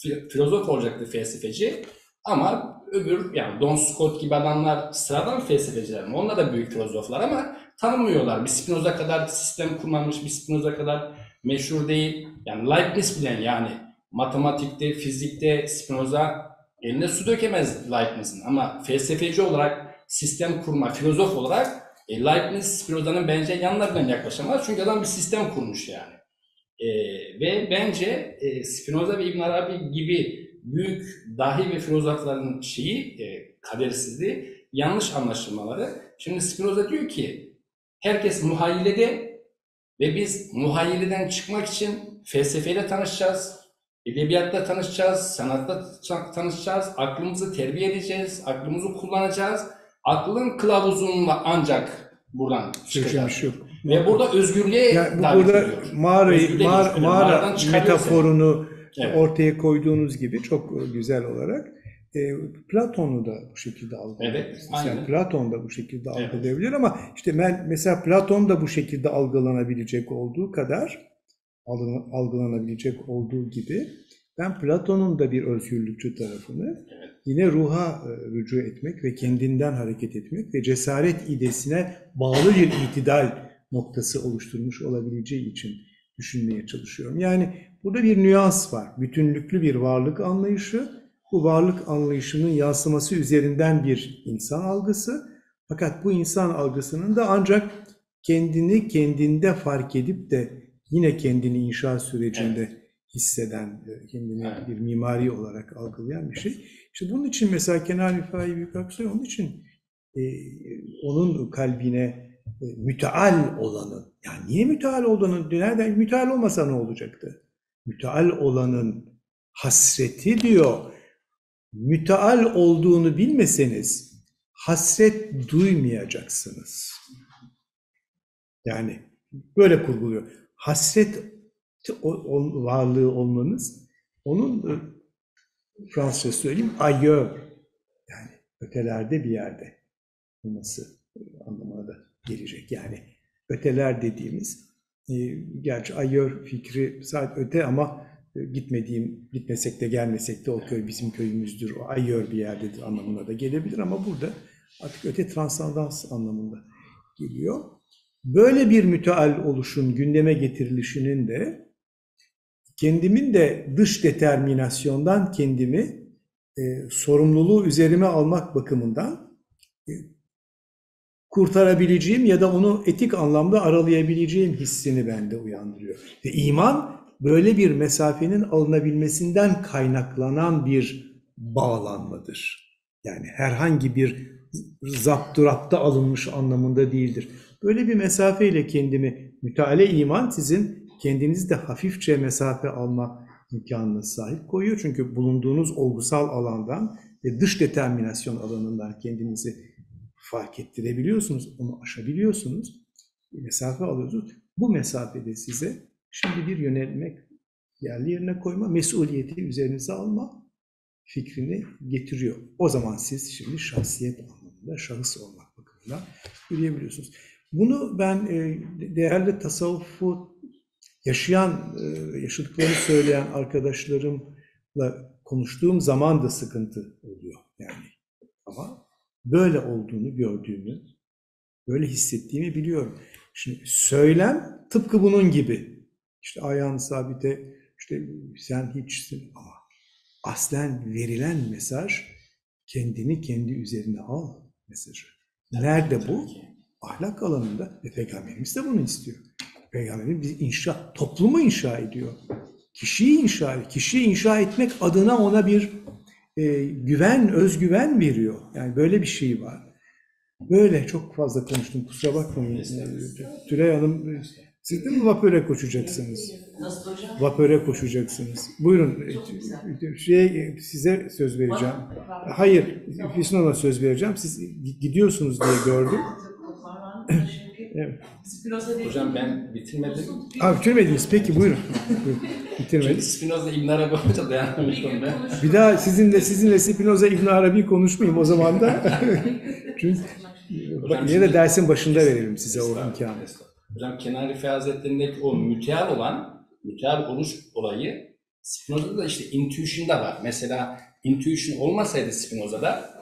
fi- filozof olacaktı felsefeci. Ama öbür yani Don Scott gibi adamlar sıradan felsefeciler mi? Onlar da büyük filozoflar ama tanımıyorlar. Bir Spinoza kadar sistem kurmamış, bir Spinoza kadar meşhur değil. Yani Leibniz bilen yani matematikte, fizikte Spinoza eline su dökemez Leibniz'in ama felsefeci olarak sistem kurma, filozof olarak e, Leibniz Spinoza'nın bence yanlarından yaklaşamaz. Çünkü adam bir sistem kurmuş yani. E, ve bence e, Spinoza ve İbn Arabi gibi büyük dahi ve filozofların şeyi, e, kadersizliği, yanlış anlaşılmaları. Şimdi Spinoza diyor ki herkes muhayyilede ve biz muhayyileden çıkmak için felsefeyle tanışacağız, edebiyatla tanışacağız, sanatla ta- tanışacağız, aklımızı terbiye edeceğiz, aklımızı kullanacağız. Aklın kılavuzunla ancak buradan çıkacağız. Çıkacağız. yok. Ve burada özgürlüğe Yani bu burada ediyor. mağarayı, mağara, mağara metaforunu Evet. ortaya koyduğunuz gibi çok e, güzel olarak e, Platon'u da bu şekilde algılayabilir. Evet, aynen. Platon da bu şekilde Evet. algılayabilir ama işte ben mesela Platon da bu şekilde algılanabilecek olduğu kadar algı- algılanabilecek olduğu gibi ben Platon'un da bir özgürlükçü tarafını Evet. Yine ruha e, rücu etmek ve kendinden hareket etmek ve cesaret idesine bağlı bir itidal noktası oluşturmuş olabileceği için düşünmeye çalışıyorum. Yani burada bir nüans var. Bütünlüklü bir varlık anlayışı. Bu varlık anlayışının yansıması üzerinden bir insan algısı. Fakat bu insan algısının da ancak kendini kendinde fark edip de yine kendini inşa sürecinde hisseden, e, kendini Evet. bir mimari olarak algılayan bir şey. İşte bunun için mesela Kenan Rifai Büyükaksoy onun için e, onun kalbine e, müteal olanın, yani niye müteal olanın, nereden müteal olmasa ne olacaktı? Müteal olanın hasreti diyor. Müteal olduğunu bilmeseniz hasret duymayacaksınız. Yani böyle kurguluyor. Hasret varlığı olmanız onun e, Fransızca söyleyeyim ailleurs yani ötelerde bir yerde olması anlamına da gelecek. Yani öteler dediğimiz e, gerçi ailleurs fikri sadece öte ama e, gitmediğim, gitmesek de gelmesek de o köy bizim köyümüzdür, o ailleurs bir yerdedir anlamına da gelebilir ama burada artık öte transandans anlamında geliyor. Böyle bir müteal oluşun gündeme getirilişinin de kendimin de dış determinasyondan kendimi e, sorumluluğu üzerime almak bakımından e, kurtarabileceğim ya da onu etik anlamda aralayabileceğim hissini bende uyandırıyor. Ve iman böyle bir mesafenin alınabilmesinden kaynaklanan bir bağlanmadır. Yani herhangi bir zapturapta alınmış anlamında değildir. Böyle bir mesafeyle kendimi müteale iman sizin kendinizi de hafifçe mesafe alma imkanına sahip koyuyor. Çünkü bulunduğunuz olgusal alandan ve dış determinasyon alanından kendinizi fark ettirebiliyorsunuz, onu aşabiliyorsunuz. Mesafe alıyorsunuz. Bu mesafede size Şimdi bir yönelmek, yerli yerine koyma, mesuliyeti üzerinize alma fikrini getiriyor. O zaman siz şimdi şahsiyet anlamında, şahıs olmak bakımından yürüyebiliyorsunuz. Bunu ben e, değerli tasavvufu yaşayan, e, yaşadıklarını söyleyen arkadaşlarımla konuştuğum zaman da sıkıntı oluyor yani. Ama böyle olduğunu gördüğümü, böyle hissettiğimi biliyorum. Şimdi söylem tıpkı bunun gibi. İşte ayağın sabite, işte sen hiçsin ama aslen verilen mesaj kendini kendi üzerine al mesajı. Nerede bu? Ahlak alanında ve Peygamberimiz de bunu istiyor. Peygamberimiz bir inşa, toplumu inşa ediyor. Kişiyi inşa ediyor. Kişiyi inşa etmek adına ona bir e, güven, özgüven veriyor. Yani böyle bir şey var. Böyle çok fazla konuştum. Kusura bakmayın. Tülay Hanım, siz de mi vapöre koşacaksınız? Nasıl hocam? Vapöre koşacaksınız. Buyurun. e, Şey, size söz vereceğim. Hayır, Füsun Hanım'a söz vereceğim. Siz gidiyorsunuz diye gördüm. Evet. Spinoza değil. Hocam ben bitirmedim. Abi bitirmediniz. Peki buyurun. Buyurun. Çünkü Bitirmedik. Spinoza İbn Arabi olunca dayanamamıştım ben. Bir daha sizinle sizinle Spinoza İbn Arabi konuşmayayım o zaman da. Çünkü bak, yine de dersin başında verelim size o imkanı. Hocam Kenan Rifai Hazretleri'ndeki o müteal olan, müteal oluş olayı Spinoza'da da işte intuition'da var. Mesela intuition olmasaydı Spinoza'da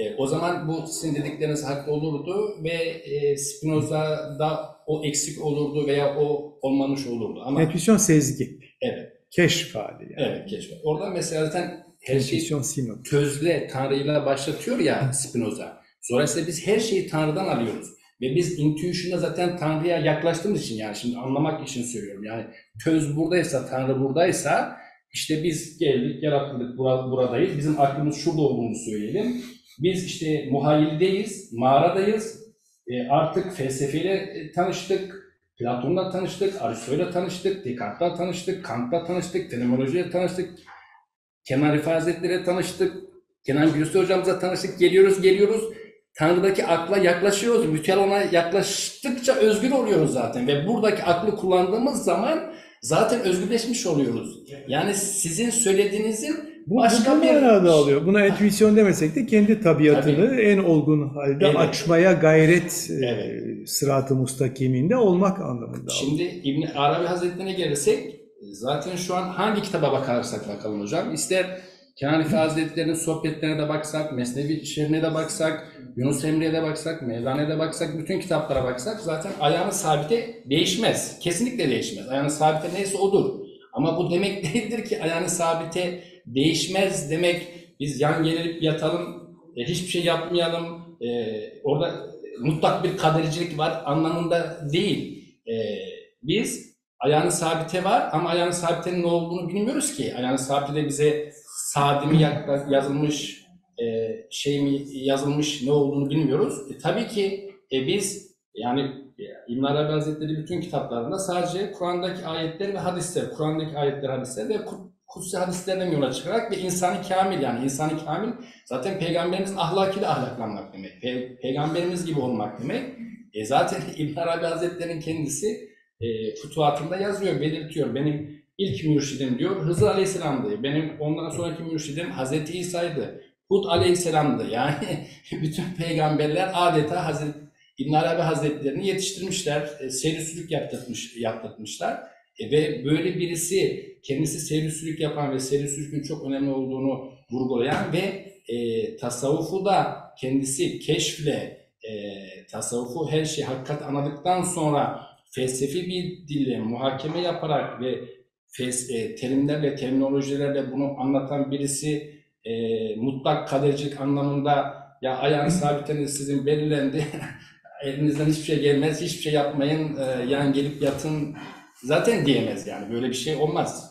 e, o zaman bu sizin dedikleriniz haklı olurdu ve e, Spinoza'da o eksik olurdu veya o olmamış olurdu. Ama Intuisyon sezgi. evet, Keşf hali yani. evet keşke. Orada mesela zaten her şey sinot. közle Tanrı'yla başlatıyor ya Spinoza. Dolayısıyla biz her şeyi Tanrı'dan alıyoruz. Ve biz intuition'da zaten Tanrı'ya yaklaştığımız için yani şimdi anlamak için söylüyorum. Yani köz buradaysa, Tanrı buradaysa işte biz geldik, yaratıldık, bura- buradayız. Bizim aklımız şurada olduğunu söyleyelim. Biz işte muhayyildeyiz, mağaradayız. E, artık felsefeyle e, tanıştık, Platon'la tanıştık, Aristo'yla tanıştık, Descartes'la tanıştık, Kant'la tanıştık, fenomenolojiyle tanıştık. Rifai Hazretleri'yle tanıştık. Kenan Gürse hocamıza tanıştık. Geliyoruz, geliyoruz. Tanrı'daki akla yaklaşıyoruz. Mütel ona yaklaştıkça özgür oluyoruz zaten. Ve buradaki aklı kullandığımız zaman zaten özgürleşmiş oluyoruz. Yani sizin söylediğinizin Bu başka bu bir... manada alıyor. Buna entüisyon demesek de kendi tabiatını en olgun halde Evet. açmaya gayret e, Evet. sıratı mustakiminde olmak anlamında. Şimdi İbn Arabi Hazretleri'ne gelirsek zaten şu an hangi kitaba bakarsak bakalım hocam. İster Kenan Rifai Hazretleri'nin sohbetlerine de baksak, Mesnevi şehrine de baksak, Yunus Emre'ye de baksak, Mevlana'ya da baksak, bütün kitaplara baksak zaten ayağının sabite değişmez. Kesinlikle değişmez. Ayağının sabite neyse odur. Ama bu demek değildir ki ayağının sabite değişmez demek biz yan gelip yatalım, e, hiçbir şey yapmayalım, e, orada mutlak bir kadercilik var anlamında değil. E, biz ayağının sabite var ama ayağının sabitenin ne olduğunu bilmiyoruz ki. Ayağının sabite bize sadi mi yakla- yazılmış, e, şey mi yazılmış ne olduğunu bilmiyoruz. E, tabii ki e, biz yani e, İbn Arabi Hazretleri bütün kitaplarında sadece Kur'an'daki ayetler ve hadisler, Kur'an'daki ayetler, hadisler ve kutsi hadislerden yola çıkarak ve insani kamil yani insani kamil zaten peygamberimizin ahlakıyla ahlaklanmak demek. Pe- peygamberimiz gibi olmak demek. E zaten İbn Arabi Hazretleri'nin kendisi e, fütuhatında yazıyor, belirtiyor. Benim ilk mürşidim diyor Hızır Aleyhisselam'dı. Benim ondan sonraki mürşidim Hazreti İsa'ydı. Hud Aleyhisselam'dı. Yani bütün peygamberler adeta Hazreti İbn Arabi Hazretlerini yetiştirmişler. E, seyri sülük yaptırmış, yaptırmışlar. E, ve böyle birisi kendisi sülük yapan ve sülükün çok önemli olduğunu vurgulayan ve e, tasavvufu da kendisi keşfle e, tasavvufu her şeyi hakikat anladıktan sonra felsefi bir dille muhakeme yaparak ve fes, e, terimlerle, terminolojilerle bunu anlatan birisi e, mutlak kadercilik anlamında ya ayağın sabiteniz sizin belirlendi, elinizden hiçbir şey gelmez, hiçbir şey yapmayın, e, yan gelip yatın zaten diyemez yani böyle bir şey olmaz.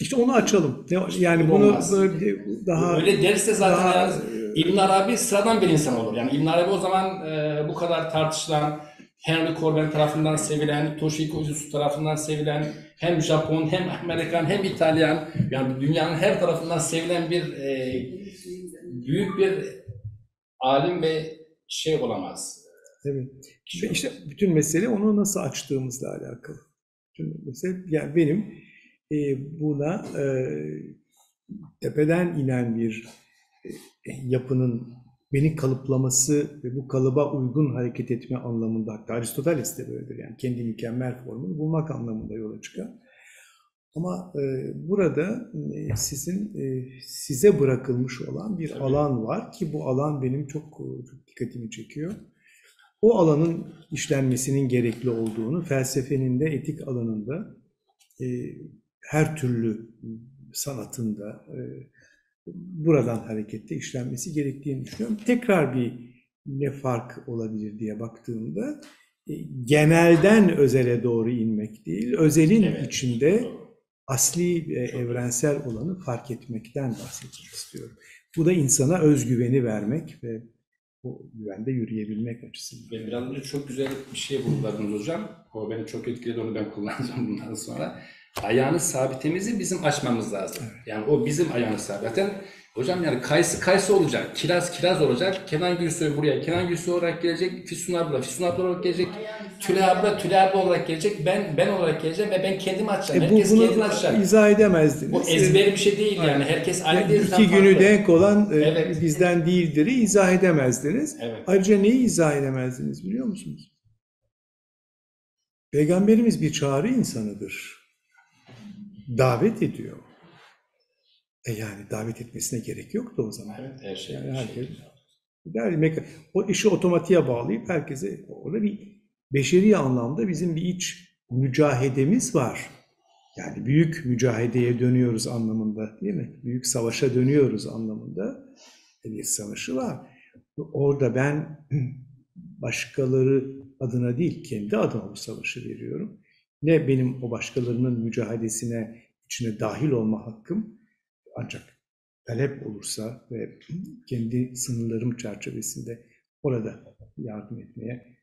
İşte onu açalım. Yani Bu bunu olmaz. böyle daha Öyle derse zaten daha- yani İbn Arabi sıradan bir insan olur. Yani İbn Arabi o zaman e, bu kadar tartışılan, Henry Corbin tarafından sevilen, Toshiko Uesusu tarafından sevilen, hem Japon, hem Amerikan, hem İtalyan, yani dünyanın her tarafından sevilen bir e, büyük bir alim ve şey olamaz. Evet. İşte bütün mesele onu nasıl açtığımızla alakalı. Mesela yani benim e, buna e, tepeden inen bir e, yapının beni kalıplaması ve bu kalıba uygun hareket etme anlamında hatta Aristoteles de böyledir yani kendi mükemmel formunu bulmak anlamında yola çıkar. Ama e, burada e, sizin e, size bırakılmış olan bir alan var ki bu alan benim çok, çok dikkatimi çekiyor. O alanın işlenmesinin gerekli olduğunu felsefenin de etik alanında e, her türlü sanatında e, buradan hareketle işlenmesi gerektiğini düşünüyorum. Tekrar bir ne fark olabilir diye baktığımda e, genelden özele doğru inmek değil, özelin Evet. içinde asli ve evrensel olanı fark etmekten bahsetmek istiyorum. Bu da insana özgüveni vermek ve o güvende yürüyebilmek açısından. Ve biraz önce çok güzel bir şey vurguladınız hocam. O beni çok etkiledi, onu ben kullanacağım bundan sonra. Ayağını sabitimizi bizim açmamız lazım. Yani o bizim ayağını sabit. Hocam yani kayısı kayısı olacak, kiraz kiraz olacak. Kenan Gülsoy buraya, Kenan Gülsoy olarak gelecek, Füsun abla, Füsun abla olarak gelecek. Tülay abla, Tülay abla olarak gelecek, ben ben olarak geleceğim ve ben kendimi açacağım. E bu, Herkes kendini bunu açacak. izah edemezdiniz. Bu ezber bir şey değil yani. Herkes aynı Yani değil. iki günü denk olan e, Evet. bizden değildir'i izah edemezdiniz. Evet. Ayrıca neyi izah edemezdiniz biliyor musunuz? Peygamberimiz bir çağrı insanıdır. Davet ediyor. E yani davet etmesine gerek yoktu o zaman. Evet, her şey. Yani her herkes- şey. O işi otomatiğe bağlayıp herkese orada bir beşeri anlamda bizim bir iç mücahedemiz var. Yani büyük mücahedeye dönüyoruz anlamında değil mi? Büyük savaşa dönüyoruz anlamında bir savaşı var. Orada ben başkaları adına değil kendi adıma bu savaşı veriyorum. Ne benim o başkalarının mücadelesine içine dahil olma hakkım ancak talep olursa ve kendi sınırlarım çerçevesinde orada yardım etmeye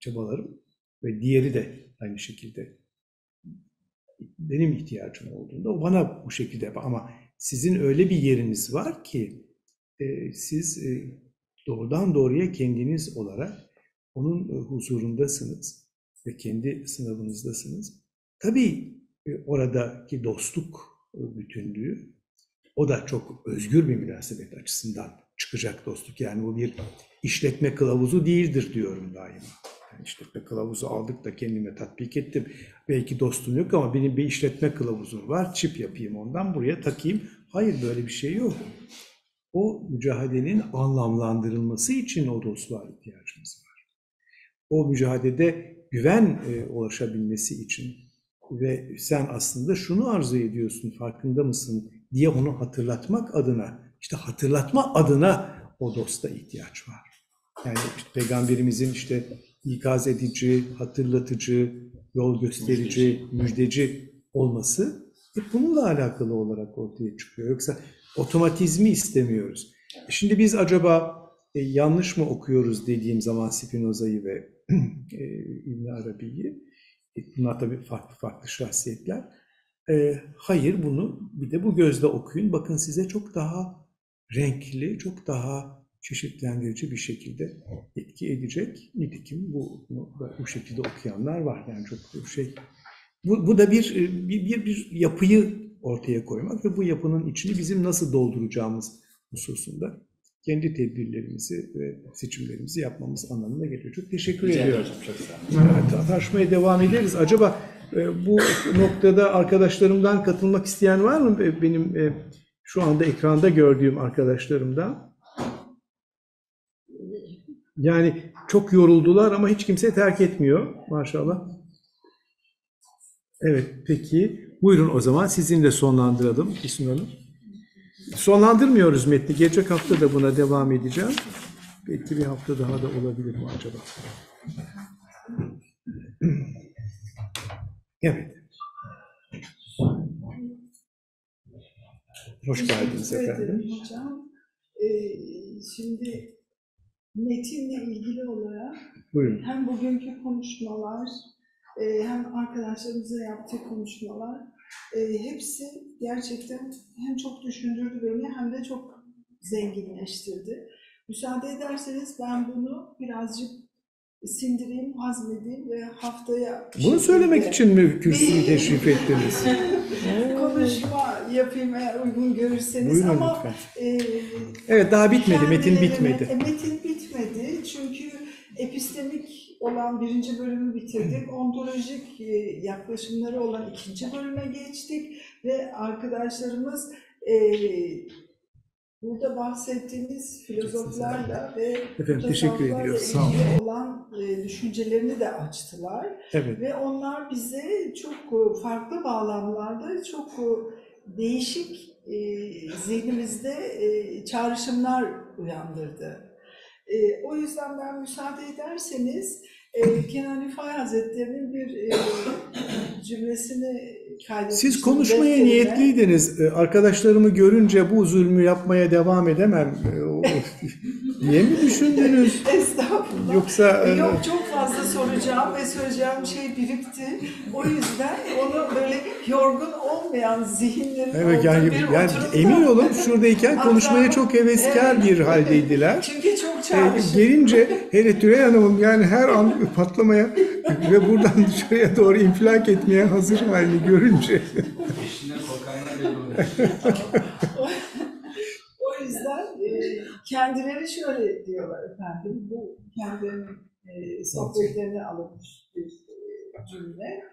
çabalarım ve diğeri de aynı şekilde benim ihtiyacım olduğunda o bana bu şekilde ama sizin öyle bir yeriniz var ki e, siz e, doğrudan doğruya kendiniz olarak onun e, huzurundasınız ve kendi sınavınızdasınız. Tabii e, oradaki dostluk e, bütünlüğü o da çok özgür bir münasebet açısından çıkacak dostluk. Yani bu bir işletme kılavuzu değildir diyorum daima. Yani işletme kılavuzu aldık da kendime tatbik ettim. Belki dostum yok ama benim bir işletme kılavuzum var. Çip yapayım ondan buraya takayım. Hayır böyle bir şey yok. O mücadelenin anlamlandırılması için o dostluğa ihtiyacımız var. O mücadelede güven e, ulaşabilmesi için ve sen aslında şunu arzu ediyorsun farkında mısın diye onu hatırlatmak adına işte hatırlatma adına o dosta ihtiyaç var. Yani işte peygamberimizin işte ikaz edici, hatırlatıcı, yol gösterici, müjdeci olması hep bununla alakalı olarak ortaya çıkıyor. Yoksa otomatizmi istemiyoruz. Şimdi biz acaba e, yanlış mı okuyoruz dediğim zaman Spinoza'yı ve e, İbn Arabi'yi, e, bunlar tabii farklı farklı şahsiyetler. E, hayır bunu bir de bu gözle okuyun. Bakın size çok daha renkli, çok daha çeşitlendirici bir şekilde etki edecek. Nitekim bu, da bu şekilde okuyanlar var. Yani çok şey. Bu, bu da bir, bir, bir, bir yapıyı ortaya koymak ve bu yapının içini bizim nasıl dolduracağımız hususunda kendi tedbirlerimizi ve seçimlerimizi yapmamız anlamına geliyor. Çok teşekkür Rica ediyorum. Çok sağ olun. Tartışmaya devam ederiz. Acaba e, bu noktada arkadaşlarımdan katılmak isteyen var mı? E, Benim e, şu anda ekranda gördüğüm arkadaşlarımdan. Yani çok yoruldular ama hiç kimse terk etmiyor maşallah. Evet peki. Buyurun o zaman sizinle sonlandıralım Füsun Hanım. Sonlandırmıyoruz metni. Gelecek hafta da buna devam edeceğim. Belki bir hafta daha da olabilir mi acaba? Evet. Hoş geldiniz Teşekkür efendim. ederim hocam. Ee, şimdi metinle ilgili olarak Buyurun. hem bugünkü konuşmalar e, hem arkadaşlarımıza yaptığı konuşmalar e, hepsi gerçekten hem çok düşündürdü beni hem de çok zenginleştirdi. Müsaade ederseniz ben bunu birazcık sindireyim, hazmedeyim ve haftaya Bunu söylemek şekilde için mi kürsüyü teşrif ettiniz? konuşma yapayım eğer uygun görürseniz Buyurun ama lütfen. e, Evet daha bitmedi, metin kendilerine- bitmedi. E, metin bitmedi çünkü epistemik olan birinci bölümü bitirdik. Ontolojik e, yaklaşımları olan ikinci bölüme geçtik ve arkadaşlarımız e, burada bahsettiğimiz filozoflarla ve Efendim teşekkür ediyoruz. Sağ olun. ilgili olan e, düşüncelerini de açtılar. Evet. Ve onlar bize çok e, farklı bağlamlarda çok e, değişik e, zihnimizde e, çağrışımlar uyandırdı. E, o yüzden ben müsaade ederseniz e, Kenan İfay Hazretleri'nin bir e, cümlesini kaydetmiştim. Siz konuşmaya defterime. niyetliydiniz. Ee, Arkadaşlarımı görünce bu zulmü yapmaya devam edemem ee, diye mi düşündünüz? Estağfurullah. Yoksa e, Yok çok fazla soracağım ve söyleyeceğim şey birikti. O yüzden onu böyle yorgun olmayan zihinlerin evet yani, bir yani oturumda- emin olun şuradayken konuşmaya çok heveskar Evet. bir haldeydiler. Çünkü çok Ee, çağrışım. gelince hele Tülay Hanım'ın yani her an patlamaya ve buradan dışarıya doğru infilak etmeye hazır halini görünce Eşinden korkanlar. O yüzden e, kendileri şöyle diyorlar efendim. Bu kendilerinin e, sohbetlerine alınmış bir e, cümle.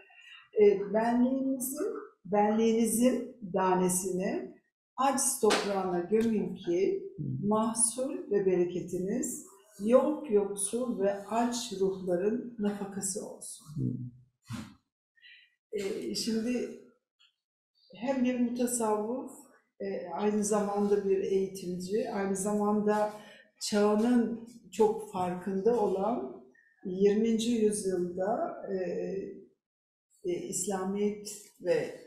E, benliğinizin, benliğinizin danesini aciz toprağına gömün ki mahsul ve bereketiniz yok yoksul ve aç ruhların nafakası olsun. E, şimdi hem bir mutasavvuf, e, aynı zamanda bir eğitimci, aynı zamanda çağının çok farkında olan 20. yüzyılda e, e, İslamiyet ve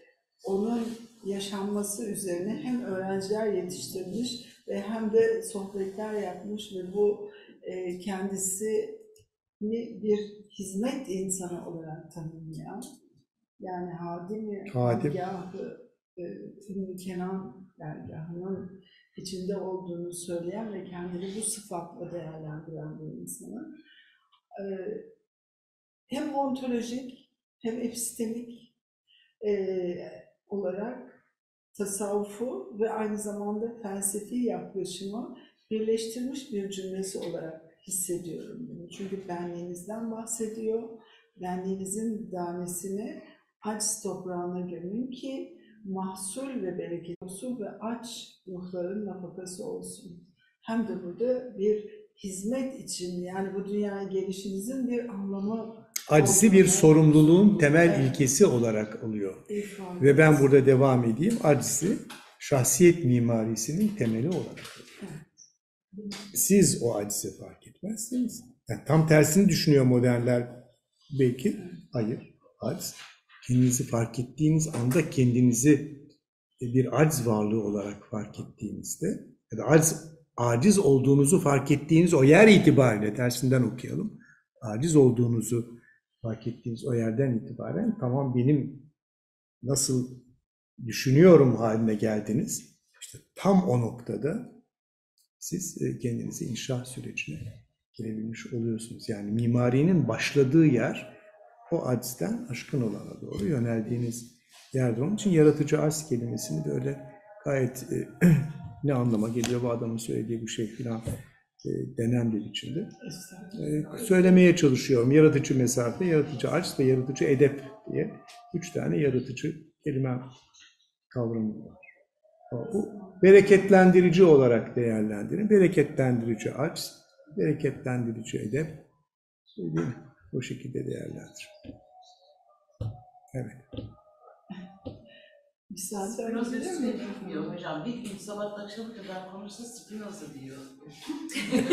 onun yaşanması üzerine hem öğrenciler yetiştirmiş ve hem de sohbetler yapmış ve bu e, kendisini bir hizmet insanı olarak tanımlayan yani Hadim-i Hadim. Dergahı, e, Ümmü Kenan dergahının içinde olduğunu söyleyen ve kendini bu sıfatla değerlendiren bir insanı. Hem ontolojik hem epistemik olarak tasavvufu ve aynı zamanda felsefi yaklaşımı birleştirmiş bir cümlesi olarak hissediyorum bunu. Çünkü benliğinizden bahsediyor. Benliğinizin danesini aç toprağına gömün ki mahsul ve bereket olsun ve aç ruhların nafakası olsun. Hem de burada bir hizmet için yani bu dünyaya gelişinizin bir anlamı acisi bir sorumluluğun temel Evet. ilkesi olarak oluyor. Ve ben burada devam edeyim. Acisi şahsiyet mimarisinin temeli olarak. Siz o acizi fark etmezsiniz. Yani tam tersini düşünüyor modernler belki. Hayır. Aciz. Kendinizi fark ettiğiniz anda kendinizi bir aciz varlığı olarak fark ettiğinizde ya da aciz, aciz olduğunuzu fark ettiğiniz o yer itibariyle tersinden okuyalım. Aciz olduğunuzu fark ettiğiniz o yerden itibaren tamam benim nasıl düşünüyorum haline geldiniz. İşte tam o noktada siz e, kendinizi inşa sürecine girebilmiş oluyorsunuz. Yani mimarinin başladığı yer o acizden aşkın olana doğru yöneldiğiniz yerdir. Onun için yaratıcı arz kelimesini böyle gayet e, ne anlama geliyor bu adamın söylediği bu şey filan e, denen bir biçimde e, söylemeye çalışıyorum. Yaratıcı mesafe, yaratıcı arz ve yaratıcı edep diye üç tane yaratıcı kelime kavramı var. Bu bereketlendirici olarak değerlendirin. Bereketlendirici arz, bereketlendirici edep. O şekilde değerlendirin. Evet. Edebilir şey miyim? diyor hocam. Bir gün sabah akşama kadar konuşsa Spinoza diyor.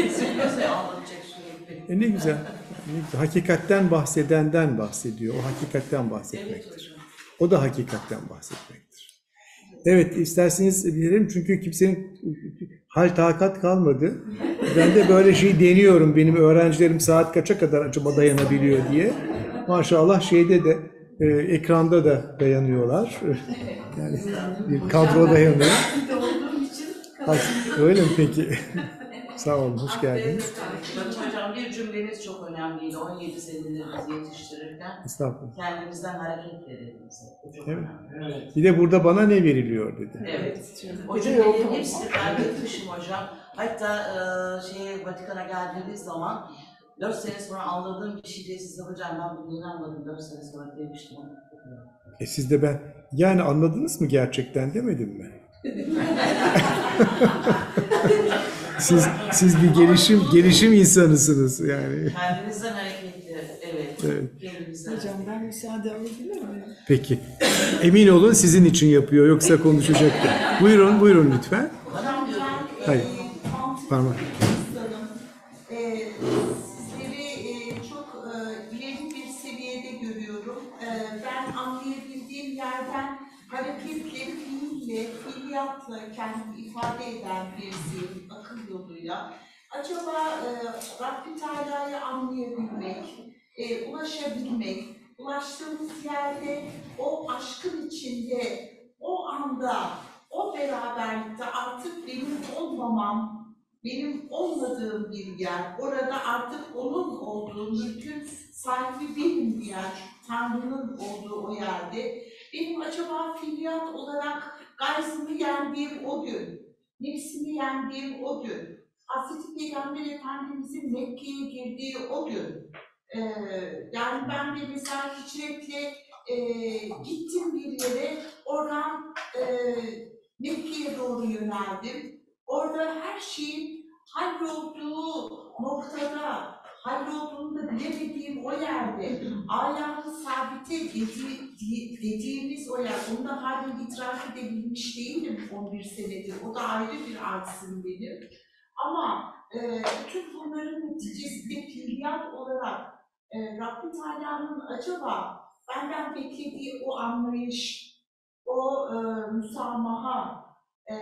Spinoza'yı anlatacak sürekli. E ne güzel. Ne güzel. Hakikatten bahsedenden bahsediyor. O hakikatten Evet bahsetmektir. hocam. O da hakikatten bahsetmektir. Evet isterseniz bilirim çünkü kimsenin hal takat kalmadı. Ben de böyle şey deniyorum benim öğrencilerim saat kaça kadar acaba dayanabiliyor diye. Maşallah şeyde de e, ekranda da dayanıyorlar. Yani bir kadro dayanıyor. olduğum için Ha, Öyle mi peki? Sağ olun, hoş geldiniz. Hocam bir cümleniz çok önemliydi. 17 senedir bizi yetiştirirken Estağfurullah. kendimizden hareket dediniz. Çok Evet. önemli. Evet. Bir de burada bana ne veriliyor dedi. Evet. O cümlelerin hepsini kaydetmişim hocam. Hatta e, şeye Vatikan'a geldiğimiz zaman 4 sene sonra anladığım bir şey diye size hocam ben bunu anladım 4 sene sonra demiştim. E siz de ben yani anladınız mı gerçekten demedim mi? Siz siz bir gelişim gelişim insanısınız yani. Kendinizden hareketli. Evet. Evet. Kendinizden Hocam ben müsaade alabilir miyim? Peki. Emin olun sizin için yapıyor yoksa konuşacaktı. Buyurun buyurun lütfen. Hayır. e, Parmak. Fiiliyatla kendimi ifade eden birisiyim akıl yoluyla. Acaba e, Rabbi Teala'yı anlayabilmek, e, ulaşabilmek, ulaştığımız yerde o aşkın içinde, o anda, o beraberlikte artık benim olmamam, benim olmadığım bir yer, orada artık onun olduğu, mülkün sahibi benim bir yer, Tanrı'nın olduğu o yerde, benim acaba fiiliyat olarak gayrısını yendiğim o gün, nefsimi yendiğim o gün, Hazreti Peygamber Efendimizin Mekke'ye girdiği o gün, ee, yani ben de mesela hicretle e, gittim bir yere, oradan e, Mekke'ye doğru yöneldim. Orada her şeyin hallolduğu noktada, hallolduğunu da bilemediğim o yerde, ayağını sabite dedi, di- dediğimiz o yer, onu da halen itiraf edebilmiş değilim 11 senedir. O da ayrı bir artsın benim. Ama e, bütün bunların neticesinde fiiliyat olarak e, Rabbi Teala'nın acaba benden beklediği o anlayış, o e, müsamaha, e,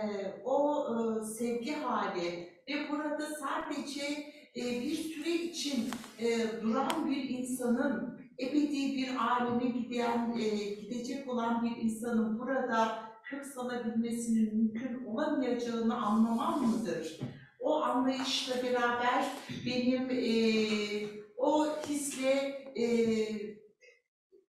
o e, sevgi hali ve burada sadece e, bir süre için e, duran bir insanın, ebedi bir aleme giden, e, gidecek olan bir insanın burada kök salabilmesinin mümkün olamayacağını anlamam mıdır? O anlayışla beraber benim e, o hisle e,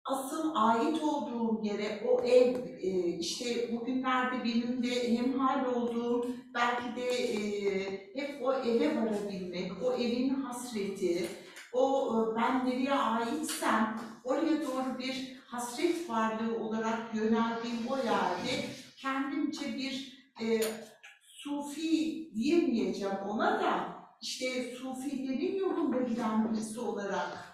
asıl ait olduğum yere, o ev, e, işte bugünlerde benim de hemhal olduğum, belki de e, hep o eve varabilmek, o evin hasreti, o e, ben nereye aitsem oraya doğru bir hasret varlığı olarak yöneldiğim o yerde kendimce bir e, sufi diyemeyeceğim ona da işte sufilerin yolunda giden birisi olarak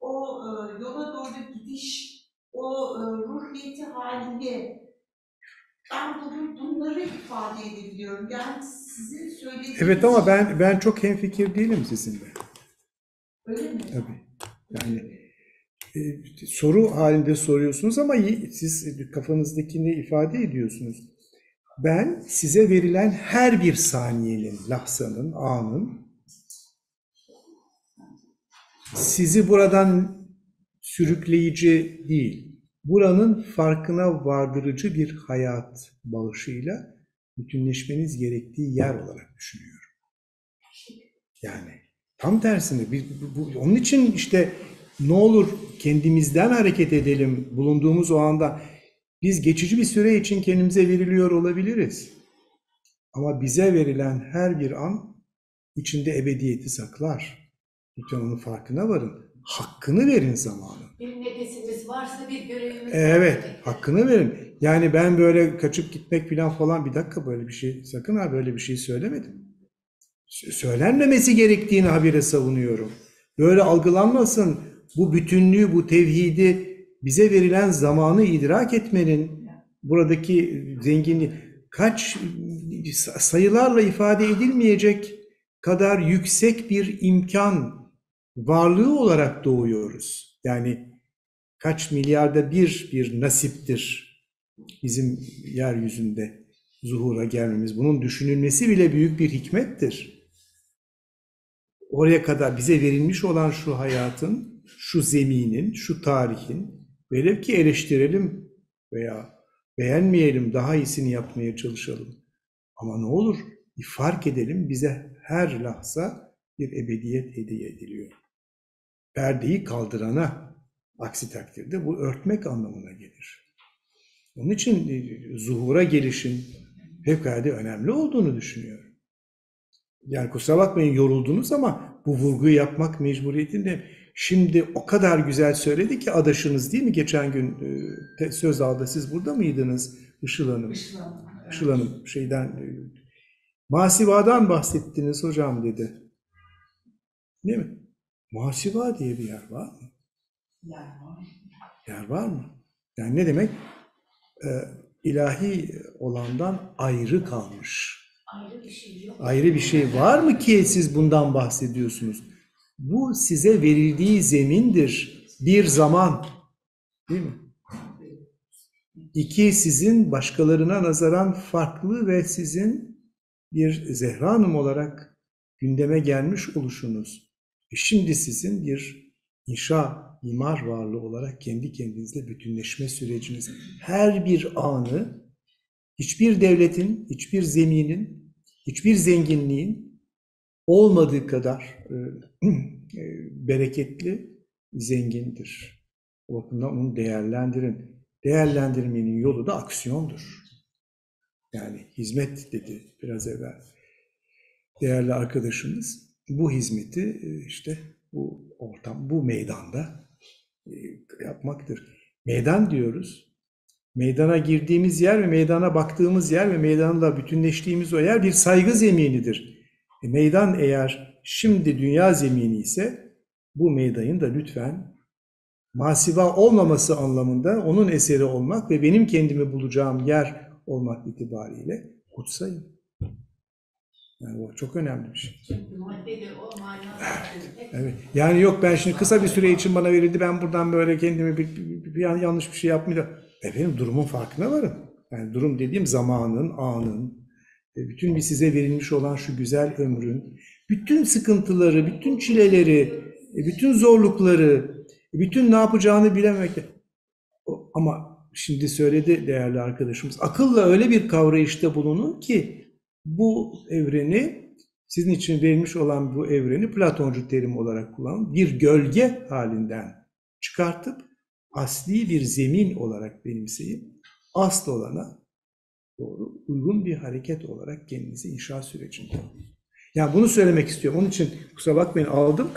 o e, yola doğru gidiş, o e, ruhiyeti haline ben bugün bunları ifade edebiliyorum. Yani sizin söylediğiniz... Evet ama ben ben çok hemfikir değilim sizinle. Öyle mi? Tabii. Yani e, soru halinde soruyorsunuz ama siz kafanızdakini ifade ediyorsunuz. Ben size verilen her bir saniyenin, lahzanın, anın sizi buradan sürükleyici değil, buranın farkına vardırıcı bir hayat bağışıyla bütünleşmeniz gerektiği yer olarak düşünüyorum. Yani tam tersine biz, bu, bu- onun için işte ne olur kendimizden hareket edelim bulunduğumuz o anda biz geçici bir süre için kendimize veriliyor olabiliriz. Ama bize verilen her bir an içinde ebediyeti saklar. Lütfen onun farkına varın. Hakkını verin zamanın. Bir nefesimiz varsa bir görevimiz Evet, var. hakkını verin. Yani ben böyle kaçıp gitmek falan falan bir dakika böyle bir şey sakın ha böyle bir şey söylemedim. Sö- Söylenmemesi gerektiğini habire savunuyorum. Böyle algılanmasın. Bu bütünlüğü, bu tevhidi bize verilen zamanı idrak etmenin buradaki zenginliği kaç sayılarla ifade edilmeyecek kadar yüksek bir imkan varlığı olarak doğuyoruz. Yani kaç milyarda bir bir nasiptir bizim yeryüzünde zuhura gelmemiz. Bunun düşünülmesi bile büyük bir hikmettir. Oraya kadar bize verilmiş olan şu hayatın, şu zeminin, şu tarihin velev ki eleştirelim veya beğenmeyelim, daha iyisini yapmaya çalışalım. Ama ne olur bir fark edelim bize her lahza bir ebediyet hediye ediliyor. Perdeyi kaldırana aksi takdirde bu örtmek anlamına gelir. Onun için e, zuhura gelişin fevkalade önemli olduğunu düşünüyorum. Yani kusura bakmayın yoruldunuz ama bu vurguyu yapmak mecburiyetinde. Şimdi o kadar güzel söyledi ki adaşınız değil mi? Geçen gün e, söz aldı. Siz burada mıydınız Işıl Hanım? Işıl Hanım şeyden e, Masiva'dan bahsettiniz hocam dedi. Değil mi? Masiva diye bir yer var mı? Yer var mı? Yani ne demek? Ee, ilahi olandan ayrı kalmış. Ayrı bir şey yok. Ayrı bir şey var mı ki siz bundan bahsediyorsunuz? Bu size verildiği zemindir. Bir zaman. Değil mi? İki, sizin başkalarına nazaran farklı ve sizin bir Zehra Hanım olarak gündeme gelmiş oluşunuz. E şimdi sizin bir inşa, imar varlığı olarak kendi kendinizle bütünleşme süreciniz. Her bir anı hiçbir devletin, hiçbir zeminin, hiçbir zenginliğin olmadığı kadar e, e, bereketli, zengindir. O bakımdan onu değerlendirin. Değerlendirmenin yolu da aksiyondur. Yani hizmet dedi biraz evvel değerli arkadaşımız. Bu hizmeti e, işte bu ortam, bu meydanda e, yapmaktır. Meydan diyoruz. Meydana girdiğimiz yer ve meydana baktığımız yer ve meydanla bütünleştiğimiz o yer bir saygı zeminidir. E, meydan eğer şimdi dünya zemini ise bu meydanın da lütfen masiva olmaması anlamında onun eseri olmak ve benim kendimi bulacağım yer olmak itibariyle kutsayın. Yani o çok önemli bir şey. Evet. Yani yok ben şimdi kısa bir süre için bana verildi ben buradan böyle kendimi bir, bir, bir yan- yanlış bir şey yapmayacağım. Efendim durumun farkına varın. Yani durum dediğim zamanın, anın, e, bütün bir size verilmiş olan şu güzel ömrün, bütün sıkıntıları, bütün çileleri, e, bütün zorlukları, e, bütün ne yapacağını bilemek. Ama şimdi söyledi değerli arkadaşımız, akılla öyle bir kavrayışta bulunun ki bu evreni sizin için verilmiş olan bu evreni Platoncu terim olarak kullanın bir gölge halinden çıkartıp asli bir zemin olarak benimseyip asıl olana doğru uygun bir hareket olarak kendinizi inşa sürecinde. Yani bunu söylemek istiyorum. Onun için kusura bakmayın aldım.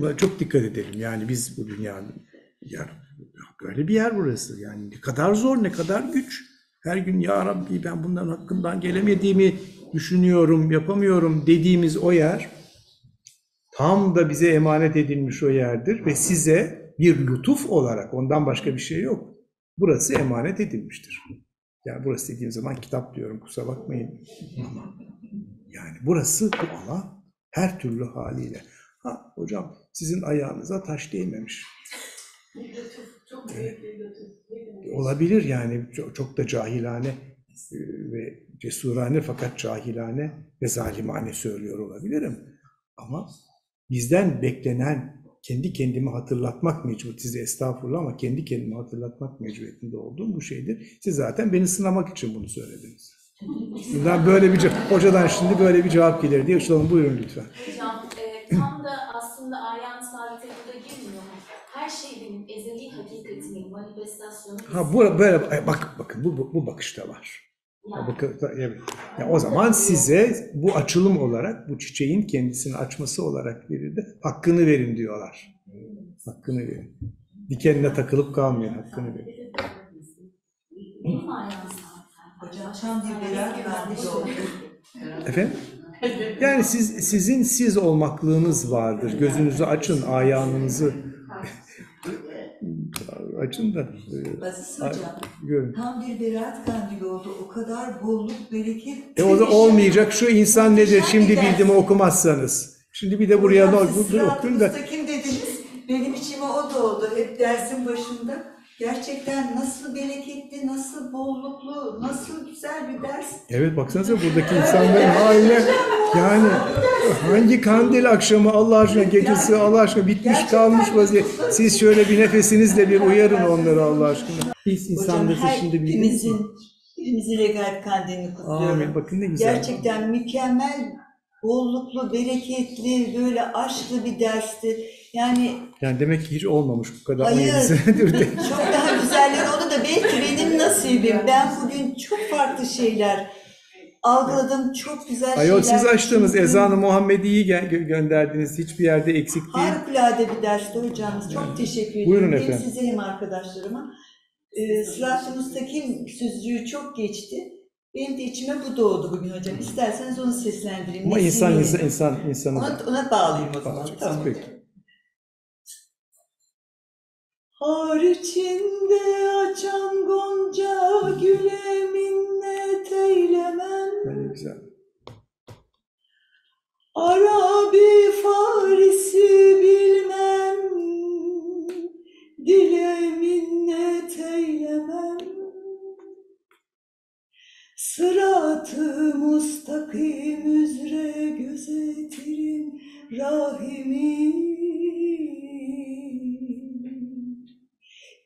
Buna çok dikkat edelim. Yani biz bu dünyanın yani öyle bir yer burası. Yani ne kadar zor, ne kadar güç. Her gün ya Rabbi ben bunların hakkından gelemediğimi düşünüyorum, yapamıyorum dediğimiz o yer tam da bize emanet edilmiş o yerdir ve size bir lütuf olarak ondan başka bir şey yok. Burası emanet edilmiştir. Yani burası dediğim zaman kitap diyorum kusura bakmayın. Ama yani burası bu alan her türlü haliyle. Ha hocam sizin ayağınıza taş değmemiş. Çok büyük bir? Olabilir yani çok, çok da cahilane e, ve cesurane fakat cahilane ve zalimane söylüyor olabilirim. Ama bizden beklenen kendi kendimi hatırlatmak mecbur, size estağfurullah ama kendi kendimi hatırlatmak mecburiyetinde olduğum bu şeydir. Siz zaten beni sınamak için bunu söylediniz. Bundan böyle bir hocadan şimdi böyle bir cevap gelir diye Işıl Hanım buyurun lütfen. Hocam e, tam da aslında ayağın saadete burada girmiyor mu? Her şey benim ezeli hakikatimin manifestasyonu. Ha bu böyle bak bakın bu, bu, bu bakışta var. Yani, bakın, evet. Ya o zaman size bu açılım olarak bu çiçeğin kendisini açması olarak verildi. Hakkını verin diyorlar. Hakkını verin. Dikenine takılıp kalmayın. Hakkını verin. Efendim? Yani siz sizin siz olmaklığınız vardır. Gözünüzü açın, ayağınızı açın da e, Aziz ay- hocam, görün. tam bir beraat kandili oldu. O kadar bolluk, bereket. E o da olmayacak. Şu insan nedir? Şimdi bildiğimi okumazsanız. Şimdi bir de buraya ne okuyun da. müstakim dediniz. Benim içime o doğdu. Hep dersin başında. Gerçekten nasıl bereketli, nasıl bolluklu, nasıl güzel bir ders. Evet baksanıza buradaki insanların haline yani hangi kandil akşamı Allah aşkına gecesi Allah aşkına bitmiş kalmış vaziyet. Siz şöyle bir nefesinizle bir uyarın onları Allah aşkına. Biz insanları şimdi bildiniz mi? hepimizin, hepimizin regaip kandilini kutluyorum. Amin. Bakın ne güzel. Gerçekten mükemmel bolluklu, bereketli, böyle aşklı bir dersti. Yani Yani demek ki hiç olmamış bu kadar Hayır. 17 senedir çok daha güzeller oldu da belki benim nasibim. Ben bugün çok farklı şeyler algıladım, çok güzel Ayol şeyler. siz düşündüm. ezanı Muhammedi'yi gö- gö- gönderdiniz. Hiçbir yerde eksik değil. Harikulade bir dersti hocam. Çok teşekkür ederim. Buyurun hem efendim. size hem arkadaşlarıma. Ee, Sırat-ı Müstakim sözcüğü çok geçti. Benim de içime bu doğdu bugün hocam. İsterseniz onu seslendireyim. Ama insan insan insan insanı Ona, ona bağlayayım o zaman. Tamam. peki. Har içinde açan gonca güle minnet eylemem. Yani güzel. Arabi Farisi bilmem, dile minnet eylemem. Sırat-ı mustakim üzere gözetirim rahimi.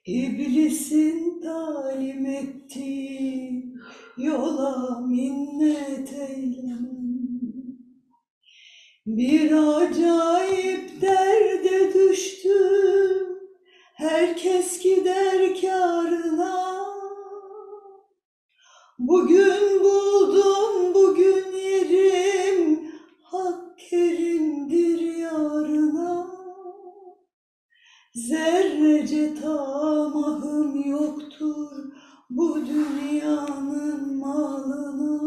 İblisin talim ettiği yola minnet eylemem. Bir acayip derde düştüm, herkes gider kârına. Bugün buldum, bugün yerim, hak kerimdir yarına. Zerrece tamahım yoktur bu dünyanın malına.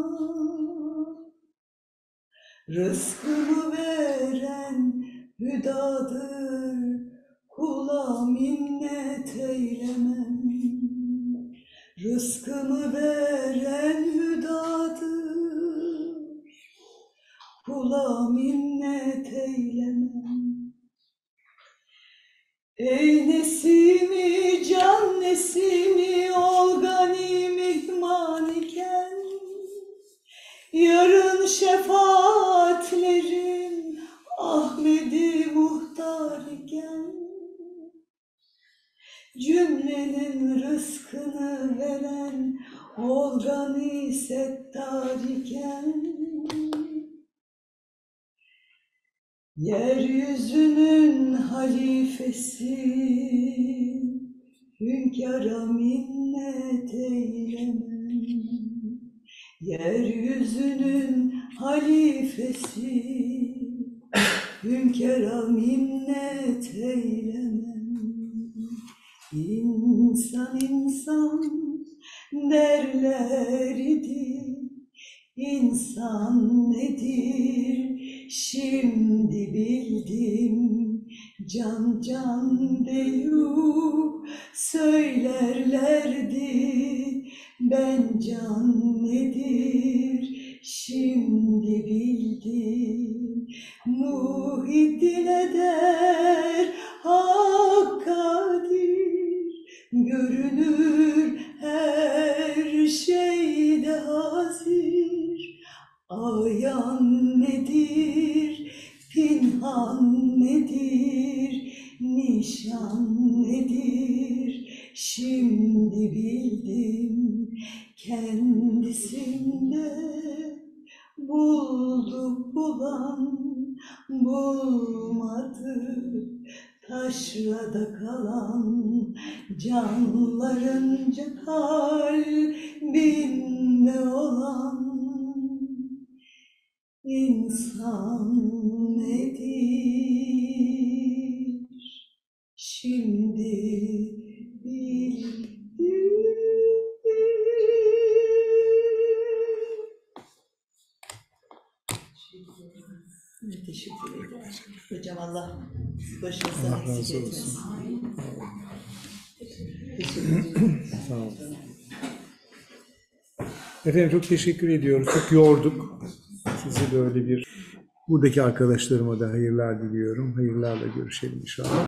Rızkımı veren hüdadır, kula minnet eylemem. Rızkımı veren hüdadır, kula minnet eylemem. Ey nesimi, can nesimi, ol gani mihman iken, Yarın şefaatlerin Ahmedi muhtar iken Cümlenin rızkını veren Ol gani settar iken Yeryüzünün halifesi Hünkâra minnet eylemem Yeryüzünün halifesi Hünkâra minnet eylemem İnsan insan derler idi İnsan nedir? Şimdi bildim. Can can deyup söylerlerdi. Ben can nedir? Şimdi bildim. Muhittin eder hakkadir Görünür her şeyde hazir Ayan nedir, pinhan nedir, nişan nedir? Şimdi bildim kendisinde. Buldu bulan bulmadı. Taşrada kalan canlarınca kalbinde olan insan nedir şimdi bildim. Teşekkür ederim. Hocam Allah başınızdan Allah eksik etmesin. Teşekkür ederim. Sağ olun. Efendim çok teşekkür ediyoruz. Çok yorduk. Sizi böyle bir buradaki arkadaşlarıma da hayırlar diliyorum. Hayırlarla görüşelim inşallah.